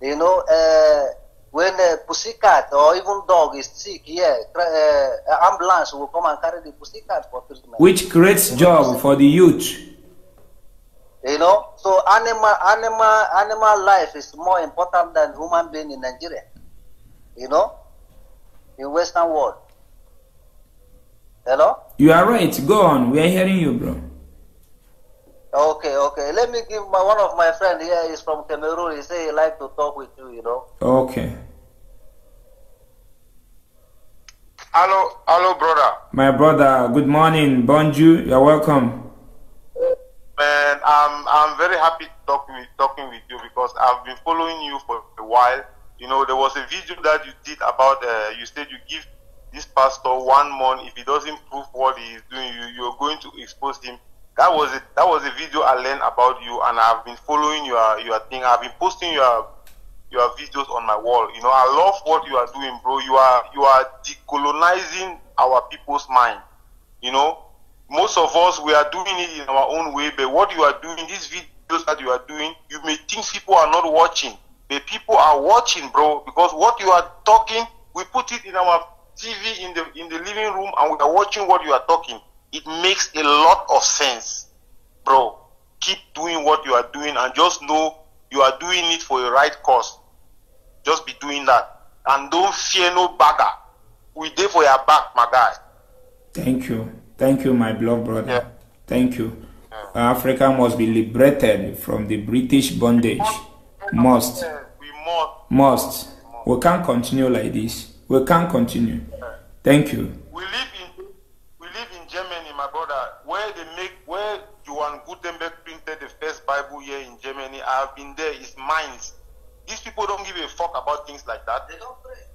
[SPEAKER 16] You know, uh, when a pussycat or even dog is sick here, yeah, uh, ambulance will come and carry the pussycat for treatment.
[SPEAKER 11] Which creates job for the youth.
[SPEAKER 16] You know, so animal, animal, animal life is more important than human being in Nigeria. You know, in Western world. Hello.
[SPEAKER 11] You are right. Go on. We are hearing you, bro.
[SPEAKER 16] Okay, okay. Let me give my one of my friend here is from Cameroon. He say he like to talk with you. You know.
[SPEAKER 11] Okay.
[SPEAKER 17] Hello, hello, brother.
[SPEAKER 11] My brother, good morning. Bonjour. You're welcome.
[SPEAKER 17] Man, I'm I'm very happy talking with talking with you because I've been following you for a while. You know, there was a video that you did about uh, you said you give this pastor one month if he doesn't prove what he is doing, you you're going to expose him. That was it. That was a video I learned about you, and I've been following your your thing. I've been posting your your videos on my wall. You know, I love what you are doing, bro. You are you are decolonizing our people's mind. You know, most of us we are doing it in our own way, but what you are doing, these videos that you are doing, you may think people are not watching, but people are watching, bro. Because what you are talking, we put it in our TV in the in the living room, and we are watching what you are talking. It makes a lot of sense, bro. Keep doing what you are doing, and just know you are doing it for a right cause. Just be doing that, and don't fear no bagger. We there for your back, my guy.
[SPEAKER 11] Thank you. Thank you, my beloved brother. Thank you. Africa must be liberated from the British bondage. Must. Must. We can't continue like this. We can't continue. Thank you.
[SPEAKER 17] We live in we live in Germany, my brother, where they make where Johann Gutenberg printed the first Bible here in Germany. I have been there. It's Mainz. These people don't give a fuck about things like that. They don't pray.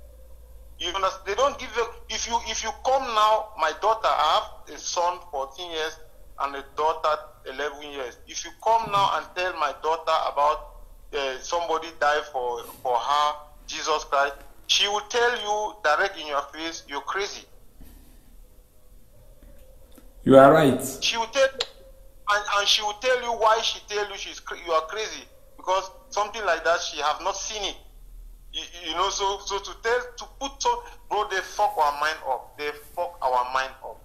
[SPEAKER 17] You understand? They don't give a, if you if you come now, my daughter, I have a son 14 years and a daughter 11 years. If you come now and tell my daughter about uh, somebody died for for her, Jesus Christ, she will tell you direct in your face, you're crazy.
[SPEAKER 11] You are right.
[SPEAKER 17] She will tell, and, and she will tell you why she tell you she's you are crazy because something like that she have not seen it. You, you know, so so to tell to put so bro, they fuck our mind up. They fuck our mind up.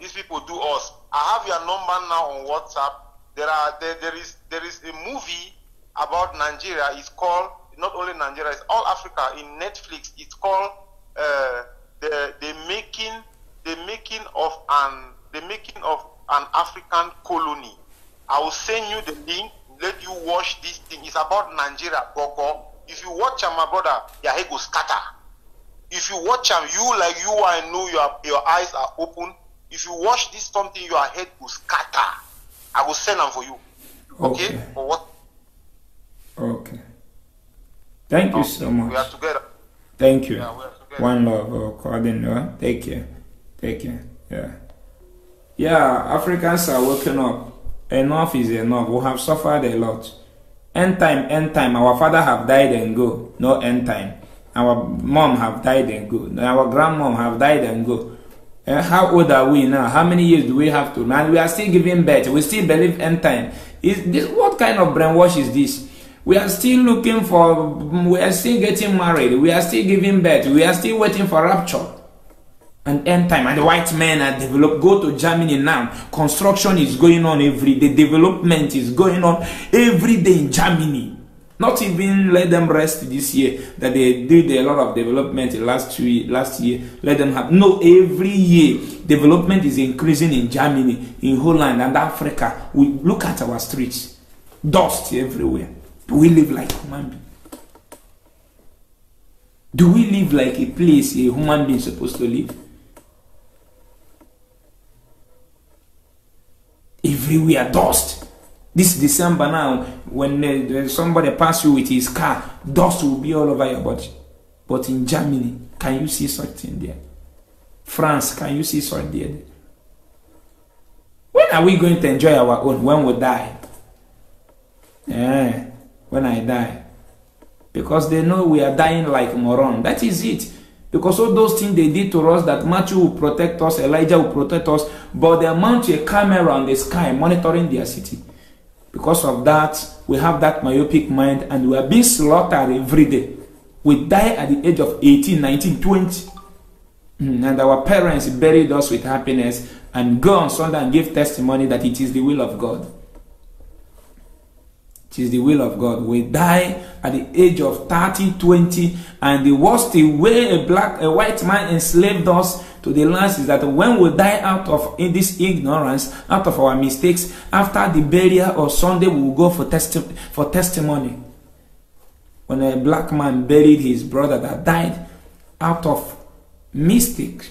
[SPEAKER 17] These people do us. I have your number now on WhatsApp. There are there, there is there is a movie about Nigeria. It's called not only Nigeria, it's all Africa in Netflix. It's called uh, the the making the making of an the making of an African colony. I will send you the link. Let you watch this thing. It's about Nigeria, Gogo. If you watch am, my brother, your head will scatter. If you watch am, you like you, I know your your eyes are open. If you watch this something, your head will scatter. I will send them for you. Okay?
[SPEAKER 11] Okay.
[SPEAKER 17] For what?
[SPEAKER 11] Okay. Thank you so much.
[SPEAKER 17] We are together.
[SPEAKER 11] Thank you.
[SPEAKER 17] Yeah, we are together.
[SPEAKER 11] One love, uh, oh, according to uh, Take care. Take care. Yeah. Yeah, Africans are waking up. Enough is enough. We have suffered a lot. End time, end time. Our father have died and go. No end time. Our mom have died and go. Our grandmom have died and go. Eh, how old are we now? How many years do we have to? And we are still giving birth. We still believe end time. Is this what kind of brainwash is this? We are still looking for. We are still getting married. We are still giving birth. We are still waiting for rapture and end time and the white men are develop go to germany now. Construction is going on every day. Development is going on every day in germany. Not even let them rest this year that they did a lot of development last two last year. Let them have no every year development is increasing in germany in holland and africa. We look at our streets. Dust everywhere. Do we live like human being do we live like a place a human being supposed to live everywhere dust. This december now when uh, somebody pass you with his car dust will be all over your body. But in germany can you see such thing there? France can you see such there? When are we going to enjoy our own? When we die? Yeah when i die. Because they know we are dying like moron. That is it because all those things they did to us that Matthew will protect us, Elijah will protect us, but they mount a camera on the sky monitoring their city. Because of that, we have that myopic mind and we are being slaughtered every day. We die at the age of 18, 19, 20. Mm, And our parents buried us with happiness and go on Sunday and give testimony that it is the will of God. Is the will of God. We die at the age of 30, 20, and the worst way a black, a white man enslaved us to the last is that when we die out of in this ignorance, out of our mistakes, after the burial or Sunday, we will go for testi- for testimony. When a black man buried his brother that died out of mistakes,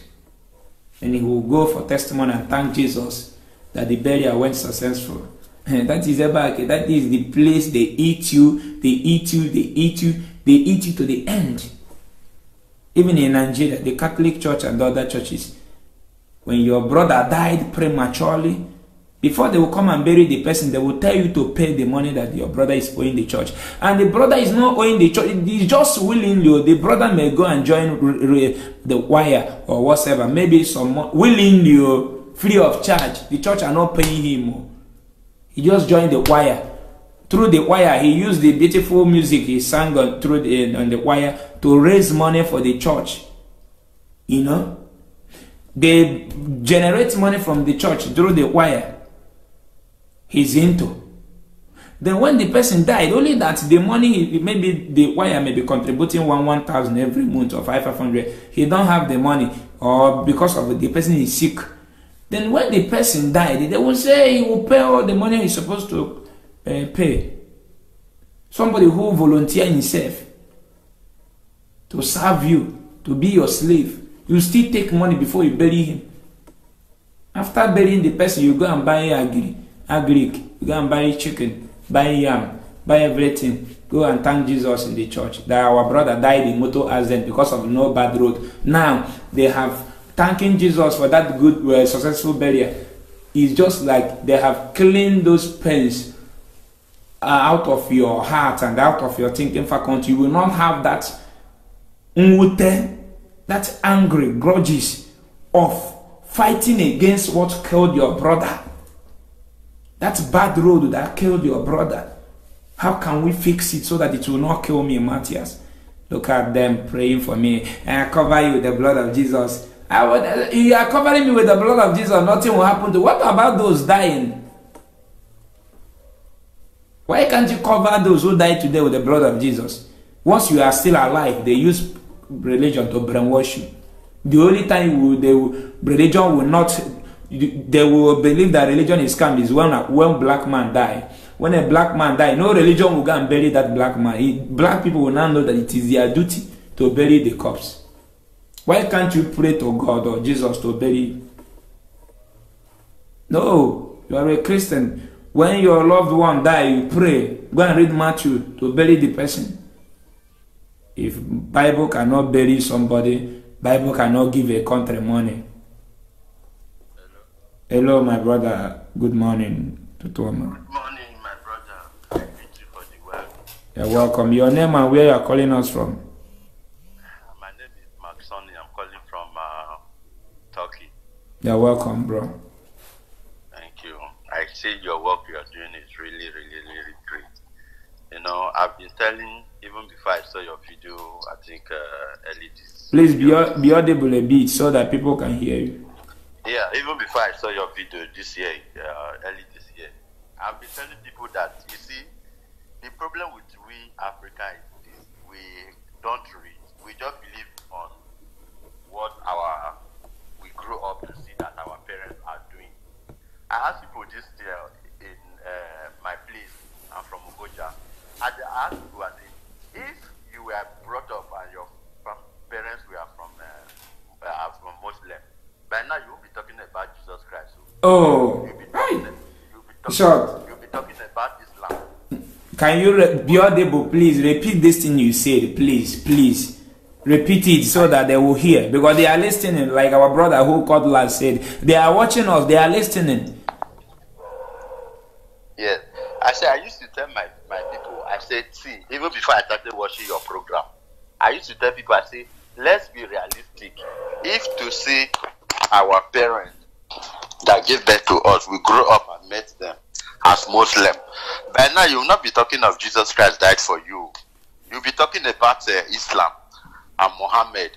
[SPEAKER 11] and he will go for testimony and thank Jesus that the burial went successful. That is Ebake. That is the place they eat you, they eat you, they eat you, they eat you to the end. Even in Nigeria, the Catholic Church and the other churches, when your brother died prematurely, Before they will come and bury the person, they will tell you to pay the money that your brother is owing the church. And the brother is not owing the church, he's just willingly. The brother may go and join the wire or whatever, maybe some willingly, free of charge. The church are not paying him. He just joined the choir. Through the choir, he used the beautiful music he sang on, through the, on the choir to raise money for the church. You know? They generate money from the church through the choir he's into. Then when the person died, only that the money, maybe the wire may be contributing one one thousand every month or five five hundred. He don't have the money, or because of the person is sick. Then when the person died, they will say he will pay all the money he's supposed to uh, pay. Somebody who volunteer himself to serve you, to be your slave, you still take money before you bury him. After burying the person, you go and buy agri agric go and buy chicken buy yam buy everything go and thank jesus in the church that our brother died in motor accident because of no bad road now they have thanking jesus for that good uh, successful burial is just like they have cleaned those pains uh, out of your heart and out of your thinking faculty you will not have that nwute that angry grudges of fighting against what killed your brother that bad road that killed your brother. How can we fix it so that it will not kill me, Matthias? Look at them praying for me. And I cover you with the blood of Jesus. Would, you are covering me with the blood of Jesus. Nothing will happen to. What about those dying? Why can't you cover those who died today with the blood of Jesus? Once you are still alive, they use religion to brainwash you. The only time will, they will, religion will not they will believe that religion is scam is when when black man die when a black man die no religion will go and bury that black man he, black people will now know that it is their duty to bury the corpse why can't you pray to god or jesus to bury no you are a christian when your loved one die you pray go and read matthew to bury the person if bible cannot bury somebody bible cannot give a country money Hello, my brother. Good morning, Tutuoma.
[SPEAKER 18] Good morning, my brother. Greet you for the well.
[SPEAKER 11] You're welcome. Your name and where you're calling us from? You're welcome, bro.
[SPEAKER 18] Thank you. I see your work you're doing is really, really, really great. You know, I've been telling, even before I saw your video, I think uh, early this.
[SPEAKER 11] Please be, be audible a bit so that people can hear you.
[SPEAKER 18] Yeah, even before I saw your video this year, uh, early this year, I've been telling people that you see, the problem with we Africa is this: we don't read. We just believe on what our we grew up to see that our parents are doing. I asked people this year in uh, my place. I'm from Ogoja. I asked people, I said, if you were brought up and your parents were from uh, uh, from Muslim, by now you will be talking about Jesus Christ.
[SPEAKER 11] Oh, short.
[SPEAKER 18] You'll be talking about Islam.
[SPEAKER 11] Can you re- be audible, please? Repeat this thing you said, please, please. Repeat it so that they will hear because they are listening. Like our brother who called last said, they are watching us. They are listening.
[SPEAKER 18] I said I used to tell my my people. I said, see, even before I started watching your program, I used to tell people, I say, let's be realistic. If to see our parents that gave birth to us, we grew up and met them as Muslim. By now, you will not be talking of Jesus Christ died for you. You'll be talking about uh, Islam and Muhammad.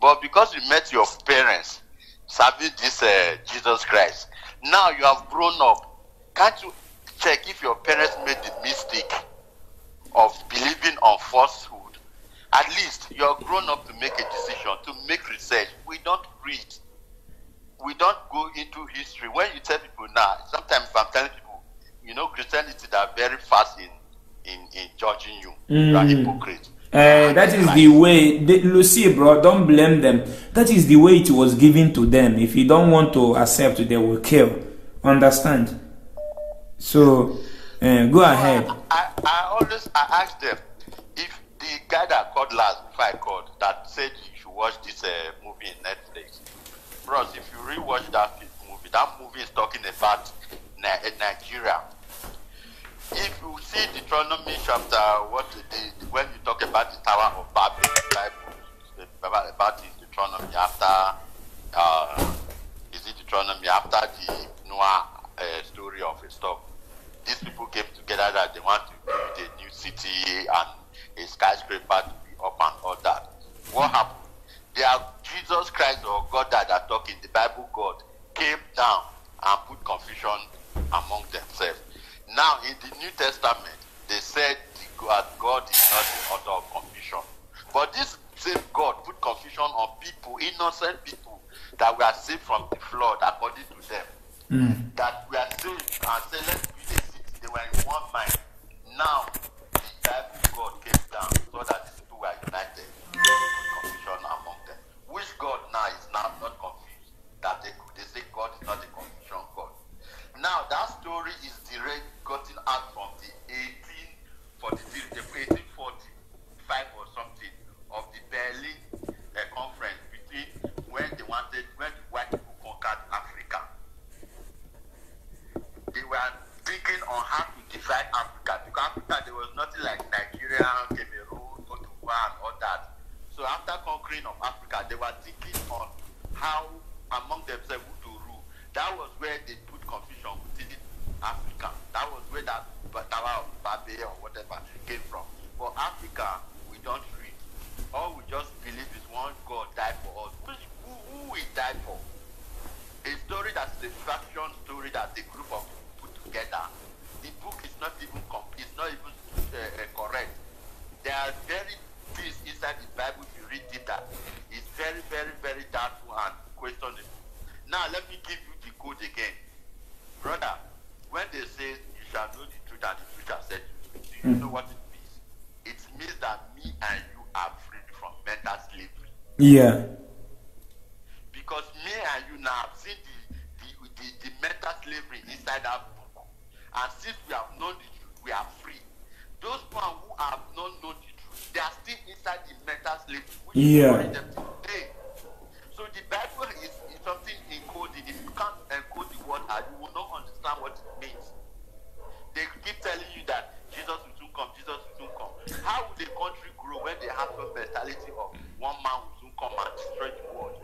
[SPEAKER 18] But because you met your parents serving this uh, Jesus Christ, now you have grown up. Can't you check if your parents made the mistake of believing on falsehood? At least you're grown up to make a decision, to make research. We don't read we don't go into history. When you tell people now, sometimes I'm telling people, you know, Christianity they are very fast in in, in judging you.
[SPEAKER 11] Mm.
[SPEAKER 18] You are hypocrite.
[SPEAKER 11] Uh, that is the way, they, Lucy, bro. Don't blame them. That is the way it was given to them. If you don't want to accept, they will kill. Understand? So, uh, go ahead.
[SPEAKER 18] I, I always I ask them if the guy that called last before I called that said you should watch this uh, movie in Netflix. Bros, if you rewatch that movie, that movie is talking about Ni- in Nigeria. If you see Deuteronomy chapter, what the, when you talk about the Tower of Babel, Bible about, about the Deuteronomy after, uh, is it Deuteronomy after the Noah uh, story of a stuff. These people came together that they want to build a new city and a skyscraper to be up and all that. What happened? They are Jesus Christ or God that are talking, the Bible God came down and put confusion among themselves. Now in the New Testament, they said the God, God is not the author of confusion. But this same God put confusion on people, innocent people that were saved from the flood according to them.
[SPEAKER 11] Mm.
[SPEAKER 18] That we are saved and say let's build a. They were in one mind. Now the Bible God came down so that these people were united. Confusion among them. Which God now is now not confused? That they they say God is not a confusion God. Now that story is direct gotten out from the 1843, the 1845 or something of the Berlin uh, conference between when they wanted when the white people conquered Africa. They were thinking on how to divide Africa because Africa there was nothing like Cameroon, Cote d'Ivoire, and all that. So after conquering of Africa, they were thinking on how among themselves who to rule. That was where they put confusion within Africa. That was where that Tower of Babel or whatever came from. For Africa, we don't read. All we just believe is one God died for us. Who, who, who died for? A story that's a faction story that the group of put together. The book is not even complete. It's not even uh, uh, correct. There are very things inside the Bible. If you read it, that is very, very, very doubtful and questionable. Now let me give you the code again, brother. When they say you shall know the truth and the truth shall set you do you hmm. know what it means? It means that me and you are free from mental slavery.
[SPEAKER 11] Yeah.
[SPEAKER 18] Because me and you now have seen the, the, the, the mental slavery inside that book. And since we have known the truth, we are free. Those one have not known the truth, they are still inside the mental slavery, which
[SPEAKER 11] Yeah.
[SPEAKER 18] is them today. So the Bible is, is something encoded. If you can't encode the word, you will not understand what it means. They keep telling you that Jesus will soon come, Jesus will soon come. How will the country grow when they have the mentality of one man will soon come and destroy the world?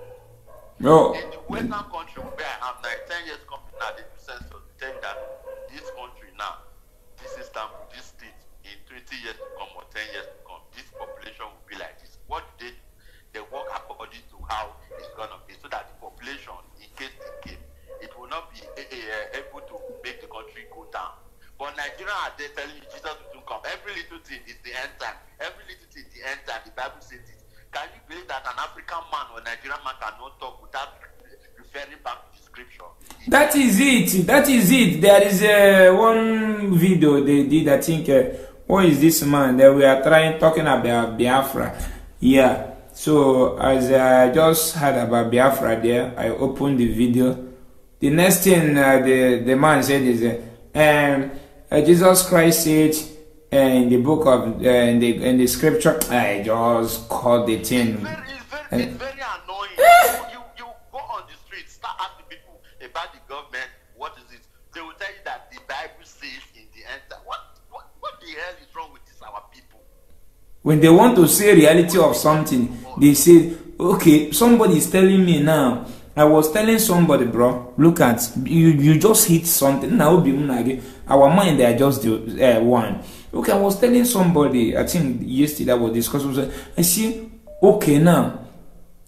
[SPEAKER 11] No.
[SPEAKER 18] In the Western country where I am now, 10 years coming now, they do census, tell that this country now, this is Istanbul, this state, in 20 years to come or 10 years But Nigeria are there telling you Jesus will soon come. Every little thing is the end time. Every little thing is the end time. The Bible says it. Can you believe that an African man or Nigerian man cannot talk without referring back to scripture?
[SPEAKER 11] That is it. That is it. There is uh, one video they did. I think. Uh, what is this man that we are trying talking about Biafra? Yeah. So as I just heard about Biafra there, I opened the video. The next thing uh, the the man said is, uh, um, uh, Jesus Christ said uh, in the book of uh, in the in the scripture. I just called the thing. And-
[SPEAKER 18] It's very annoying. [laughs] you, you go on the street, start asking people about the government, what is it? They will tell you that the Bible says in the end. What, what, what the hell is wrong with this, our people?
[SPEAKER 11] when they want to say reality of something they say okay somebody is telling me now i was telling somebody bro look at you you just hit something Now, na ge our mind they are just the uh, one. Okay i was telling somebody i think yesterday i was discussing i see okay now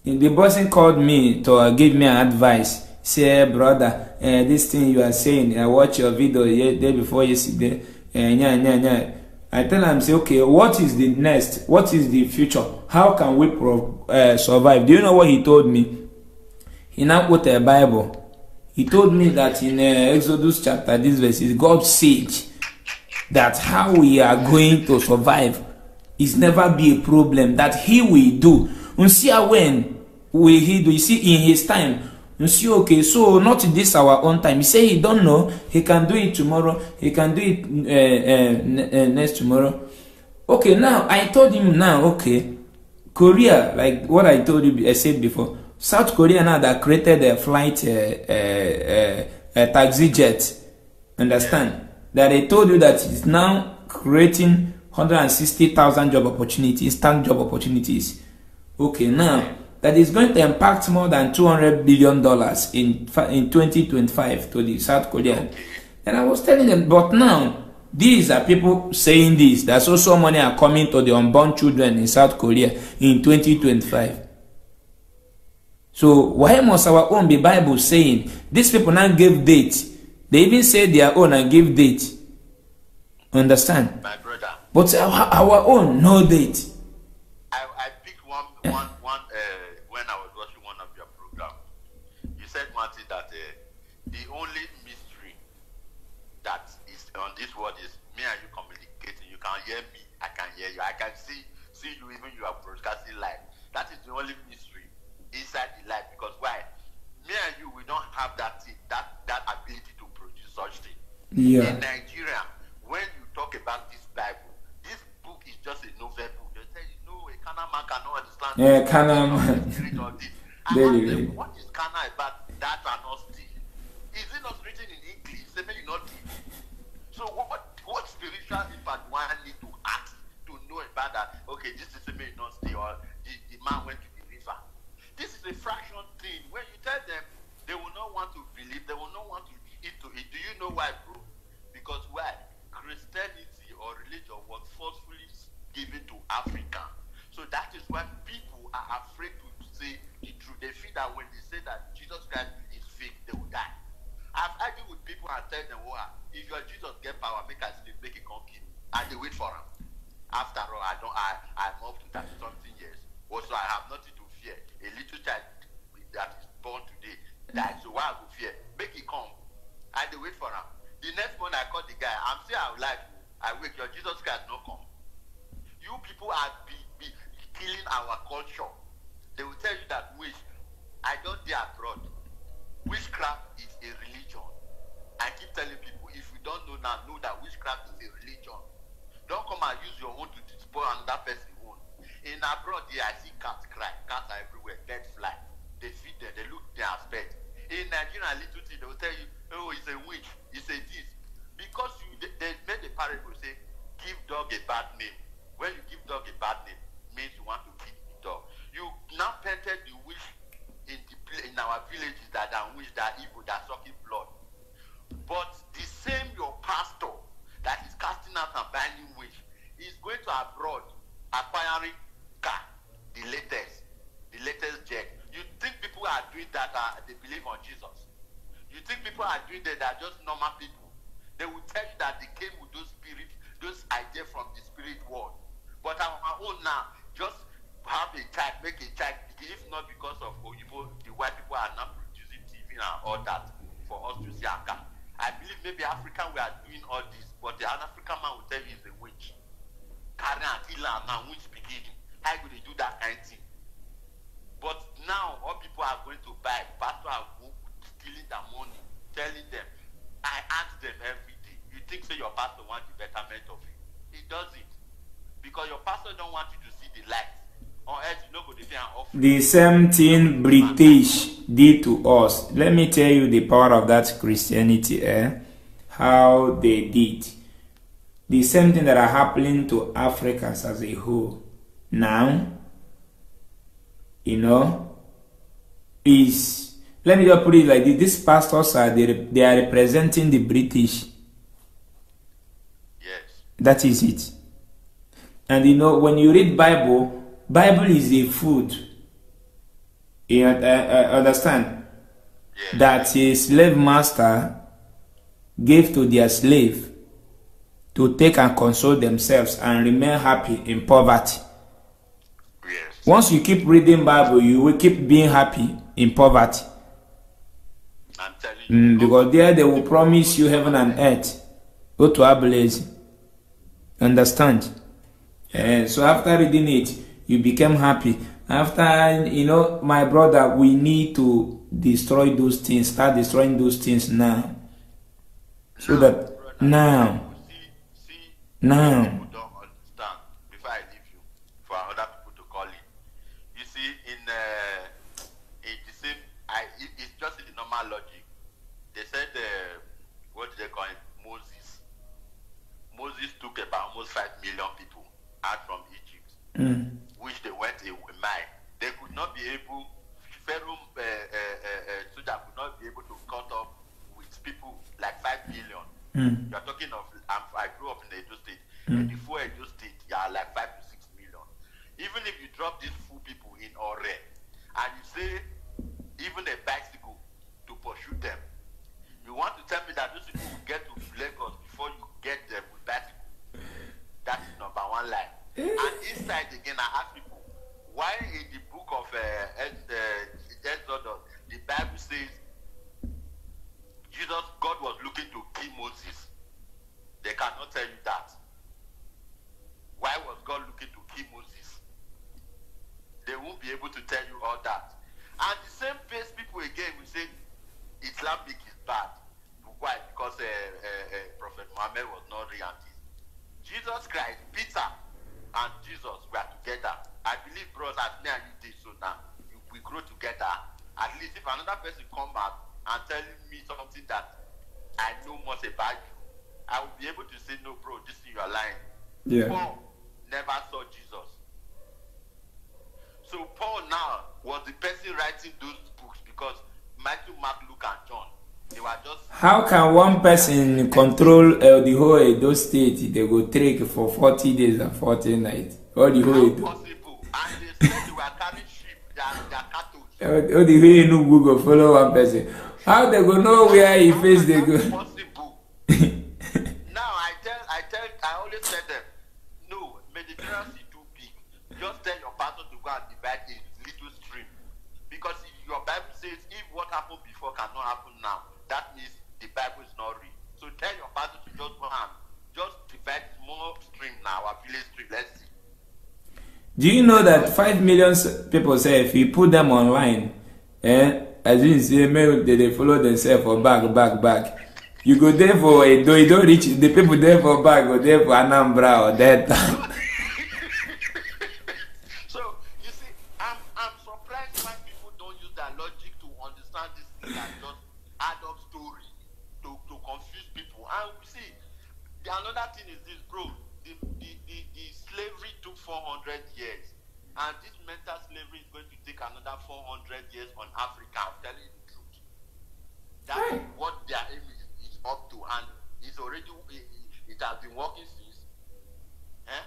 [SPEAKER 11] the person called me to uh, give me an advice. Say brother uh, this thing you are saying i watch your video ye day before yesterday uh, nya nya nya. I tell am say okay what is the next what is the future? How can we pro uh, survive? Do you know what he told me? He now quote a bible he told me that in uh, exodus chapter this verse is god said that how we are going to survive is never be a problem that he will do. Nsia when will he do? You see in his time nsia okay so not this our own time. He say he don't know. He can do it tomorrow. He can do it uh, uh, uh, next tomorrow. Okay now i told him now okay korea like what i told you i said before south korea now that created a flight uh, uh, uh, taxi jet Understand? That they told you that it's now creating 160,000 job opportunities, instant job opportunities. Okay, now that is going to impact more than 200 billion dollars in in 2025 to the South Korean. And I was telling them, but now these are people saying this that so so money are coming to the unborn children in South Korea in 2025. So why must our own be Bible saying these people now give date? They even say their own and give date. Understand?
[SPEAKER 18] My brother,
[SPEAKER 11] But our, our own no date.
[SPEAKER 18] I, I picked one, one, one, uh, when I was watching one of your programs. You said one thing that uh, the only mystery that is on this world is me and you communicating. You can hear me, I can hear you. I can see see you even you are broadcasting live. That is the only inside the life because why? Me and you, we don't have that that that ability to produce such thing.
[SPEAKER 11] Yeah.
[SPEAKER 18] In Nigeria, when you talk about this Bible, this book is just a novel book. They say, you know, a Canaan man cannot understand.
[SPEAKER 11] Yeah,
[SPEAKER 18] the
[SPEAKER 11] Canaan man.
[SPEAKER 18] spirit of this. I
[SPEAKER 11] Very,
[SPEAKER 18] asked
[SPEAKER 11] very.
[SPEAKER 18] them, what is Canaan about that and not still? Is it not written in English? Say, maybe not. So what what spiritual impact one need to ask to know about that? Okay, this is a may not stay or the, the man went to the river. This is a fraction thing. When you tell them, they will not want to believe. They will not want to eat to it. Do you know why, bro? Because why? Christianity or religion was forcefully given to Africa. So that is why people are afraid to say the truth. They feel that when they say that Jesus Christ is fake, they will die. I've argued with people and tell them, well, if your Jesus get power, make us sleep, make it me. And they wait for him. After all, I don't I I'm up to 30 something years. Also, I have nothing to fear. A little child that is born today died. So why I go fear? Make it come. And they wait for him. The next morning I call the guy, I'm still alive. I wake your Jesus Christ no come. You people are be, be killing our culture. They will tell you that wish. I don't dare abroad. Witchcraft is a religion. I keep telling people if you don't know now, know that witchcraft is a religion. Don't come and use your own to spoil another person's own. In abroad, here I see cats cry. Cats are everywhere. Birds fly. They feed them. They look their aspect. In Nigeria, little thing, they will tell you, oh, it's a witch. It's a this. Because you, they, they made a parable say, give dog a bad name. When you give dog a bad name, means you want to kill the dog. You now painted the witch in the in our villages that are witch, that evil, that sucking blood. But the same your pastor that is casting out and binding witch is going to abroad acquiring car, the latest, the latest jet. You think people are doing that? Uh, they believe on Jesus. You think people are doing that? They are just normal people. They will tell you that they came with those spirit, those ideas from the spirit world. But our own now, just have a child, make a child. If not because of Oyibo, the white people are not producing TV and all that for us to see Aka. I believe maybe African we are doing all this, but the African man will tell you he's a witch. Carry and kill am now, witch beginning. How could they do that kind thing? But now all people are going to buy. Pastor are stealing their money, telling them. I ask them every day. You think say your pastor want the betterment of you? He doesn't. Because your pastor don't want you to see the light. Or else you no go dey an offering.
[SPEAKER 11] The same thing British did to us. Let me tell you the power of that Christianity, eh? How they did. The same thing that are happening to Africans as a whole now, you know, is let me just put it like this: these pastors are they, they are representing the British.
[SPEAKER 18] Yes.
[SPEAKER 11] That is it. And you know, when you read Bible, Bible is a food. You uh, uh, understand? That a slave master gave to their slave to take and console themselves and remain happy in poverty. Once you keep reading Bible, you will keep being happy in poverty. Mm, because there they will promise you heaven and earth. Go to Ablaze. Understand? Eh, so after reading it, you became happy. After you know, my brother, we need to destroy those things. Start destroying those things now. So that now, now, Mm.
[SPEAKER 18] which they went a mile. They could not be able, Pharaoh uh, uh, uh, uh, soldier could not be able to cut off with people like 5 million.
[SPEAKER 11] Mm.
[SPEAKER 18] You're talking of, um, I grew up in Edo State.
[SPEAKER 11] Mm.
[SPEAKER 18] And before Edo State, you are like 5 to 6 million. Even if you drop these full people in Ore, and you say and inside again, I ask people, why in the book of uh, uh, Exodus, the Bible says Jesus, God was looking to kill Moses. They cannot tell you that. Why was God looking to kill Moses? They won't be able to tell you all that. And the same face people again will say Islamic is bad. Why? Because uh, uh, uh, Prophet Muhammad was not reality. Jesus Christ, Peter, and Jesus were together. I believe, bros, as me and you did so now, you, we grow together. At least if another person come out and telling me something that I know much about you, I will be able to say, no, bro, this is your line.
[SPEAKER 11] Yeah.
[SPEAKER 18] Paul never saw Jesus. So Paul now was the person writing those books because Matthew, Mark, Luke, and John, they were just
[SPEAKER 11] How can one person control uh, the whole Edo state? They go trek for 40 days and 40 nights. All the whole Edo. All all the way Enugu go follow one person. How they go know where he face they go?
[SPEAKER 18] That means the Bible is not real. So tell your pastor to just go and just divide small stream now, our village stream. Let's see.
[SPEAKER 11] Do you know that 5 million people say if you put them online, eh, as you say, maybe they, they follow themselves for back, back, back. You go there for a do you don't reach the people there for back, go there for Anambra or Delta. [laughs]
[SPEAKER 18] So you see, I'm I'm surprised why people don't use their logic to understand this thing as just add up story to, to confuse people. And you see, the another thing is this, bro. The, the, the, the slavery took 400 years, and this mental slavery is going another 400 years on Africa. I'm telling you the truth. That is what their aim is, is up to, and it's already it, it has been working since. Eh?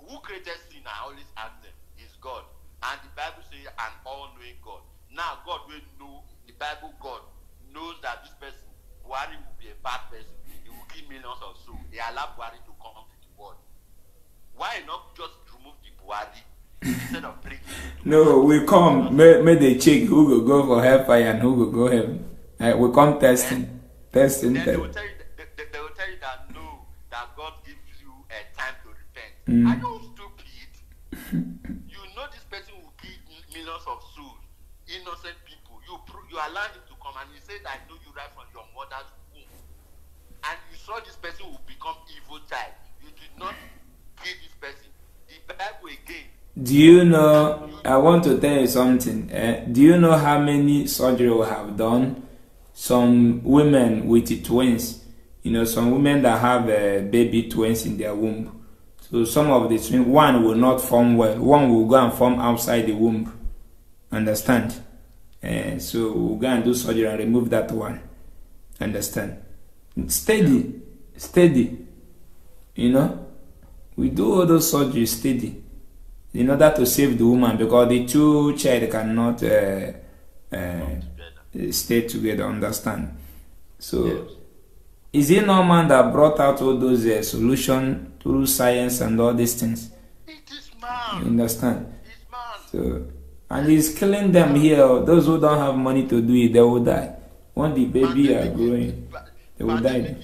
[SPEAKER 18] Who created sin? I always ask them. Is God. And the Bible says an all-knowing God. Now God will know the Bible God knows that this person, Buhari will be a bad person. He will kill millions of souls. They allow Buhari to come to the world. Why not just remove the Buhari instead of bringing
[SPEAKER 11] no, we come, may, may they check who go go for hellfire and who go go heaven. Eh, we come testing, testing,
[SPEAKER 18] Then they will
[SPEAKER 11] testing.
[SPEAKER 18] tell you they, they- they will tell you that no, that God gives you a time to repent.
[SPEAKER 11] Mm.
[SPEAKER 18] Are you stupid? [laughs] you know this person will kill millions of souls, innocent people. You you allow him to come and he said, "I know you right from your mother's womb," and you saw this person will become evil child. You did not kill this person. The Bible again.
[SPEAKER 11] Do you know? I want to tell you something. Eh? Do you know how many surgery we have done? Some women with twins. You know, some women that have uh, baby twins in their womb. So some of the twins, one will not form well. One will go and form outside the womb. Understand? Eh, so we'll go and do surgery and remove that one. Understand? Steady, steady. You know, we do all those surgeries steady in order to save the woman because the two child cannot uh, uh, stay together. Understand? So, is it normal that brought out all those uh, solution through science and all these things? You understand? So, and he's killing them here. Those who don't have money to do it, they will die. When the baby are growing, they will die.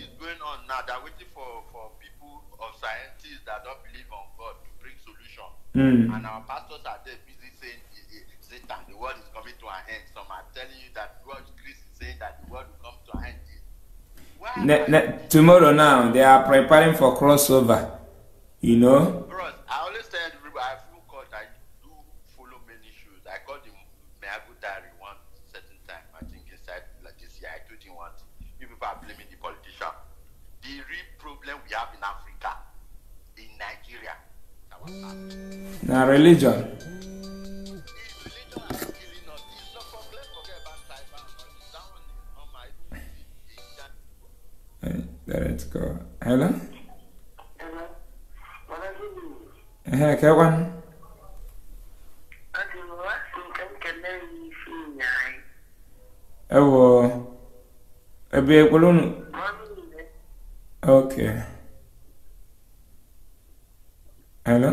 [SPEAKER 11] Mm.
[SPEAKER 18] And our pastors are there busy saying, "Eh, eh, Satan, the world is coming to an end. Some are telling you that God, Christ is saying that the world will come to an end.
[SPEAKER 11] Ne- ne- tomorrow now, they are preparing for crossover. You know?
[SPEAKER 18] Bros, I always tell everybody, I feel called, I do follow many shows. I called the Meago Diary one certain time, I think inside like this year. I told him one thing. You people are blaming the politician. The real problem we have in Africa, in Nigeria,
[SPEAKER 11] na religion. Let's go. Hello? Ehe, kewan? Ewo. Ebe ekwulunu? Okay. Hello?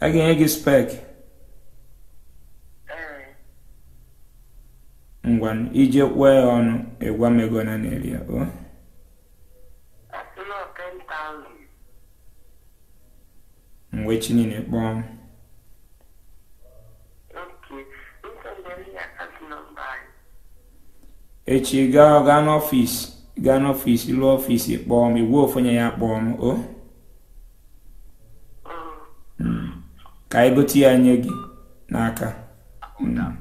[SPEAKER 11] A ga-enye gị spek. Ngwan, ije kwụọ ya ọnụ, ịgwa m ego na na-eri ya. Oh. mgbe chi niile kpọọ m echi gaa gaa n'ọfịs gaa n'ọfịs lụọ ọfịs kpọọ m igwe ofu onye ya kpọọ m o Ka egote ya nye gị n'aka Mm.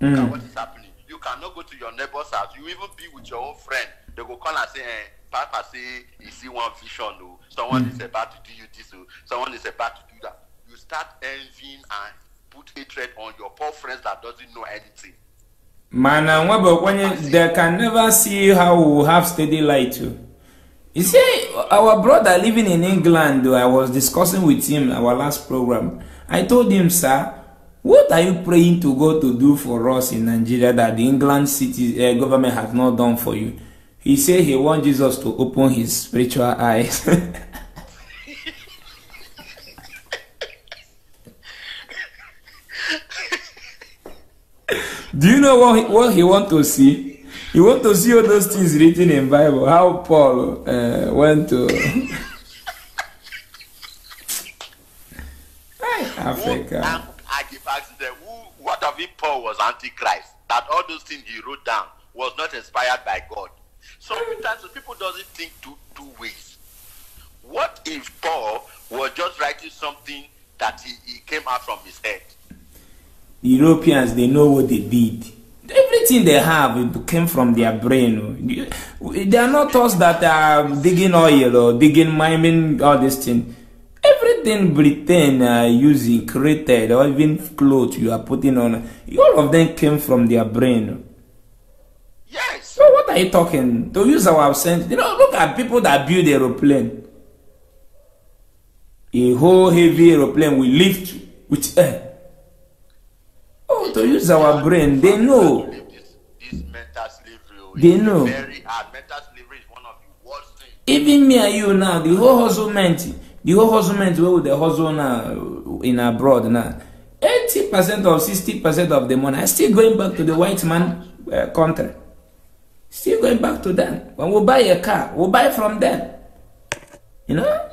[SPEAKER 18] you.
[SPEAKER 11] Mm.
[SPEAKER 18] what is happening. You cannot go to your neighbor's house. You even be with your own friend. They go call and say, eh, Papa say he see one vision, oh, someone
[SPEAKER 11] Mm.
[SPEAKER 18] is about to do you this, oh, someone is about to do that. You start envying and put hatred on your poor friends that doesn't know anything.
[SPEAKER 11] mana nwebekwenye they can never see how we have steady light you see our brother living in england i was discussing with him our last program. I told him sir what are you praying to god to do for us in nigeria that the england city uh, government has not done for you? He say he want jesus to open his spiritual eyes [laughs] Do you know what he, what he want to see? He want to see all those things written in Bible. How Paul uh, went to [laughs] Africa.
[SPEAKER 18] And I asking them, who, what of if Paul was Antichrist? That all those things he wrote down was not inspired by God. So Sometimes people doesn't think two, two ways. What if Paul was just writing something that he, he came out from his head?
[SPEAKER 11] The Europeans they know what they did. Everything they have it came from their brain. They are not us that are digging oil or digging mining all this thing. Everything Britain are using, created, or even clothes you are putting on, all of them came from their brain.
[SPEAKER 18] Yes.
[SPEAKER 11] So what are you talking? To use our sense, you know, look at people that build aeroplane. A whole heavy aeroplane will lift with air. Oh, to use our brain, they know. They know.
[SPEAKER 18] Of.
[SPEAKER 11] Even me and you now, the whole hustlement, the whole hustlement where with the hustle now in abroad now, 80% or 60% of the money are still going back to the white man uh, country. Still going back to them. When we buy a car, we buy from them. You know?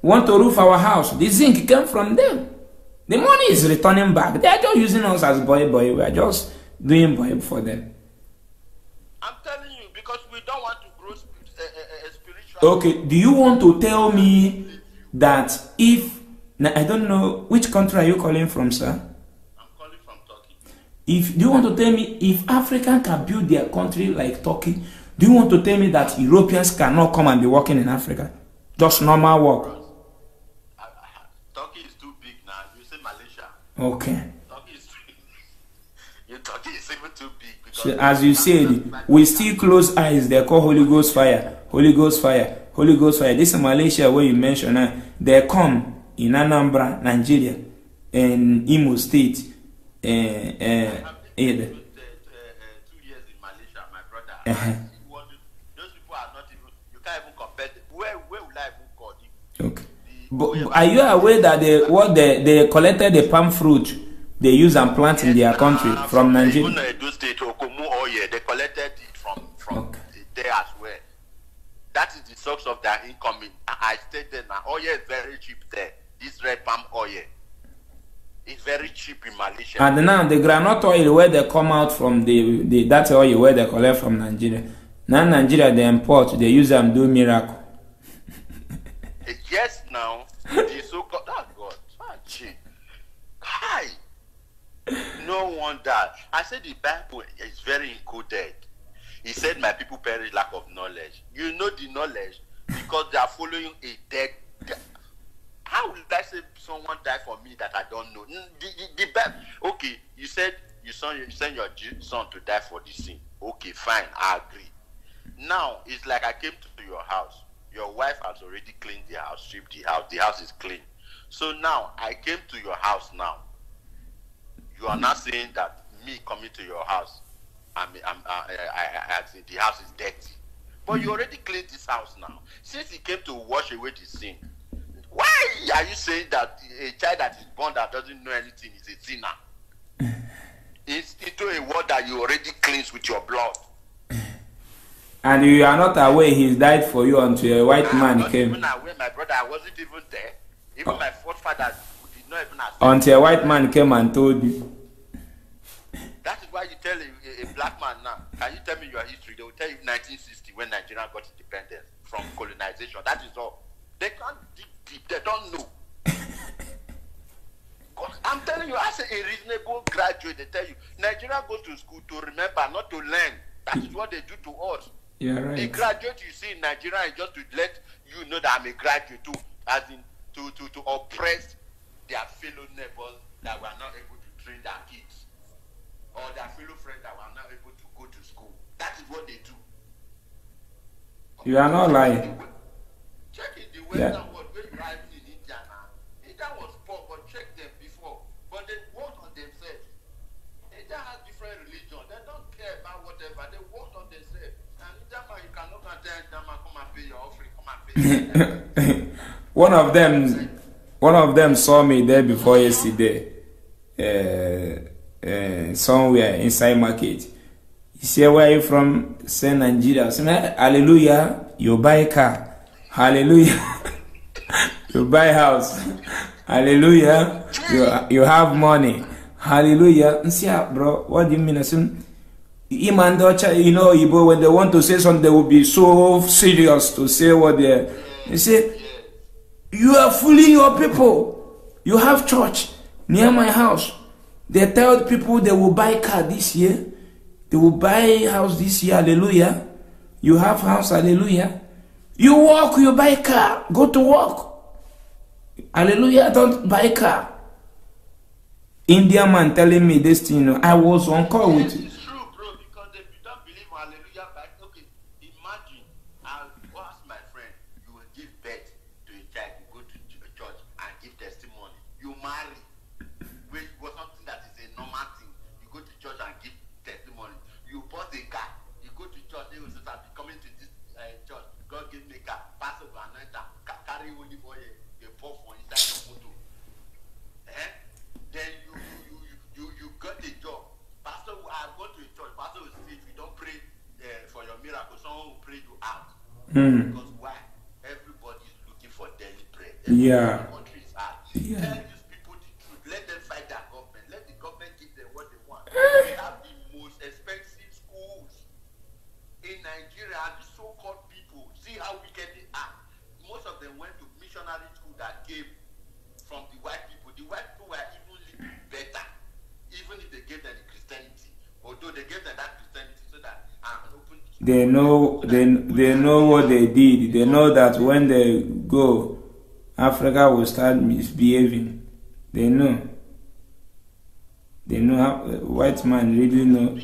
[SPEAKER 11] Want to roof our house, the zinc came from them. The money is returning back. They are just using us as boy boy. We are just doing boy for them.
[SPEAKER 18] I'm telling you, because we don't want to grow uh, uh, uh, spiritual.
[SPEAKER 11] Okay, do you want to tell me that if now, I don't know which country are you calling from, sir?
[SPEAKER 18] I'm calling from Turkey.
[SPEAKER 11] If do you want to tell me if African can build their country like Turkey, do you want to tell me that Europeans cannot come and be working in Africa? Just normal work. Okay.
[SPEAKER 18] Is even too big
[SPEAKER 11] So as you said, we still close eyes. They call Holy Ghost fire, Holy Ghost fire, Holy Ghost fire. This is Malaysia where you mention. Uh, they come in Anambra, Nigeria, and Imo State. Uh, uh, eh, uh-huh.
[SPEAKER 18] those people are not even. You can't even compare. Them. Where where will I even call them?
[SPEAKER 11] Okay. But are you aware that they what they they collected the palm fruit they use and plant in their country from Nigeria?
[SPEAKER 18] Even Edo State, Okomu Oye, they collected it from from there as well. That is the source of their income. in- I stayed there now. Oil is very cheap there. This red palm oil is very cheap in Malaysia.
[SPEAKER 11] And now the groundnut oil where they come out from the, the that oil where they collect from Nigeria. Now Nigeria they import, they use them do miracle.
[SPEAKER 18] Now the so-called oh God, hi. No wonder. I said the Bible is very encoded. He said, "My people perish lack of knowledge." You know the knowledge because they are following a dead. How will I say someone die for me that I don't know? Mm, The, the, the Bible. Okay, you said you send you send your son to die for this sin. Okay, fine, I agree. Now it's like I came to your house. Your wife has already cleaned the house, stripped the house. The house is clean. So now I came to your house. Now you are not saying that me coming to your house, I'm, I'm, I, I, I, I, the house is dirty. But you already cleaned this house now. Since he came to wash away the sin, why are you saying that a child that is born that doesn't know anything is a sinner? [laughs] It's into a word that you already cleansed with your blood.
[SPEAKER 11] And you are not aware he's died for you until a white man
[SPEAKER 18] Not
[SPEAKER 11] came.
[SPEAKER 18] even aware, my brother, I wasn't even there. Even my forefathers did not even accept.
[SPEAKER 11] Until a white man came and told you.
[SPEAKER 18] That is why you tell a, a, black man now, can you tell me your history? They will tell you 1960 when Nigeria got independence from colonization. That is all. They can't dig deep. They don't know. [laughs] I'm telling you, as a reasonable graduate, they tell you, Nigeria goes to school to remember, not to learn. That is [laughs] what they do to us. The
[SPEAKER 11] right.
[SPEAKER 18] graduate you see in Nigeria is just to let you know that I'm a graduate too, as in to, to, to oppress their fellow neighbors that were not able to train their kids, or their fellow friends that were not able to go to school. That is what they do.
[SPEAKER 11] You are not lying.
[SPEAKER 18] Check in the
[SPEAKER 11] Yeah.
[SPEAKER 18] Western world where you [coughs]
[SPEAKER 11] one of them one of them saw me there before yesterday uh, uh, somewhere inside market. He said where are you from? Say nigeria. I said "Eh, hallelujah you buy car. Hallelujah [laughs] you buy house. Hallelujah you, you have money. Hallelujah. Say "Ah, bro what do you mean? I said him and Dutch, you know, Igbo, when they want to say something, they will be so serious to say what they. They say, "You are fooling your people. You have church near my house. They tell people they will buy car this year. They will buy house this year. Hallelujah. You have house. Hallelujah. You work. You buy car. Go to work. Hallelujah. Don't buy car. Indian man telling me this thing. You know, I was on call with.
[SPEAKER 18] It's
[SPEAKER 11] Hmm.
[SPEAKER 18] Because why? Everybody is looking for daily bread.
[SPEAKER 11] Yeah.
[SPEAKER 18] Is hard.
[SPEAKER 11] Yeah.
[SPEAKER 18] Tell these people the truth. Let them fight their government. Let the government give them what they want. [sighs] we have the most expensive schools in Nigeria. And the so-called people, see how wicked they are. Most of them went to missionary school that came from the white people. The white people were even living better, even if they gave them the Christianity. Although they gave them that Christianity so that I'm an open.
[SPEAKER 11] They know they they know what they did. They know that when they go africa will start misbehaving. They know. They know how white man really know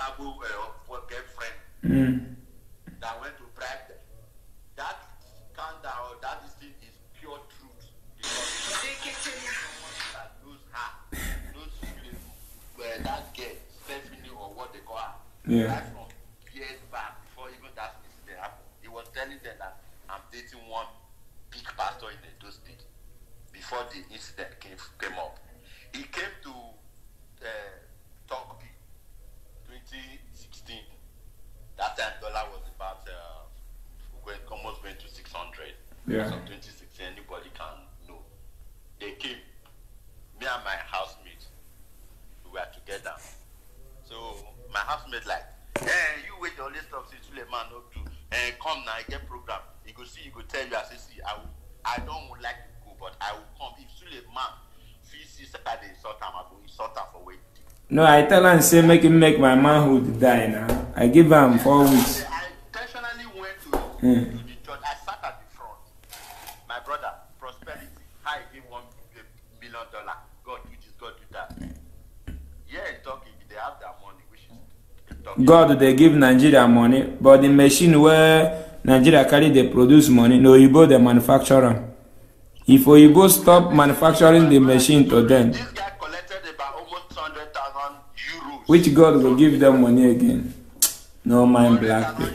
[SPEAKER 18] Zimbabwe eh, uh, girlfriend mm. that went to bribe them. That scandal, That thing is pure truth. Because that lose her, knows where uh, that girl, Stephanie or what they call
[SPEAKER 11] her. Yeah.
[SPEAKER 18] Right from years back, before even that incident happened, he was telling them that I'm dating one big pastor in the those days before the incident came, came up. He came to uh,
[SPEAKER 11] Yeah.
[SPEAKER 18] So 2016, anybody can know. They came. Me and my housemate, we were together. So my housemate like, hey, you wait all this stuff since Suleiman no do. And come now, I get program. You go see, you go tell you, I say, see, I, will, I don't would like to go, but I will come. If Suleiman feel see Saturday insult him, I go insult him for waiting.
[SPEAKER 11] No, I tell am say make him make my manhood die now. I give him four weeks.
[SPEAKER 18] I intentionally went to,
[SPEAKER 11] Hmm.
[SPEAKER 18] to God
[SPEAKER 11] dey give Nigeria money, but the machine wey Nigeria carry dey produce money, na Oyibo dey manufacture am. If Oyibo stop manufacturing the machine to them, which God go give them money again? No mind black people.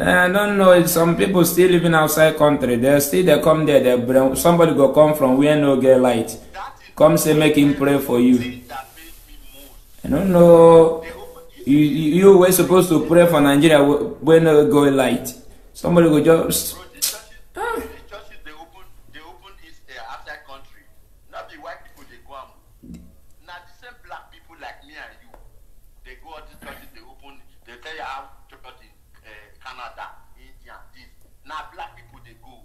[SPEAKER 11] I don't know. Some people still living outside country. They still they come there. They bring, somebody go come from where no get light. Come say make him pray for you. I don't know. You you, you were supposed to pray for Nigeria wh- when no go light. Somebody go just
[SPEAKER 18] Not the white people they go am. Now the same black people like me and you, they go all these churches, they open, they tell you how church in uh, Canada, India, this. Now black people they go.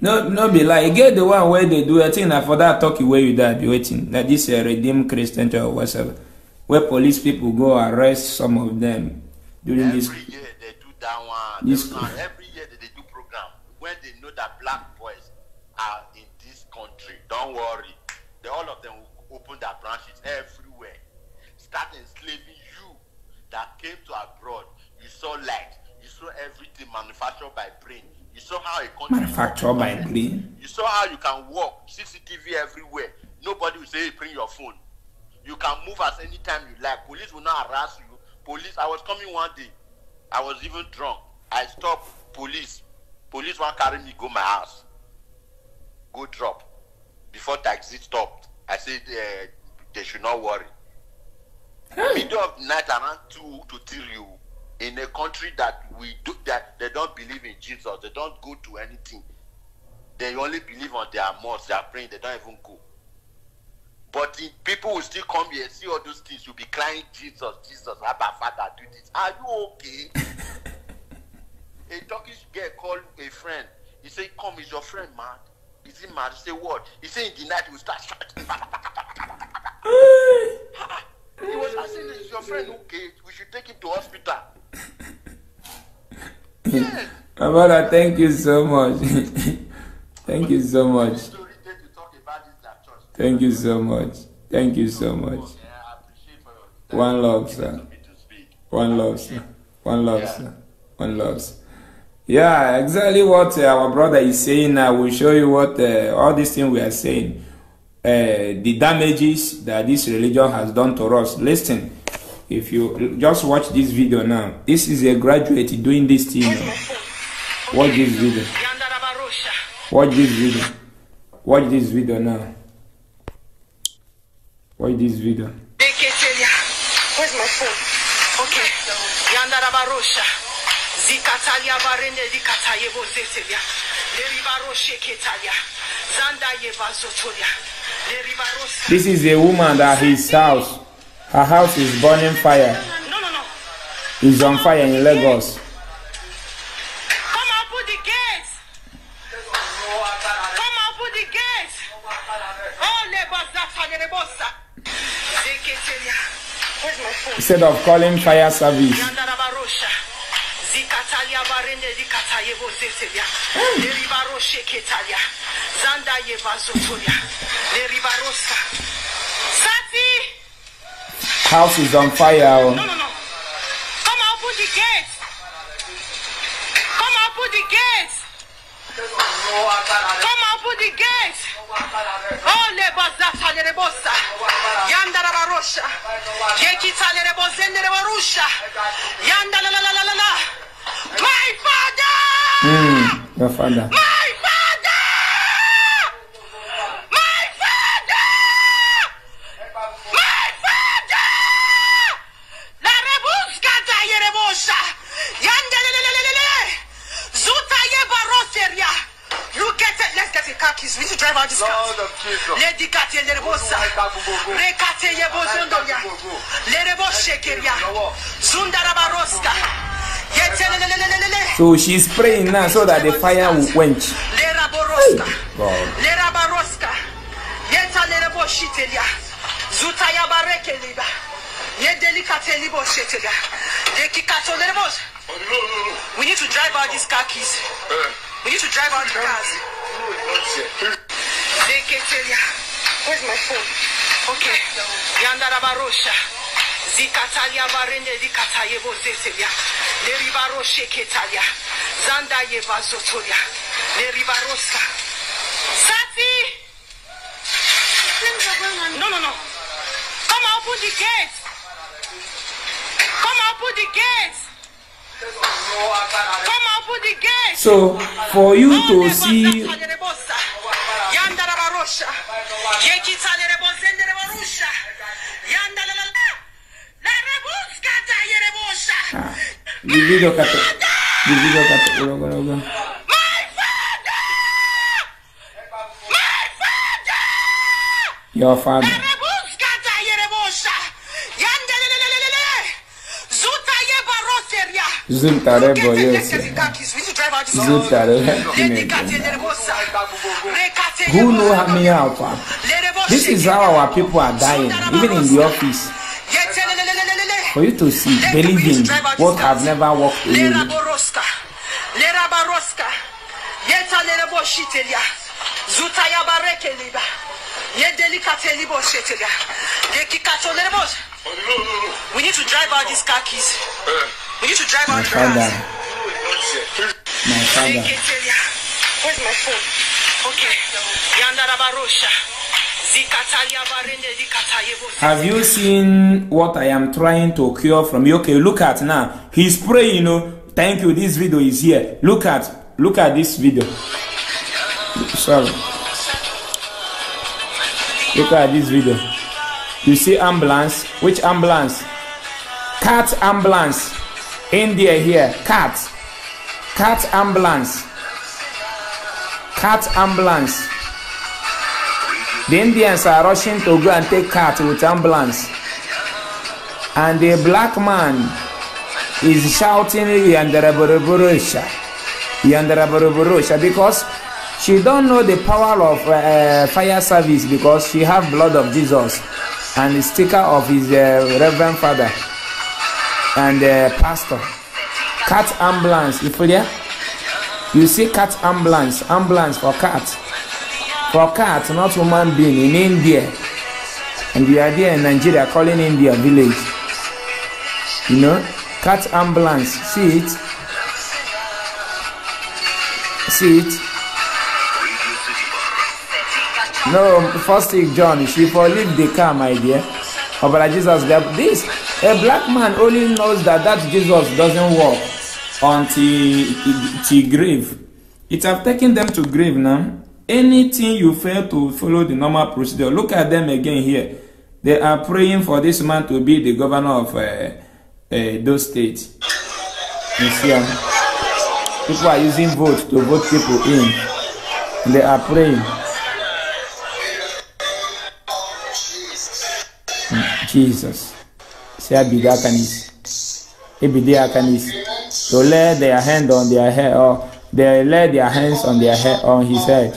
[SPEAKER 11] no no be lie. E get the one where they do. I think na for that turkey where you die be waiting. Na this uh, redeemed Christian church or whatever, where police people go arrest some of them during this. This
[SPEAKER 18] Now, every year they, they do program when they know that black boys are in this country. Don't worry, they, all of them will open their branches everywhere, start enslaving you that came to abroad. You saw light, you saw everything manufactured by brain. You saw how a country
[SPEAKER 11] manufactured by brain.
[SPEAKER 18] You saw how you can walk, CCTV everywhere. Nobody will say, hey, bring your phone. You can move as anytime you like. Police will not harass you. Police, I was coming one day. I was even drunk. I stopped police. Police want carry me go my house. Go drop. Before taxi stopped, I said uh, they should not worry. Middle of the night around two to three, in a country that we do that they don't believe in Jesus, they don't go to anything. They only believe on their mouths, they are praying, they don't even go. But the people will still come here, see all those things. You'll be crying, Jesus, Jesus, Abba, Father, do this. Are you okay? [laughs] a Turkish girl called a friend. He said, Come, is your friend mad? Is he mad? He said, What? He said, In the night, he will start shouting. [laughs] he was asking, Is your friend okay? We should take him to hospital. [laughs]
[SPEAKER 11] My brother, thank you so much. thank you so much. Thank you so much. Thank you so much. One love, sir. One love, sir. One love, sir. One love, sir. Yeah, exactly what uh, our brother is saying now. We'll show you what uh, all these things we are saying. Uh, the damages that this religion has done to us. Listen, if you just watch this video now, this is a graduate doing this thing. Watch this video. Watch this video. Watch this video now. watch this video?
[SPEAKER 19] Where's my phone? Okay. Yandarabarosha zikatalia varende likatayebo zetelia leribarosheketalia zandayevazotolia leribarosa
[SPEAKER 11] this is a woman that his house her house is burning fire.
[SPEAKER 19] No no no.
[SPEAKER 11] Is on fire in lagos.
[SPEAKER 19] Come and put the gate. Oh, neighbors, that's how you're
[SPEAKER 11] Instead of calling fire service.
[SPEAKER 19] Hmm.
[SPEAKER 11] House is on fire.
[SPEAKER 19] No, no, no. Come open the gate. Come open the gate. Come open the gate. Oh, lebaza talere bossa. Yandara barosha. Yeki talere bozenere barusha. Yandala la la la la la. My father.
[SPEAKER 11] Mm, your father.
[SPEAKER 19] My father. My father. My father. La rebusca talere bossa. Yandala la la la la. You get it. Let's get a car keys. We should drive out this car. Lord. Lady Katia Lerebosa. Rekate Yebozondoya. Lerebo Shekeria. Zundarabaroska.
[SPEAKER 11] So she's praying now so that the fire will quench.
[SPEAKER 19] Leraboroska. Lerabaroska. Yeta Lerebo Shitelia. Zutaya Barekeliba. Yedelikate Libo Shetelia. Dekikato Lerebosa. We need to drive out these car keys. We need to drive out the cars. Where's my phone? Okay. Yandara barosha. Zikatalia barende zikataye bozetelia. Leribaro ketalia. Zanda ye bazotolia. Leribaroska. Sati! No, no, no. Come open the gate. Come open the gate.
[SPEAKER 11] So, for you to see
[SPEAKER 19] Ah,
[SPEAKER 11] di video capo di video capo logo logo Your father zoom
[SPEAKER 19] tare bọ yóò zoom tare
[SPEAKER 11] who know me how far this is how our people are dying even in the office. For you to see Believing what have never worked in. you.
[SPEAKER 19] We need to drive out these car keys. Uh. Need to drive
[SPEAKER 11] My
[SPEAKER 19] out
[SPEAKER 11] father. My father.
[SPEAKER 19] Where's my phone? Okay. Yandara barosha. Zikatalia barende zikataye bos.
[SPEAKER 11] Have you seen what I am trying to cure from you? Okay, look at now. He's praying, you know. Thank you. This video is here. Look at look at this video. Sorry. Look at this video. You see ambulance? Which ambulance? Cat ambulance. India here. Cat. Cat ambulance. Cat ambulance. The Indians are rushing to go and take cat with ambulance. And the black man is shouting Yandarabarabusha. Yandarabarabusha because she don't know the power of uh, fire service because she have blood of Jesus and the sticker of his uh, reverend father and uh, pastor. Cat ambulance, you you see cat ambulance, ambulance for cat. For cat, not human being in India. And we are there in Nigeria calling India village. You know, cat ambulance. See it? See it? No, first thing, John, she for leave the car, my dear. Oh, but Jesus, this, a black man only knows that that Jesus doesn't work until till grave. It have taken them to grave now. Anything you fail to follow the normal procedure, look at them again here. They are praying for this man to be the governor of uh, uh, those states. You see, um, people are using vote to vote people in. They are praying. Mm, Jesus. Say, I be the Akanis. The Akanis. To lay their hand on their head, or they lay their hands on their head, on his head.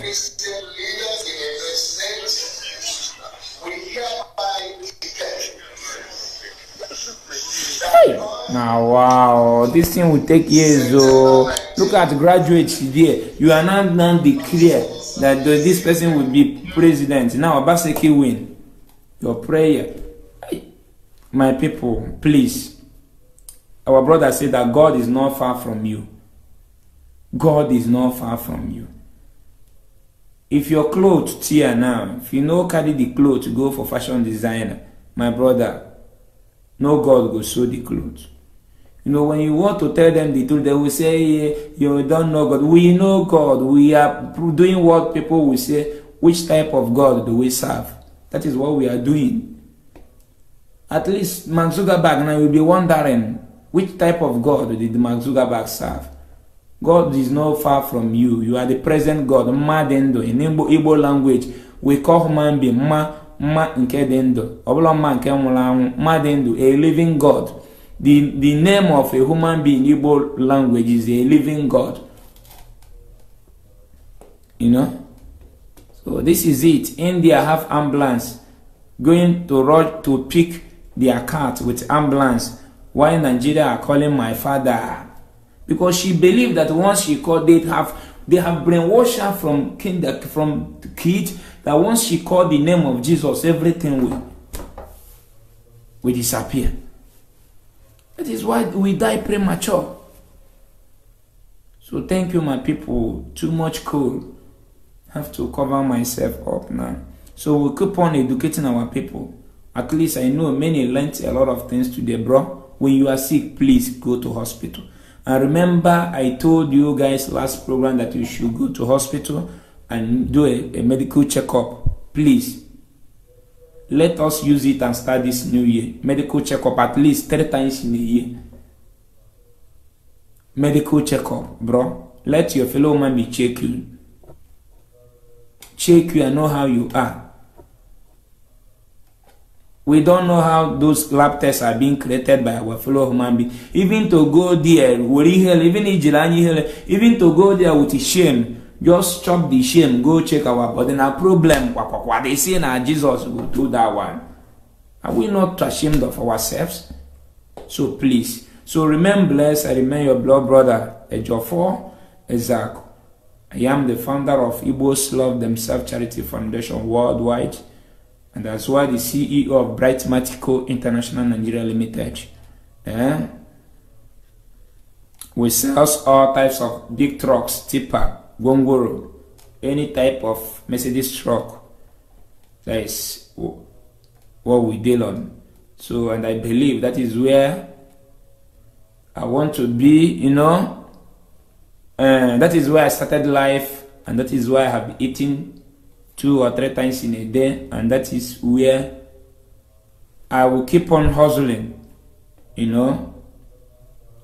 [SPEAKER 11] Now, wow, this thing will take years. Oh, look at graduates there. You are not now declare that this person will be president. Now, Obaseki win. Your prayer, my people, please. Our brother said that God is not far from you. God is not far from you. if your cloth tear now if you no carry the cloth go for fashion designer my brother no god go sew the cloth you know when you want to tell them the truth they will say yeah, you don't know god we know god we are doing what people will say which type of god do we serve that is what we are doing at least mark zuckerberg now will be wondering which type of god did mark zuckerberg serve God is not far from you. You are the present God. Mmadụ in Igbo, Igbo language, we call human being mma mma nke dị ndụ. Ọ bụla mma nke ndụ, a living God. The, the name of a human being in Igbo language is a living God. You know? So this is it. India have ambulance going to rush to pick their cat with ambulance. Why Nigeria are calling my father? because she believed that once she called they have they have brainwashed her from kinder from kid that once she called the name of jesus everything will will disappear. That is why we die premature. So thank you my people. Too much cold. Have to cover myself up now. So we keep on educating our people at least i know many learnt a lot of things today bro when you are sick please go to hospital and remember, I told you guys last program that you should go to hospital and do a, a medical checkup. Please, let us use it and start this new year. Medical checkup at least three times in a year. Medical checkup, bro. Let your fellow man be check you. Check you and know how you are. We don't know how those lab tests are being created by our fellow human being even to go there were ihe even ijiri anya ihe even to go there with shame just chop the shame go check our body. Na problem. Kwakwakwa they say na jesus go do that one. Are we not ashamed of ourselves? So please. So remain blessed. I remain your blood brother ejofo ezak. I am the founder of igbos love themselves charity foundation worldwide and as well the CEO of Bright Brightmatico International Nigeria Limited. Eh? We sells all types of big trucks, tipper, gongoro, any type of Mercedes truck. That is what we deal on. So, and I believe that is where I want to be, you know. And that is where I started life, and that is why I have eating two or three times in a day, and that is where I will keep on hustling, you know,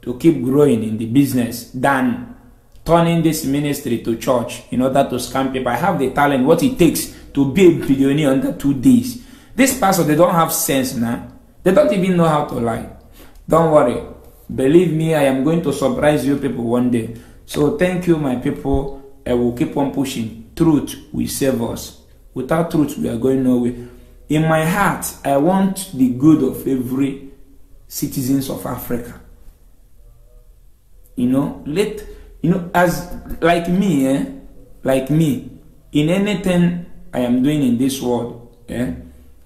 [SPEAKER 11] to keep growing in the business than turning this ministry to church in order to scam people. I have the talent, what it takes to be a billionaire under two days. This pastor, they don't have sense now. They don't even know how to lie. Don't worry. Believe me, I am going to surprise you people one day. So thank you, my people. I will keep on pushing truth will save us. Without truth, we are going nowhere. In my heart, I want the good of every citizens of Africa. You know, let you know as like me, eh, like me, in anything I am doing in this world, eh,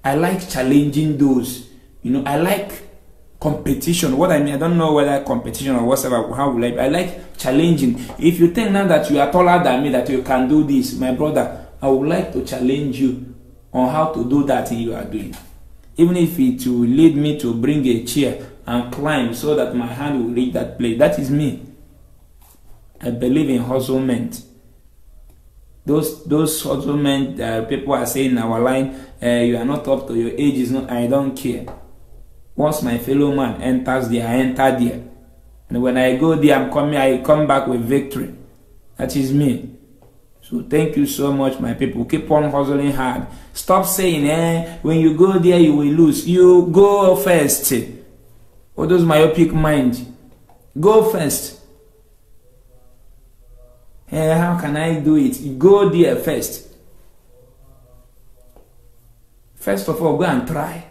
[SPEAKER 11] I like challenging those. You know, I like competition. What I mean, I don't know whether competition or whatever, how will I, I like challenging. If you think now that you are taller than me, that you can do this, my brother, I would like to challenge you on how to do that thing you are doing. Even if it will lead me to bring a chair and climb so that my hand will reach that place. That is me. I believe in hustlement. Those those hustlement uh, people are saying in our line, uh, you are not up to your age. Is not. I don't care. Once my fellow man enters there, I enter there. And when I go there, I'm coming, I come back with victory. That is me. So thank you so much, my people. Keep on hustling hard. Stop saying, eh, when you go there, you will lose. You go first. What does myopic mind? Go first. Eh, how can I do it? Go there first. First of all, go and try.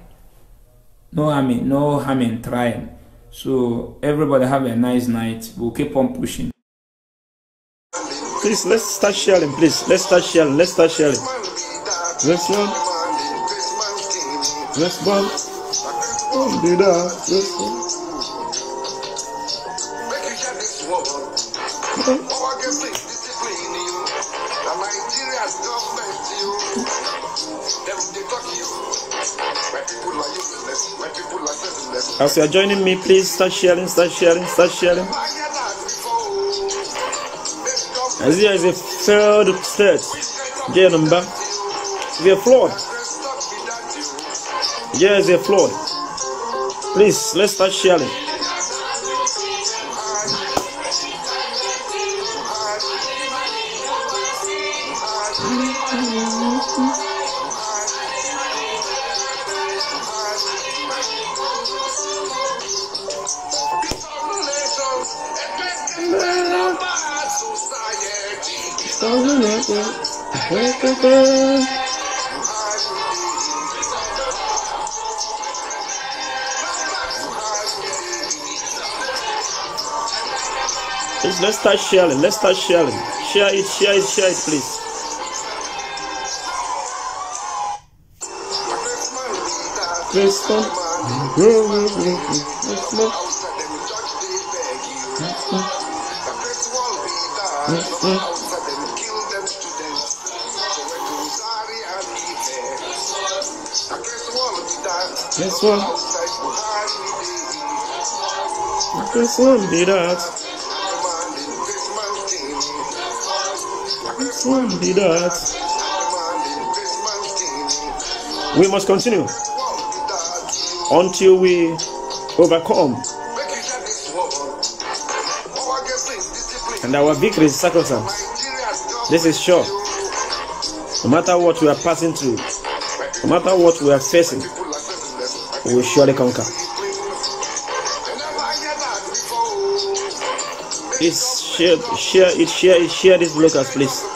[SPEAKER 11] No harm in, no harm in trying. So everybody have a nice night. We'll keep on pushing.
[SPEAKER 20] Please let's start sharing, please. Let's start sharing. Let's start sharing. Let's one. Let's. Let's one. As you are joining me, please start sharing, start sharing, start sharing. Nigeria is a failed state. J number. We are flawed. Nigeria is a flawed. Please, let's start sharing. Let's start sharing. Let's start sharing. Share it, share it, share it, please. Let's go. This one. This one be that. One be that. We must continue until we overcome. And our victory is sacrosanct. This is sure. No matter what we are passing through, no matter what we are facing, we will surely conquer. Please share, share it, share share this bloggers, please.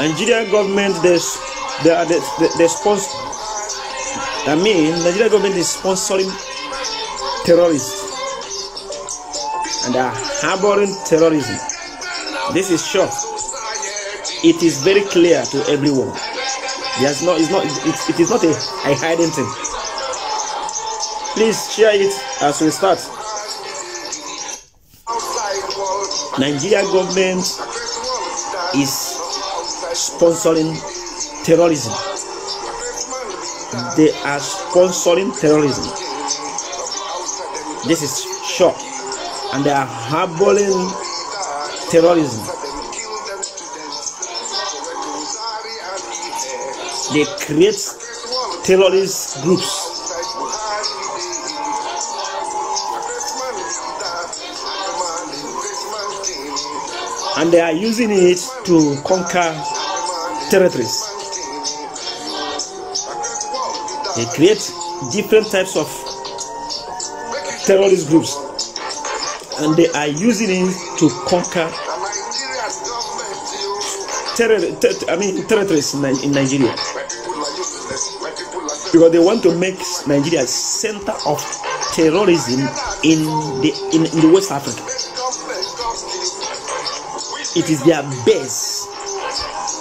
[SPEAKER 20] Nigeria government, they, they are the, the, the sponsor. I mean, Nigeria government is sponsoring terrorists and are harboring terrorism. This is sure. It is very clear to everyone. There's no, it's not, it, it is not a, a hiding thing. Please share it as we start. Nigeria government is sponsoring terrorism. They are sponsoring terrorism. This is shock. And they are harboring terrorism. They create terrorist groups. And they are using it to conquer territories. They create different types of terrorist groups and they are using it to conquer terror, ter- I mean territories in, in Nigeria because they want to make Nigeria center of terrorism in the in, in the West Africa. It is their base.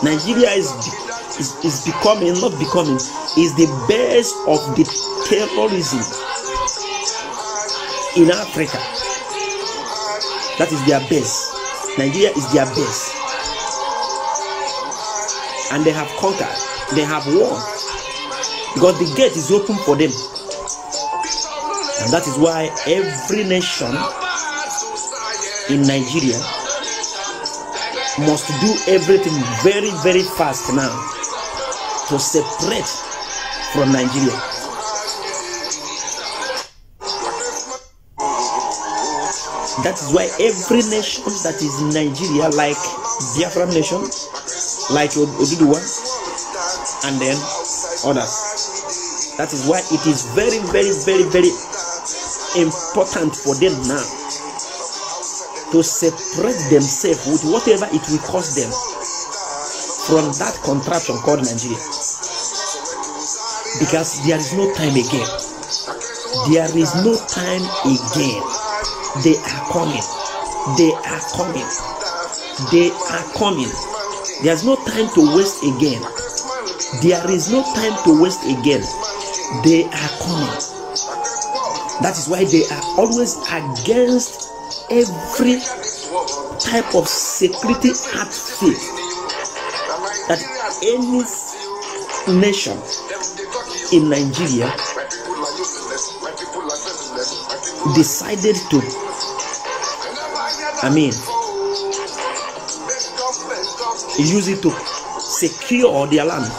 [SPEAKER 20] Nigeria is, is is becoming not becoming is the base of the terrorism in Africa. That is their base. Nigeria is their base. And they have conquered. They have won. Because the gate is open for them. And that is why every nation in Nigeria must do everything very, very fast now to separate from Nigeria. That is why every nation that is in Nigeria, like Biafran nation, like Od- Oduduwa, and then others. That is why it is very, very, very, very important for them now to separate themselves with whatever it will cost them from that contraption called Nigeria. Because there is no time again. There is no time again. They are coming. They are coming. They are coming. There's no time to waste again. There is no time to waste again. they are coming. That is why they are always against every type of security outfit that any nation in Nigeria decided to, I mean, use it to secure their land.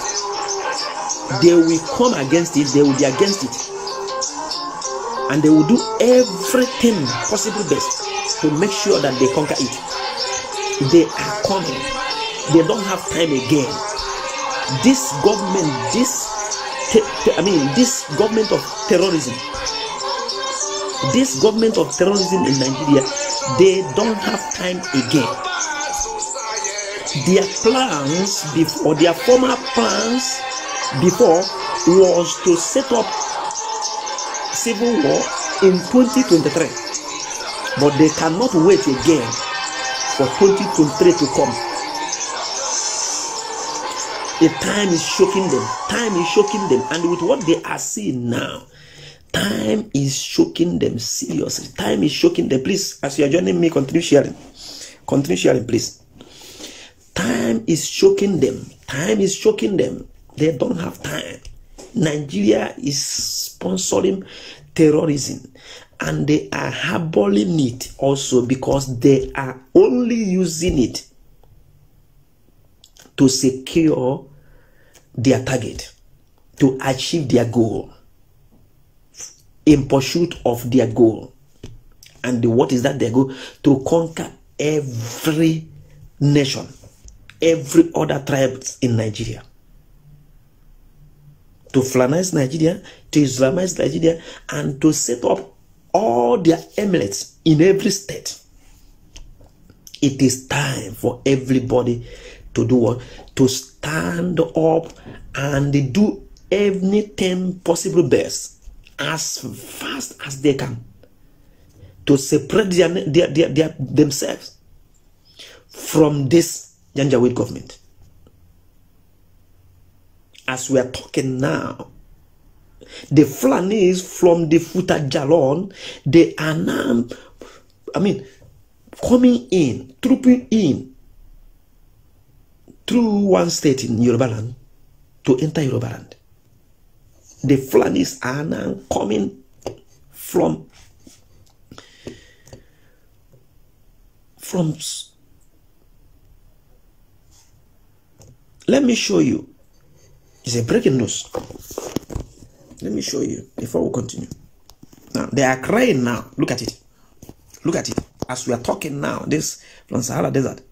[SPEAKER 20] They will come against it, they will be against it. And they will do everything possible best to make sure that they conquer it. They are coming. They don't have time again. This government, this, te- te- I mean, this government of terrorism, this government of terrorism in Nigeria, they don't have time again. Their plans before, their former plans before was to set up civil war in 2023 but they cannot wait again for 2023 to come. The time is shocking them. Time is shocking them. And with what they are seeing now time is shocking them seriously. Time is shocking them. Please as you are joining me continue sharing. Continue sharing please. Time is shocking them. Time is shocking them. They don't have time. Nigeria is sponsoring terrorism and they are harboring it also because they are only using it to secure their target to achieve their goal in pursuit of their goal. And what is that their goal? To conquer every nation every other tribe in nigeria. To Fulanize Nigeria, to Islamize Nigeria, and to set up all their emirates in every state. It is time for everybody to do what? To stand up and do anything possible best as fast as they can to separate their, their, their, their themselves from this Janjaweed government as we are talking now, the Fulanis from the Futa Jalon, they are now, I mean, coming in, trooping in through one state in Yoruba land to enter Yoruba land. The Fulanis are now coming from from let me show you it's a breaking news. Let me show you before we continue. Now they are crying now. Look at it. Look at it. As we are talking now, this from Sahara Desert.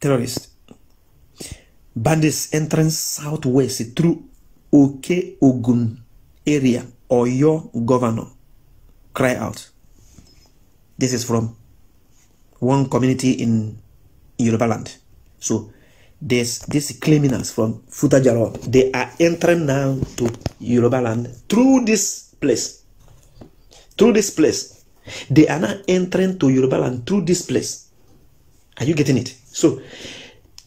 [SPEAKER 20] Terrorists. Bandits entering southwest through Oke Ogun area or your governor. Cry out. This is from one community in Yoruba land. So there's these criminals from Futa Jalon. They are entering now to Yoruba land through this place. Through this place. They are now entering to Yoruba land through this place. Are you getting it? So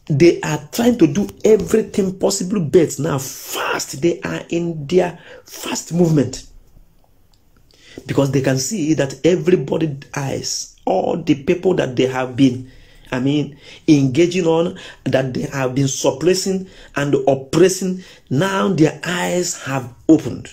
[SPEAKER 20] they are trying to do everything possible best now fast. They are in their fast movement. Because they can see that everybody eyes, all the people that they have been I mean, engaging on that they have been suppressing and oppressing. Now their eyes have opened.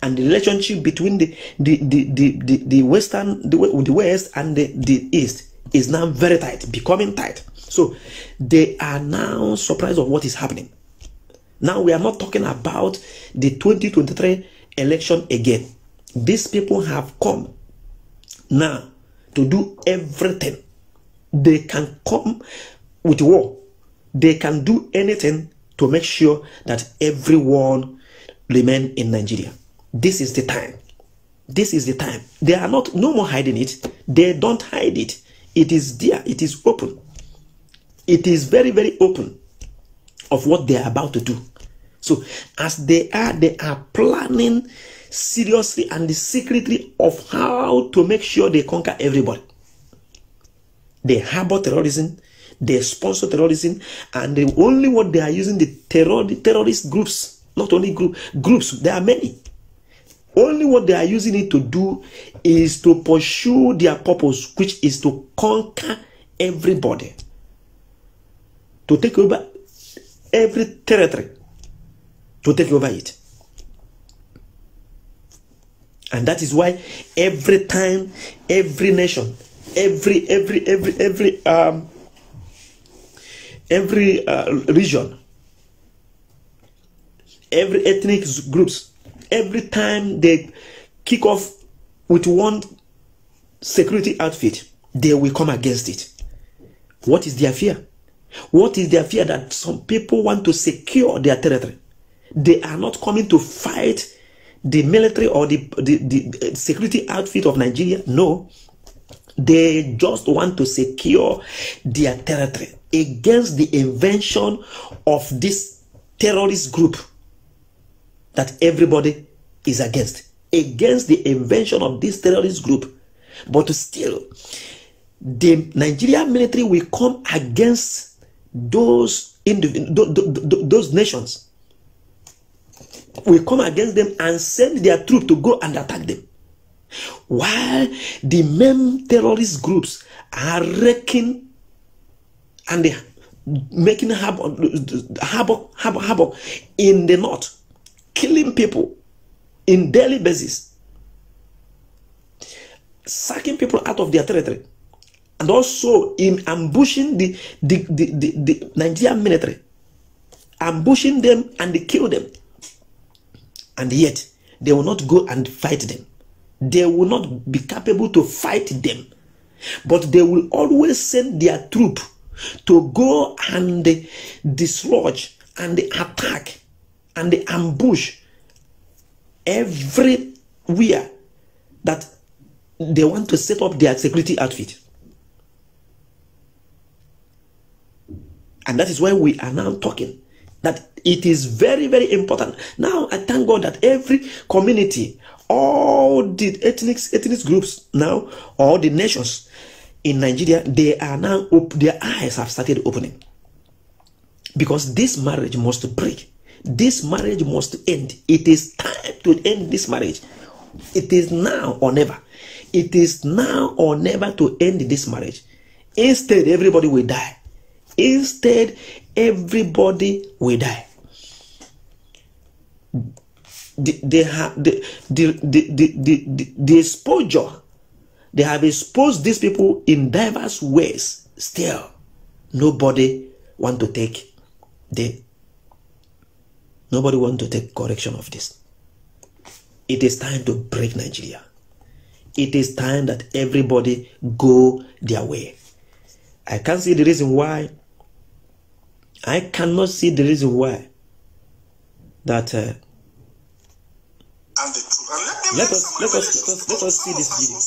[SPEAKER 20] And the relationship between the the, the, the, the, the western the, the west and the, the east is now very tight, becoming tight. So they are now surprised of what is happening. Now we are not talking about the 2023 election again. These people have come now to do everything they can come with war. They can do anything to make sure that everyone remain in Nigeria. This is the time. This is the time. They are not no more hiding it. They don't hide it. It is there. It is open. It is very, very open of what they are about to do. So as they are, they are planning seriously and secretly of how to make sure they conquer everybody. They harbor terrorism, they sponsor terrorism, and the only what they are using the terror the terrorist groups not only group groups. There are many. Only what they are using it to do is to pursue their purpose, which is to conquer everybody, to take over every territory, to take over it. And that is why every time, every nation, every every every every um every uh, region, every ethnic groups, every time they kick off with one security outfit, they will come against it. What is their fear? What is their fear that some people want to secure their territory? They are not coming to fight the military or the, the, the security outfit of Nigeria. No, they just want to secure their territory against the invention of this terrorist group that everybody is against. Against the invention of this terrorist group. But still, the Nigerian military will come against those those nations will come against them and send their troops to go and attack them. While the main terrorist groups are wrecking and they making havoc, havoc, havoc, havoc in the north, killing people in daily basis, sacking people out of their territory, and also in ambushing the, the, the, the, the Nigerian military, ambushing them and they kill them and yet they will not go and fight them. They will not be capable to fight them, but they will always send their troop to go and dislodge and attack and ambush everywhere that they want to set up their security outfit. And that is why we are now talking that it is very, very important. Now, I thank God that every community, all the ethnic ethnic groups now, all the nations in Nigeria, they are now op- their eyes have started opening because this marriage must break. This marriage must end. It is time to end this marriage. It is now or never. It is now or never to end this marriage. Instead, everybody will die. Instead, everybody will die. They, have the, the, the, the, the, the, the exposure, they have exposed these people in diverse ways. Still, nobody want to take the nobody want to take correction of this. It is time to break Nigeria. It is time that everybody go their way. I can't see the reason why I cannot see the reason why that. Uh, let us let us let us see this video.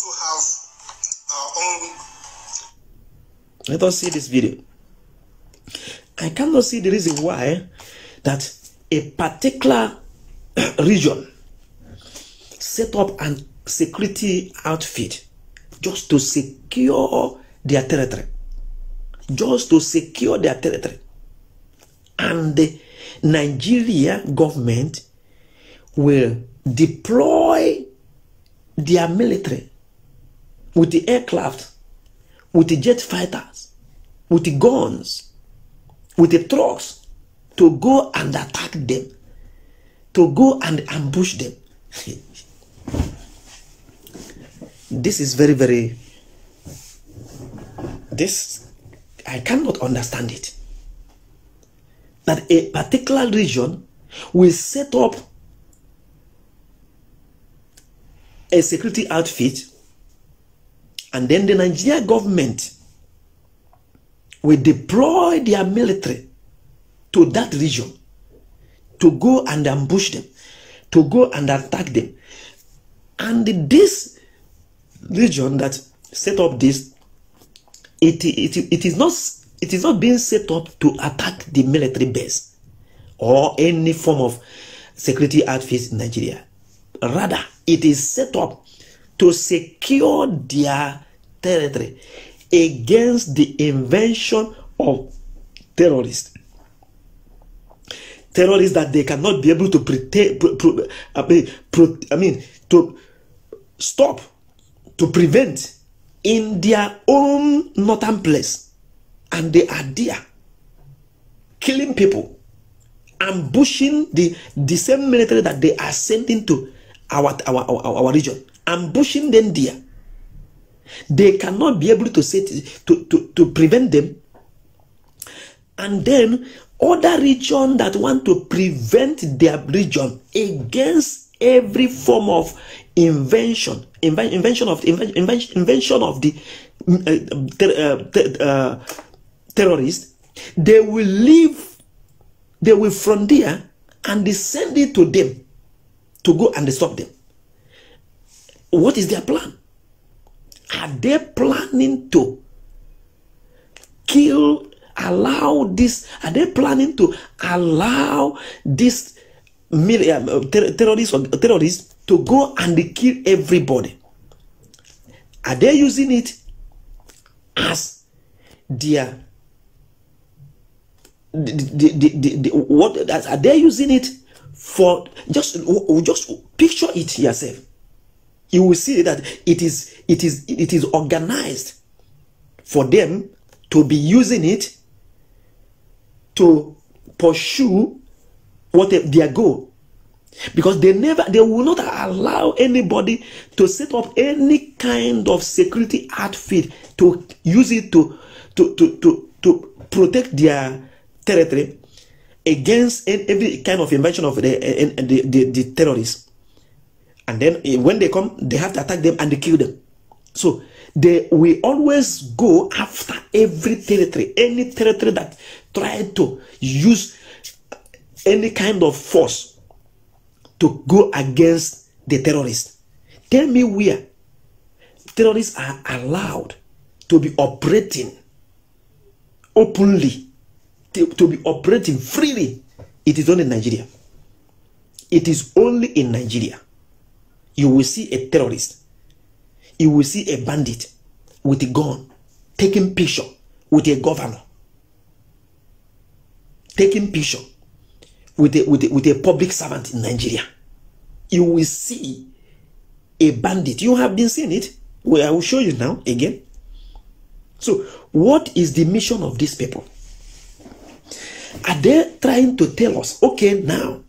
[SPEAKER 20] Let us see this video. I cannot see the reason why that a particular [clears throat] region set up an security outfit just to secure their territory. Just to secure their territory and the Nigeria government will deploy their military with the aircraft, with the jet fighters, with the guns, with the trucks to go and attack them, to go and ambush them. [laughs] this is very, very. This, I cannot understand it that a particular region will set up a security outfit and then the Nigeria government will deploy their military to that region to go and ambush them, to go and attack them. And this region that set up this, it, it, it is not it is not being set up to attack the military base or any form of security outfits in Nigeria. Rather, it is set up to secure their territory against the invention of terrorists. terrorists that they cannot be able to pretend, I, mean, I mean, to stop, to prevent in their own northern place. And they are there killing people, ambushing the, the same military that they are sending to our, our, our, our region, ambushing them there. They cannot be able to, say to, to, to prevent them. And then other region that want to prevent their region against every form of invention, inven- invention of inven- inven- invention of the uh, ter- uh, uh, terrorists, they will leave, they will from there and they send it to them to go and stop them. What is their plan? Are they planning to kill, allow this? Are they planning to allow this mil- uh, ter- terrorists or terrorists to go and kill everybody? Are they using it as their the, the, the, the, the- what are they using it for just just picture it yourself. You will see that it is it is it is organized for them to be using it to pursue what their goal. Because they never they will not allow anybody to set up any kind of security outfit to use it to to to to, to protect their territory against every kind of invention of the, eh, eh, the, the, the terrorists. And then eh, when they come they have to attack them and they kill them. So they will always go after every territory any territory that try to use any kind of force to go against the terrorists. Tell me where terrorists are allowed to be operating openly, to, to be operating freely. It is only in Nigeria. It is only in Nigeria. You will see a terrorist, you will see a bandit with a gun taking picture with a governor, taking picture with a, with a, with a public servant in Nigeria. You will see a bandit. You have been seeing it. Well, I will show you now again. So, what is the mission of these people? Are they trying to tell us, okay, now,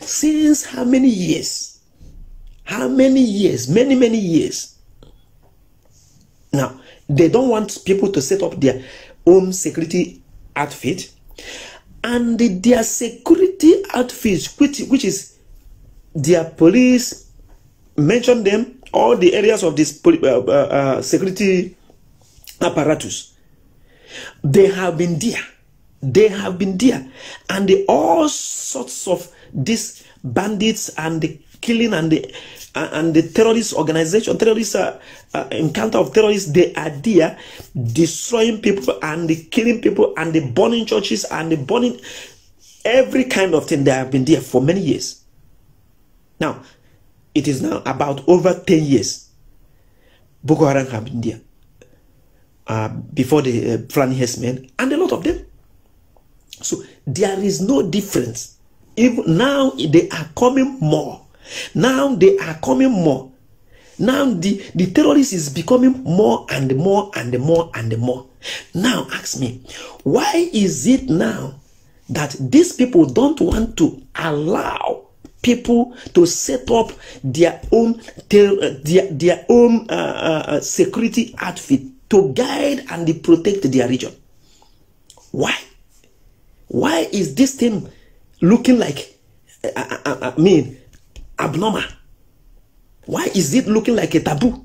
[SPEAKER 20] since how many years? How many years? Many, many years. Now, they don't want people to set up their own security outfit and their security outfits, which, which is their police, mention them, all the areas of this uh, uh, uh, security apparatus. They have been there. They have been there. And the, all sorts of these bandits and the killing and the and the terrorist organization, terrorist uh, uh, encounter of terrorists, they are there destroying people and the killing people and the burning churches and the burning every kind of thing. They have been there for many years. Now, it is now about over 10 years. Boko Haram have been there uh, before the uh, herdsmen, and a lot of them. So there is no difference. Even now they are coming more. Now they are coming more. Now the, the terrorist is becoming more and more and more and more. Now ask me, why is it now that these people don't want to allow people to set up their own uh, their, their own uh, uh, uh, security outfit to guide and protect their region? Why? Why is this thing looking like, I, I, I- mean, abnormal? Why is it looking like a taboo?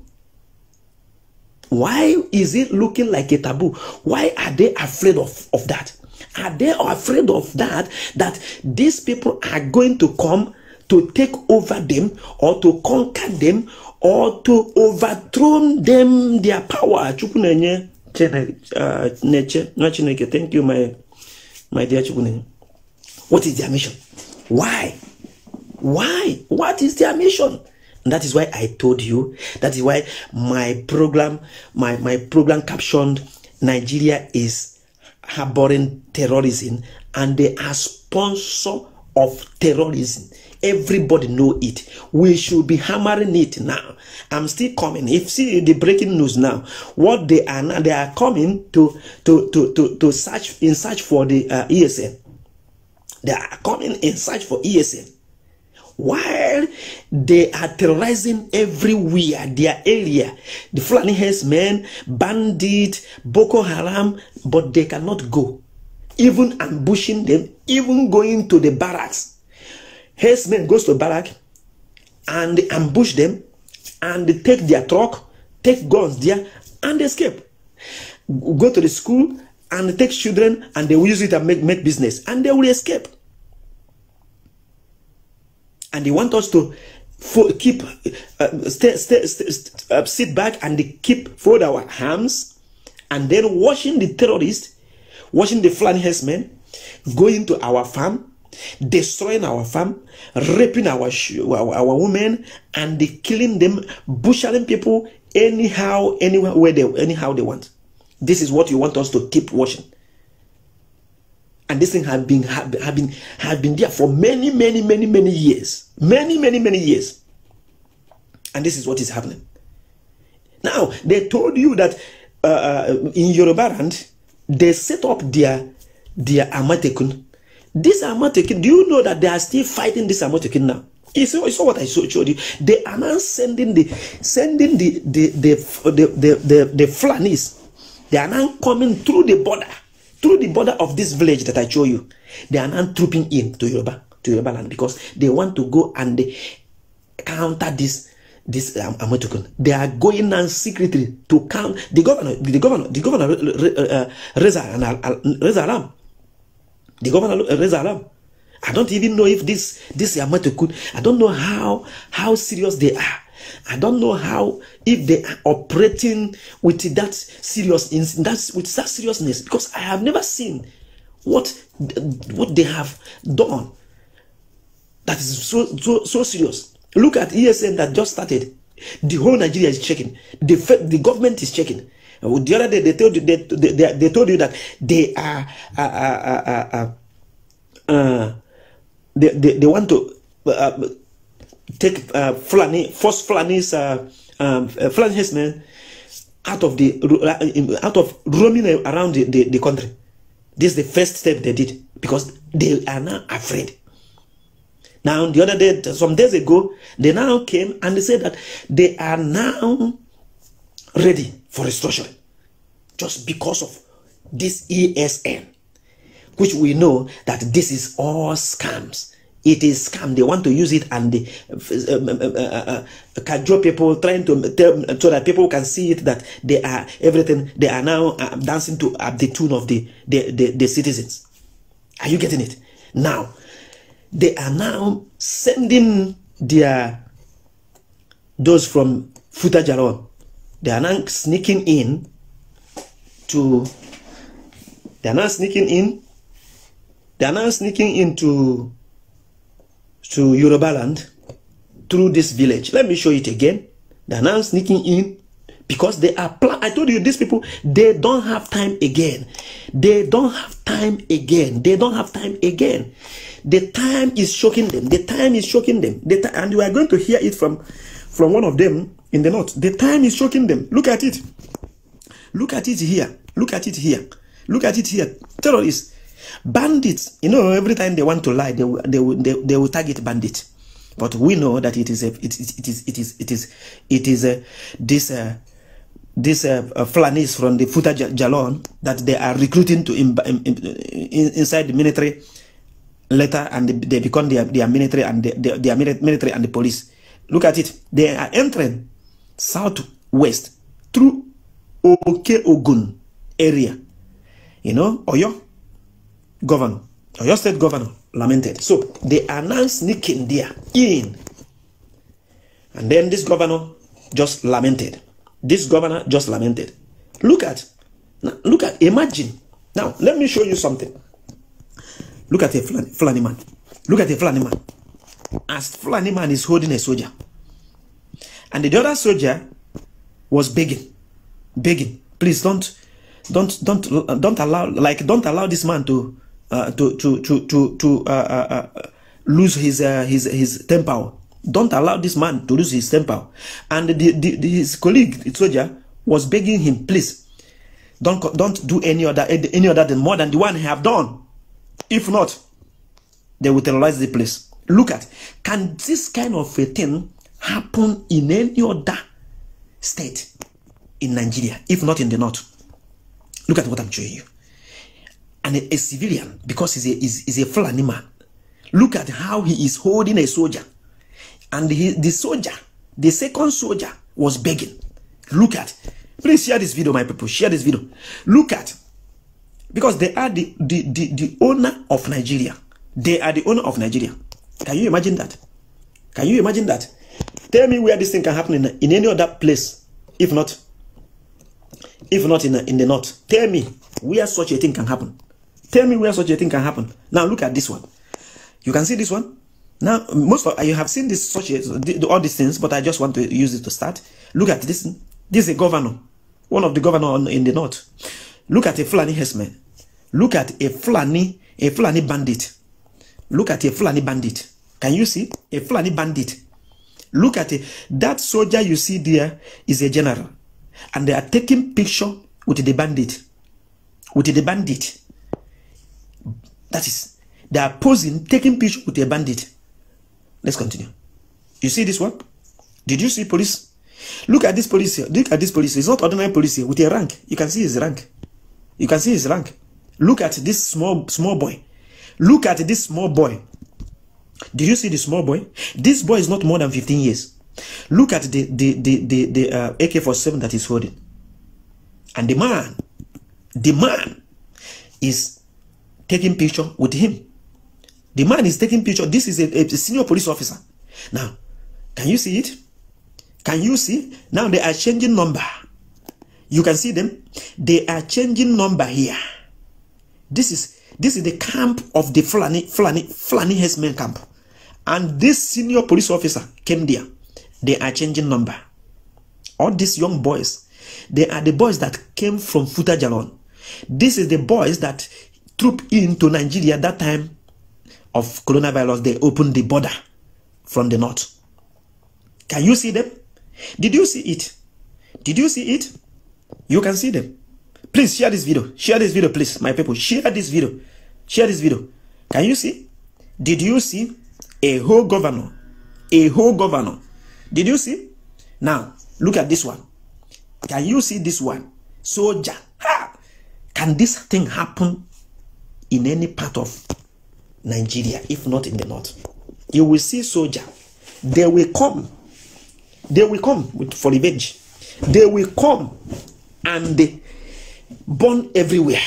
[SPEAKER 20] Why is it looking like a taboo? Why are they afraid of, of that? Are they afraid of that? That these people are going to come to take over them or to conquer them or to overthrow them their power? Uh. Thank you, my, my dear na-enye. What is their mission? Why? Why? What is their mission? And that is why I told you. That is why my program, my, my program captioned Nigeria is harboring terrorism and they are sponsor of terrorism. Everybody know it. We should be hammering it now. I'm still coming. If see the breaking news now, what they are now, they are coming to to to to, to search in search for the uh, ESN. They are coming in search for ESN. While they are terrorizing everywhere, their area, the Fulani herdsmen, bandit, Boko Haram, but they cannot go. Even ambushing them, even going to the barracks. Herdsmen goes to barrack and they ambush them and they take their truck, take guns there and escape. Go to the school and take children and they will use it and make, make business and they will escape. And they want us to keep, uh, stay, stay, stay, uh, sit back and they keep fold our hands and then watching the terrorists, watching the Fulani herdsmen going to our farm, destroying our farm, raping our, our, our women, and killing them, butchering people anyhow, anywhere where they anyhow they want. This is what you want us to keep watching. And this thing have been have, have been have been there for many, many, many, many years. Many, many, many years. And this is what is happening. Now, they told you that uh, uh, in Yoruba land, they set up their their Amotekun. This Amotekun, do you know that they are still fighting this Amotekun now? You saw, you saw what I showed you. They are now sending the sending the the the the the, the, the Fulanis. They are now coming through the border, through the border of this village that I show you. They are now trooping in to Yoruba to Yoruba land because they want to go and counter this this um, Amotekun. They are going now secretly to count the governor, the governor, the governor uh, Reza uh, Reza Alam. The governor uh, Reza Alam. I don't even know if this this Amotekun. I don't know how how serious they are. I don't know how if they are operating with that serious in that with that seriousness because I have never seen what what they have done that is so so so serious. Look at ESN that just started. The whole Nigeria is checking. The the government is checking. The other day they told you they, they, they told you that they are uh, uh, uh, uh, they, they, they want to uh, take uh, Fulani, force Fulani's uh, um, uh, Fulani herdsmen out of the out of roaming around the, the, the country. This is the first step they did because they are now afraid. Now, the other day, some days ago, they now came and they said that they are now ready for restructuring just because of this ESN, which we know that this is all scams. It is scam. They want to use it and they um, uh, uh, uh, cajole people, trying to tell so that people can see it that they are everything. They are now uh, dancing to the tune of the, the, the the citizens. Are you getting it? Now, they are now sending their those from Futa Jalon. They are now sneaking in to. They are now sneaking in. They are now sneaking into to Yoruba land through this village. Let me show it again. They are now sneaking in because they are I told you these people they don't have time again. They don't have time again. They don't have time again. The time is shocking them. The time is shocking them. The and we are going to hear it from from one of them in the north. The time is shocking them. Look at it. Look at it here. Look at it here. Look at it here. Terrorists, bandits. You know, every time they want to lie, they will, they will, they, they will target bandits. But we know that it is a, it is it is it is it is it is a, this uh, this uh, uh, Fulanis from the Futa Jalon that they are recruiting to in, in, in, inside the military later and they, they become their, their military and the, their, their military and the police. Look at it. They are entering southwest through Oke Ogun area. You know, Oyo governor, Oyo state governor lamented. So they are now sneaking there in. And then this governor just lamented. This governor just lamented. Look at, look at, imagine. Now, let me show you something. Look at a Fulani, Fulani man. Look at a Fulani man. As Fulani man is holding a soldier. And the other soldier was begging, begging, please don't, don't, don't, don't allow, like, don't allow this man to, uh, to to to to to uh, uh, uh, lose his uh, his his temper. Don't allow this man to lose his temper. And the, the, the, his colleague, the soldier, was begging him, please, don't don't do any other any other than more than the one he have done. If not, they will terrorize the place. Look at, can this kind of a thing happen in any other state in Nigeria, if not in the north? Look at what I'm showing you. And a, a civilian, because he's a, he's, he's a Fulani look at how he is holding a soldier. And he, the soldier, the second soldier, was begging. Look at. Please share this video, my people. Share this video. Look at. Because they are the, the, the, the owner of Nigeria. They are the owner of Nigeria. Can you imagine that? Can you imagine that? Tell me where this thing can happen in, in any other place, if not, if not in in the north. Tell me where such a thing can happen. Tell me where such a thing can happen. Now look at this one. You can see this one. Now most of you have seen this such a, all these things, but I just want to use it to start. Look at this. This is a governor, one of the governor in the north. Look at a Fulani herdsman. Look at a Fulani, a Fulani bandit. Look at a Fulani bandit. Can you see a Fulani bandit? Look at it. That soldier you see there is a general, and they are taking picture with the bandit. With the bandit. That is, they are posing, taking picture with a bandit. Let's continue. You see this one? Did you see police? Look at this police here. Look at this police. It's not ordinary police here with a rank. You can see his rank. You can see his rank. Look at this small small boy. Look at this small boy. Do you see the small boy? This boy is not more than 15 years. Look at the the the the, the uh, AK-47 that he's holding. And the man, the man is taking picture with him. The man is taking picture. This is a, a senior police officer. Now, can you see it? Can you see? Now they are changing number. You can see them. They are changing number here. This is this is the camp of the Fulani Fulani Fulani herdsmen camp, and this senior police officer came there. They are changing number. All these young boys, they are the boys that came from Futa Jalon. This is the boys that troop into Nigeria that time of coronavirus. They opened the border from the north. Can you see them? Did you see it? Did you see it? You can see them. Please share this video. Share this video, please, my people. Share this video. Share this video. Can you see? Did you see a whole governor? A whole governor. Did you see? Now, look at this one. Can you see this one? Soldier. Ha! Can this thing happen in any part of Nigeria, if not in the north? You will see soldier. They will come. They will come with, for revenge. They will come and they burn everywhere.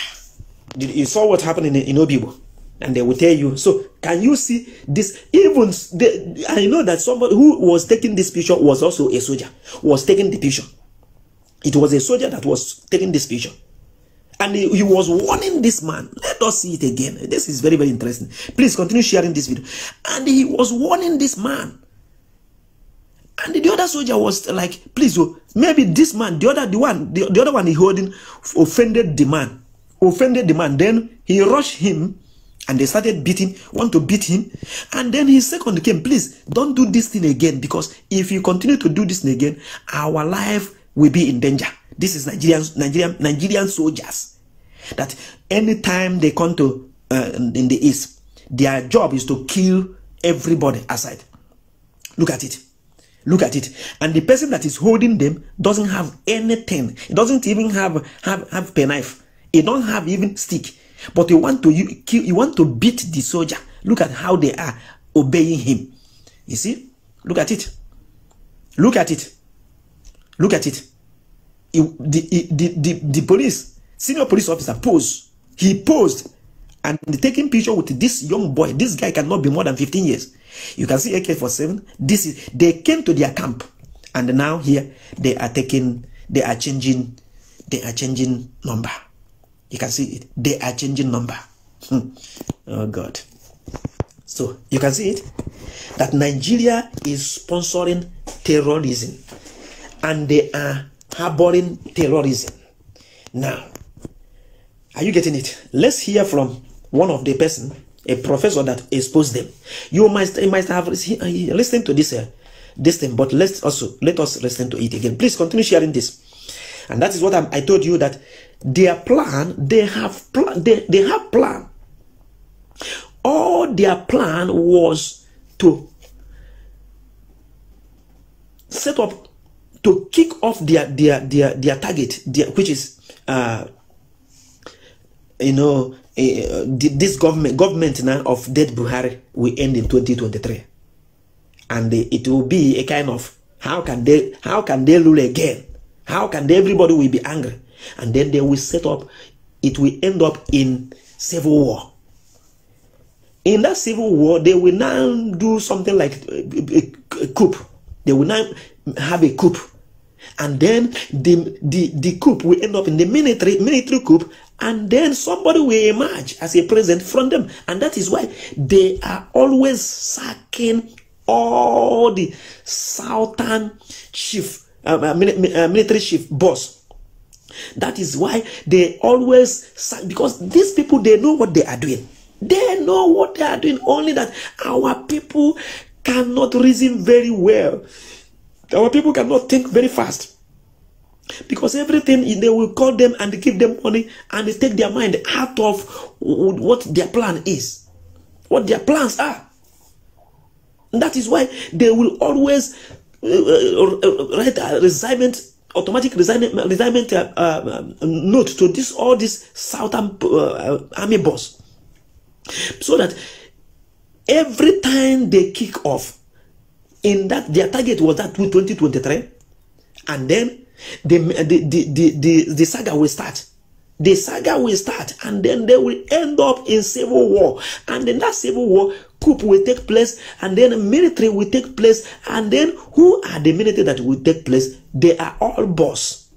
[SPEAKER 20] You saw what happened in, in Obibo. And they will tell you. So, can you see this? Even the, I know that somebody who was taking this picture was also a soldier, was taking the picture. It was a soldier that was taking this picture. And he, he was warning this man. Let us see it again. This is very, very interesting. Please continue sharing this video. And he was warning this man. And the other soldier was like, please, oh, maybe this man, the other, the one, the, the other one he holding offended the man. Offended the man. Then he rushed him and they started beating, want to beat him. And then his second came, please don't do this thing again because if you continue to do this thing again, our life will be in danger. This is Nigerian, Nigerian, Nigerian soldiers that anytime they come to uh, in the east, their job is to kill everybody aside. Look at it. Look at it. And the person that is holding them doesn't have anything. He doesn't even have have have penknife. He don't have even stick. But you want to you kill. You want to beat the soldier. Look at how they are obeying him. You see? Look at it. Look at it. Look at it. He- the, the, the, the police, senior police officer posed. He posed and taking picture with this young boy. This guy cannot be more than 15 years. You can see AK-47. This is they came to their camp, and now here they are taking, they are changing, they are changing number. You can see it. They are changing number. Hmm. Oh God. So you can see it that Nigeria is sponsoring terrorism, and they are harboring terrorism. Now, are you getting it? Let's hear from one of the person, a professor that exposed them. You must you must have listened to this uh, this thing, but let's also let us listen to it again. Please continue sharing this, and that is what I'm, I told you that their plan they have plan they, they have plan. All their plan was to set up to kick off their their their their target, their, which is uh, you know uh, this government government now of dead Buhari will end in 2023, and eh, it will be a kind of how can they how can they rule again? How can they, everybody will be angry, and then they will set up. It will end up in civil war. In that civil war, they will now do something like a, a, a coup. They will now have a coup and then the, the, the coup will end up in the military, military coup, and then somebody will emerge as a president from them. And that is why they are always sacking all the southern chief, uh, uh, military chief boss. That is why they always sack, because these people, they know what they are doing. They know what they are doing, only that our people cannot reason very well. Our people cannot think very fast. Because everything they will call them and give them money and they take their mind out of what their plan is, what their plans are. And that is why they will always uh, uh, write a resignment, automatic resignment, resignment uh, uh, note to this all this southern uh, army boss, so that every time they kick off, in that their target was that 2023 and then the, the, the, the, the, saga will start the saga will start and then they will end up in civil war and then that civil war coup will take place and then military will take place and then who are the military that will take place they are all boss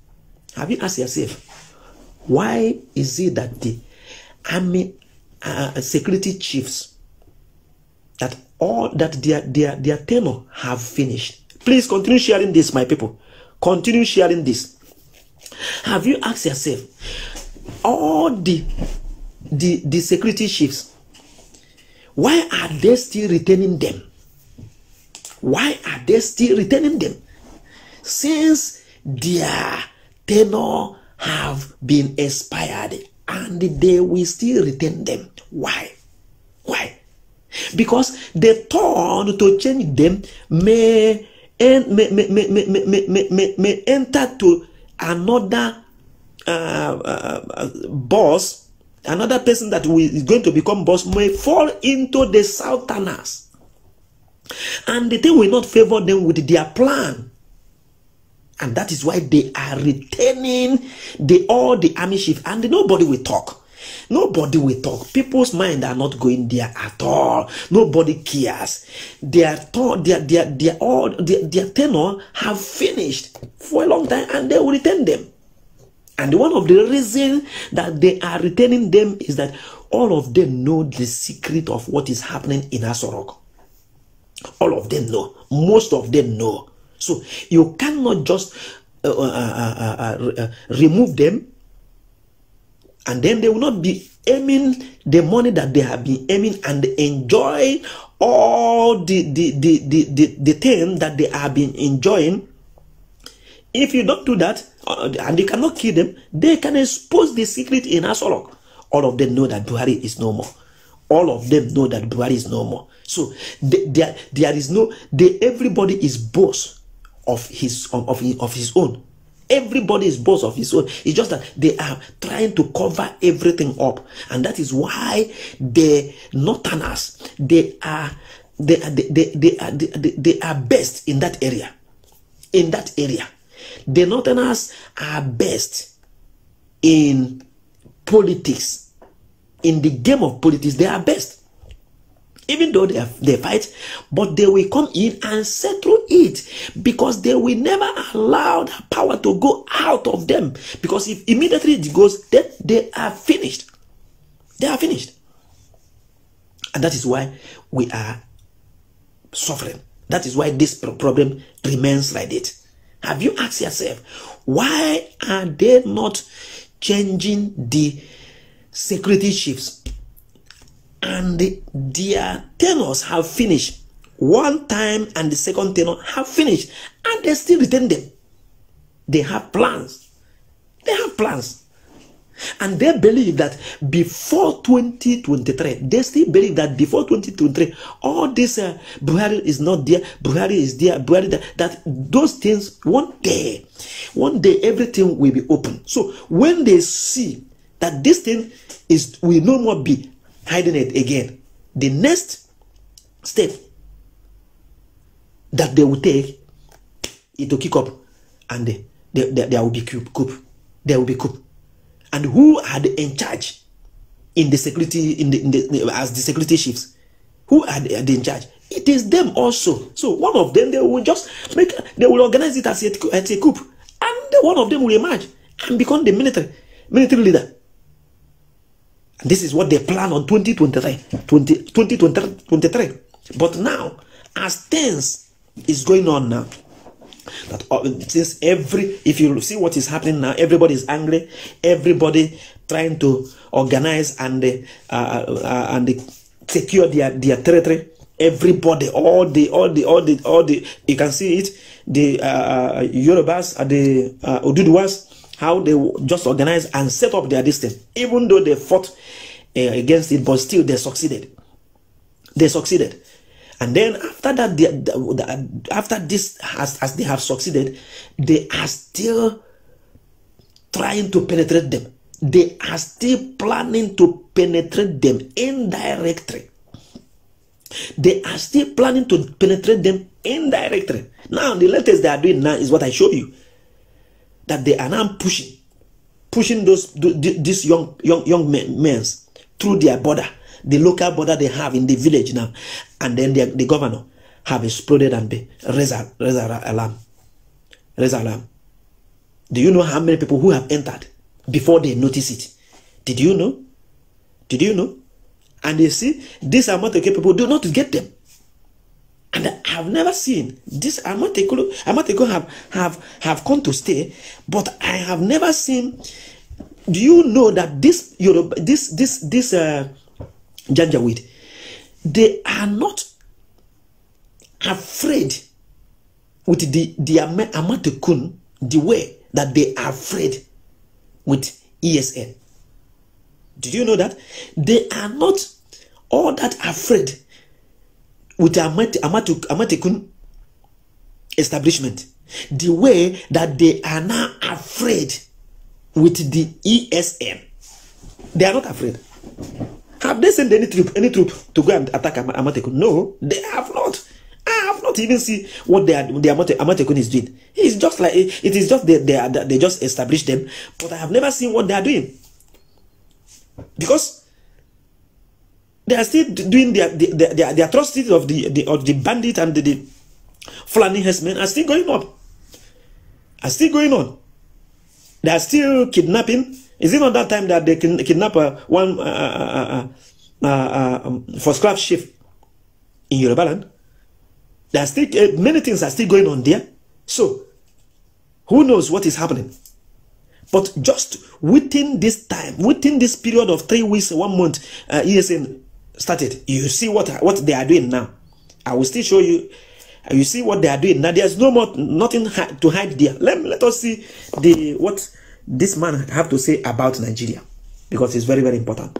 [SPEAKER 20] have you asked yourself why is it that the army uh, security chiefs that all that their their their tenure have finished. Please continue sharing this, my people. Continue sharing this. Have you asked yourself all the the the security chiefs? Why are they still retaining them? Why are they still retaining them? Since their tenure have been expired and they will still retain them. Why? Why? because the thought to change them may, may, may, may, may, may, may, may enter to another uh, uh, boss, another person that is going to become boss may fall into the southerners. And the thing will not favor them with their plan. And that is why they are retaining the all the army chief and nobody will talk. Nobody will talk. People's mind are not going there at all. Nobody cares. Their thought, their their their all their, their tenure have finished for a long time, and they will return them. And one of the reasons that they are retaining them is that all of them know the secret of what is happening in Aso Rock. All of them know. Most of them know. So you cannot just uh, uh, uh, remove them and then they will not be aiming the money that they have been aiming and enjoy all the the the the, the, the thing that they have been enjoying. If you don't do that uh, and they cannot kill them they can expose the secret in asolok. All of them know that buhari is no more. All of them know that buhari is no more. So they, there, there is no they, everybody is boss of his of, of his own Everybody is boss of his own. It's just that they are trying to cover everything up. And that is why the northerners, they are they are, they, they, they are they, they are best in that area. In that area. The northerners are best in politics. In the game of politics, they are best even though they, they fight, but they will come in and settle it because they will never allow the power to go out of them. Because if immediately it goes, then they are finished. They are finished. And that is why we are suffering. That is why this problem remains like it. Have you asked yourself, why are they not changing the security chiefs and the, their tenors have finished. One time and the second tenor have finished, and they still retain them. They have plans. They have plans. And they believe that before 2023, they still believe that before 2023, all this uh, Buhari is not there, Buhari is there, Buhari there, that those things, one day, one day, everything will be open. So when they see that this thing is will no more be hiding it again, the next step that they will take is to kick up and they, they, they, there will be coup. There will be coup and who are the in charge in the security in the, in the as the security chiefs? Who are the, are the in charge? It is them also. So one of them they will just make they will organize it as a, as a coup and one of them will emerge and become the military military leader this is what they plan on 2023 20, 2023 but now as things is going on now that uh, since every if you see what is happening now everybody is angry everybody trying to organize and uh, uh, and secure their their territory everybody all the all the all the all the you can see it the uh, yorubas uh, the uh, oduduwas how they just organize and set up their distance even though they fought uh, against it but still they succeeded they succeeded and then after that, they, the, after this, as, as they have succeeded, they are still trying to penetrate them. They are still planning to penetrate them indirectly. They are still planning to penetrate them indirectly. Now, the latest they are doing now is what I showed you. That they are now pushing, pushing those these young young young men, men through their border the local border they have in the village now, and then the, the governor have exploded and be raise, raise alarm. Raise alarm. Do you know how many people who have entered before they notice it? Did you know? Did you know? And they see these Amateke people do not get them. And I have never seen this Amateko, Amateko have, have, have come to stay, but I have never seen. Do you know that this Yoruba, this this this uh, Janjaweed, they are not afraid with the, the Amatekun the way that they are afraid with ESN. Did you know that? They are not all that afraid with the Amatekun establishment the way that they are now afraid with the ESN. They are not afraid. Have they sent any troop, any troop to go and attack Am Amatekun? No, they have not. I have not even seen what they are, the Amate, Amatekun is doing. It's just like it is just they, they, are, they just established them, but I have never seen what they are doing because they are still doing their the, the, the atrocities of the, the of the bandit and the, the Fulani herdsmen are still going on. Are still going on. They are still kidnapping is it not that time that they can kidnap uh, one uh, uh, uh, uh um, for scrap shift in Yoruba land? There are still uh, many things are still going on there. So, who knows what is happening? But just within this time, within this period of three weeks, one month, uh, ESN started. You see what what they are doing now. I will still show you. You see what they are doing now. There's no more nothing to hide there. Let let us see the what this man have to say about Nigeria because it's very, very important.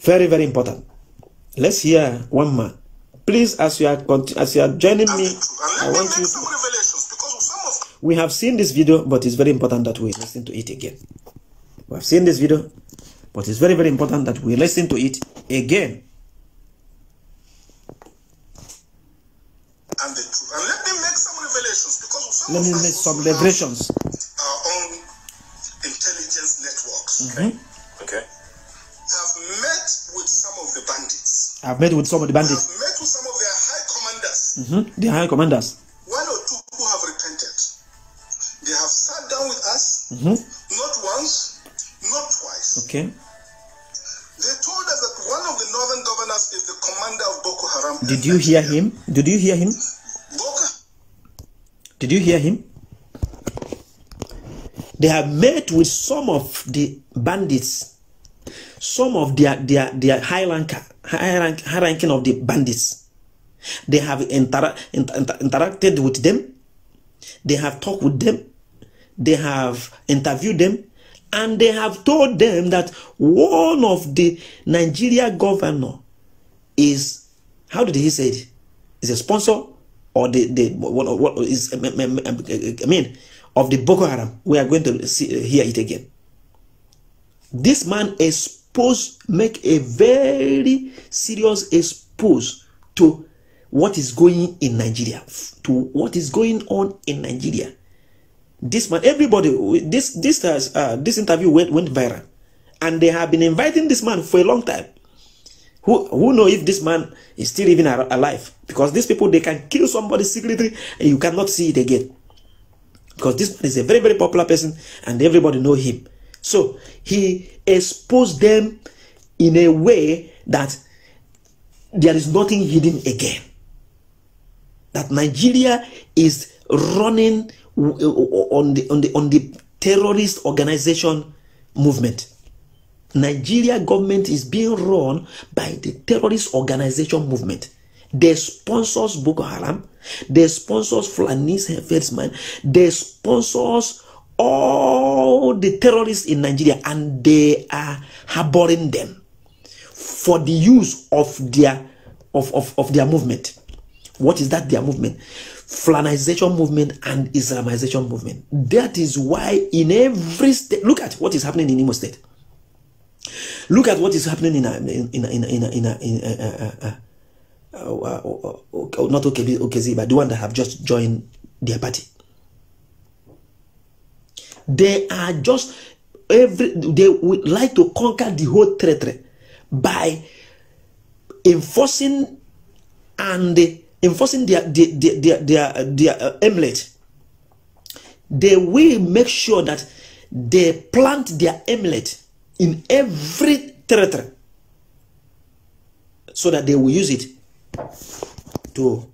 [SPEAKER 20] Very, very important. Let's hear one man. Please, as you are as you are joining me, I want you. To, we have seen this video, but it's very important that we listen to it again. We have seen this video, but it's very, very important that we listen to it again.
[SPEAKER 21] And, the, truth. and let me make some revelations because
[SPEAKER 20] let me make some revelations.
[SPEAKER 21] Our own intelligence networks.
[SPEAKER 20] Mm-hmm.
[SPEAKER 21] Okay. I've met with some of the bandits.
[SPEAKER 20] I've met with some of the bandits.
[SPEAKER 21] I've met with some of their high commanders.
[SPEAKER 20] Mm-hmm. The high commanders.
[SPEAKER 21] One or two who have repented. They have sat down with us,
[SPEAKER 20] mm-hmm.
[SPEAKER 21] not once, not twice.
[SPEAKER 20] Okay.
[SPEAKER 21] They told us that one of the northern governors is the commander of Boko Haram.
[SPEAKER 20] Did you hear him? Did you hear him?
[SPEAKER 21] Boko.
[SPEAKER 20] Did you hear him? They have met with some of the bandits some of their their their high ranker, high rank, high ranking of the bandits. They have intera- inter- inter- interacted with them. They have talked with them. They have interviewed them, and they have told them that one of the Nigeria governor is how did he say it? Is a sponsor or the the what, what is I mean of the Boko Haram. We are going to see, uh, hear it again. This man expose make a very serious expose to what is going in Nigeria, to what is going on in Nigeria. This man, everybody, this this has, uh, this interview went went viral, and they have been inviting this man for a long time. Who who know if this man is still even alive? Because these people they can kill somebody secretly and you cannot see it again. Because this man is a very very popular person and everybody know him. So he exposed them in a way that there is nothing hidden again. That Nigeria is running on the on the on the terrorist organization movement. Nigeria government is being run by the terrorist organization movement. They sponsors Boko Haram, they sponsors Flanese herdsmen, they sponsors all the terrorists in Nigeria, and they are harboring them for the use of their of, of, of their movement. What is that their movement? Fulanization movement and Islamization movement. That is why in every state, look at what is happening in Imo State. Look at what is happening in a, in a, in in in in uh, uh, uh, uh, uh, uh, not OKB, OKZ, but the one that have just joined their party. They are just every they would like to conquer the whole territory by enforcing and enforcing their their their their, their, their uh, emulate. They will make sure that they plant their emulate in every territory so that they will use it to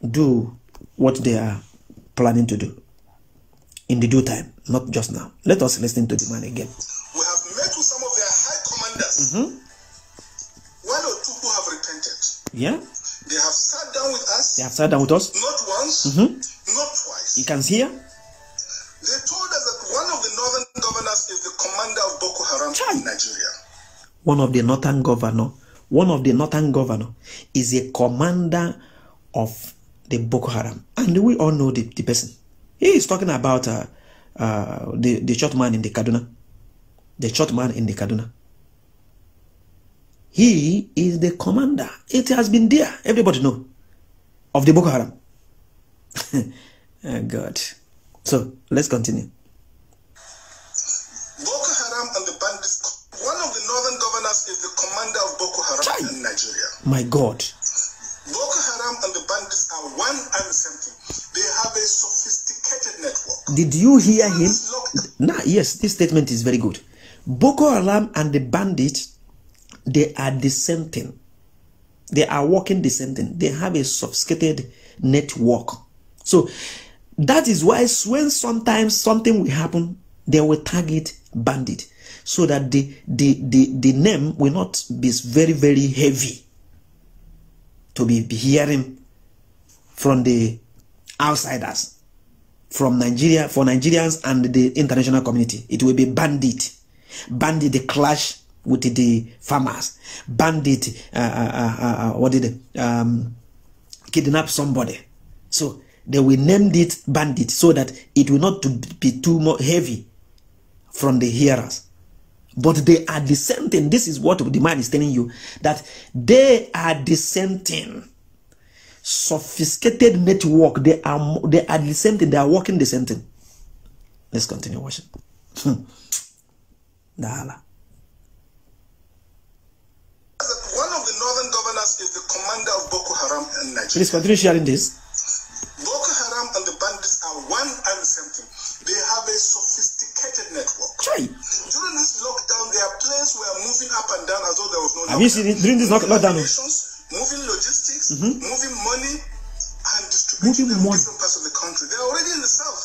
[SPEAKER 20] do what they are planning to do in the due time, not just now. Let us listen to the man again.
[SPEAKER 21] We have met with some of their high commanders.
[SPEAKER 20] Mhm.
[SPEAKER 21] One or two who have repented.
[SPEAKER 20] Yeah,
[SPEAKER 21] They have sat down with us.
[SPEAKER 20] they have sat down with us.
[SPEAKER 21] Not once,
[SPEAKER 20] Mhm.
[SPEAKER 21] not twice.
[SPEAKER 20] You can see here.
[SPEAKER 21] They told us that one of the northern governors is the commander of Boko Haram in Nigeria.
[SPEAKER 20] One of the northern governor, one of the northern governor is a commander of the Boko Haram, and we all know the, the person. He is talking about uh, uh, the the short man in the Kaduna, the short man in the Kaduna. He is the commander. It has been there. Everybody know of the Boko Haram. [laughs] oh God. So let's continue.
[SPEAKER 21] Boko Haram and the bandits. One of the northern governors is the commander of Boko Haram in Nigeria.
[SPEAKER 20] My God.
[SPEAKER 21] Boko Haram and the bandits are one and the same thing. They have a sophisticated network.
[SPEAKER 20] Did you hear him? Nah, yes, this statement is very good. Boko Haram and the bandits, they are the same thing. They are working the same thing. They have a sophisticated network. So that is why when sometimes something will happen, they will target bandit so that the the the, the name will not be very very heavy to be, be hearing from the outsiders from Nigeria for Nigerians and the international community. It will be bandit, bandit the clash with the farmers, bandit. Uh, uh, uh, uh, what did they um, kidnap somebody? So they will name it bandit so that it will not be too more heavy from the hearers. But they are the same thing. This is what the man is telling you that they are the same thing sophisticated network. They are they are the same thing. They are working the same thing. Let's continue watching. Dala.
[SPEAKER 21] One of the northern governors is the commander of Boko Haram in Nigeria.
[SPEAKER 20] Please continue sharing this.
[SPEAKER 21] Boko Haram and the bandits are one and the same thing. They have a sophisticated network. During this lockdown, their planes were moving up and down as though there was no
[SPEAKER 20] Have you seen it during this lock- lockdown?
[SPEAKER 21] moving logistics,
[SPEAKER 20] Mhm.
[SPEAKER 21] moving money, and distributing
[SPEAKER 20] Moving
[SPEAKER 21] them in
[SPEAKER 20] money.
[SPEAKER 21] different parts of the country. They're already in the south,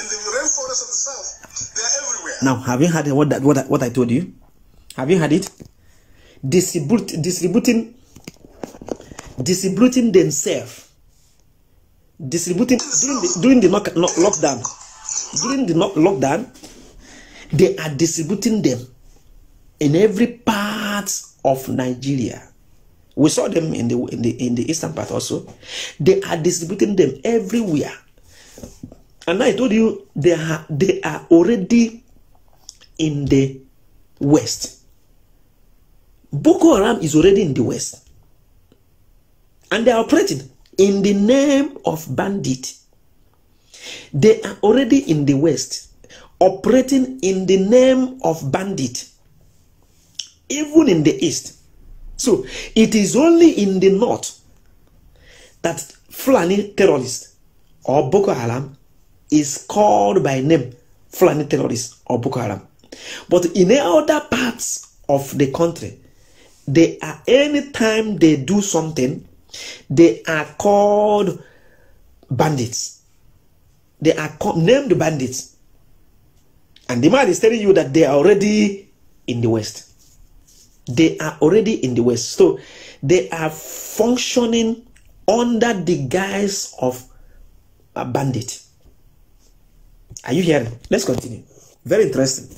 [SPEAKER 21] in the rainforest of the south. They're everywhere.
[SPEAKER 20] Now, have you heard what that what I, what I told you? Have you heard it? Distribute, distributing, distributing themselves, distributing during the, during the knock, knock, lockdown. During the knock, lockdown, they are distributing them in every part of Nigeria. We saw them in the in the in the eastern part also. They are distributing them everywhere. And I told you they are they are already in the west. Boko Haram is already in the west. And they are operating in the name of bandit. They are already in the west, operating in the name of bandit, even in the east. So it is only in the north that Fulani terrorists or Boko Haram is called by name Fulani terrorists or Boko Haram. But in other parts of the country, they are anytime they do something, they are called bandits. They are called, named bandits. And the man is telling you that they are already in the West. They are already in the West. So they are functioning under the guise of a bandit. Are you hearing? Let's continue. Very interesting.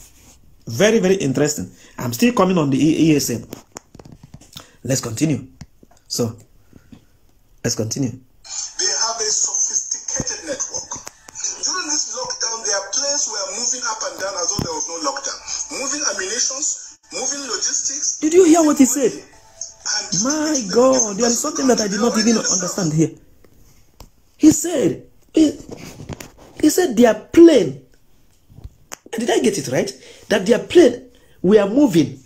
[SPEAKER 20] Very, very interesting. I'm still coming on the ESN. Let's continue. So, let's continue.
[SPEAKER 21] They have a sophisticated network. During this lockdown, their planes were moving up and down as though there was no lockdown. Moving ammunitions, moving logistics.
[SPEAKER 20] Did you hear what he said? My God, there is something that I did not even understand here. He said, he, he said their plane, did I get it right? That their plane were moving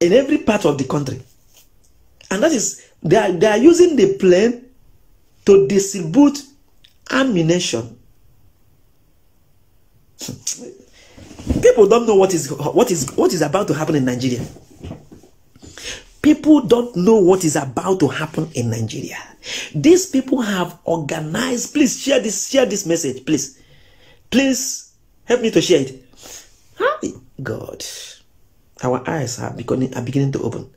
[SPEAKER 20] in every part of the country. And that is, they are, they are using the plane to distribute ammunition. [laughs] People don't know what is what is what is about to happen in Nigeria. People don't know what is about to happen in Nigeria. These people have organized. Please share this. Share this message, please. Please help me to share it. Hi, God, our eyes are beginning are beginning to open.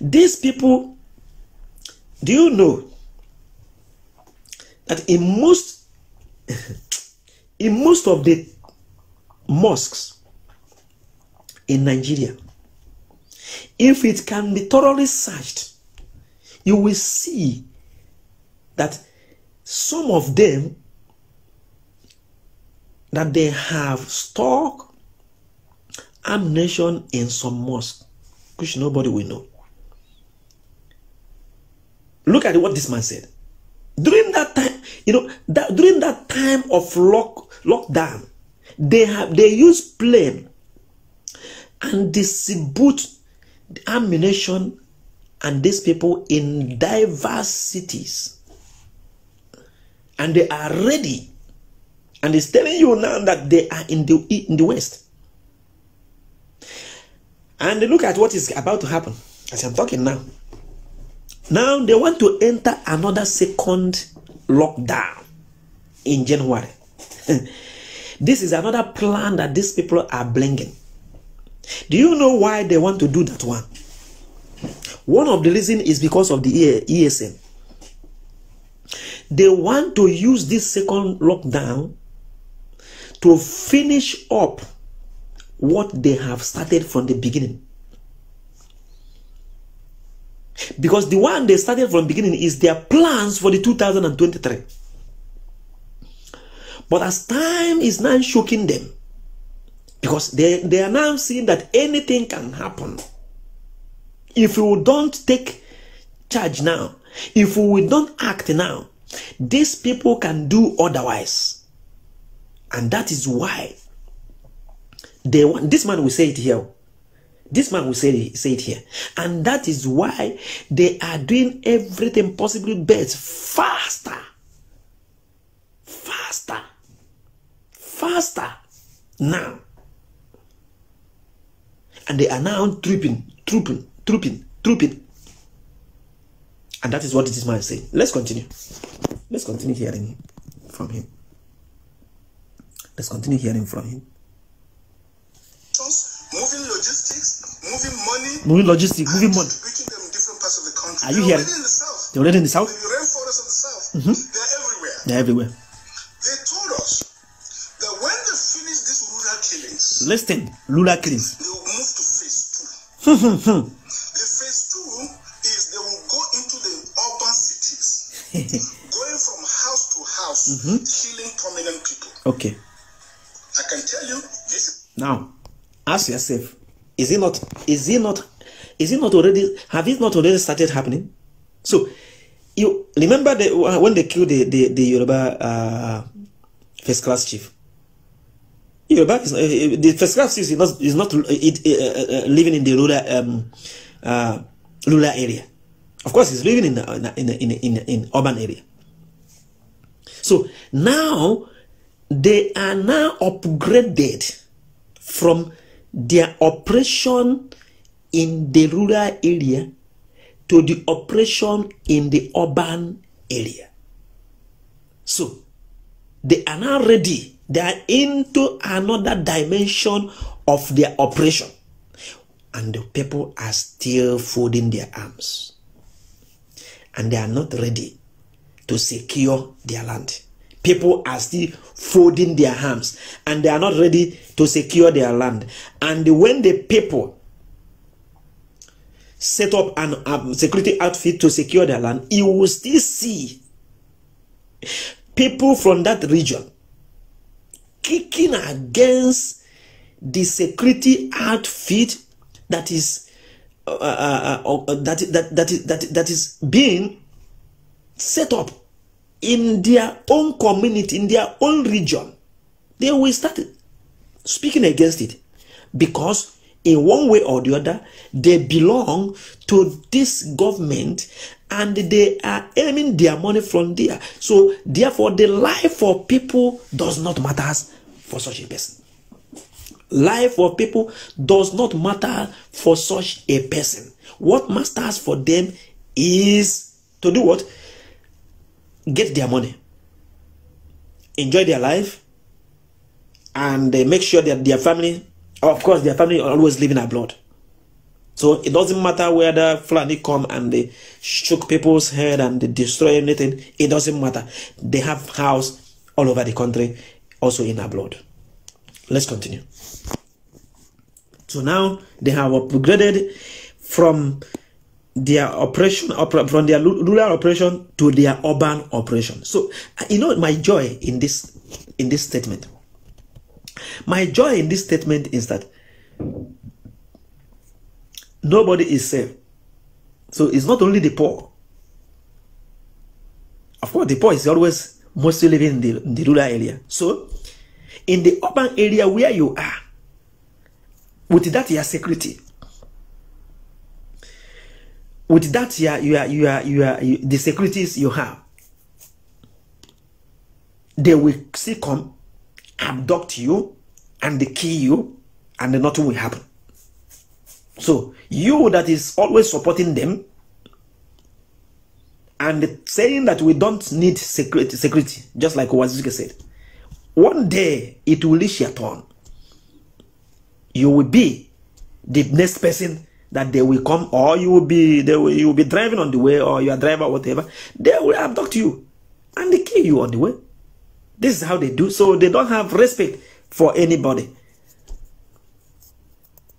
[SPEAKER 20] These people, do you know that in most [laughs] in most of the mosques in Nigeria, if it can be thoroughly searched, you will see that some of them that they have stock ammunition in some mosque, which nobody will know. Look at what this man said. During that time, you know, that during that time of lock lockdown, they have they use plane and distribute ammunition and these people in diverse cities. And they are ready. And it's telling you now that they are in the in the west. And look at what is about to happen as I'm talking now. Now they want to enter another second lockdown in January. [laughs] this is another plan that these people are blinging. Do you know why they want to do that one? One of the reasons is because of the ESN. They want to use this second lockdown to finish up what they have started from the beginning. Because the one they started from the beginning is their plans for the 2023. But as time is now shocking them, because they, they are now seeing that anything can happen. If we don't take charge now, if we don't act now, these people can do otherwise. And that is why they want this man will say it here. This man will say say it here. And that is why they are doing everything possibly best faster. Faster. Faster. Now. And they are now trooping, trooping, trooping, trooping. And that is what this man is saying. Let's continue. Let's continue hearing from him. Let's continue hearing from him.
[SPEAKER 21] moving logistics, moving money,
[SPEAKER 20] Moving logistics, moving money.
[SPEAKER 21] distributing them in different parts of the country.
[SPEAKER 20] Are you here?
[SPEAKER 21] They're
[SPEAKER 20] hearing?
[SPEAKER 21] already in the south.
[SPEAKER 20] They're already in the south.
[SPEAKER 21] The rainforests of the south.
[SPEAKER 20] Mhm.
[SPEAKER 21] They're everywhere.
[SPEAKER 20] They're everywhere.
[SPEAKER 21] They told us that when they finish these rural killings,
[SPEAKER 20] Listen, Lula killings.
[SPEAKER 21] they will move to phase two.
[SPEAKER 20] Hmm, hmm, hmm.
[SPEAKER 21] The phase two is they will go into the urban cities, [laughs] going from house to house,
[SPEAKER 20] Mhm.
[SPEAKER 21] killing prominent people.
[SPEAKER 20] okay.
[SPEAKER 21] I can tell you, this
[SPEAKER 20] Now, ask yourself: Is it not? Is it not? Is it not already? Have it not already started happening? So, you remember the when they killed the the, the Yoruba uh, first class chief. Yoruba is, uh, the first class chief is not is not uh, it, uh, uh, living in the rural um, uh, rural area. Of course, he's living in in in in, the, in urban area. So now they are now upgraded from their operation in the rural area to the operation in the urban area. So they are now ready. They are into another dimension of their operation. And the people are still folding their arms. And they are not ready to secure their land. People are still folding their arms and they are not ready to secure their land. And when the people set up an um, security outfit to secure their land, you will still see people from that region kicking against the security outfit that is uh, uh, uh, uh, that, that, that, is, that, that is being set up in their own community, in their own region. They will start speaking against it. Because in one way or the other they belong to this government and they are earning their money from there. So therefore the life of people does not matter for such a person. Life of people does not matter for such a person. What matters for them is to do what get their money enjoy their life and they make sure that their family of course their family are always living abroad. So it doesn't matter whether Fulani come and they shook people's head and they destroy anything it doesn't matter. They have house all over the country also in abroad. Let's continue. So now they have upgraded from their operation from their rural operation to their urban operation. So uh, you know my joy in this in this statement my joy in this statement is that nobody is safe. So it's not only the poor. Of course the poor is always mostly living in the, in the rural area. So in the urban area where you are with that your security with that your your your, your, your the securities you have they will still come abduct you and they kill you and nothing will happen. So you that is always supporting them and saying that we don't need security security just like Wazuke said one day it will reach your turn. You will be the next person that they will come or you will be they will, you will be driving on the way or your driver whatever they will abduct you and they kill you on the way. This is how they do. So they don't have respect for anybody.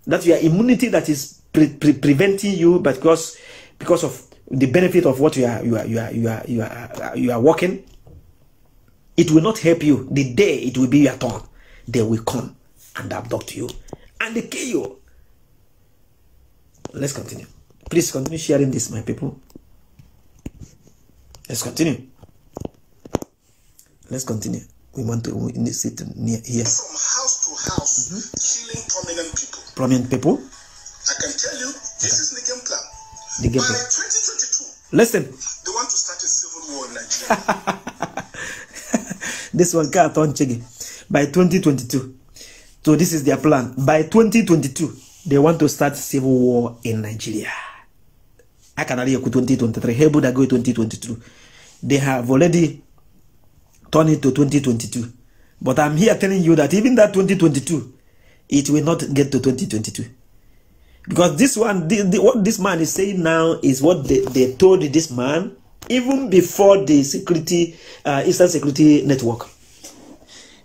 [SPEAKER 20] That's your immunity that is pre- pre- preventing you because because of the benefit of what you are you are you are you are you are, you are working it will not help you. The day it will be your turn they will come and abduct you and they kill you let's continue. Please continue sharing this my people. Let's continue. Let's continue. We want to we need sit near here.
[SPEAKER 21] From house to house, mm-hmm. killing prominent people.
[SPEAKER 20] prominent people?
[SPEAKER 21] I can tell you, this is the game plan.
[SPEAKER 20] the game
[SPEAKER 21] By
[SPEAKER 20] plan.
[SPEAKER 21] 2022,
[SPEAKER 20] listen.
[SPEAKER 21] they want to start a civil war in Nigeria. [laughs]
[SPEAKER 20] this one can't turn chigi by 2022 so this is their plan. By 2022 they want to start civil war in nigeria i can already 2023 hebu that go 2022 they have already turned it to 2022 But I'm here telling you that even that 2022, it will not get to 2022. Because this one, the, the, what this man is saying now is what they, they told this man even before the security, uh, Eastern Security Network.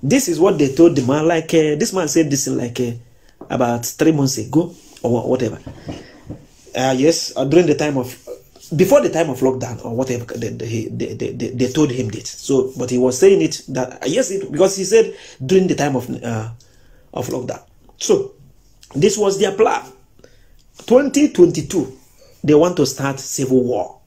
[SPEAKER 20] This is what they told the man. Like uh, this man said this in like uh, about three months ago or whatever. Uh, yes, uh, during the time of before the time of lockdown or whatever they, they, they, they, told him this. So, but he was saying it that yes, it, because he said during the time of uh, of lockdown. So, this was their plan. 2022, they want to start civil war.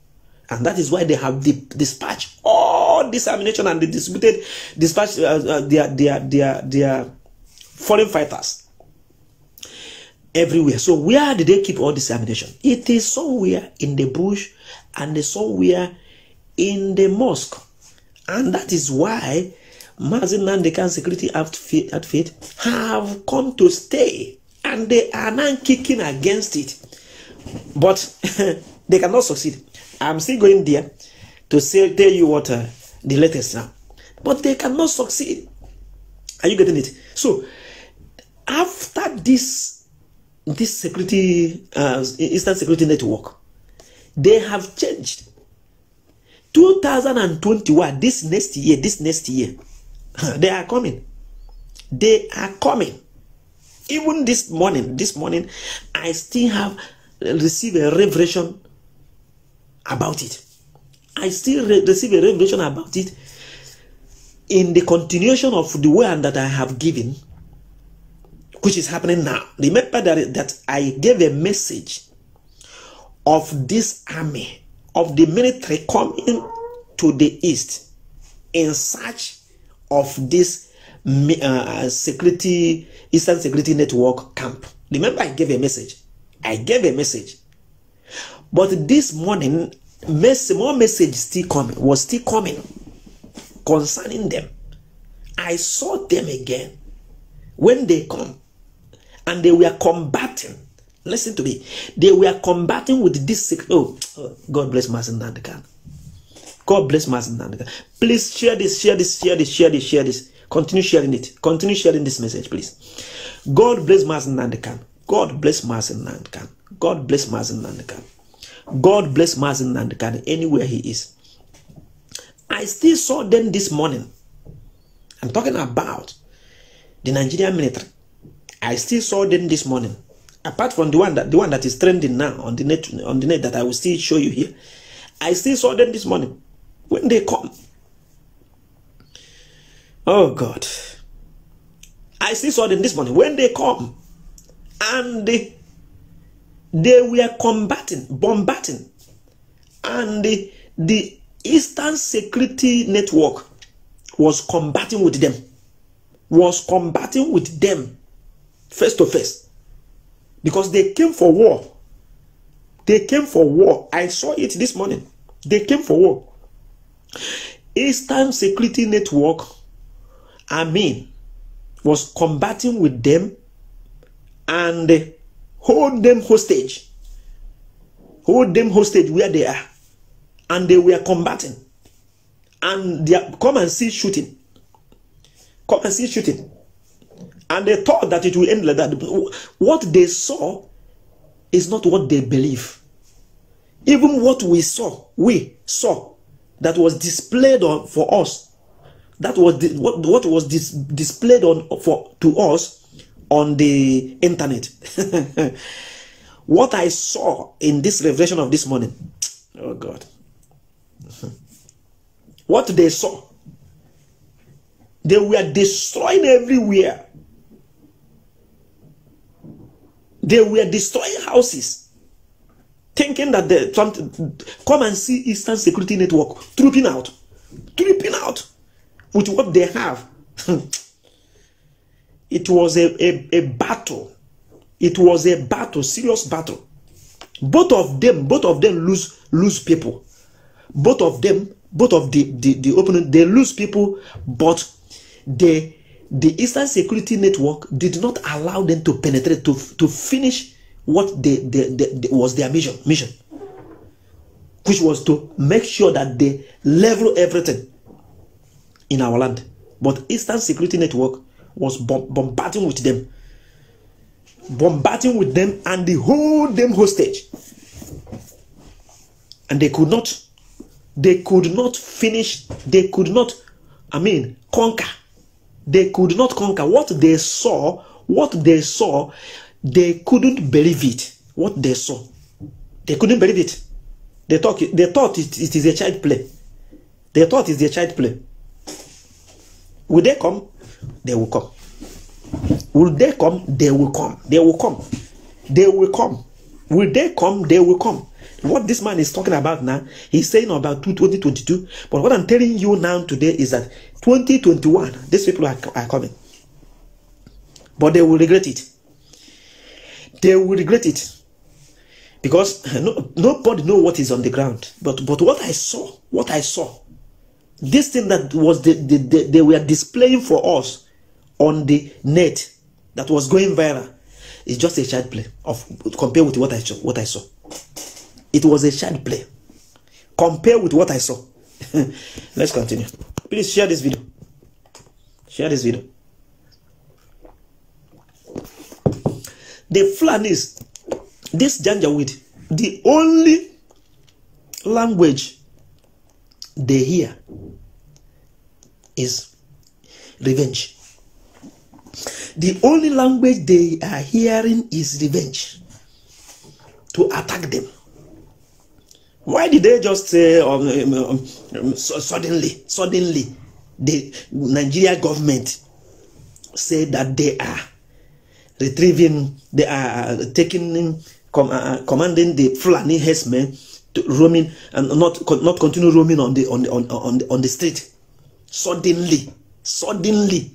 [SPEAKER 20] And that is why they have dispatched all this ammunition and they distributed, dispatched uh, uh, their, their, their, their foreign fighters everywhere. So where did they keep all this ammunition? It is somewhere in the bush and somewhere in the mosque. And that is why Mazi Nnamdi Kanu security outfit, outfit have come to stay and they are now kicking against it. But [laughs] they cannot succeed. I'm still going there to say, tell you what uh, the latest now. But they cannot succeed. Are you getting it? So after this this security uh, Eastern Security Network, they have changed. 2021, this next year, this next year, [laughs] they are coming. They are coming. Even this morning, this morning, I still have received a revelation about it. I still re- receive a revelation about it in the continuation of the word that I have given, which is happening now. Remember that, that I gave a message of this army, of the military coming to the east in search of this uh, security, Eastern Security Network camp. Remember, I gave a message. I gave a message. But this morning, mess, more message still coming, was still coming concerning them. I saw them again when they come and they were combating. Listen to me. They were combating with this sick. Oh, [tsk] God bless Mazi Nnamdi Kanu. God bless Mazi Nnamdi Kanu. Please share this, share this, share this, share this, share this. Continue sharing it. Continue sharing this message, please. God bless Mazi Nnamdi Kanu. God bless Mazi Nnamdi Kanu. God bless Mazi Nnamdi Kanu. God bless Mazi Nnamdi Kanu anywhere he is. I still saw them this morning. I'm talking about the Nigerian military. I still saw them this morning. Apart from the one that the one that is trending now on the net on the net that I will still show you here. I still saw them this morning when they come. Oh God. I still saw them this morning when they come and they they were combating, bombarding, and the, the Eastern Security Network was combating with them, was combating with them face to face because they came for war. They came for war. I saw it this morning. They came for war. Eastern Security Network, I mean, was combating with them and hold them hostage. Hold them hostage where they are. And they were combating. And they come and see shooting. Come and see shooting. And they thought that it will end like that. What they saw is not what they believe. Even what we saw, we saw, that was displayed on for us, that was the, what, what was dis, displayed on for to us on the internet. [laughs] what I saw in this revelation of this morning, oh God, [laughs] what they saw, they were destroying everywhere. They were destroying houses, thinking that they something. Come and see Eastern Security Network trooping out, trooping out with what they have. [laughs] it was a, a, a battle. It was a battle, serious battle. Both of them, both of them lose lose people. Both of them, both of the the, the opponent, they lose people, but the the Eastern Security Network did not allow them to penetrate to to finish what they, they, they, they was their mission mission, which was to make sure that they level everything in our land. But Eastern Security Network was bom- bombarding with them. Bombarding with them and they hold them hostage. And they could not, they could not finish, they could not, I mean, conquer. They could not conquer. What they saw, what they saw, they couldn't believe it. What they saw. They couldn't believe it. They thought, they thought it, it is a child play. They thought it's a child play. Will they come? They will come. Will they come? They will come. They will come. They will come. Will they come? They will come. What this man is talking about now, he's saying about 2022. But what I'm telling you now today is that 2021, these people are, are coming. But they will regret it. They will regret it. Because [laughs] no, nobody know what is on the ground. But but what I saw, what I saw, this thing that was the, the, the, they were displaying for us on the net that was going viral is just a child play of compared with what I saw, what I saw. It was a child play. Compare with what I saw. [laughs] Let's continue. Please share this video. Share this video. The Fulanis, this Janjaweed, the only language they hear is revenge. The only language they are hearing is revenge to attack them. Why did they just say um, um, um, so- suddenly, suddenly, the Nigeria government say that they are retrieving, they are taking, com- uh, commanding the Fulani herdsmen to roaming and not not continue roaming on the on the, on, on the, on the street. Suddenly, suddenly,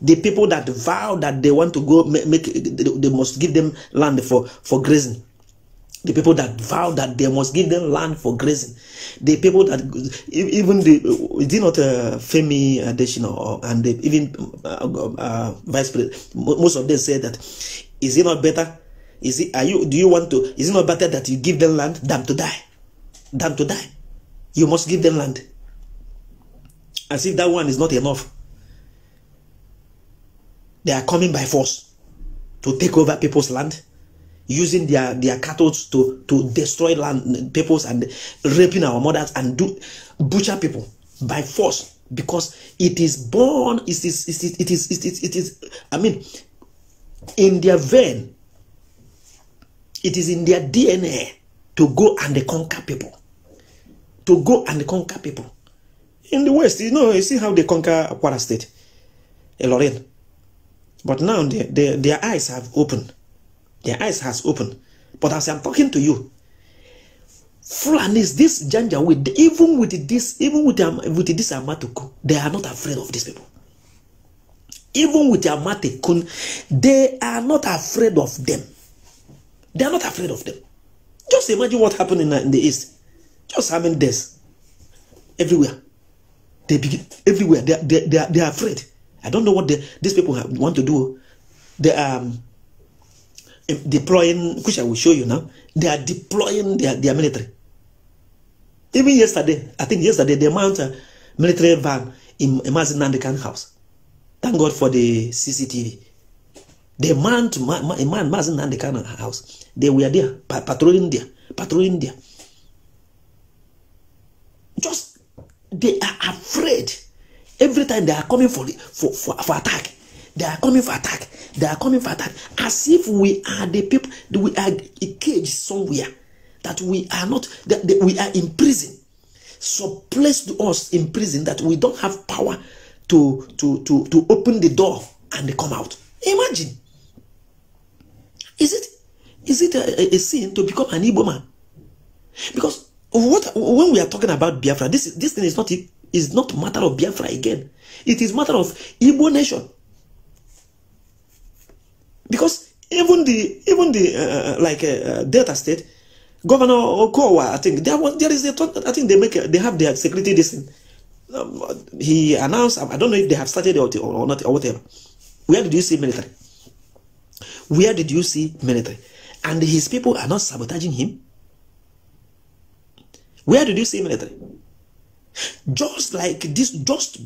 [SPEAKER 20] the people that vow that they want to go ma- make, they must give them land for for grazing the people that vow that they must give them land for grazing, the people that even the is it not uh, Femi Adesina and the, even uh, uh, vice president, most of them say that is it not better? Is it are you do you want to? Is it not better that you give them land than to die, than to die? You must give them land. As if that one is not enough. They are coming by force to take over people's land using their their cattle to to destroy land peoples and raping our mothers and do butcher people by force. Because it is born it is it is it is it is, it is i mean in their vein it is in their dna to go and conquer people. To go and conquer people. In the west you know you see how they conquer Kwara state Ilorin. but now their, their, their eyes have opened their eyes has opened. But as I'm talking to you, Fulanis, this Janjaweed, even with this, even with, their, with this Amotekun, they are not afraid of these people. Even with their Amotekun, they are not afraid of them. They are not afraid of them. Just imagine what happened in, the- in the East. Just how many days? Everywhere. They begin, everywhere. They, they, they, are, they are afraid. I don't know what these people have, want to do. They um, deploying, which I will show you now. They are deploying their, their military. Even yesterday, I think yesterday, they mount a military van in Mazin Nandekan house. Thank God for the CCTV. They mount ma- ma- man Nandekan house. They were there, pa- patrolling there, patrolling there. Just, they are afraid. Every time they are coming for, the, for, for, for attack, they are coming for attack. They are coming for attack. As if we are the people, we are a cage somewhere. That we are not, that, that we are in prison. So placed us in prison that we don't have power to, to, to, to open the door and come out. Imagine. Is it is it a- a sin to become an Igbo man? Because what when we are talking about Biafra, this this thing is not is not matter of Biafra again. It is matter of Igbo nation. Because even the even the uh, like uh, uh, Delta State, Governor Okowa, I think there was there is a thought- I think they make they have their security this. Um, he announced. I don't know if they have started or, or not or whatever. Where did you see military? Where did you see military? And his people are not sabotaging him. Where did you see military? Just like this, just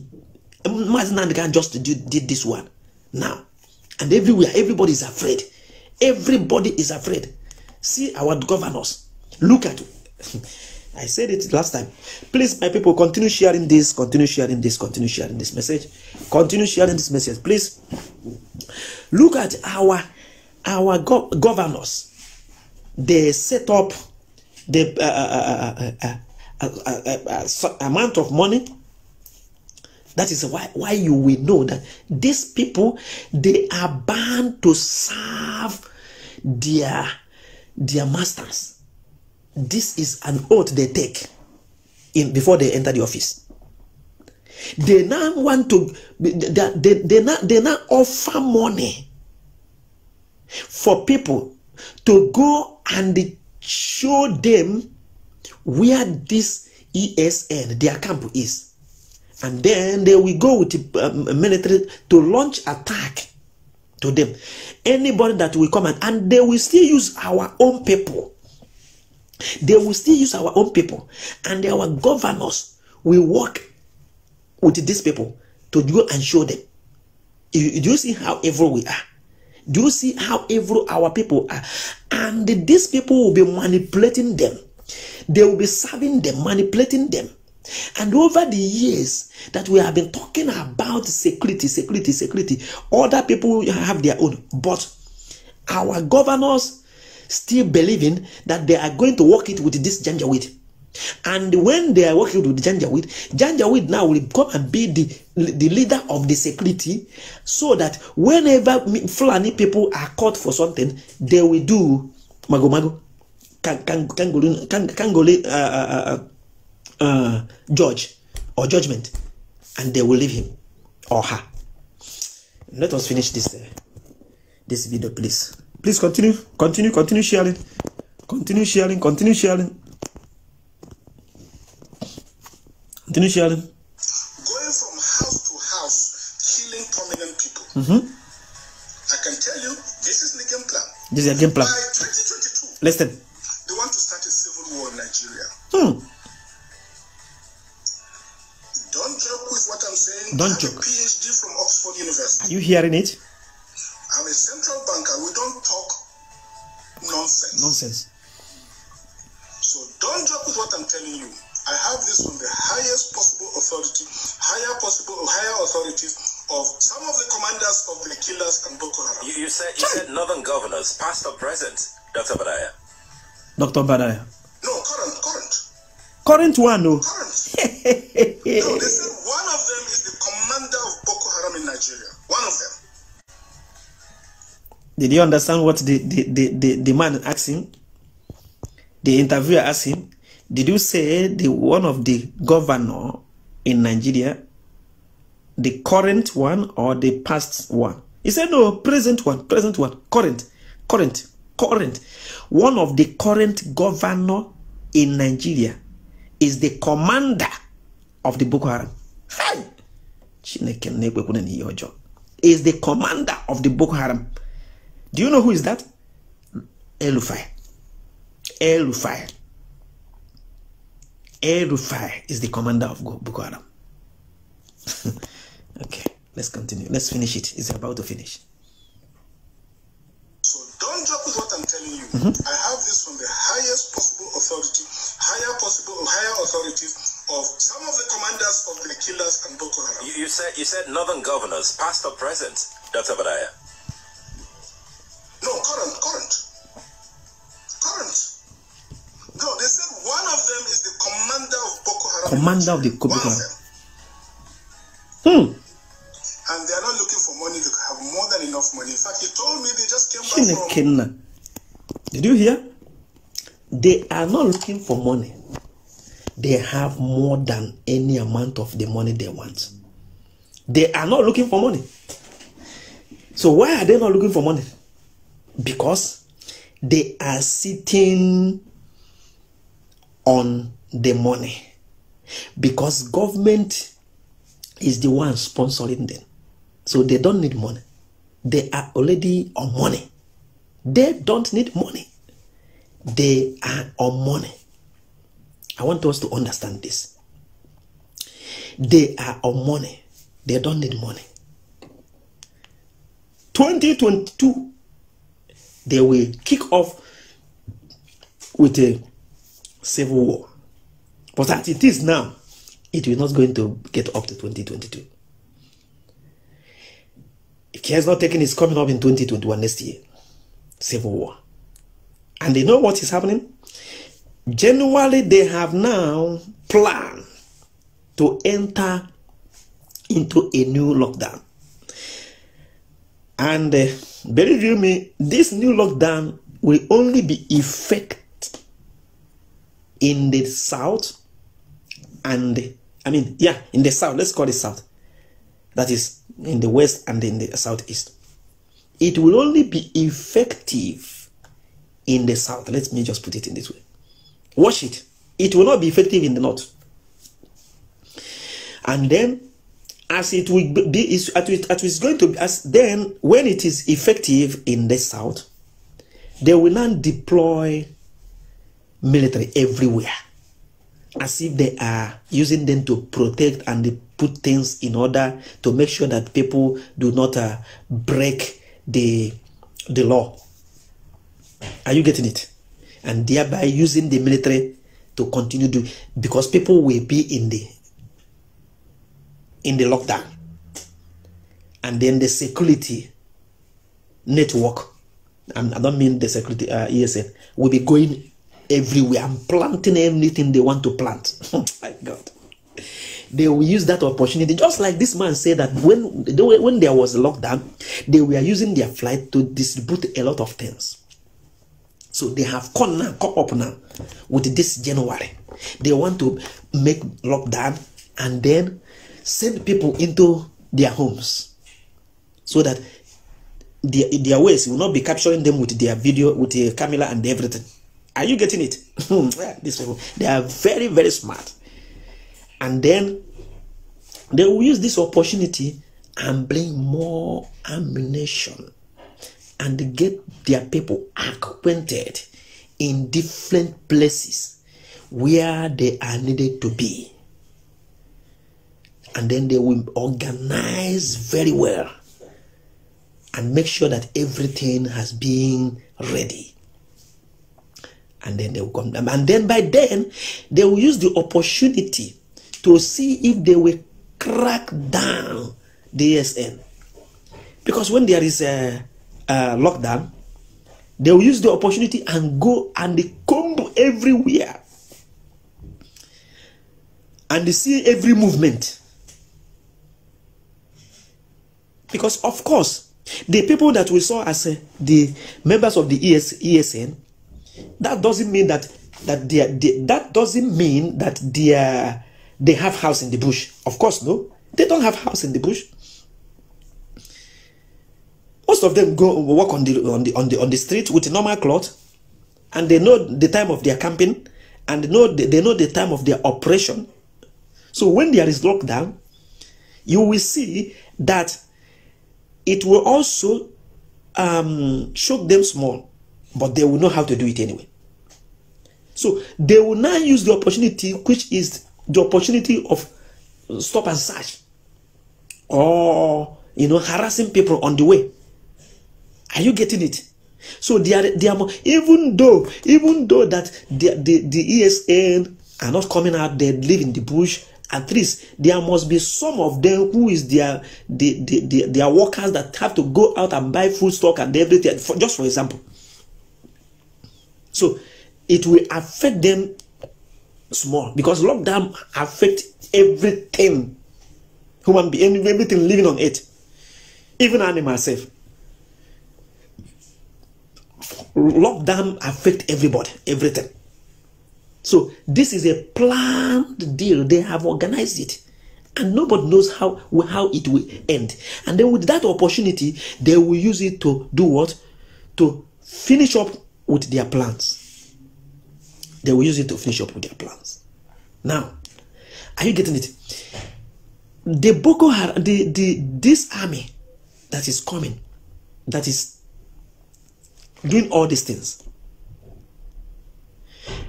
[SPEAKER 20] Mazi Kanu just did, did this one now. And everywhere, everybody is afraid. Everybody is afraid. See our governors. Look at I said it last time. Please, my people, continue sharing this, continue sharing this, continue sharing this message. Continue sharing this message. Please look at our our go- governors. They set up the uh, uh, uh, uh, uh, uh, uh, amount of money. That is why why you will know that these people they are bound to serve their their masters. This is an oath they take in before they enter the office. They now want to they, they, they, now, they now offer money for people to go and show them where this esn their camp is and then they will go with the um, military to launch attack to them. Anybody that will come and, and they will still use our own people. They will still use our own people. And our governors will work with these people to go and show them. You- do you see how evil we are? Do you see how evil our people are? And these people will be manipulating them. They will be serving them manipulating them and over the years that we have been talking about security security security other people have their own but our governors still believing that they are going to work it with this janjaweed. And when they are working with janjaweed, janjaweed now will come and be the, the leader of the security so that whenever Fulani people are caught for something, they will do mago mago, kan- kan- kangoli kan- kangoli, uh, uh, uh, judge or judgment, and they will leave him or her. Let us finish this uh, this video, please. Please continue, continue, continue sharing, continue sharing, continue sharing, continue sharing.
[SPEAKER 21] Going from house to house, killing prominent people.
[SPEAKER 20] Mm-hmm.
[SPEAKER 21] I can tell you, this is the game plan.
[SPEAKER 20] This is a game plan.
[SPEAKER 21] By 2022,
[SPEAKER 20] Listen.
[SPEAKER 21] they want to start a civil war in Nigeria.
[SPEAKER 20] Hmm.
[SPEAKER 21] Don't joke with what I'm saying.
[SPEAKER 20] Don't
[SPEAKER 21] I have
[SPEAKER 20] joke.
[SPEAKER 21] a PhD from Oxford University.
[SPEAKER 20] Are you hearing it?
[SPEAKER 21] I'm a central banker. We don't talk nonsense.
[SPEAKER 20] Nonsense.
[SPEAKER 21] So don't joke with what I'm telling you. I have this from the highest possible authority, higher possible, higher authorities of some of the commanders of the killers and Boko Haram.
[SPEAKER 22] You, you said you said northern governors, past or present, Dr. Obadiah.
[SPEAKER 20] Dr. Obadiah.
[SPEAKER 21] No, current, current.
[SPEAKER 20] Current one, no.
[SPEAKER 21] No, they [laughs] said one of them is the commander of Boko Haram in Nigeria. One of them.
[SPEAKER 20] Did you understand what the, the, the, the, the man asked him? The interviewer asked him, Did you say the one of the governor in Nigeria, the current one or the past one? He said, No, present one, present one, current, current, current. One of the current governor in Nigeria is the commander of the Boko Haram. Hi! Chineke na-ekwekwana n'ihe ọjọọ. Is the commander of the Boko Haram. Do you know who is that? El-Rufai. El-Rufai. El-Rufai is the commander of Boko Haram. [laughs] okay, let's continue. Let's finish it. It's about to finish.
[SPEAKER 21] So don't joke with what I'm telling you.
[SPEAKER 20] Mhm.
[SPEAKER 21] I have this from the highest possible authority, higher possible, higher authorities of some of the commanders of the killers and Boko Haram.
[SPEAKER 22] You, you said you said northern governors, past or present, Dr. Obadiah.
[SPEAKER 21] No, current, current. Current. No, they said one of them is the commander of Boko Haram.
[SPEAKER 20] Commander of the Boko
[SPEAKER 21] One of
[SPEAKER 20] Haram.
[SPEAKER 21] them.
[SPEAKER 20] Hmm.
[SPEAKER 21] And they are not looking for money, they have more than enough money. In fact, he told me they just came back from
[SPEAKER 20] Did you hear? They are not looking for money. They have more than any amount of the money they want. They are not looking for money. So why are they not looking for money? Because they are sitting on the money. Because government is the one sponsoring them. So they don't need money. They are already on money. They don't need money. They are on money. I want us to understand this. They are on money. They don't need money. 2022, they will kick off with a civil war. But as it is now, it will not going to get up to 2022. If care is not taken, it's coming up in 2021 next year. Civil war. And they know what is happening? Generally, they have now planned to enter into a new lockdown. And uh, believe me, this new lockdown will only be effective in the south and I mean, yeah, in the south, let's call it south. That is in the west and in the southeast. It will only be effective in the south. Let me just put it in this way. Watch it. It will not be effective in the north. And then, as it will be, as it is going to be, as then when it is effective in the south, they will not deploy military everywhere as if they are using them to protect and put things in order to make sure that people do not uh, break the the law. Are you getting it? And thereby using the military to continue to because people will be in the in the lockdown. And then the security network, and I don't mean the security uh, ESN, will be going everywhere and planting anything they want to plant. [laughs] Oh my God. They will use that opportunity, just like this man said that when when there was a lockdown, they were using their flight to distribute a lot of things. So they have come now, come up now with this January. They want to make lockdown and then send people into their homes so that their, their ways will not be capturing them with their video, with their camera and everything. Are you getting it? [laughs] Hmm, these people, they are very, very smart. And then they will use this opportunity and bring more ammunition and get their people are acquainted in different places where they are needed to be. And then they will organize very well and make sure that everything has been ready and then they will come down. And then by then, they will use the opportunity to see if they will crack down the ESN. Because when there is a, a lockdown, they will use the opportunity and go and they comb everywhere. And they see every movement. Because, of course, the people that we saw as uh, the members of the ES, ESN that doesn't mean that that they, are, they that doesn't mean that they are, they have house in the bush. Of course, no, they don't have house in the bush. Most of them go walk on the on the on the on the street with normal cloth, and they know the time of their camping, and they know the, they know the time of their operation. So when there is lockdown, you will see that it will also um, shock them small but they will know how to do it anyway. So they will now use the opportunity, which is the opportunity of stop and search or you know harassing people on the way. Are you getting it? So they are they are more, even though even though that the, the the ESN are not coming out, they live in the bush. At least there must be some of them who is their the, the, the, their workers that have to go out and buy food stock and everything. For, just for example, so it will affect them small because lockdown affect everything, human being, everything living on it, even animal self. Lockdown affect everybody, everything. So this is a planned deal. They have organized it. And nobody knows how, how it will end. And then with that opportunity, they will use it to do what? To finish up with their plans. They will use it to finish up with their plans. Now, are you getting it? The Boko Haram, the, the, this army that is coming, that is doing all these things.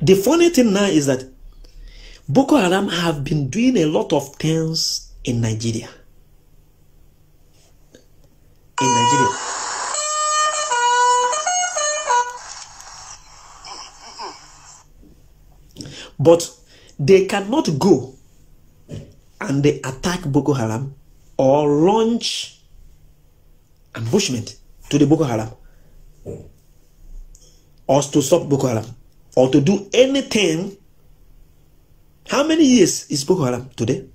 [SPEAKER 20] The funny thing now is that Boko Haram have been doing a lot of things in Nigeria. In Nigeria. But they cannot go and they attack Boko Haram or launch ambushment to the Boko Haram or to stop Boko Haram or to do anything. How many years is Boko Haram today?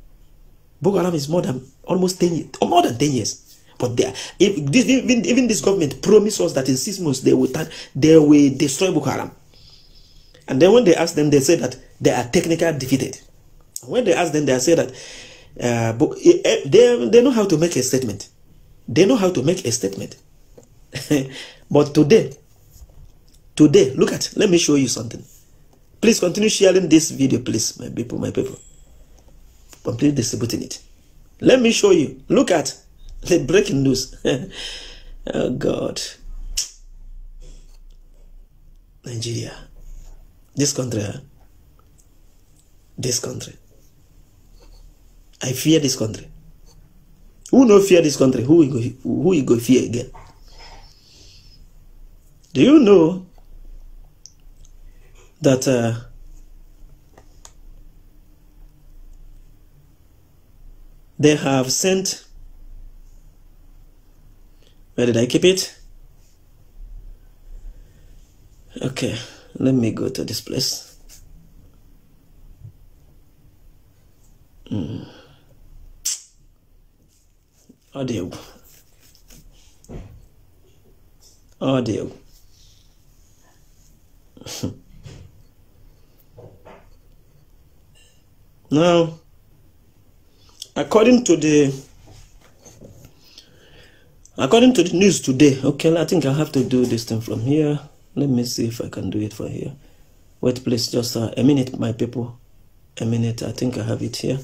[SPEAKER 20] Boko Haram is more than almost 10 years, or more than 10 years. But they, if this, even, even this government promised us that in six months they will turn, they will destroy Boko Haram. And then when they ask them, they say that they are technically defeated. When they ask them, they say that uh, eh, eh, they, they know how to make a statement. They know how to make a statement. [laughs] but today, today, look at, let me show you something. Please continue sharing this video, please, my people, my people. Complete distributing it. Let me show you. Look at [laughs] the breaking news. [laughs] oh God. Nigeria. This country. Huh? This country. I fear this country. Who no fear this country? Who you go, who you go fear again? Do you know that uh, they have sent where did I keep it? Okay, let me go to this place. Mm. Audio. Audio. [laughs] now, according to the according to the news today, okay, I think I have to do this thing from here. Let me see if I can do it from here. Wait, please, just uh, a minute, my people. A minute. I think I have it here.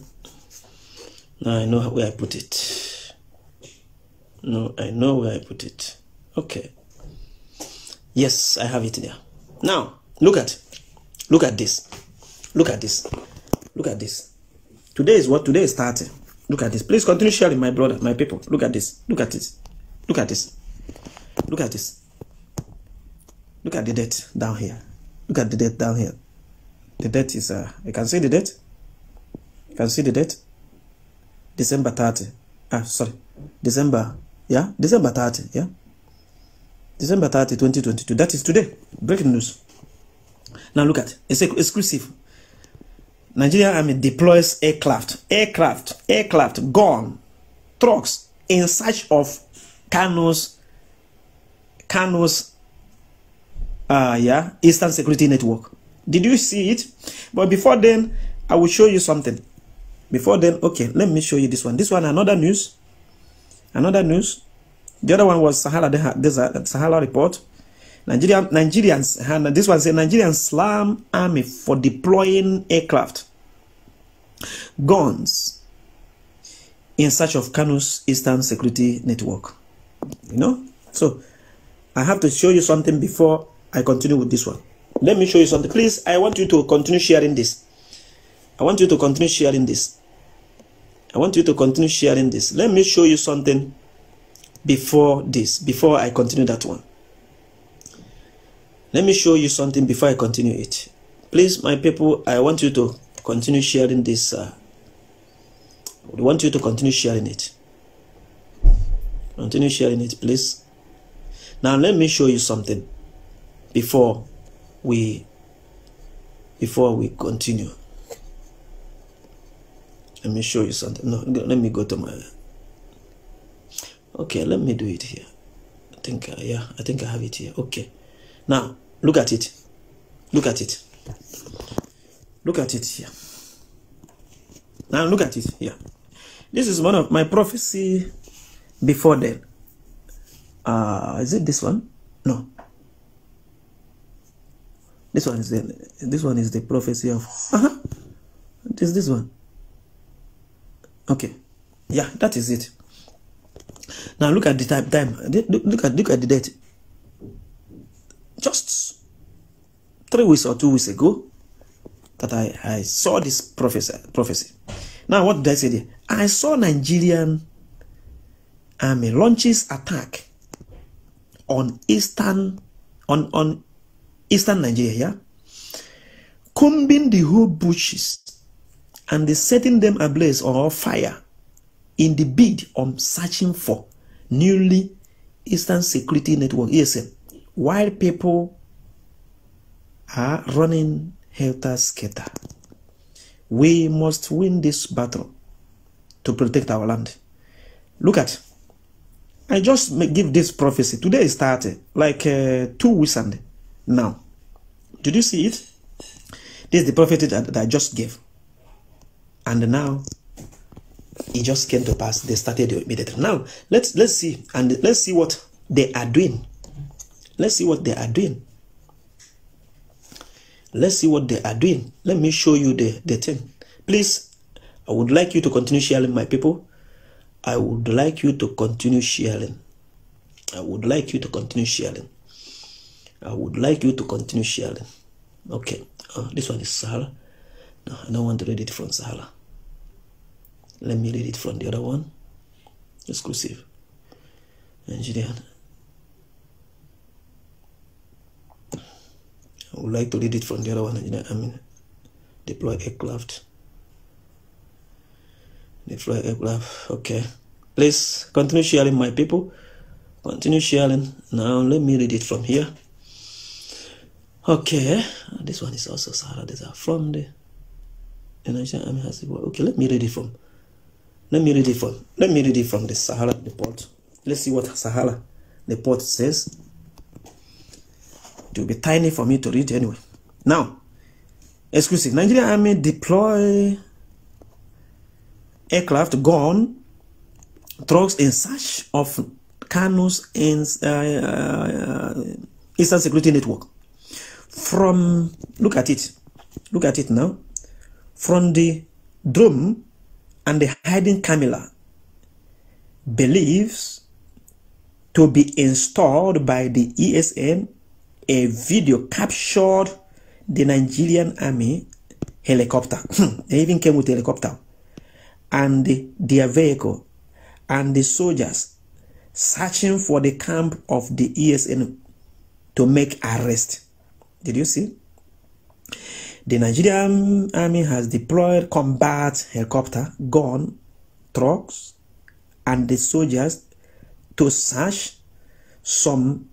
[SPEAKER 20] Now I know where I put it. No, I know where I put it. Okay. Yes, I have it there. Now, look at look at this. Look at this. Look at this. Today is what? Today is starting. Look at this. Please continue sharing, my brother, my people. Look at this. Look at this. Look at this. Look at this. Look at the date down here. Look at the date down here. The date is, uh, you can see the date? You can see the date? December 30. Ah, sorry. December, yeah? December 30, yeah? December 30, 2022. That is today. Breaking news. Now look at it's exclusive. Nigerian Army deploys aircraft, aircraft, aircraft, gone, trucks in search of Kanu's, Kanu's, uh, yeah, Eastern Security Network. Did you see it? But before then, I will show you something. Before then, okay, let me show you this one. This one, another news. Another news. The other one was Sahara Desert, Sahara report. Nigerian Nigerians, and this one said Nigerian slam army for deploying aircraft, guns in search of Kanu's Eastern Security Network. You know, so I have to show you something before I continue with this one. Let me show you something. Please, I want you to continue sharing this. I want you to continue sharing this. I want you to continue sharing this. Let me show you something before this, before I continue that one. Let me show you something before I continue it. Please, my people, I want you to continue sharing this. Uh, I want you to continue sharing it. Continue sharing it, please. Now, let me show you something before we before we continue. Let me show you something. No, let me go to my. Okay, let me do it here. I think, uh, yeah, I think I have it here. Okay. Now, look at it. Look at it. Look at it here. Now, look at it here. This is one of my prophecy before then. Uh, is it this one? No. This one is the this one is the prophecy of uh-huh. This one. Okay. Yeah, that is it. Now look at the time time. Look at look at the date. Just three weeks or two weeks ago that I, I saw this prophecy prophecy. Now what did I say there? I saw Nigerian army launches attack on eastern on on eastern Nigeria, combing the whole bushes and the setting them ablaze or fire in the bid on searching for newly Eastern Security Network ESN, while people are running helter skelter. We must win this battle to protect our land. Look at, I just give this prophecy. Today started like uh, two weeks and now. Did you see it? This is the prophecy that, that I just gave. And now it just came to pass. They started immediately. Now let's let's see and let's see what they are doing. Let's see what they are doing. Let's see what they are doing. Let me show you the, the thing. Please, I would like you to continue sharing, my people. I would like you to continue sharing. I would like you to continue sharing. I would like you to continue sharing. Okay, uh, this one is Sahara. No, I don't want to read it from Sahara. Let me read it from the other one. Exclusive. Nigerian. I would like to read it from the other one. I mean, deploy aircraft. Deploy aircraft. Okay. Please continue sharing, my people. Continue sharing. Now, let me read it from here. Okay. This one is also Sahara. These are from the Nigerian Army has Okay, let me read it from. Let me read it from. Let me read it from the Sahara report. Let's see what Sahara report says. It will be tiny for me to read anyway. Now, exclusive. Nigerian Army deploy aircraft gun trucks in search of Kanu's in uh, uh, Eastern Security Network. From look at it, look at it now. From the drum and the hiding camera believes to be installed by the ESN a video captured the Nigerian army helicopter. [laughs] they even came with helicopter and the, their vehicle and the soldiers searching for the camp of the ESN to make arrest. Did you see? The Nigerian army has deployed combat helicopter, gun, trucks, and the soldiers to search some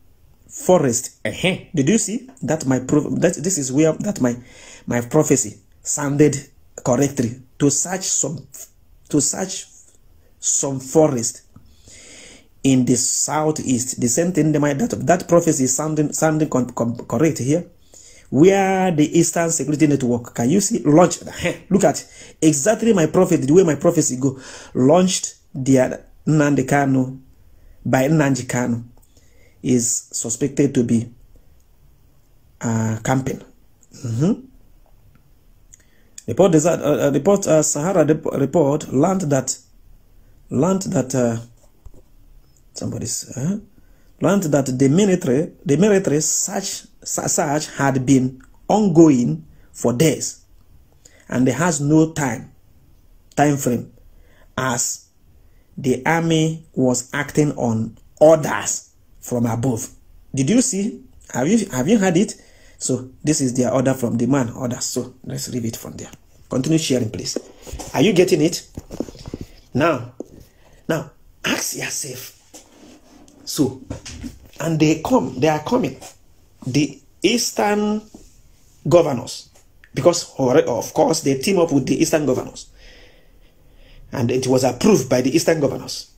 [SPEAKER 20] forest. Uh-huh. Did you see that my proof? that this is where that my my prophecy sounded correctly to search some to search some forest in the southeast. The same thing my that that prophecy is sounding sounding correct here. Where the Eastern Security Network, can you see launched? Look at exactly my prophet, the way my prophecy go launched the Nnamdi Kanu by Nnamdi Kanu is suspected to be uh, camping. Mm-hmm. Report, desert, uh, report uh, Sahara report learned that learned that uh, somebody's uh, learned that the military the military search search had been ongoing for days, and there has no time time frame as the army was acting on orders from above. Did you see? Have you have you heard it? So this is their order from the man order. So let's read it from there. Continue sharing, please. Are you getting it? Now, now ask yourself. So, and they come, they are coming. The Eastern governors, because of course they team up with the Eastern governors, and it was approved by the Eastern governors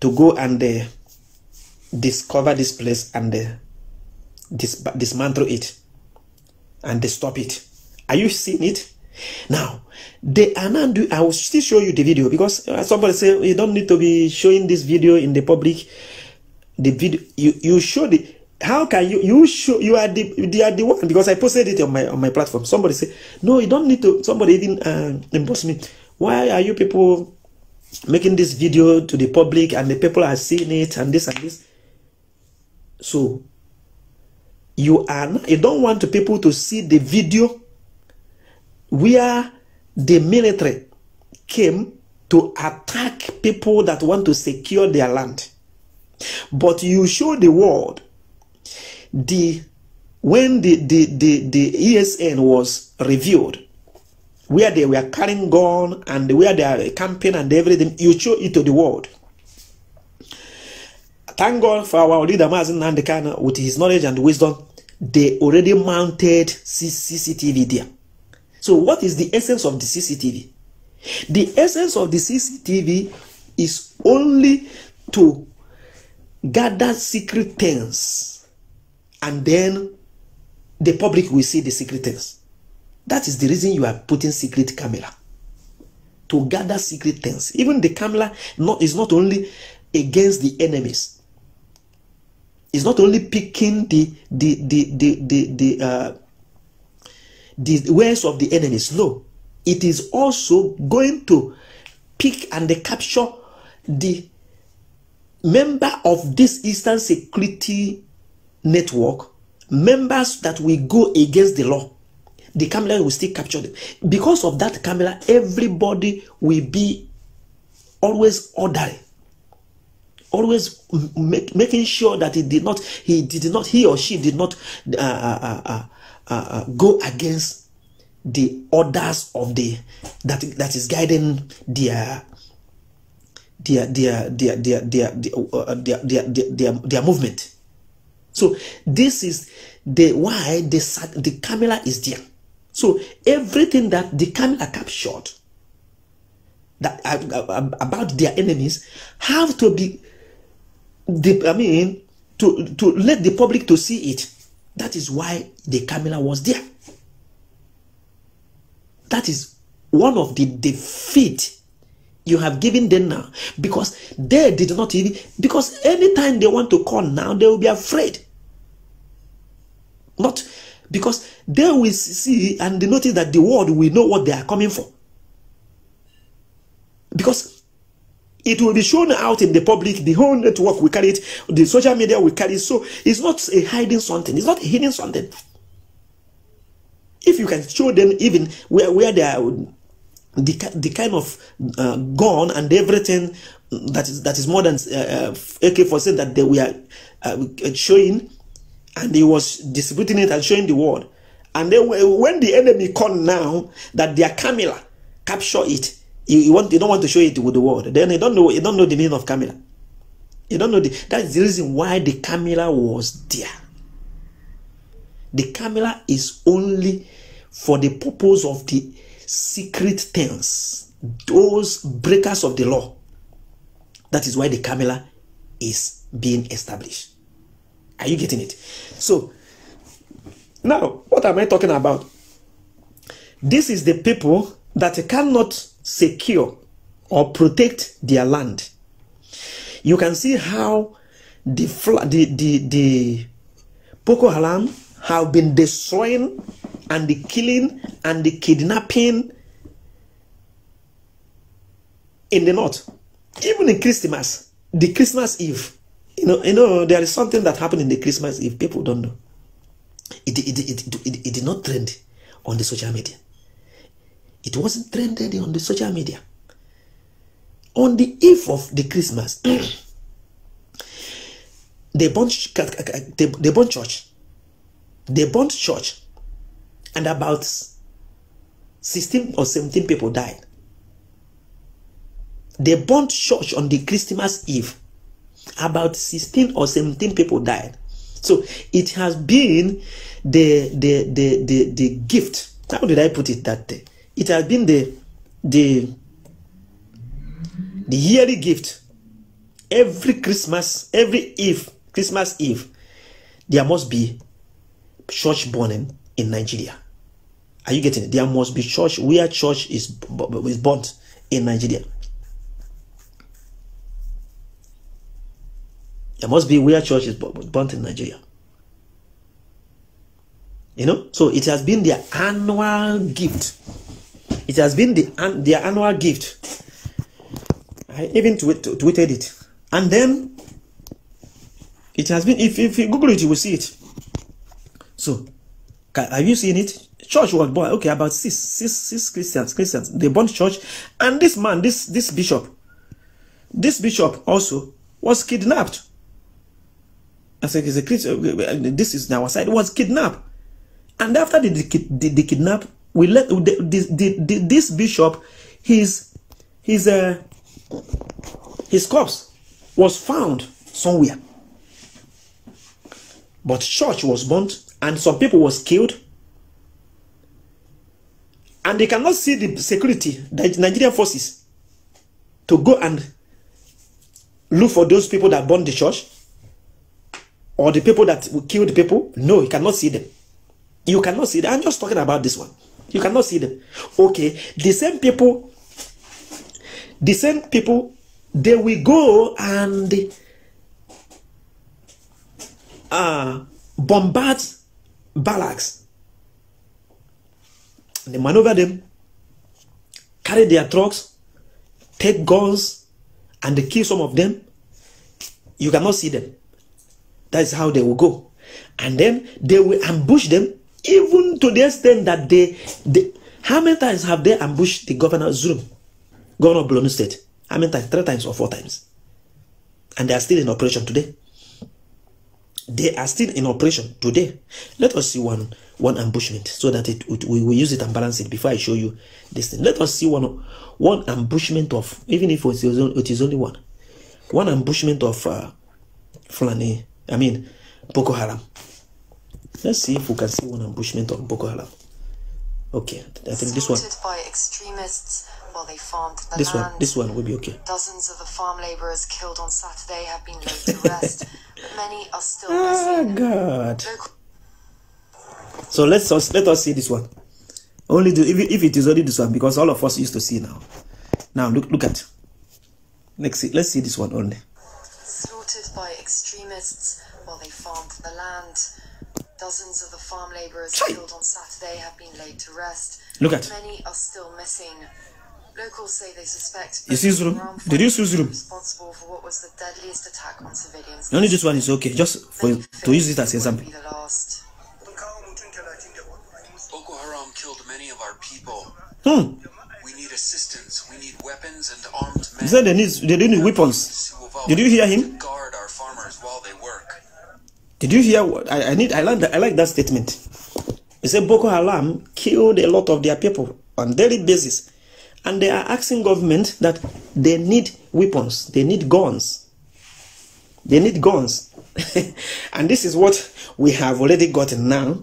[SPEAKER 20] to go and uh, discover this place and uh, dis dismantle it and stop it. Are you seeing it? Now, they are not do. I will still show you the video because uh, somebody say you don't need to be showing this video in the public. The video you you show the. How can you you show you are the you are the one because I posted it on my on my platform. Somebody say no, you don't need to. Somebody even uh, impose me. Why are you people making this video to the public and the people are seeing it and this and this? So you are you don't want people to see the video where the military came to attack people that want to secure their land. But you show the world the when the, the, the, the ESN was revealed, where they were carrying gun and where they are camping and everything, you show it to the world. Thank God for our leader Mazi Nnamdi Kanu with his knowledge and wisdom, they already mounted CCTV there. So, what is the essence of the CCTV? The essence of the CCTV is only to gather secret things and then the public will see the secret things. That is the reason you are putting secret camera to gather secret things. Even the camera not, is not only against the enemies. It's not only picking the the the the the, the uh, the ways of the enemies. No, it is also going to pick and capture the member of this Eastern Security Network, members that will go against the law. The camera will still capture them. Because of that camera, everybody will be always orderly. Always make, making sure that he did not, he did not, he or she did not uh, uh, uh, uh, go against the orders of the that that is guiding their their their their their their their, their, their, their, their movement. So this is the why the the camera is there. So everything that the camera captured that uh, about their enemies have to be the I mean to to let the public to see it. That is why the camera was there. That is one of the defeat you have given them now because they did not even because anytime they want to call now they will be afraid not because they will see and they notice that the world will know what they are coming for because it will be shown out in the public the whole network we carry it the social media we carry it so it's not a hiding something it's not a hidden something if you can show them even where, where they are the, the kind of uh, gun and everything that is that is more than uh, AK-47 that they were uh, showing, and he was distributing it and showing the world. And then when the enemy come now that their camera capture it, you, you want you don't want to show it with the world. Then you don't know you don't know the meaning of camera. You don't know the that is the reason why the camera was there. The camera is only for the purpose of the secret things, those breakers of the law. That is why the camera is being established. Are you getting it? So, now, what am I talking about? This is the people that cannot secure or protect their land. You can see how the the the, the Boko Haram have been destroying and the killing and the kidnapping in the north. Even in Christmas, the Christmas Eve, you know, you know, there is something that happened in the Christmas Eve. People don't know. It, it, it, it, it, it did not trend on the social media. It wasn't trended on the social media. On the eve of the Christmas, [clears throat] they burnt church. They burnt church and about 16 or 17 people died. They burnt church on the Christmas Eve. About 16 or 17 people died. So it has been the the the the, the gift. How did I put it that day? It has been the the the yearly gift. Every Christmas, every Eve, Christmas Eve, there must be church burning in Nigeria. Are you getting it? There must be church where church is is burnt in Nigeria. There must be where church is burnt in Nigeria. You know, so it has been their annual gift. It has been the their annual gift. I even tweet, tweeted it, and then it has been. If if you Google it, you will see it. So, have you seen it? Church was born. Okay, about six, six, six Christians. Christians. They burned church, and this man, this this bishop, this bishop also was kidnapped. I said, it's a Christian. Uh, uh, this is our side. Was kidnapped, and after the the, the, the kidnap, we let the, this bishop, his his uh his corpse was found somewhere. But church was burnt, and some people was killed. And they cannot see the security, the Nigerian forces, to go and look for those people that burned the church or the people that killed the people. No, you cannot see them. You cannot see them. I'm just talking about this one. You cannot see them. Okay, the same people, the same people, they will go and uh, bombard barracks. They maneuver them, carry their trucks, take guns, and they kill some of them. You cannot see them. That is how they will go. And then they will ambush them, even to the extent that they, they how many times have they ambushed the governor's room? Governor of State. How many times? Three times or four times. And they are still in operation today. They are still in operation today. Let us see one one ambushment so that it, it we will use it and balance it before I show you this thing. Let us see one one ambushment of even if it is, it is only one one ambushment of uh, Fulani. I mean Boko Haram. Let's see if we can see one ambushment of Boko Haram. Okay, I think this one.
[SPEAKER 23] By extremists while they farmed the
[SPEAKER 20] This
[SPEAKER 23] land.
[SPEAKER 20] one. This one will be okay.
[SPEAKER 23] Dozens of the farm laborers killed on Saturday have been laid to [laughs] rest, but many are still
[SPEAKER 20] Ah
[SPEAKER 23] missing.
[SPEAKER 20] God. So let's us let us see this one. Only do if, it- if it is only this one because all of us used to see now. Now look look at. Let's see let's see this one only.
[SPEAKER 23] Slaughtered by extremists while they farmed the land. Dozens of the farm laborers killed on Saturday have been laid to rest.
[SPEAKER 20] Look at.
[SPEAKER 23] Many are still missing. Locals say they suspect
[SPEAKER 20] You see Did you see Zulum?
[SPEAKER 23] responsible for what was the deadliest attack on civilians.
[SPEAKER 20] Only this one is okay, just for to use it as example.
[SPEAKER 23] Be the last.
[SPEAKER 24] Boko Haram killed many of our people.
[SPEAKER 20] Hmm.
[SPEAKER 24] We need assistance. We need weapons and armed
[SPEAKER 20] He said they need they need weapons. Did you hear him?
[SPEAKER 24] guard our farmers while they work.
[SPEAKER 20] Did you hear what I, I need I like that I like that statement. He said Boko Haram killed a lot of their people on daily basis. And they are asking government that they need weapons, they need guns. They need guns. [laughs] and this is what we have already gotten now.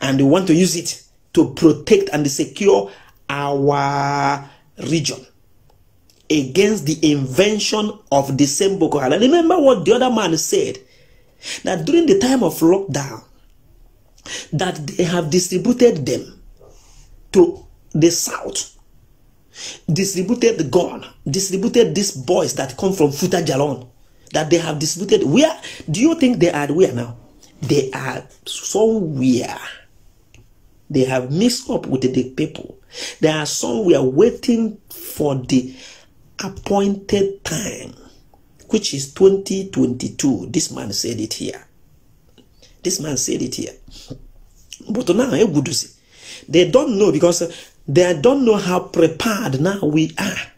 [SPEAKER 20] And we want to use it to protect and secure our region against the invention of the same Boko Haram. Remember what the other man said that during the time of lockdown, that they have distributed them to the south, distributed the gun, distributed these boys that come from Futa Jalon, that they have distributed. Where do you think they are? Where now? They are somewhere. They have mixed up with the people. They are somewhere waiting for the appointed time, which is 2022. This man said it here. This man said it here. But now, eh, they don't know because they don't know how prepared now we are.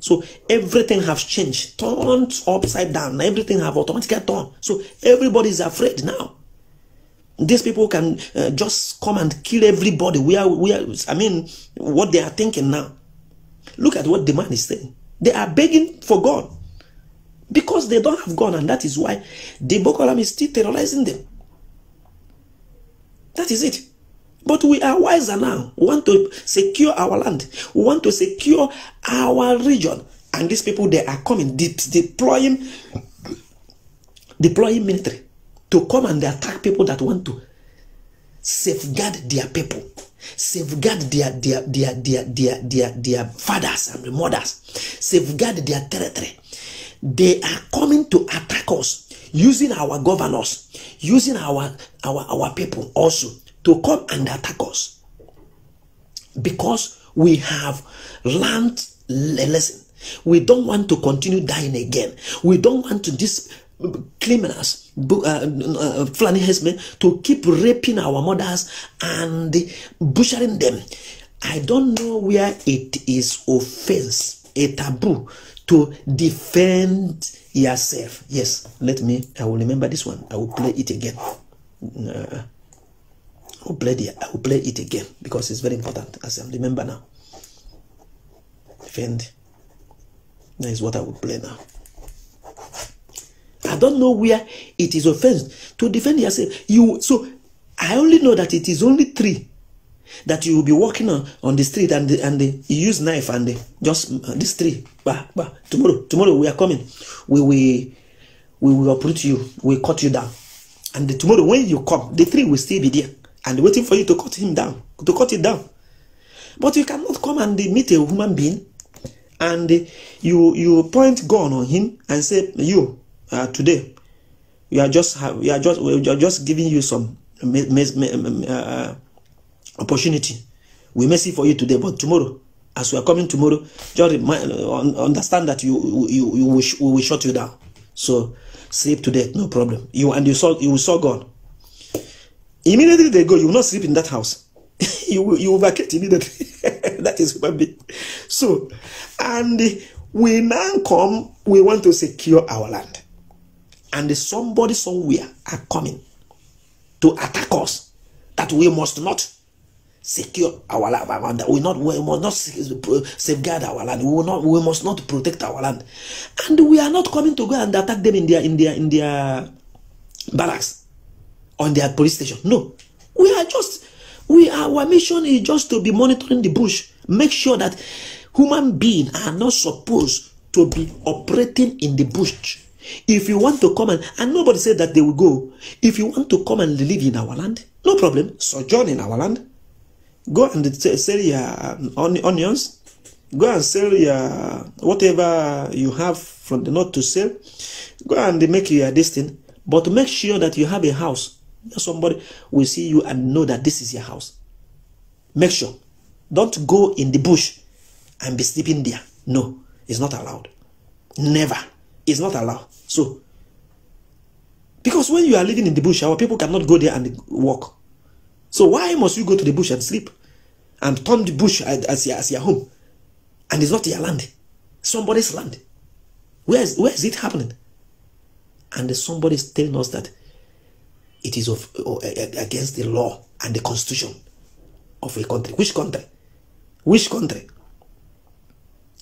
[SPEAKER 20] So everything has changed, turned upside down. Everything have automatically turned. So everybody is afraid now. These people can uh, just come and kill everybody. We are, we are. I mean, what they are thinking now. Look at what the man is saying. They are begging for God because they don't have God, and that is why the Boko Haram is still terrorizing them. That is it. But we are wiser now. We want to secure our land. We want to secure our region. And these people, they are coming, de- deploying, deploying military to come and attack people that want to safeguard their people, safeguard their their their their their their, their fathers and mothers, safeguard their territory. They are coming to attack us using our governors, using our our our people also to come and attack us because we have learned a lesson. We don't want to continue dying again. We don't want to these criminals, uh, uh, to keep raping our mothers and butchering them. I don't know where it is offense a taboo to defend yourself. Yes, let me. I will remember this one. I will play it again. Uh, I will play it. I will play it again because it's very important. As I remember now. Defend. That is what I will play now. I don't know where it is offense to defend yourself. You so I only know that it is only three that you will be walking on, on the street and the, and the, you use knife and the, just uh, this tree. Bah, bah, tomorrow, tomorrow we are coming. We will we will uproot you. We cut you down. And the, tomorrow when you come, the tree will still be there and waiting for you to cut him down, to cut it down. But you cannot come and meet a human being and you you point gun on him and say you uh, today you are just have, you are just we are just giving you some me- me- me- uh, opportunity. We may see for you today but tomorrow as we are coming tomorrow just understand that you you you will, we will shut you down. So sleep today no problem. You and you saw you saw God. Immediately they go you will not sleep in that house. [laughs] You will you will vacate immediately. [laughs] That is human being. So and we now come we want to secure our land. And somebody somewhere are coming to attack us that we must not secure our land. We not we must not uh, safeguard our land. We will not we must not protect our land. And we are not coming to go and attack them in their in their in their barracks on their police station. No. We are just we our mission is just to be monitoring the bush make sure that human beings are not supposed to be operating in the bush. If you want to come and and nobody said that they will go. If you want to come and live in our land no problem. Sojourn in our land go and sell your onions. Go and sell your whatever you have from the north to sell. Go and make your thing. But make sure that you have a house. Somebody will see you and know that this is your house. Make sure. Don't go in the bush and be sleeping there. No. It's not allowed. Never. It's not allowed. So because when you are living in the bush our people cannot go there and walk so why must you go to the bush and sleep and turn the bush as, your, as your home? And it's not your land. Somebody's land. Where is, where is it happening? And somebody is telling us that it is of uh, against the law and the constitution of a country. Which country? Which country?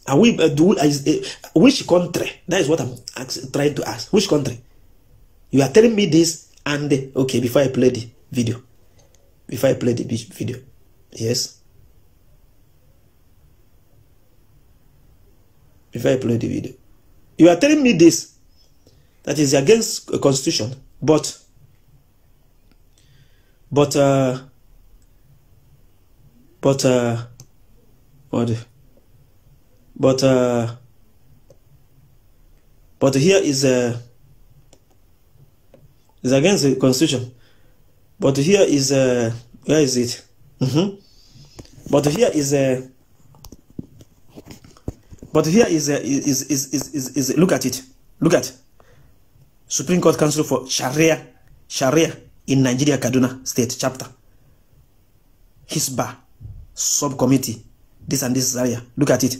[SPEAKER 20] Are we uh, do is, uh, which country? That is what i'm ask, trying to ask. Which country? You are telling me this and uh, okay before i play the video before i play the video. Yes? Before i play the video. You are telling me this that is against uh, constitution but but uh but uh what but uh but here is uh is against the constitution but here is uh where is it? Hmm but here is a but here is uh, is, is, is, is, is look at it. Look at supreme court council for sharia sharia in nigeria kaduna state chapter. Hisba subcommittee this and this area. Look at it.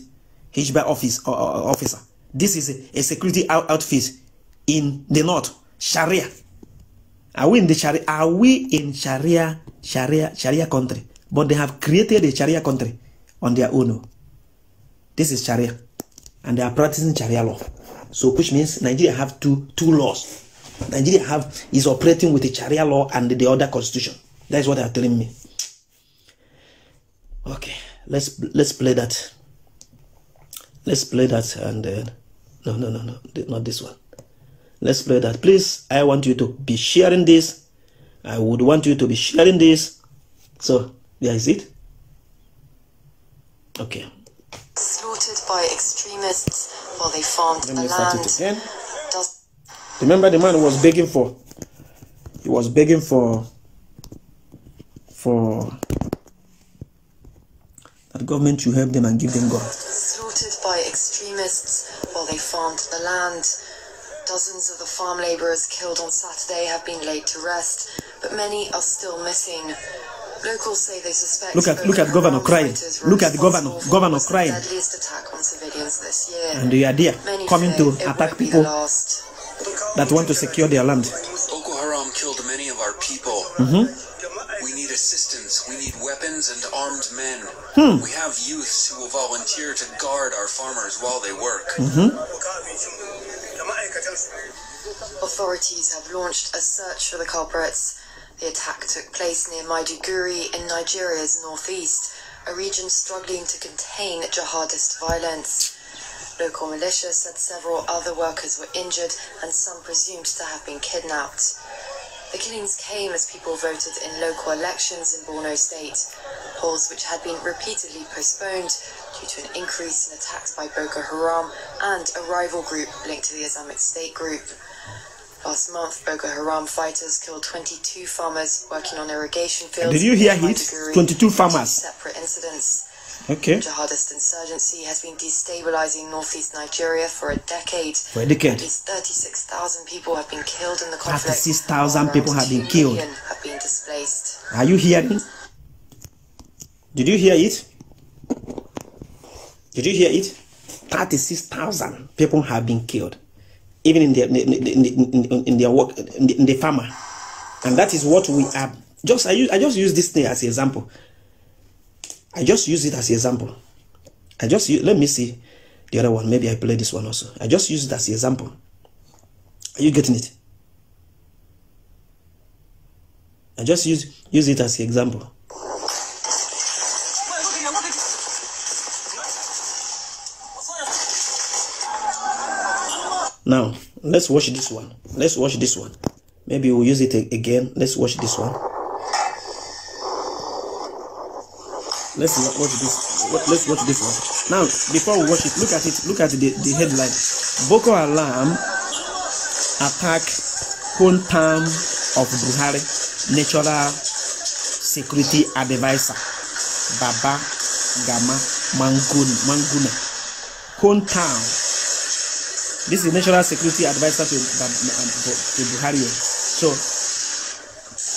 [SPEAKER 20] Hisba office or, or officer. This is a, a security out, outfit in the north sharia are we in the sharia? Are we in sharia sharia sharia country? But they have created a sharia country on their own. This is sharia. And they are practicing sharia law. So which means nigeria have two two laws. Nigeria have is operating with the sharia law and the other constitution. That is what they are telling me. Okay let's let's play that. Let's play that and uh, no no no no not this one let's play that please i want you to be sharing this i would want you to be sharing this so there is it okay
[SPEAKER 23] Slaughtered by extremists while they farmed the land.
[SPEAKER 20] it again.
[SPEAKER 23] Does
[SPEAKER 20] remember the man was begging for he was begging for for that government should help them and give them god
[SPEAKER 23] slaughtered by extremists while they farmed the land. Dozens of the farm labourers killed on Saturday have been laid to rest, but many are still missing. Locals say they suspect
[SPEAKER 20] Look at look at governor
[SPEAKER 23] Haram
[SPEAKER 20] crying. Look at the governor
[SPEAKER 23] responsible for
[SPEAKER 20] governor
[SPEAKER 23] what was the
[SPEAKER 20] crying.
[SPEAKER 23] deadliest attack on civilians this year.
[SPEAKER 20] And they are there
[SPEAKER 23] Many
[SPEAKER 20] coming to attack
[SPEAKER 23] won't be the
[SPEAKER 20] people that want to secure their land.
[SPEAKER 24] Boko Haram killed many of our people.
[SPEAKER 20] Mhm.
[SPEAKER 24] We need assistance. We need weapons and armed men.
[SPEAKER 20] Hmm.
[SPEAKER 24] We have youths who will volunteer to guard our farmers while they work.
[SPEAKER 20] Mhm.
[SPEAKER 23] Authorities have launched a search for the culprits. The attack took place near Maiduguri in Nigeria's northeast, a region struggling to contain jihadist violence. Local militia said several other workers were injured and some presumed to have been kidnapped. The killings came as people voted in local elections in Borno State, polls which had been repeatedly postponed due to an increase in attacks by Boko Haram and a rival group linked to the Islamic State group. Last month, Boko Haram fighters killed 22 farmers working on irrigation fields.
[SPEAKER 20] Did you hear it? 22
[SPEAKER 23] in
[SPEAKER 20] farmers.
[SPEAKER 23] Separate incidents.
[SPEAKER 20] Okay.
[SPEAKER 23] Jihadist insurgency has been destabilizing northeast Nigeria for a decade.
[SPEAKER 20] For a decade.
[SPEAKER 23] At least 36,000 people have been killed in the conflict.
[SPEAKER 20] 36,000
[SPEAKER 23] while
[SPEAKER 20] people have been killed.
[SPEAKER 23] have been displaced.
[SPEAKER 20] Are you hearing? Did you hear it? Did you hear it? 36,000 people have been killed, even in their, in, in, in, in their work, in the, in the farmer. And that is what we are. Just I, use, I just use this thing as an example. I just use it as an example. I just let me see the other one. Maybe I play this one also. I just use it as an example. Are you getting it? I just use use it as an example. Now, let's watch this one. Let's watch this one. Maybe we'll use it again. Let's watch this one. Let's watch this. Let's watch this one. Now, before we watch it, look at it. Look at the, the headline. Boko Haram attack hometown of Buhari natural security advisor Baba Gama Mangun Manguna. Hometown. This is national security advisor to, um, um, to Buhari. So,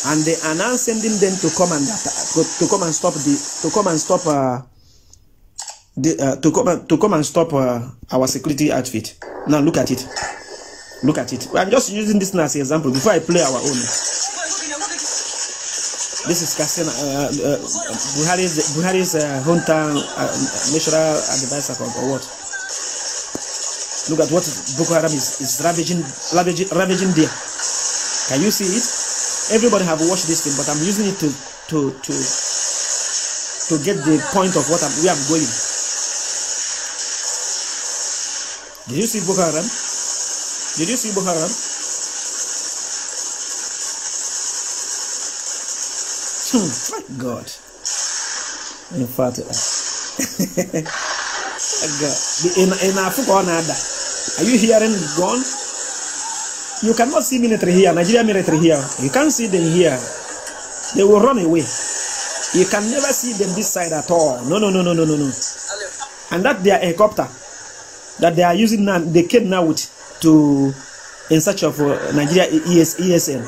[SPEAKER 20] and they are now sending them to come and to come and stop the to come and stop uh, the, uh, to come and, to come and stop uh, our security outfit. Now look at it. Look at it. I'm just using this as an example before I play our own. This is Katsina, uh, uh, Buhari's Buhari's uh, hometown uh, national advisor or, or what? Look at what Boko Haram is, is ravaging, ravaging, ravaging there. Can you see it? Everybody have watched this thing, but I'm using it to to to to get the point of what I'm, where I'm going. Did you see Boko Haram? Did you see Boko Haram? Hmm, my God. In fact, [laughs] God. In, in Africa. Are you hearing gun? You cannot see military here, Nigeria military here. You can't see them here. They will run away. You can never see them this side at all. No, no, no, no, no, no, no. And that their helicopter that they are using now, they came now with to in search of uh, Nigeria ES, ESN.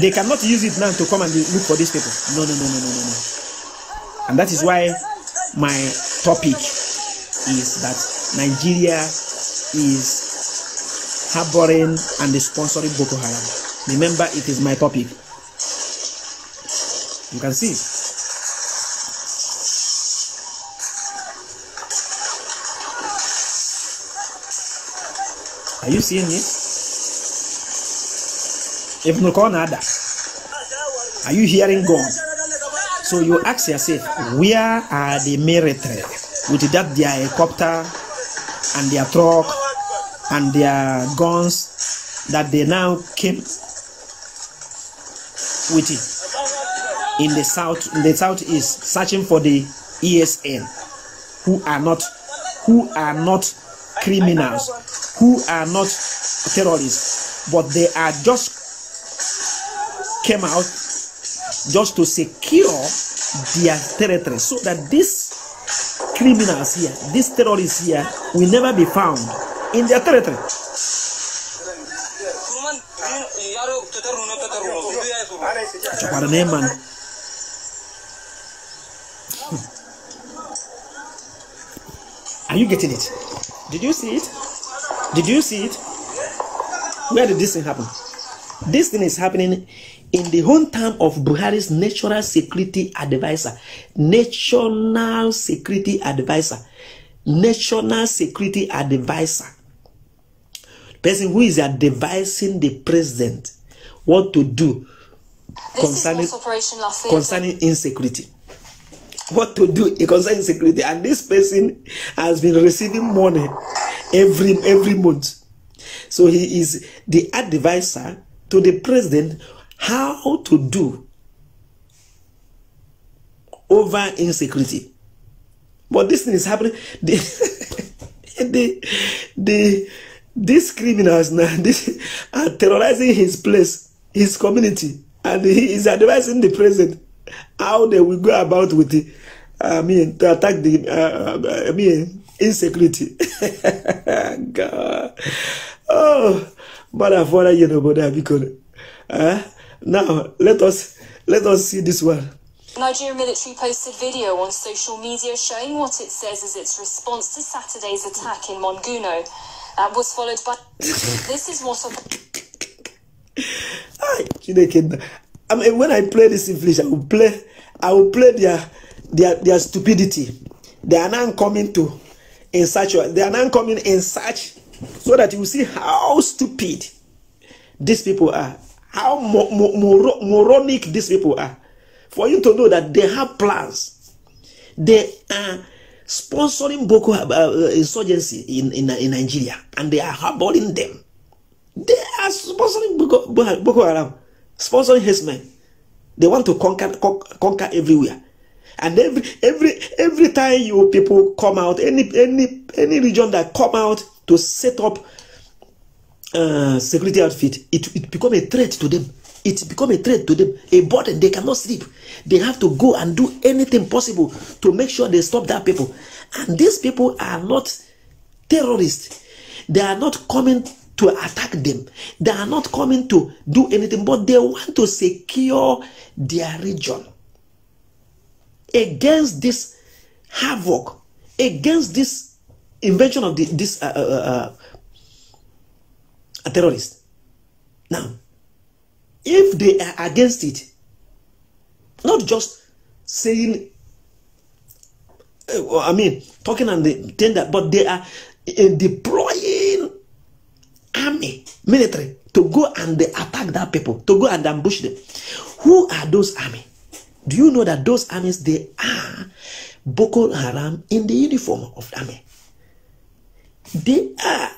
[SPEAKER 20] They cannot use it now to come and look for these people. No, no, no, no, no, no, no. And that is why my topic is that Nigeria is harboring and sponsoring Boko Haram. Remember, it is my topic. You can see. Are you seeing it? If no other, are you hearing God? So you ask yourself, where are the military with that their helicopter and their truck and their guns that they now came with it in the south in the southeast searching for the ESN who are not who are not criminals who are not terrorists but they are just came out just to secure their territory so that these criminals here these terrorists here will never be found in their territory ịma Are you getting it? Did you see it? Did you see it? Where did this thing happen? This thing is happening in the hometown of Buhari's National Security Advisor. National Security Advisor. National Security Advisor. Person who is advising the president what to do
[SPEAKER 25] This
[SPEAKER 20] concerning
[SPEAKER 25] Operation
[SPEAKER 20] concerning insecurity. What to do concerning security, and this person has been receiving money every every month. So he is the advisor to the president how to do over insecurity. But this thing is happening. [laughs] The, the, the these criminals now [laughs] this, are terrorizing his place, his community, and he is advising the president how they will go about with the, I mean, to attack the, uh, I mean, insecurity. [laughs] God. Oh, but I thought you know, I because, uh, now let us let us see this one.
[SPEAKER 25] Nigerian military posted video on social media showing what it says is its response to Saturday's attack in Monguno. That was followed by. [laughs] this is what.
[SPEAKER 20] Chineke, I mean, when I play this English, I will play, I will play their, their, their stupidity. They are now coming to in such. They are now coming in such, so that you see how stupid these people are, how mo- mo- moro- moronic these people are. For you to know that they have plans, they are sponsoring Boko uh, insurgency in, in in Nigeria, and they are harboring them. They are sponsoring Boko, Boko Haram, sponsoring Hezbollah. They want to conquer con- conquer everywhere. And every every every time you people come out, any any any region that come out to set up uh, security outfit, it, it become a threat to them. It become a threat to them, a burden. They cannot sleep. They have to go and do anything possible to make sure they stop that people. And these people are not terrorists. They are not coming to attack them. They are not coming to do anything, but they want to secure their region against this havoc, against this invention of the, this uh, uh, uh, uh, terrorist. Now, if they are against it, not just saying, uh, I mean, talking and the that, but they are uh, deploying army, military to go and attack that people, to go and ambush them. Who are those army? Do you know that those armies they are Boko Haram in the uniform of the army? They are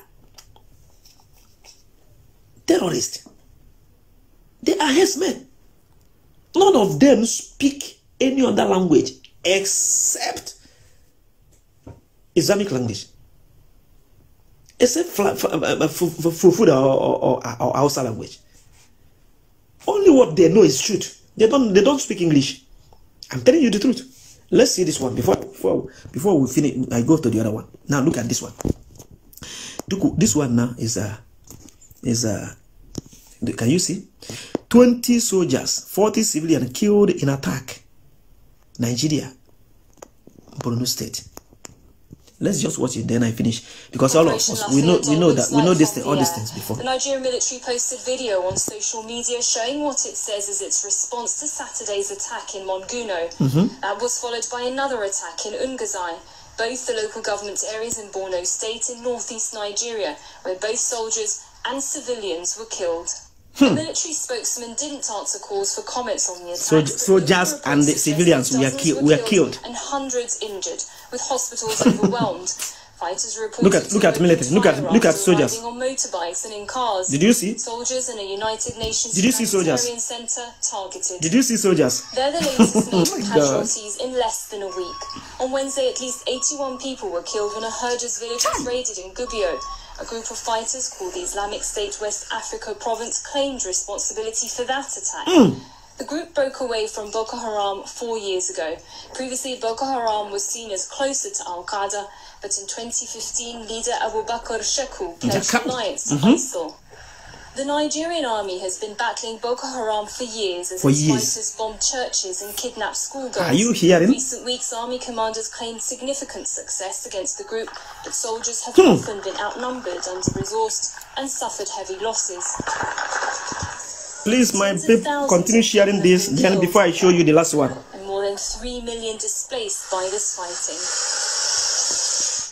[SPEAKER 20] terrorists. They are herdsmen. None of them speak any other language except Islamic language. Except Fufuda or, or, or, Hausa language. Only what they know is truth. They don't they don't speak English. I'm telling you the truth. Let's see this one before before before we finish. I go to the other one. Now look at this one. This one now is a is uh, a. Can you see? Twenty soldiers, forty civilians killed in attack. Nigeria, Borno State. Let's just watch it, then I finish because all of us we know we know that we know this thing, all these things before.
[SPEAKER 25] The Nigerian military posted video on social media showing what it says is its response to Saturday's attack in Monguno.
[SPEAKER 20] Mhm.
[SPEAKER 25] That was followed by another attack in Nganzai, both the local government areas in Borno State in northeast Nigeria, where both soldiers and civilians were killed. Hmm. The military spokesman didn't answer calls for comments on the
[SPEAKER 20] So,
[SPEAKER 25] attacks.
[SPEAKER 20] soldiers and the civilians were, ki- were killed.
[SPEAKER 25] and hundreds injured, with hospitals overwhelmed. [laughs] Fighters reported
[SPEAKER 20] Look at look at military. Look at look at soldiers.
[SPEAKER 25] on motorbikes and in cars.
[SPEAKER 20] Did you see?
[SPEAKER 25] Soldiers in a United Nations
[SPEAKER 20] Did you see soldiers?
[SPEAKER 25] center targeted.
[SPEAKER 20] Did you see soldiers?
[SPEAKER 25] They're the latest [laughs]
[SPEAKER 20] Oh
[SPEAKER 25] of
[SPEAKER 20] God.
[SPEAKER 25] casualties in less than a week. On Wednesday, at least 81 people were killed when a herder's village was raided in Gubio. A group of fighters called the Islamic State West Africa Province claimed responsibility for that attack.
[SPEAKER 20] Hmm.
[SPEAKER 25] The group broke away from Boko Haram four years ago. Previously, Boko Haram was seen as closer to Al Qaeda, but in 2015, leader Abubakar Shekau pledged alliance to
[SPEAKER 20] Mhm.
[SPEAKER 25] ISIL. The Nigerian army has been battling Boko Haram for years as
[SPEAKER 20] For
[SPEAKER 25] its
[SPEAKER 20] years.
[SPEAKER 25] fighters bomb churches and kidnap schoolgirls.
[SPEAKER 20] Are you hearing?
[SPEAKER 25] In recent weeks, army commanders claimed significant success against the group, but soldiers have
[SPEAKER 20] Hmm.
[SPEAKER 25] often been outnumbered, under-resourced, and suffered heavy losses.
[SPEAKER 20] Please, my people, continue sharing this. Then before I show you the last one.
[SPEAKER 25] and more than 3 million displaced by this fighting.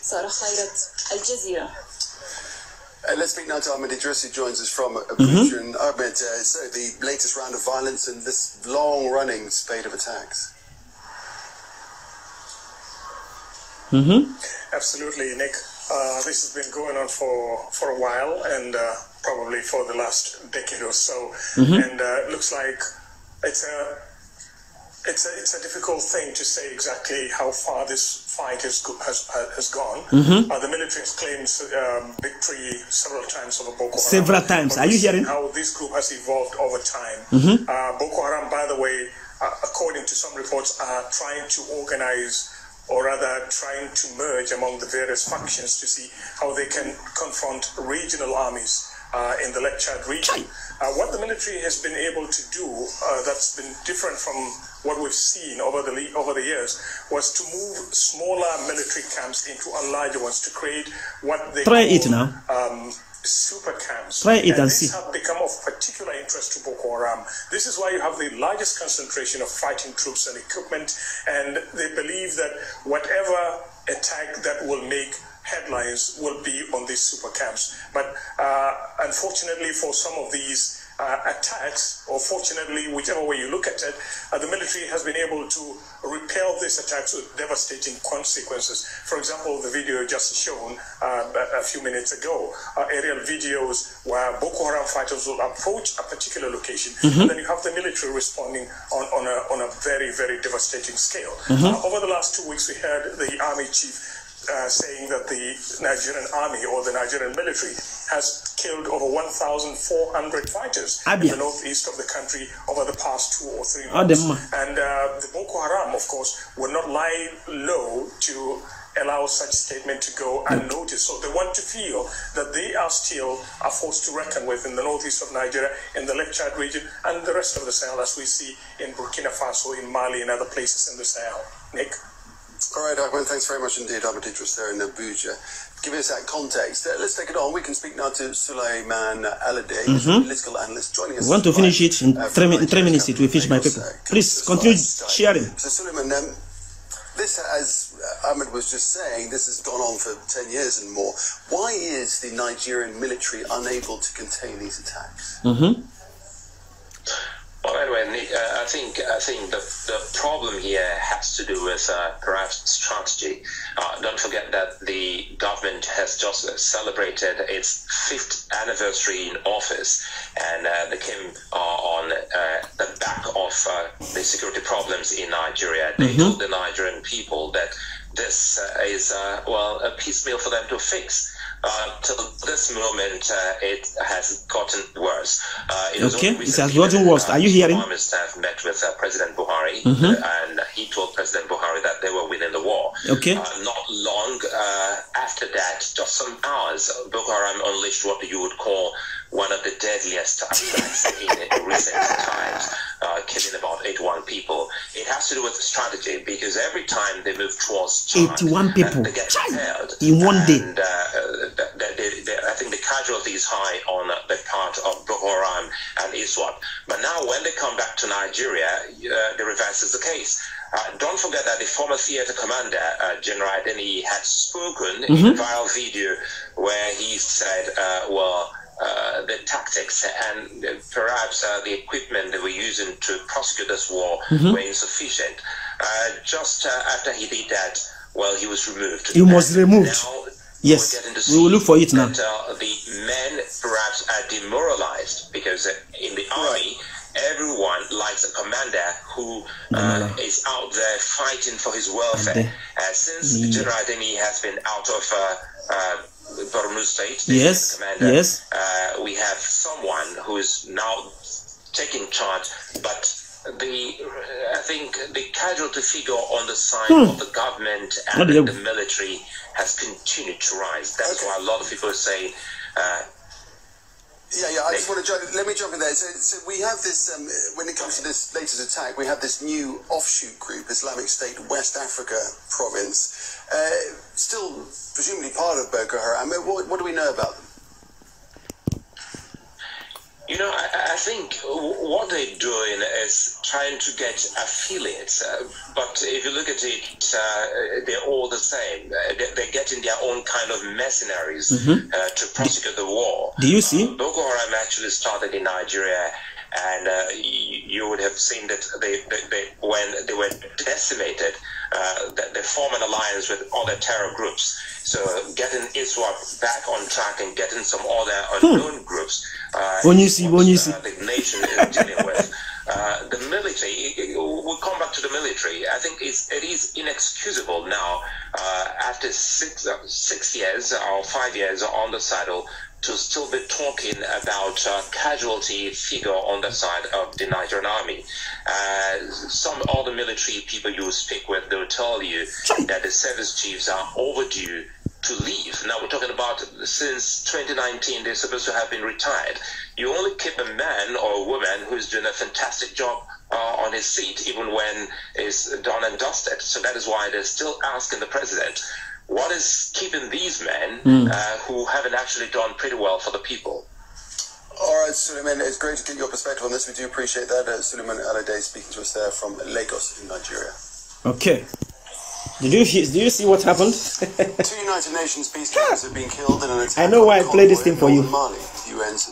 [SPEAKER 25] Sarah Khairat, Al Jazeera.
[SPEAKER 26] Uh, let's speak now to Ahmed Idris, who joins us from
[SPEAKER 20] Mhm.
[SPEAKER 26] Abuja. And Ahmed, uh, so the latest round of violence and this long-running spate of attacks.
[SPEAKER 20] Mm-hmm.
[SPEAKER 27] Absolutely, Nick. Uh, this has been going on for, for a while and uh, probably for the last decade or so.
[SPEAKER 20] Mhm.
[SPEAKER 27] And uh, it looks like it's a, it's, a, it's a difficult thing to say exactly how far this fight has, has, has gone.
[SPEAKER 20] Mhm.
[SPEAKER 27] Uh, the military has claimed um, victory several times over Boko Haram.
[SPEAKER 20] Several times. Are you hearing?
[SPEAKER 27] How this group has evolved over time.
[SPEAKER 20] Mhm.
[SPEAKER 27] Uh, Boko Haram, by the way, uh, according to some reports, are trying to organize or rather trying to merge among the various factions to see how they can confront regional armies uh, in the Lake Chad region. Uh, what the military has been able to do uh, that's been different from what we've seen over the over the years was to move smaller military camps into larger ones to create what they
[SPEAKER 20] Try
[SPEAKER 27] call,
[SPEAKER 20] it now.
[SPEAKER 27] um, super camps.
[SPEAKER 20] Try it and
[SPEAKER 27] these
[SPEAKER 20] see.
[SPEAKER 27] have become of particular interest to Boko Haram. This is why you have the largest concentration of fighting troops and equipment, and they believe that whatever attack that will make headlines will be on these super camps. But uh, unfortunately, for some of these uh, attacks, or fortunately, whichever way you look at it, uh, the military has been able to repel these attacks with devastating consequences. For example, the video just shown uh, a few minutes ago, uh, aerial videos where Boko Haram fighters will approach a particular location,
[SPEAKER 20] Mhm.
[SPEAKER 27] and then you have the military responding on, on, a, on a very, very devastating scale.
[SPEAKER 20] Mhm.
[SPEAKER 27] Uh, over the last two weeks, we heard the army chief uh, saying that the Nigerian army or the Nigerian military has killed over 1,400 fighters in the northeast of the country over the past two or three months.
[SPEAKER 20] them.
[SPEAKER 27] And uh, the Boko Haram, of course, will not lie low to allow such statement to go unnoticed. So they want to feel that they are still a force to reckon with in the northeast of Nigeria, in the Lake Chad region, and the rest of the Sahel, as we see in Burkina Faso, in Mali, and other places in the Sahel. Nick?
[SPEAKER 26] All right, Ahmed, thanks very much indeed, Ahmed Idris there in Abuja. Give us that context. Uh, let's take it on. We can speak now to Sulaiman Alade,
[SPEAKER 20] Mhm.
[SPEAKER 26] political analyst, joining us.
[SPEAKER 20] We want to finish it in
[SPEAKER 26] uh,
[SPEAKER 20] three, in three minutes. It will finish my people. Please continue sharing.
[SPEAKER 26] So, Suleiman, um, this, as uh, Ahmed was just saying, this has gone on for 10 years and more. Why is the Nigerian military unable to contain these attacks?
[SPEAKER 20] Mm-hmm.
[SPEAKER 28] Well, anyway, uh, I think I think the the problem here has to do with uh, perhaps strategy. Uh, don't forget that the government has just celebrated its fifth anniversary in office, and uh, they came uh, on uh, the back of uh, the security problems in Nigeria. They
[SPEAKER 20] Mhm.
[SPEAKER 28] told the Nigerian people that this uh, is uh, well a piecemeal for them to fix. Uh, till this moment, uh, it has gotten worse. Uh, it
[SPEAKER 20] Okay, it has gotten worse.
[SPEAKER 28] uh,
[SPEAKER 20] Are you hearing?
[SPEAKER 28] Army staff met with uh, President Buhari,
[SPEAKER 20] Mhm.
[SPEAKER 28] uh, and he told President Buhari that they were winning the war.
[SPEAKER 20] Okay.
[SPEAKER 28] Uh, not long uh, after that, just some hours, Boko Haram unleashed what you would call one of the deadliest attacks in [laughs] recent times, uh, killing about 81 people. It has to do with the strategy because every time they move towards Chad,
[SPEAKER 20] 81 people.
[SPEAKER 28] uh, they get prepared.
[SPEAKER 20] In one day.
[SPEAKER 28] And uh, uh, they, they, they, I think the casualty is high on uh, the part of Boko Haram and ISWAP. But now, when they come back to Nigeria, uh, the reverse is the case. Uh, don't forget that the former theater commander, uh, General Adeniyi, had spoken in a viral video where he said, uh, well, uh, the tactics and perhaps uh, the equipment they were using to prosecute this war
[SPEAKER 20] Mhm.
[SPEAKER 28] were insufficient. Uh, just uh, after he did that, well, he was removed.
[SPEAKER 20] You must removed. Yes, we will look for it now.
[SPEAKER 28] That uh, the men perhaps are demoralized because uh, in the army, everyone likes a commander who uh, is out there fighting for his welfare. Uh, since
[SPEAKER 20] Yeah.
[SPEAKER 28] General Adeniyi has been out of uh, uh, Borno State, the
[SPEAKER 20] Yes,
[SPEAKER 28] commander,
[SPEAKER 20] yes.
[SPEAKER 28] uh, we have someone who is now taking charge, but the I think the casualty figure on the side
[SPEAKER 20] Hmm.
[SPEAKER 28] of the government and
[SPEAKER 20] the-
[SPEAKER 28] the military has continued to rise. That's why a lot of people are saying uh,
[SPEAKER 26] Yeah, yeah. I just want to jump. Let me jump in there. So, so we have this. Um, when it comes to this latest attack, we have this new offshoot group, Islamic State West Africa Province, uh, still presumably part of Boko Haram. What, what do we know about them?
[SPEAKER 28] You know, I, I think what they're doing is trying to get affiliates. Uh, but if you look at it, uh, they're all the same. Uh, they- they're getting their own kind of mercenaries
[SPEAKER 20] Mhm.
[SPEAKER 28] uh, to prosecute the war.
[SPEAKER 20] Do you see?
[SPEAKER 28] Boko Haram actually started in Nigeria, and uh, you, would have seen that they, they, they when they were decimated, uh, that they formed an alliance with other terror groups. So getting ISWAP back on track and getting some other unknown groups. Uh,
[SPEAKER 20] When you see, when you see.
[SPEAKER 28] uh, the nation dealing with. Uh, the military, we'll come back to the military. I think it's, it is inexcusable now, uh, after six, uh, six years or five years on the saddle, to still be talking about uh, casualty figure on the side of the Nigerian army. Uh, some other military people you speak with, they'll tell you that the service chiefs are overdue to leave. Now we're talking about since 2019, they're supposed to have been retired. You only keep a man or a woman who's doing a fantastic job uh, on his seat, even when it's done and dusted. So that is why they're still asking the president, what is keeping these men
[SPEAKER 26] Mm.
[SPEAKER 28] uh, who haven't actually done pretty well for the people?
[SPEAKER 26] All right, Suleiman, it's great to get your perspective on this. We do appreciate that. Uh, Suleiman Alade speaking to us there from Lagos in Nigeria.
[SPEAKER 20] Okay. Did you hear, do you see what happened? [laughs]
[SPEAKER 26] Two United Nations peacekeepers have been killed in an attack.
[SPEAKER 20] I know why I played this thing for you.
[SPEAKER 26] Mali,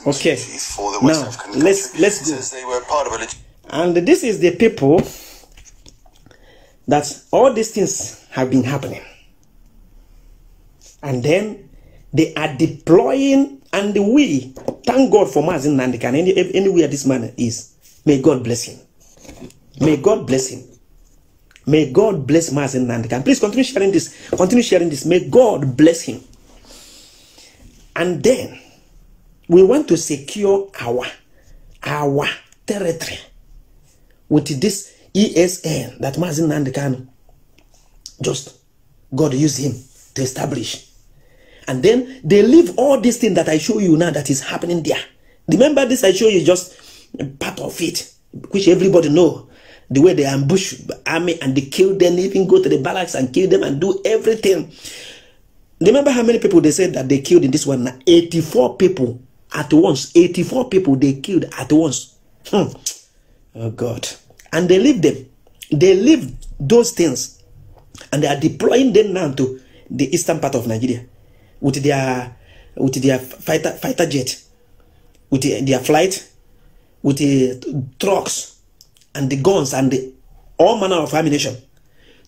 [SPEAKER 20] Okay.
[SPEAKER 26] for the West
[SPEAKER 20] Now
[SPEAKER 26] African
[SPEAKER 20] let's
[SPEAKER 26] country.
[SPEAKER 20] let's.
[SPEAKER 26] Says they were part of a
[SPEAKER 20] And this is the people that all these things have been happening. And then they are deploying, and we thank God for Mazi Nnamdi Kanu, any, anywhere this man is. May God bless him. May God bless him. May God bless Mazi Nnamdi Kanu. Please continue sharing this. Continue sharing this. May God bless him. And then we want to secure our our territory with this ESN that Mazi Nnamdi Kanu just God used him to establish. And then they leave all these things that I show you now that is happening there. Remember this I show you just part of it, which everybody know. The way they ambush army and they kill them, even go to the barracks and kill them and do everything. Remember how many people they said that they killed in this one? 84 people at once. 84 people they killed at once. Hmm. Oh God. And they leave them. They leave those things and they are deploying them now to the eastern part of Nigeria with their with their fighter fighter jet, with their flight, with the trucks and the guns and the all manner of ammunition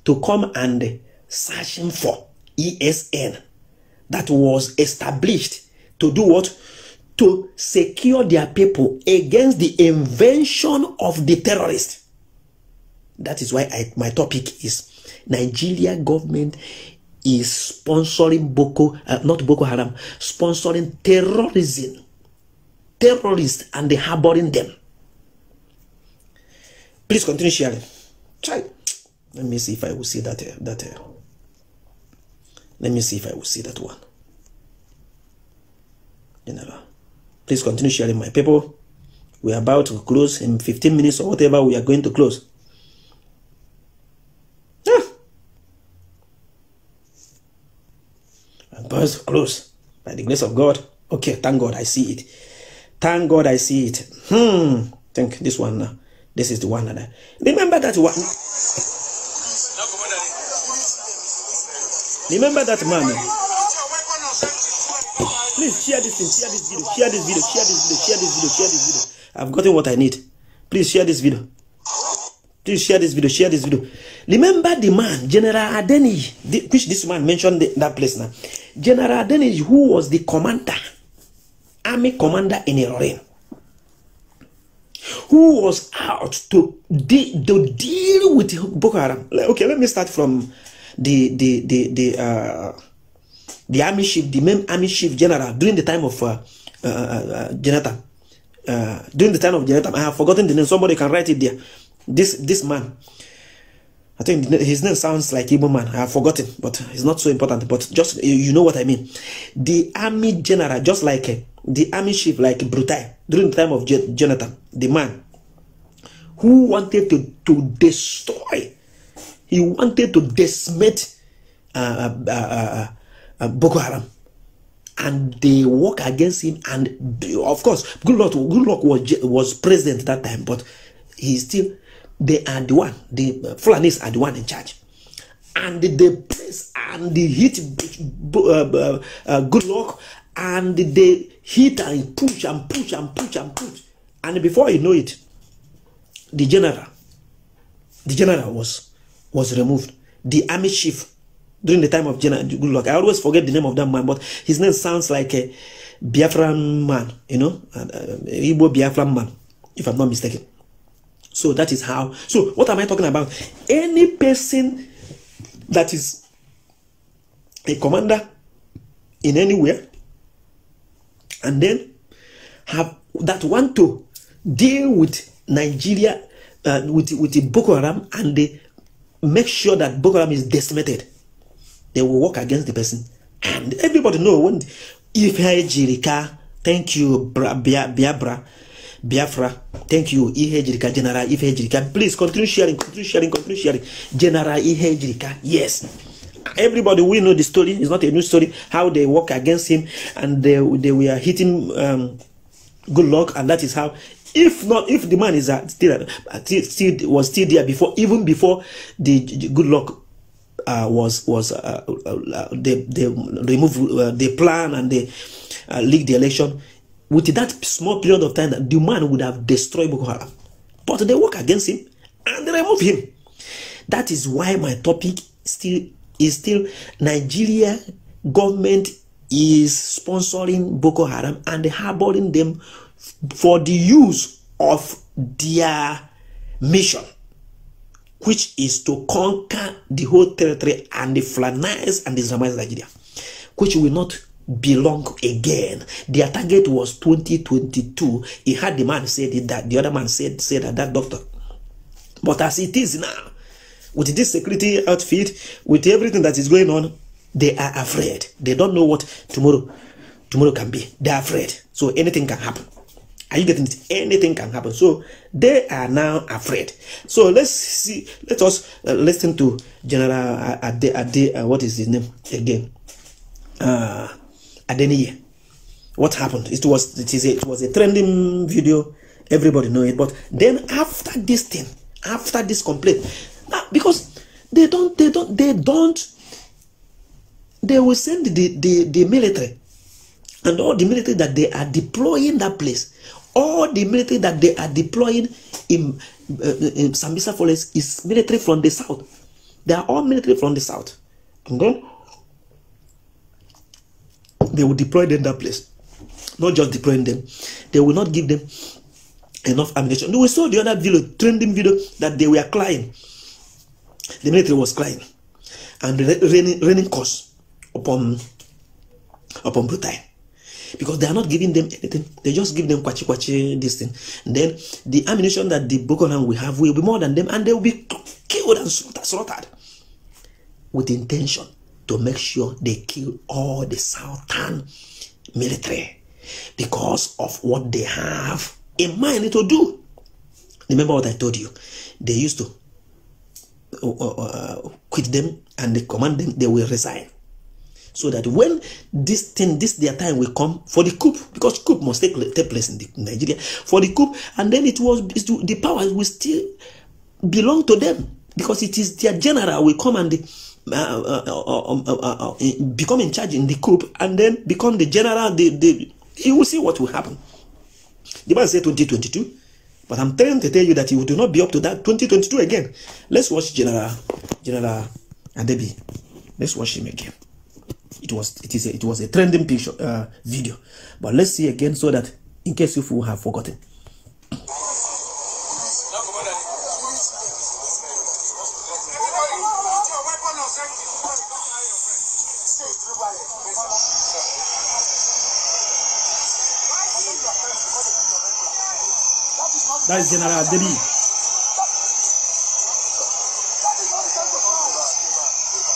[SPEAKER 20] to come and searching for ESN that was established to do what? To secure their people against the invention of the terrorist. That is why I, my topic is Nigeria government is sponsoring Boko, uh, not Boko Haram, sponsoring terrorism, terrorists, and harboring them. Please continue sharing. Try. Let me see if I will see that. Uh, that. Uh, let me see if I will see that one. General. Please continue sharing, my people. We are about to close in 15 minutes or whatever. We are going to close. Ah. I'm about to close by the grace of God. Okay, thank God I see it. Thank God I see it. Hmm. Think this one now. This is the one I remember that one. Remember that man. Please share this thing, share this video, share this video, share this video, share this video, share this video. I've gotten what I need. Please share this video. Please share this video, share this video. Remember the man, General Adeni, which this man mentioned that place now. General Adeni, who was the commander, army commander in Iran, who was out to, de- to deal with Boko Haram. Okay, let me start from the the the the uh, the army chief, the main army chief general during the time of uh, uh, uh, Jonathan. Uh, during the time of Jonathan, I have forgotten the name. Somebody can write it there. This this man, I think his name sounds like Igbo man. I have forgotten, but it's not so important. But just you know what I mean. The army general, just like uh, the army chief like Buratai during the time of Jonathan, the man who wanted to, to destroy, he wanted to decimate uh, uh, uh, uh, Boko Haram. And they work against him, and of course, Good Luck, Good Luck was was president that time, but he still they are the one, the uh, Fulanis are the one in charge and they press and they hit uh, uh, uh, good luck and they hit and push and push and push and push and before you know it the general the general was was removed. The army chief during the time of general good luck i always forget the name of that man but his name sounds like a biafran man you know uh, Igbo biafran man if i'm not mistaken. So that is how so what am i talking about? Any person that is a commander in anywhere and then have that want to deal with Nigeria uh, with with the Boko Haram and they make sure that Boko Haram is decimated. They will work against the person, and everybody know when Ihejirika, thank you, Bra, Bia, Biafra, Biafra, thank you, Ihejirika, General Ihe. Please continue sharing, continue sharing, continue sharing. General Ihe yes. Everybody we know the story. It's not a new story. How they work against him and they they were hitting um, good luck, and that is how. If not, if the man is uh, still, uh, still was still there before, even before the, the good luck uh, was was uh, uh, they they remove uh, the plan and they uh, leak the election. With that small period of time, the man would have destroyed Boko Haram, but they work against him and they remove him. That is why my topic still is still Nigeria government is sponsoring Boko Haram and harboring them for the use of their mission, which is to conquer the whole territory and the Fulanize and Islamize Nigeria, which will not belong again. Their target was 2022. He had the man said that the other man said said that, that doctor. But as it is now, with this security outfit, with everything that is going on, they are afraid. They don't know what tomorrow tomorrow can be. They are afraid. So anything can happen. Are you getting it? Anything can happen. So they are now afraid. So let's see. Let us uh, listen to General Ade, Ade uh, what is his name again? Uh, Adeniyi. What happened? It was it is a, it was a trending video. Everybody know it. But then after this thing, after this complaint, now, because they don't they don't they don't they will send the, the, the military and all the military that they are deploying that place all the military that they are deploying in, uh, in Sambisa Forest is military from the south. They are all military from the south. Then they will deploy them that place. Not just deploying them. They will not give them enough ammunition. We saw the other video trending video that they were crying. The military was crying. And raining, raining curse upon upon Buratai because they are not giving them anything. They just give them kwachi kwachi this thing. Then the ammunition that the Boko Haram will have will be more than them, and they will be killed and slaughtered with intention to make sure they kill all the southern military because of what they have in mind to do. Remember what I told you? They used to uh, quit them and they command them, they will resign. So that when this thing, this their time will come for the coup, because coup must take, take place in, the, in Nigeria, for the coup, and then it was the power will still belong to them because it is their general will come and uh, uh, uh, um, uh, uh become in charge in the coup, and then become the general. The, the, you will see what will happen. The man said 2022. But I'm trying to tell you that you will not be up to that 2022 again. Let's watch General General Adebi. Let's watch him again. It was it is a, it was a trending picture uh, video, but let's see again so that in case you have forgotten. That is General Debi.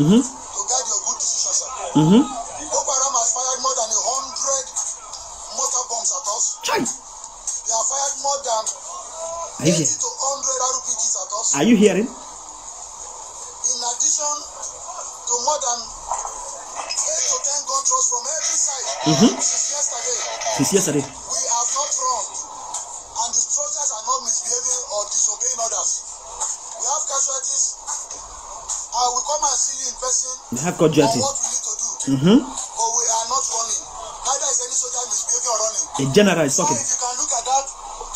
[SPEAKER 20] Mm-hmm.
[SPEAKER 29] to guide your good decisions. sir.
[SPEAKER 20] Mm-hmm.
[SPEAKER 29] Boko Haram has fired more than a hundred mortar bombs at us.
[SPEAKER 20] Chai.
[SPEAKER 29] They have fired more than
[SPEAKER 20] Are you here?
[SPEAKER 29] to hundred RPGs at us.
[SPEAKER 20] Are you hearing?
[SPEAKER 29] In addition to more than eight to ten gun throws from every side
[SPEAKER 20] Mhm.
[SPEAKER 29] since yesterday.
[SPEAKER 20] Since yesterday.
[SPEAKER 29] Have what we need to do,
[SPEAKER 20] Mm-hmm.
[SPEAKER 29] but we are not running. Neither is any soldier misbehaving or running.
[SPEAKER 20] A general is
[SPEAKER 29] So
[SPEAKER 20] talking.
[SPEAKER 29] if you can look at that,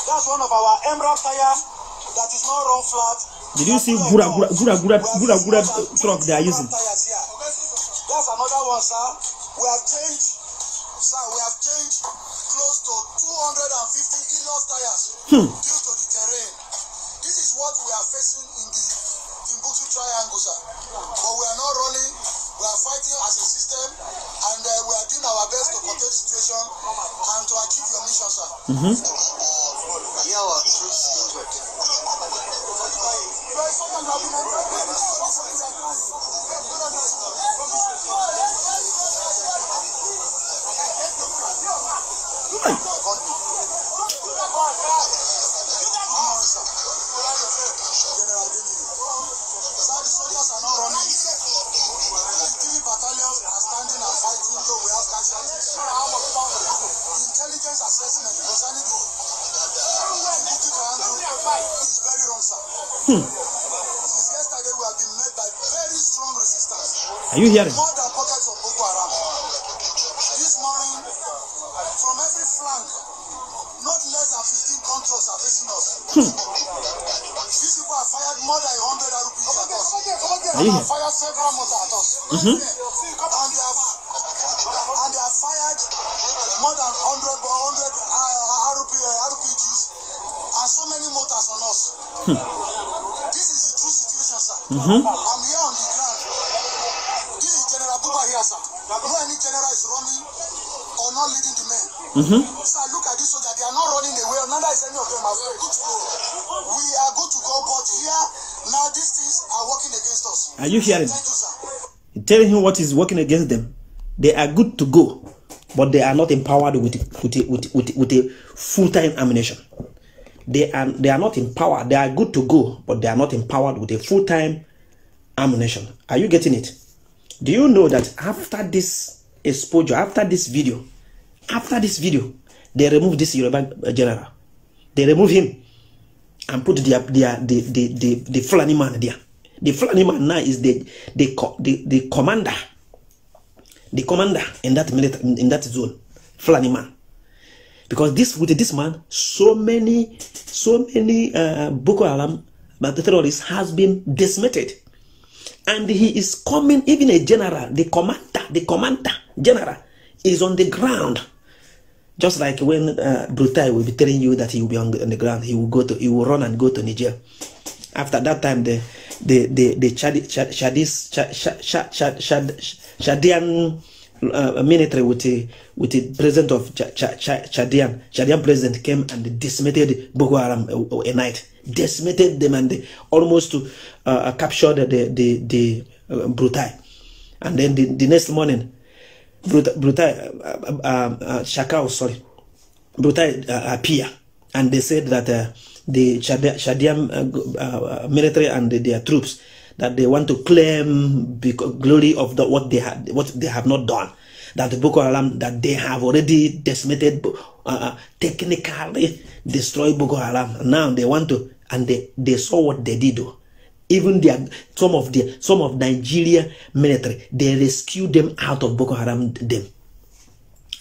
[SPEAKER 29] that's one of our MRAP tire that is not run flat.
[SPEAKER 20] Did you see Gura Gura Gura Gura Gura Gura truck they are using?
[SPEAKER 29] That's another one, sir. We have changed, sir, we have changed close to 250 Elos tires
[SPEAKER 20] Hmm.
[SPEAKER 29] Doing our best to contain the situation and to achieve your mission, sir.
[SPEAKER 20] Mm-hmm.
[SPEAKER 29] Yeah, our troops injured.
[SPEAKER 20] Are you hearing?
[SPEAKER 29] More than pockets of Boko Haram. This morning, from every flank, not less than 15 controls are facing us. These people have fired more than 100 RPGs at us.
[SPEAKER 20] Are you
[SPEAKER 29] have
[SPEAKER 20] here?
[SPEAKER 29] fired several mortars at us.
[SPEAKER 20] Mm-hmm.
[SPEAKER 29] And they have and they have fired more than 100 100 uh, RP, uh, RPGs and so many mortars on us. This is the true situation, sir.
[SPEAKER 20] Mhm. Mm-hmm.
[SPEAKER 29] Sir, look at this soldier. They are not running away. Neither is any of them afraid. Good to go. We are good to go, but here now these things are working against us.
[SPEAKER 20] Are you hearing?
[SPEAKER 29] Thank you, sir.
[SPEAKER 20] Telling him what is working against them. They are good to go, but they are not empowered with with with, with, with a full time ammunition. They are they are not empowered. They are good to go, but they are not empowered with a full time ammunition. Are you getting it? Do you know that after this exposure, after this video, after this video, they remove this Yoruba general. They remove him and put their their the the the, the Fulani man there. The Fulani man now is the the the, the commander, the commander in that military in that zone, Fulani man. Because this with this man, so many so many uh, Boko Haram but the terrorists has been decimated, and he is coming. Even a general, the commander, the commander general, is on the ground. Just like when uh, Buratai will be telling you that he will be on the, on the ground, he will go to, he will run and go to Niger. After that time, the the the the Chad, Chad, Chadis, Chad, Chad, Chad, Chad, Chad, Chadian uh, military with the with the president of Ch- Ch- Ch- Chadian Chadian president came and decimated Boko Haram a, a night, decimated them and they almost to uh, captured the the the uh, Buratai, and then the, the next morning Buratai, Buratai uh, uh, uh, Shekau, sorry, Buratai uh, appear, and they said that uh, the uh, uh, military and their troops that they want to claim glory of the, what they had, what they have not done. That the Boko Haram that they have already decimated, uh, uh, technically destroyed Boko Haram. Now they want to, and they, they saw what they did. Even their some of the some of Nigeria military they rescued them out of Boko Haram them.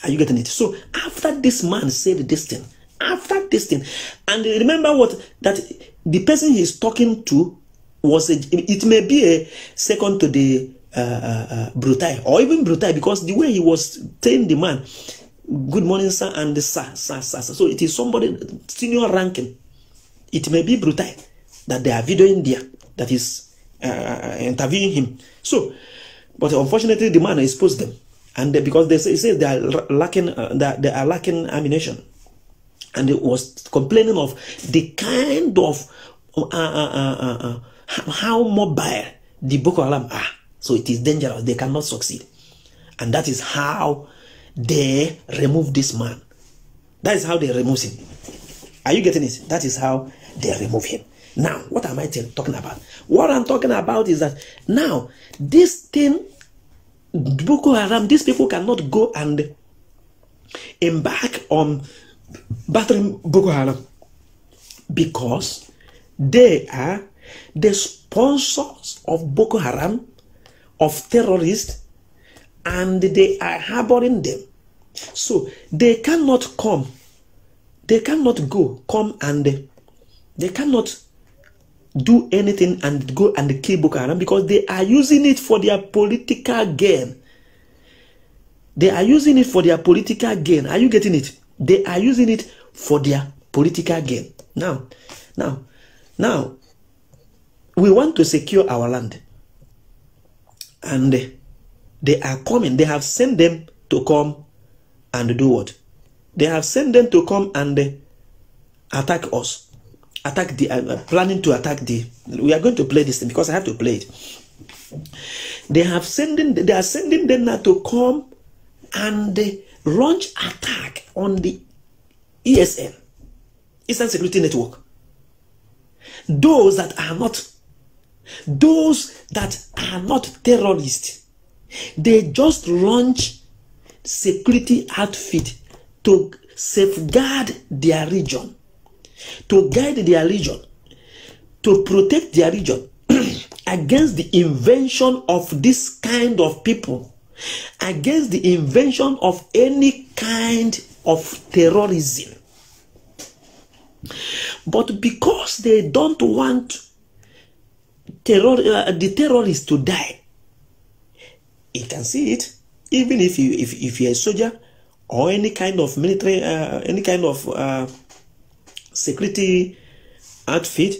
[SPEAKER 20] Are you getting it? So after this man said this thing, after this thing, and remember what that the person he's talking to was a, it may be a second to the uh, uh, uh, or even Buratai because the way he was telling the man, good morning, sir, and sir, sir, sir, sir. So it is somebody senior ranking. It may be Buratai that they are videoing there that is uh, interviewing him. So, but unfortunately, the man exposed them, and they, because they say, say they are lacking, uh, that they are lacking ammunition, and it was complaining of the kind of uh, uh, uh, uh, how mobile the Boko Haram are. So it is dangerous. They cannot succeed, and that is how they remove this man. That is how they remove him. Are you getting it? That is how they remove him. Now, what am I talking about? What I'm talking about is that now this thing, Boko Haram, these people cannot go and embark on battering Boko Haram because they are the sponsors of Boko Haram, of terrorists, and they are harboring them. So they cannot come, they cannot go, come and they cannot do anything and go and kill Boko Haram because they are using it for their political gain. They are using it for their political gain. Are you getting it? They are using it for their political gain. Now, now, now, we want to secure our land. And they are coming. They have sent them to come and do what? They have sent them to come and attack us attack the uh, planning to attack the we are going to play this thing because i have to play it. They have sending they are sending them now to come and launch attack on the esn eastern security network. Those that are not those that are not terrorists they just launch security outfit to safeguard their region to guide their region, to protect their region [clears throat] against the invention of this kind of people, against the invention of any kind of terrorism. But because they don't want terror, uh, the terrorists to die, you can see it. Even if you if, if you're a soldier or any kind of military, uh, any kind of uh, security outfit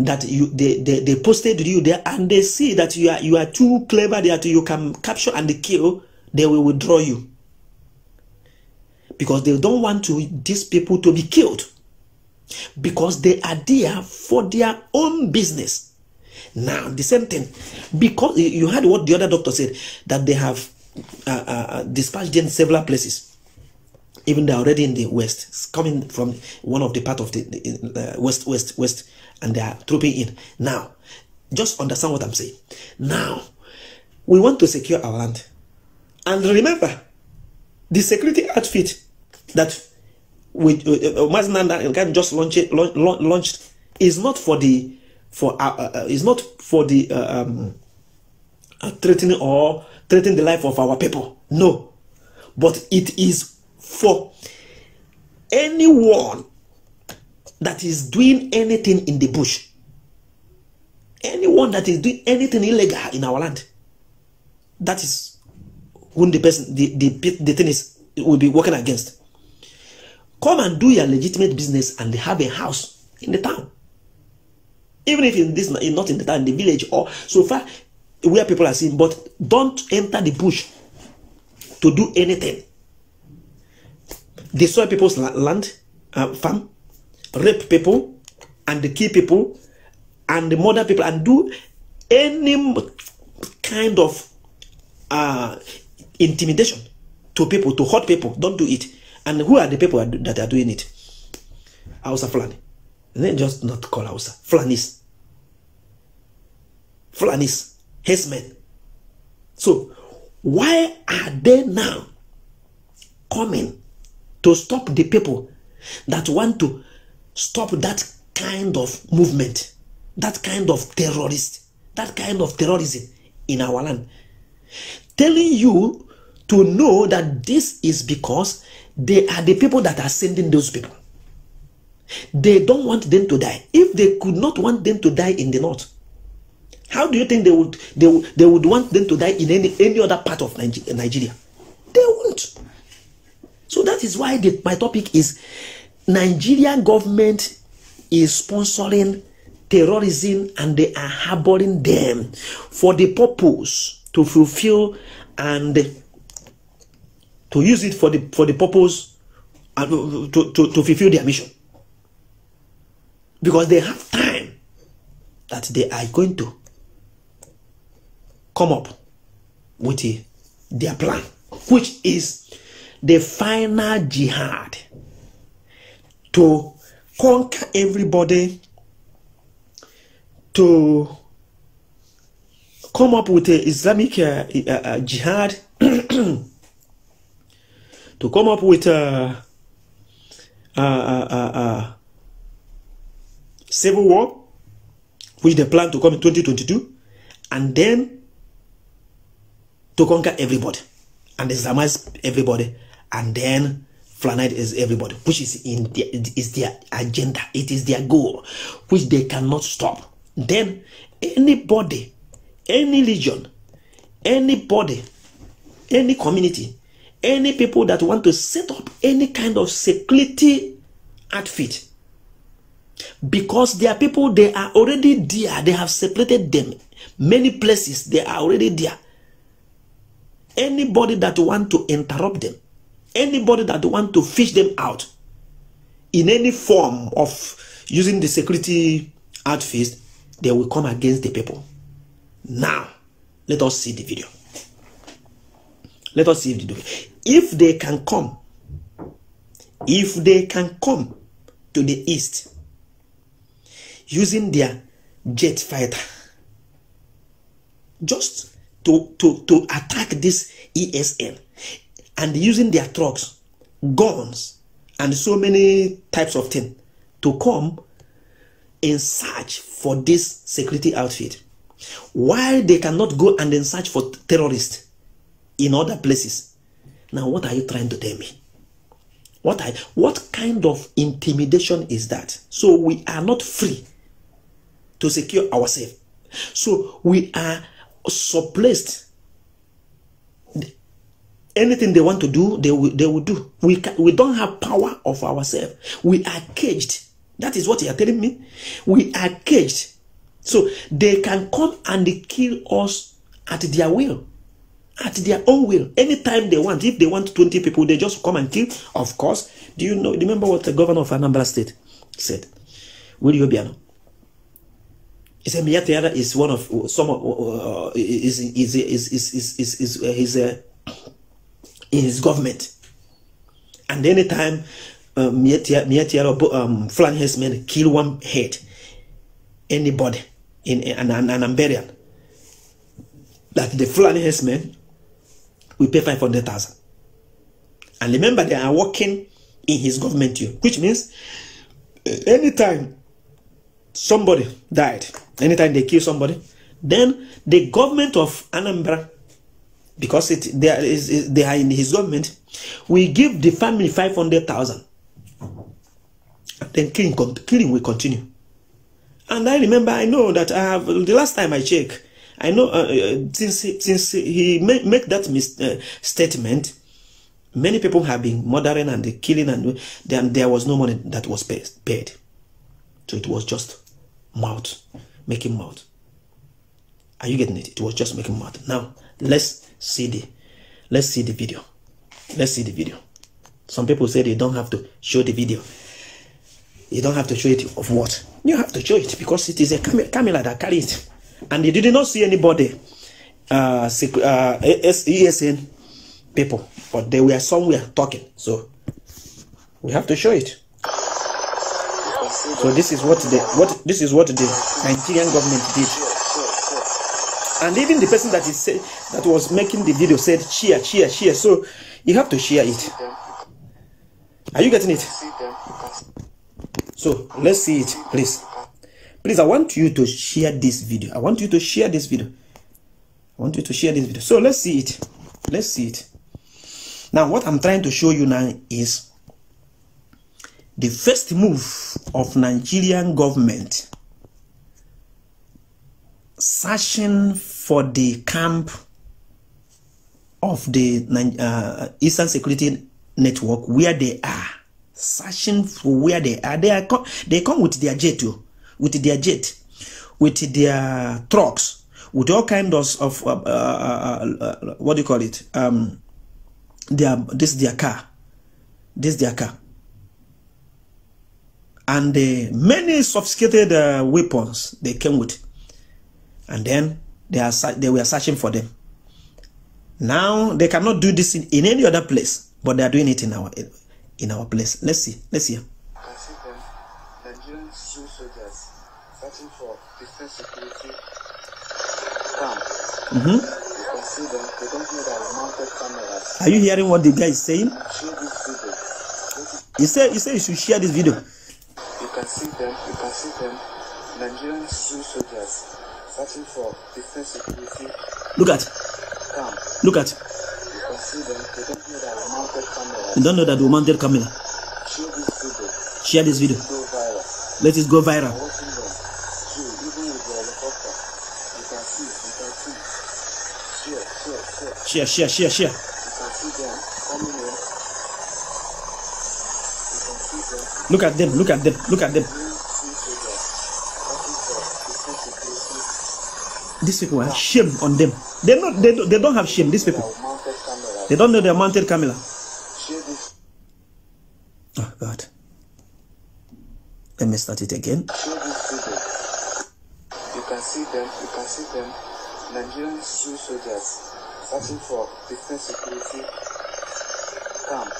[SPEAKER 20] that you they, they, they posted you there and they see that you are you are too clever that you can capture and kill they will withdraw you. Because they don't want to these people to be killed. Because they are there for their own business. Now the same thing. Because you heard what the other doctor said that they have uh, uh, dispatched in several places even they're already in the west, it's coming from one of the part of the, the uh, west, west, west, and they are trooping in. Now, just understand what I'm saying. Now, we want to secure our land. And remember, the security outfit that we uh, uh, can just launch it, launch, launched is not for the for uh, uh, uh is not for the uh, um, threatening or threatening the life of our people. No, but it is for anyone that is doing anything in the bush, anyone that is doing anything illegal in our land, that is who the person, the, the, the thing is, will be working against. Come and do your legitimate business and have a house in the town. Even if in this not in the town, in the village or so far where people are seeing, but don't enter the bush to do anything destroy people's land, uh, farm, rape people, and kill people, and murder people, and do any kind of uh, intimidation to people, to hurt people. Don't do it. And who are the people that are doing it? Hausa Fulani. Then just not call Hausa. Fulanis. Fulanis. Hesmen. So, why are they now coming to stop the people that want to stop that kind of movement, that kind of terrorist, that kind of terrorism in our land. Telling you to know that this is because they are the people that are sending those people. They don't want them to die. If they could not want them to die in the north, how do you think they would they, they would want them to die in any, any other part of Nigeria? They won't. So that is why the, my topic is Nigerian government is sponsoring terrorism and they are harboring them for the purpose to fulfill and to use it for the for the purpose uh, to, to, to fulfill their mission. Because they have time that they are going to come up with a, their plan which is the final jihad to conquer everybody to come up with a Islamic uh, uh, uh, jihad, [clears throat] to come up with a, a, a, civil war, which they plan to come in 2022, and then to conquer everybody. And Islamize everybody, and then is everybody, which is in their, is their agenda. It is their goal, which they cannot stop. Then anybody, any legion, anybody, any community, any people that want to set up any kind of security outfit, because there are people they are already there, they have separated them. Many places they are already there. Anybody that want to interrupt them, anybody that want to fish them out in any form of using the security outfit, they will come against the people. Now, let us see the video. Let us see the video. If they can come, if they can come to the east using their jet fighter, just to, to, to attack this ESN, and using their trucks, guns, and so many types of things to come in search for this security outfit. Why they cannot go and then search for terrorists in other places? Now, what are you trying to tell me? What I, what kind of intimidation is that? So we are not free to secure ourselves. So we are suppressed anything they want to do, they will, they will do. We, can, we don't have power of ourselves. We are caged. That is what you are telling me. We are caged. So they can come and kill us at their will. At their own will. Anytime they want. If they want 20 people, they just come and kill. Of course. Do you know, remember what the governor of Anambra State said? Willie Obiano. He said Miyetti Allah is one of some uh, is is is is is is, is, uh, his uh, in his government. And anytime um, um, Flanhes men kill one head, anybody in an, an, an Amberian, that the Flanhes men will pay 500,000. And remember, they are working in his government too, which means uh, anytime somebody died, anytime they kill somebody, then the government of Anambra because it they are, is, they are in his government, we give the family 500,000. Then killing, killing will continue. And I remember, I know that I have, the last time I checked, I know uh, uh since, since he make, make that mis- uh, statement, many people have been murdering and killing and then there was no money that was paid. So it was just mouth, making mouth. Are you getting it? It was just making mouth. Now, let's see the let's see the video. Let's see the video. Some people say they don't have to show the video. You don't have to show it of what? You have to show it because it is a cam camera that carries it. And they did not see anybody uh, uh ESN people but they were somewhere talking. So we have to show it. So this is what the what this is what the Nigerian government did and even the person that is that was making the video said share share share so you have to share it. Are you getting it? So let's see it please. Please i want you to share this video. I want you to share this video. I want you to share this video. So let's see it. Let's see it. Now what i'm trying to show you now is the first move of nigerian government searching for the camp of the uh, Eastern Security network where they are, searching for where they are. They are co- they come with their jet, oh, with their jet, with their trucks, with all kinds of, uh, uh, uh, uh, what do you call it? Um, their this their car, this their car, and uh, many sophisticated uh, weapons they came with, and then they are they were searching for them. Now they cannot do this in, in any other place, but they are doing it in our in our place. Let's see. Let's see.
[SPEAKER 30] You see them, Nigerian zoo soldiers searching for defense security camp.
[SPEAKER 20] Mhm.
[SPEAKER 30] You can see them, they don't know that mounted cameras.
[SPEAKER 20] Are you hearing what the guy is saying?
[SPEAKER 30] Share this video.
[SPEAKER 20] He said he said you should share this video.
[SPEAKER 30] You can see them, you can see them, Nigerian zoo soldiers searching for security
[SPEAKER 20] Look at,
[SPEAKER 30] camp.
[SPEAKER 20] look at.
[SPEAKER 30] You can see them, they don't know that we mounted cameras.
[SPEAKER 20] You don't know that we mounted camera.
[SPEAKER 30] Share this video.
[SPEAKER 20] Share this video.
[SPEAKER 30] Go viral.
[SPEAKER 20] Let it go viral.
[SPEAKER 30] Watching them. Even with the helicopter. You can see, you can see. Share, share, share.
[SPEAKER 20] Share, share, share, share.
[SPEAKER 30] You can see them coming in. You can see them.
[SPEAKER 20] Look at them. Look at them. Look at them.
[SPEAKER 30] Zoo soldiers searching for defense security
[SPEAKER 20] These people are shame on them. They not. They don't, they don't have shame. These people. They don't know they're mounted camera. Oh God. Let me start it again.
[SPEAKER 30] You can see them, you can see them, Nigerian zoo soldiers searching for defense security camp.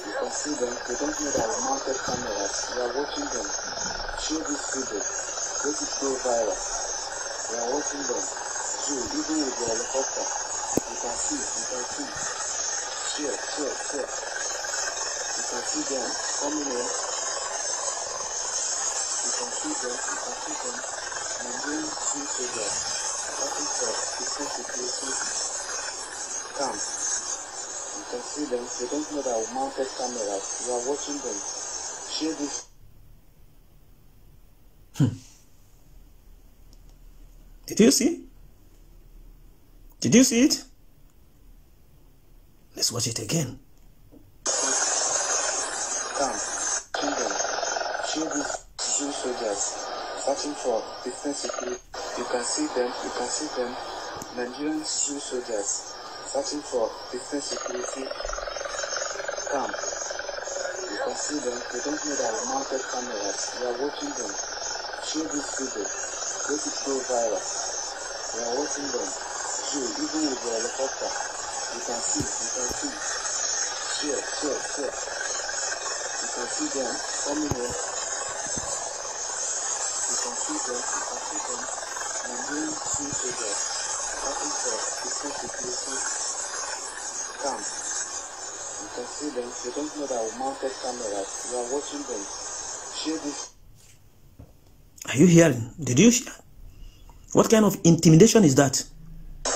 [SPEAKER 30] You can see them, they don't know we mounted cameras. We are watching them. Share this video. Let it go viral. We are watching them. Zoo, even with the helicopter. You can see, you can see. Share, share, share. You can see them coming in. You can see them, you can see them. Nigerian sea soldiers fighting for defense security camp. You can see them, they don't know that we mounted cameras. We are watching them. Share this
[SPEAKER 20] Did you see? Did you see it? Let's watch it again.
[SPEAKER 30] Come, Kingdom. Share these soldiers searching for defense security. You can see them, you can see them. Nigerian zoo soldiers searching for defense security Come, You can see them, they don't need we mounted cameras. We are watching them. Share this video. It go viral. We are watching them. Zoo, even with the helicopter. You can see, you can see. Share, share, share. You can see them coming in. You can see them, you can see them. Nigerian sea soldiers fighting for defense security camp. You can see them, they don't know that we mounted cameras. We are watching them. Share this
[SPEAKER 20] Are you hearing? Did you hear? What kind of intimidation is that?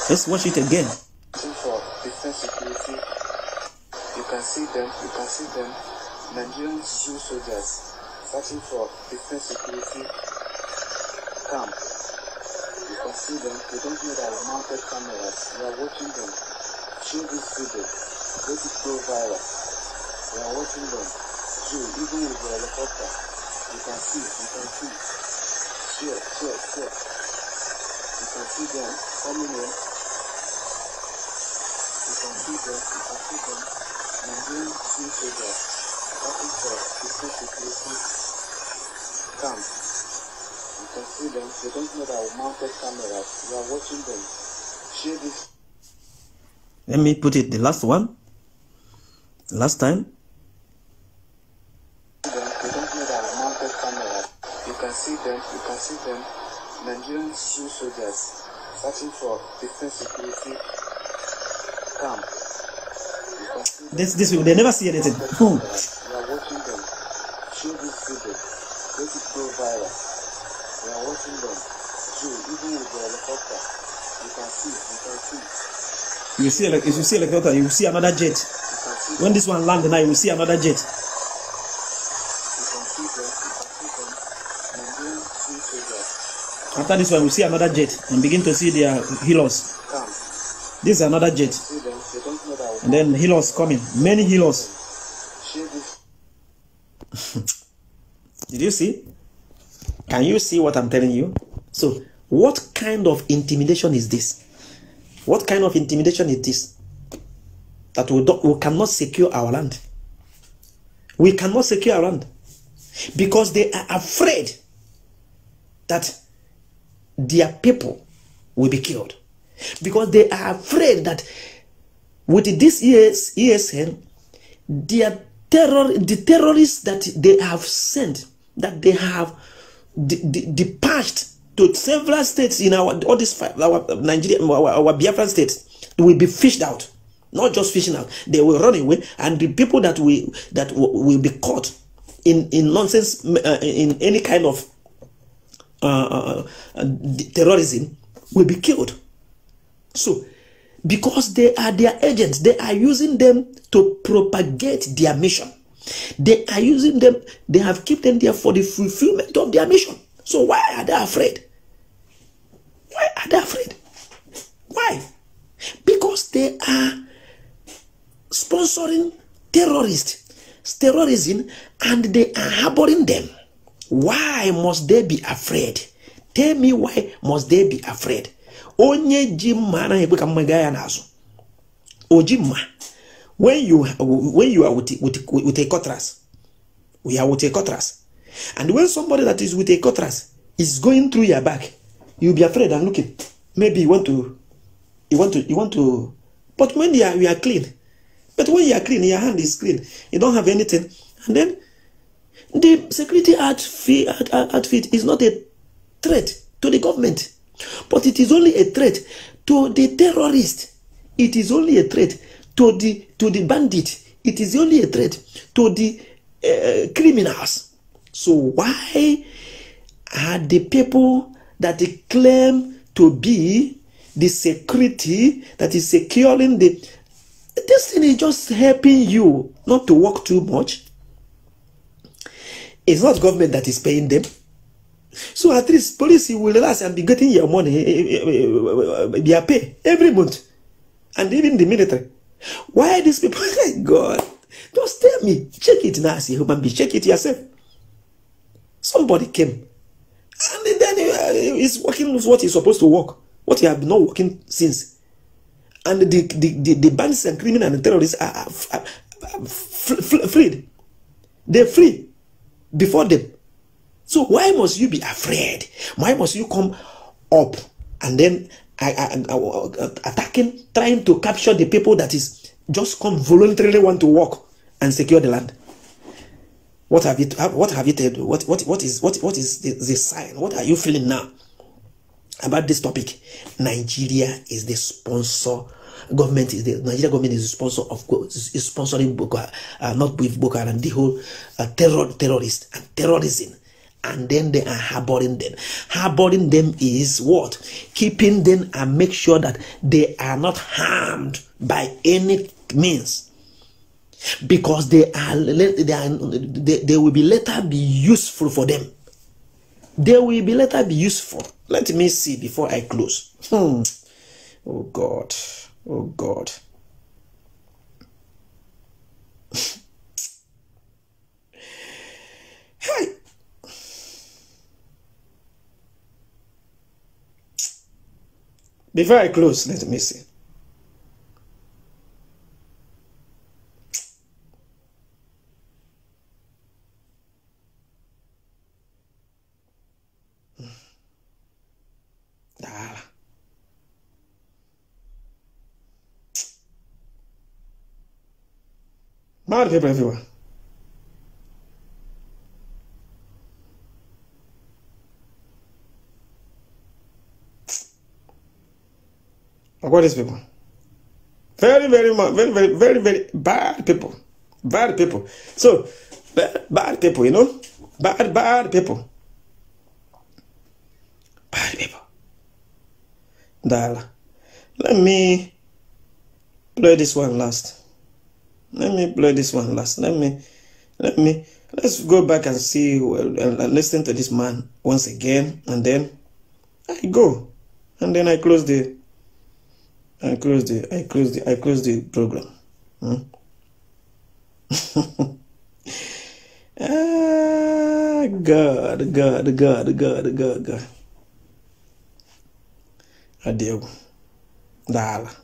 [SPEAKER 20] Let's watch it again.
[SPEAKER 30] For defense security. You can see them, you can see them. Nigerian zoo soldiers searching for defense security camp. You can see them, they don't know that mounted cameras. We are watching them. Share this video. Let it go viral. We are watching them. Zoo, even with the helicopter. You can see, you can see. Share, share, share. You can see them coming in. You can see them, you can see them. Nigerian sea soldiers fighting for defense security camp. You can see them, they don't know that we mounted cameras. We are watching them. Share this
[SPEAKER 20] Let me put it the last one. Last time.
[SPEAKER 30] them, they don't know that we mounted cameras. You can see them, you can see them. Nigerian zoo soldiers searching for defense security camp. You can see them.
[SPEAKER 20] This this they never see anything. Hmm.
[SPEAKER 30] We are watching them. Share this video. Let it go viral. We are watching them. Zoo, even with the helicopter. You can see, you can see.
[SPEAKER 20] You see like if you see helicopter, you see another jet. When this one lands, now, you will see another jet.
[SPEAKER 30] You can see them, you can see them. Nigerian sea soldiers
[SPEAKER 20] After this one, we see another jet and begin to see their
[SPEAKER 30] camp.
[SPEAKER 20] This is another jet. And then healers coming. Many healers. [laughs] Did you see? Can you see what I'm telling you? So, what kind of intimidation is this? What kind of intimidation is this? That we, don't, we cannot secure our land. We cannot secure our land because they are afraid that their people will be killed. Because they are afraid that with this ES, ESN, their terror, the terrorists that they have sent, that they have dispatched to several states in our all these five, our Nigeria, our, our Biafran states, will be fished out. Not just fishing out, they will run away, and the people that will that will be caught in in nonsense, uh, in any kind of uh, uh, uh, terrorism will be killed. So, because they are their agents, they are using them to propagate their mission. They are using them, they have kept them there for the fulfillment of their mission. So, why are they afraid? Why are they afraid? Why? Because they are sponsoring terrorists, terrorism, and they are harboring them. Why must they be afraid? Tell me why must they be afraid? Onye ji mma anaghị ekwe ka mma. When you when you are with, with, with a cutlass, we are with a cutlass. And when somebody that is with a cutlass is going through your back, you'll be afraid and looking. Maybe you want to you want to you want to but when you are you are clean, but when you are clean, your hand is clean, you don't have anything, and then the security outfit, outfit is not a threat to the government, but it is only a threat to the terrorist. It is only a threat to the to the bandit. It is only a threat to the uh, criminals. So why are the people that claim to be the security that is securing the this thing is just helping you not to work too much it's not government that is paying them. So at least police will relax and be getting your money, eh, eh, eh, their pay every month. And even the military. Why these people? [laughs] Thank God, just tell me. Check it now a human being. Check it yourself. Somebody came. And then he's working what he's supposed to work. What he have not working since. And the, the, the, the bandits and criminals and terrorists are, are, are, are freed. They're free before them. So why must you be afraid? Why must you come up and then I, I, I, uh, uh, uh, attacking, trying to capture the people that is just come voluntarily want to walk and secure the land? What have you? What have you told? What what what is what what is the, the sign? What are you feeling now about this topic? Nigeria is the sponsor government is the Nigeria government is sponsor of is sponsoring Boko, uh, not with Boko Haram, the whole uh, terror terrorist and terrorism, and then they are harboring them. Harboring them is what keeping them and make sure that they are not harmed by any means. Because they are, they are they, they will be later be useful for them. They will be later be useful. Let me see before I close. Hmm. Oh God. Oh God. hey. Before I close, let me see. Ah. Mad people everywhere. What is people? Very, very, very, very, very, very bad people. Bad people. So, bad, bad people, you know? Bad, bad people. Bad people. Dala. Let me play this one last. Let me play this one last. Let me, let me, let's go back and see and, listen to this man once again, and then I go, and then I close the I close the I close the I close the program. Hmm? [laughs] ah, God, God, God, God, God, God. Adieu. Dala.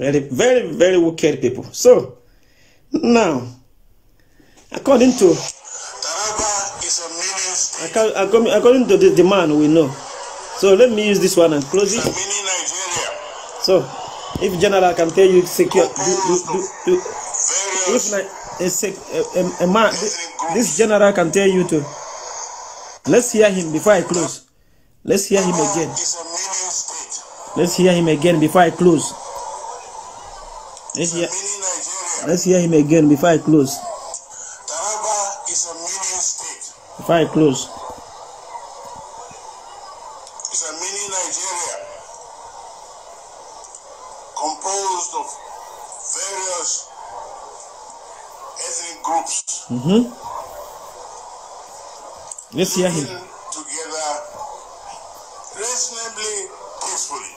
[SPEAKER 20] Very, very, very wicked people. So, now, according to acco- according according to the, the man we know. So let me use this one and close it. So, if general can tell you secure, do, do, do, do, if a, a, a, a man, this general can tell you to. Let's hear him before I close. Let's hear him again. Let's hear him again before I close. Let's hear, let's hear him again before I close. Taraba is a mini state. Before I close.
[SPEAKER 31] It's a mini Nigeria composed of various ethnic groups
[SPEAKER 20] Mm-hmm. Let's hear him.
[SPEAKER 31] together reasonably peacefully.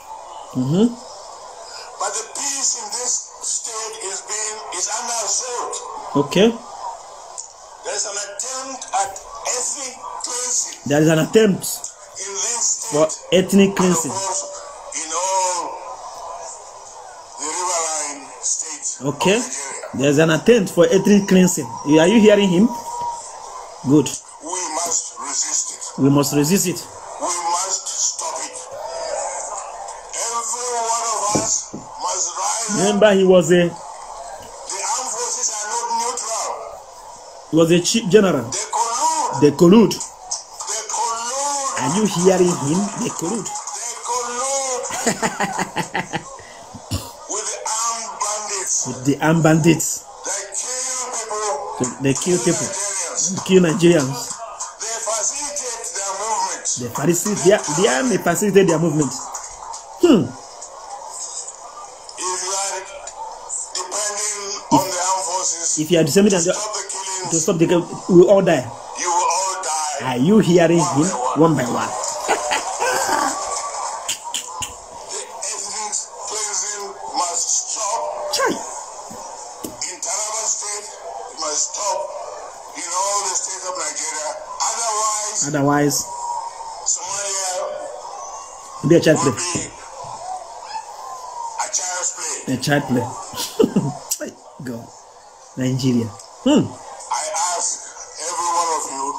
[SPEAKER 20] Mm-hmm.
[SPEAKER 31] Assault.
[SPEAKER 20] Okay.
[SPEAKER 31] There's an attempt at ethnic cleansing
[SPEAKER 20] There is an attempt
[SPEAKER 31] in this
[SPEAKER 20] for ethnic cleansing.
[SPEAKER 31] in all the riverine states.
[SPEAKER 20] Okay. There's an attempt for ethnic cleansing. Are you hearing him? Good.
[SPEAKER 31] We must resist it.
[SPEAKER 20] We must resist it.
[SPEAKER 31] We must stop it. Every one of us must rise.
[SPEAKER 20] Remember, he was a was a chief general. They collude. Are you hearing him? They collude. With the armed bandits. They kill people. They kill Nigerians. They facilitate their, the army facilitate their movement. Hmm. If you are to stop the kill, all die. Are you will all die. Are you hearing him one by one?
[SPEAKER 31] must stop.
[SPEAKER 20] Chai.
[SPEAKER 31] In Taraba State, it must stop. In all the states of Nigeria. Otherwise,
[SPEAKER 20] Otherwise,
[SPEAKER 31] Somalia
[SPEAKER 20] be a child play.
[SPEAKER 31] a child's play.
[SPEAKER 20] A child play. [laughs] Ay, God. Nigeria. Hmm.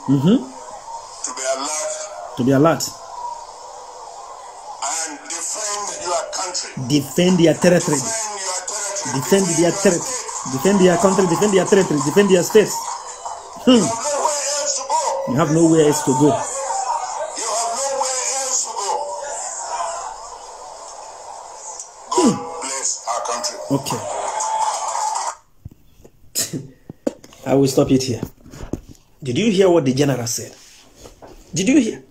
[SPEAKER 20] Mm-hmm.
[SPEAKER 31] to be alert
[SPEAKER 20] To be alert.
[SPEAKER 31] and defend your country.
[SPEAKER 20] Defend your territory. Defend their territory. Defend your country. Defend their territory. Defend their states. Hmm. You have nowhere else to go.
[SPEAKER 31] Bless our country.
[SPEAKER 20] Okay. [laughs] I will stop it here. Did you hear what the general said? Did you hear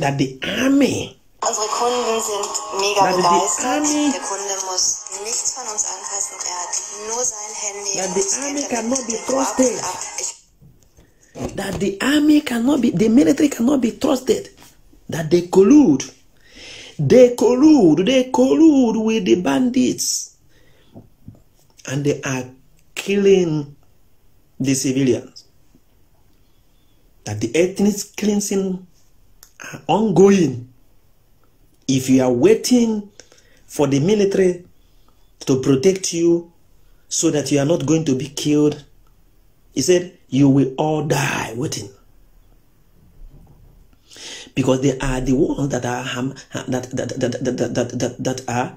[SPEAKER 20] that the army,
[SPEAKER 32] Unsere Kunden sind mega
[SPEAKER 20] That the
[SPEAKER 32] begeistert.
[SPEAKER 20] army-
[SPEAKER 32] Der Kunde muss nichts von uns anfassen. Er hat nur sein Handy
[SPEAKER 20] that the army cannot be
[SPEAKER 32] mit dem Pro ab
[SPEAKER 20] trusted?
[SPEAKER 32] und ab. Ich
[SPEAKER 20] That the army cannot be, the military cannot be trusted. That they collude. They collude. They collude with the bandits. And they are killing the civilians. That the ethnic cleansing are ongoing. If you are waiting for the military to protect you so that you are not going to be killed, he said, You will all die waiting. Because they are the ones that are that, that, that, that, that, that, that, are,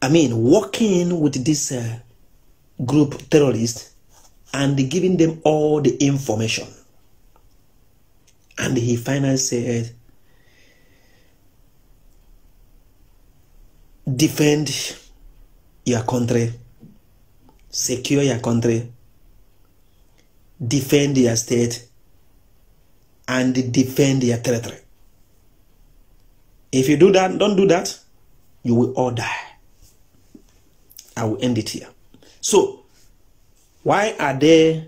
[SPEAKER 20] I mean, working with this uh, group terrorists and giving them all the information. And he finally said, defend your country, secure your country, defend your state, and defend your territory. If you do that, don't do that, you will all die. I will end it here. So, Why are they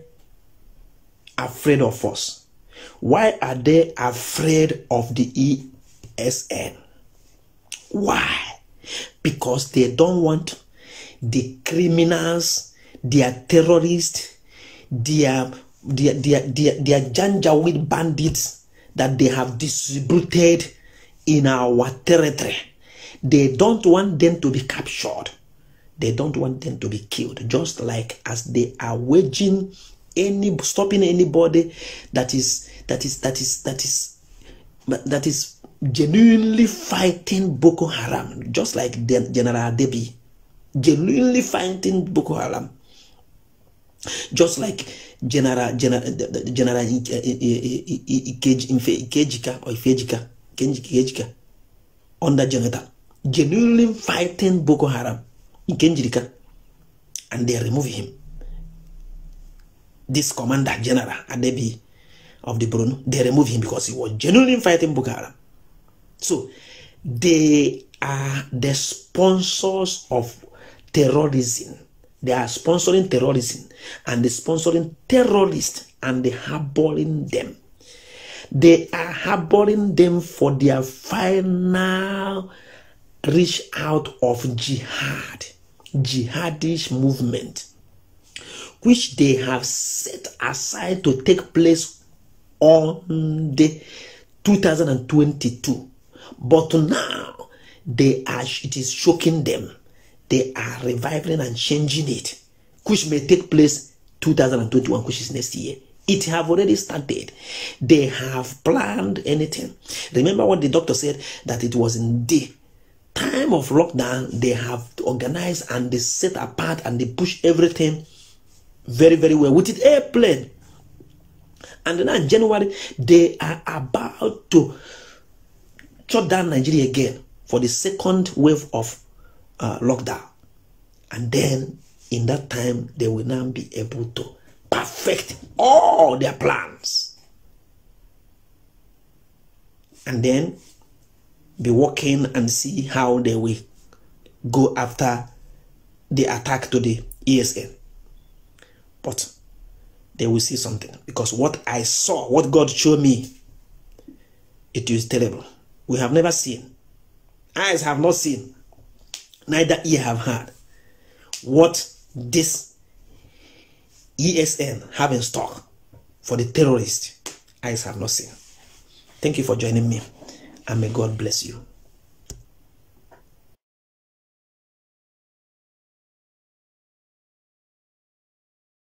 [SPEAKER 20] afraid of us? Why are they afraid of the ESN? Why? Because they don't want the criminals, their terrorists, their their their their, Janjaweed bandits that they have distributed in our territory. They don't want them to be captured. They don't want them to be killed. Just like as they are waging any stopping anybody that is that is that is that is that is genuinely fighting Boko Haram, just like General Debi, genuinely fighting Boko Haram, just like General General General Ikejika or Ifejika, Ikejika under Jonathan, genuinely fighting Boko Haram, Ihejirika, and they remove him. This commander general Adebi of the Borno, they remove him because he was genuinely fighting Boko Haram. So they are the sponsors of terrorism. They are sponsoring terrorism and they sponsoring terrorists and they harboring them. They are harboring them for their final reach out of jihad, jihadish movement, which they have set aside to take place on the 2022 but now they are it is shocking them. They are reviving and changing it, which may take place 2021, which is next year. It have already started. They have planned anything. Remember what the doctor said that it was in the time of lockdown they have organized and they set apart and they push everything very very well with it airplane. And then in January they are about to shut down Nigeria again for the second wave of uh, lockdown. And then in that time, they will now be able to perfect all their plans. And then be working and see how they will go after the attack to the ESN. But they will see something because what I saw, what God showed me, it is terrible we have never seen, eyes have not seen, neither ear have heard what this ESN have in stock for the terrorists. Eyes have not seen. Thank you for joining me, and may God bless you.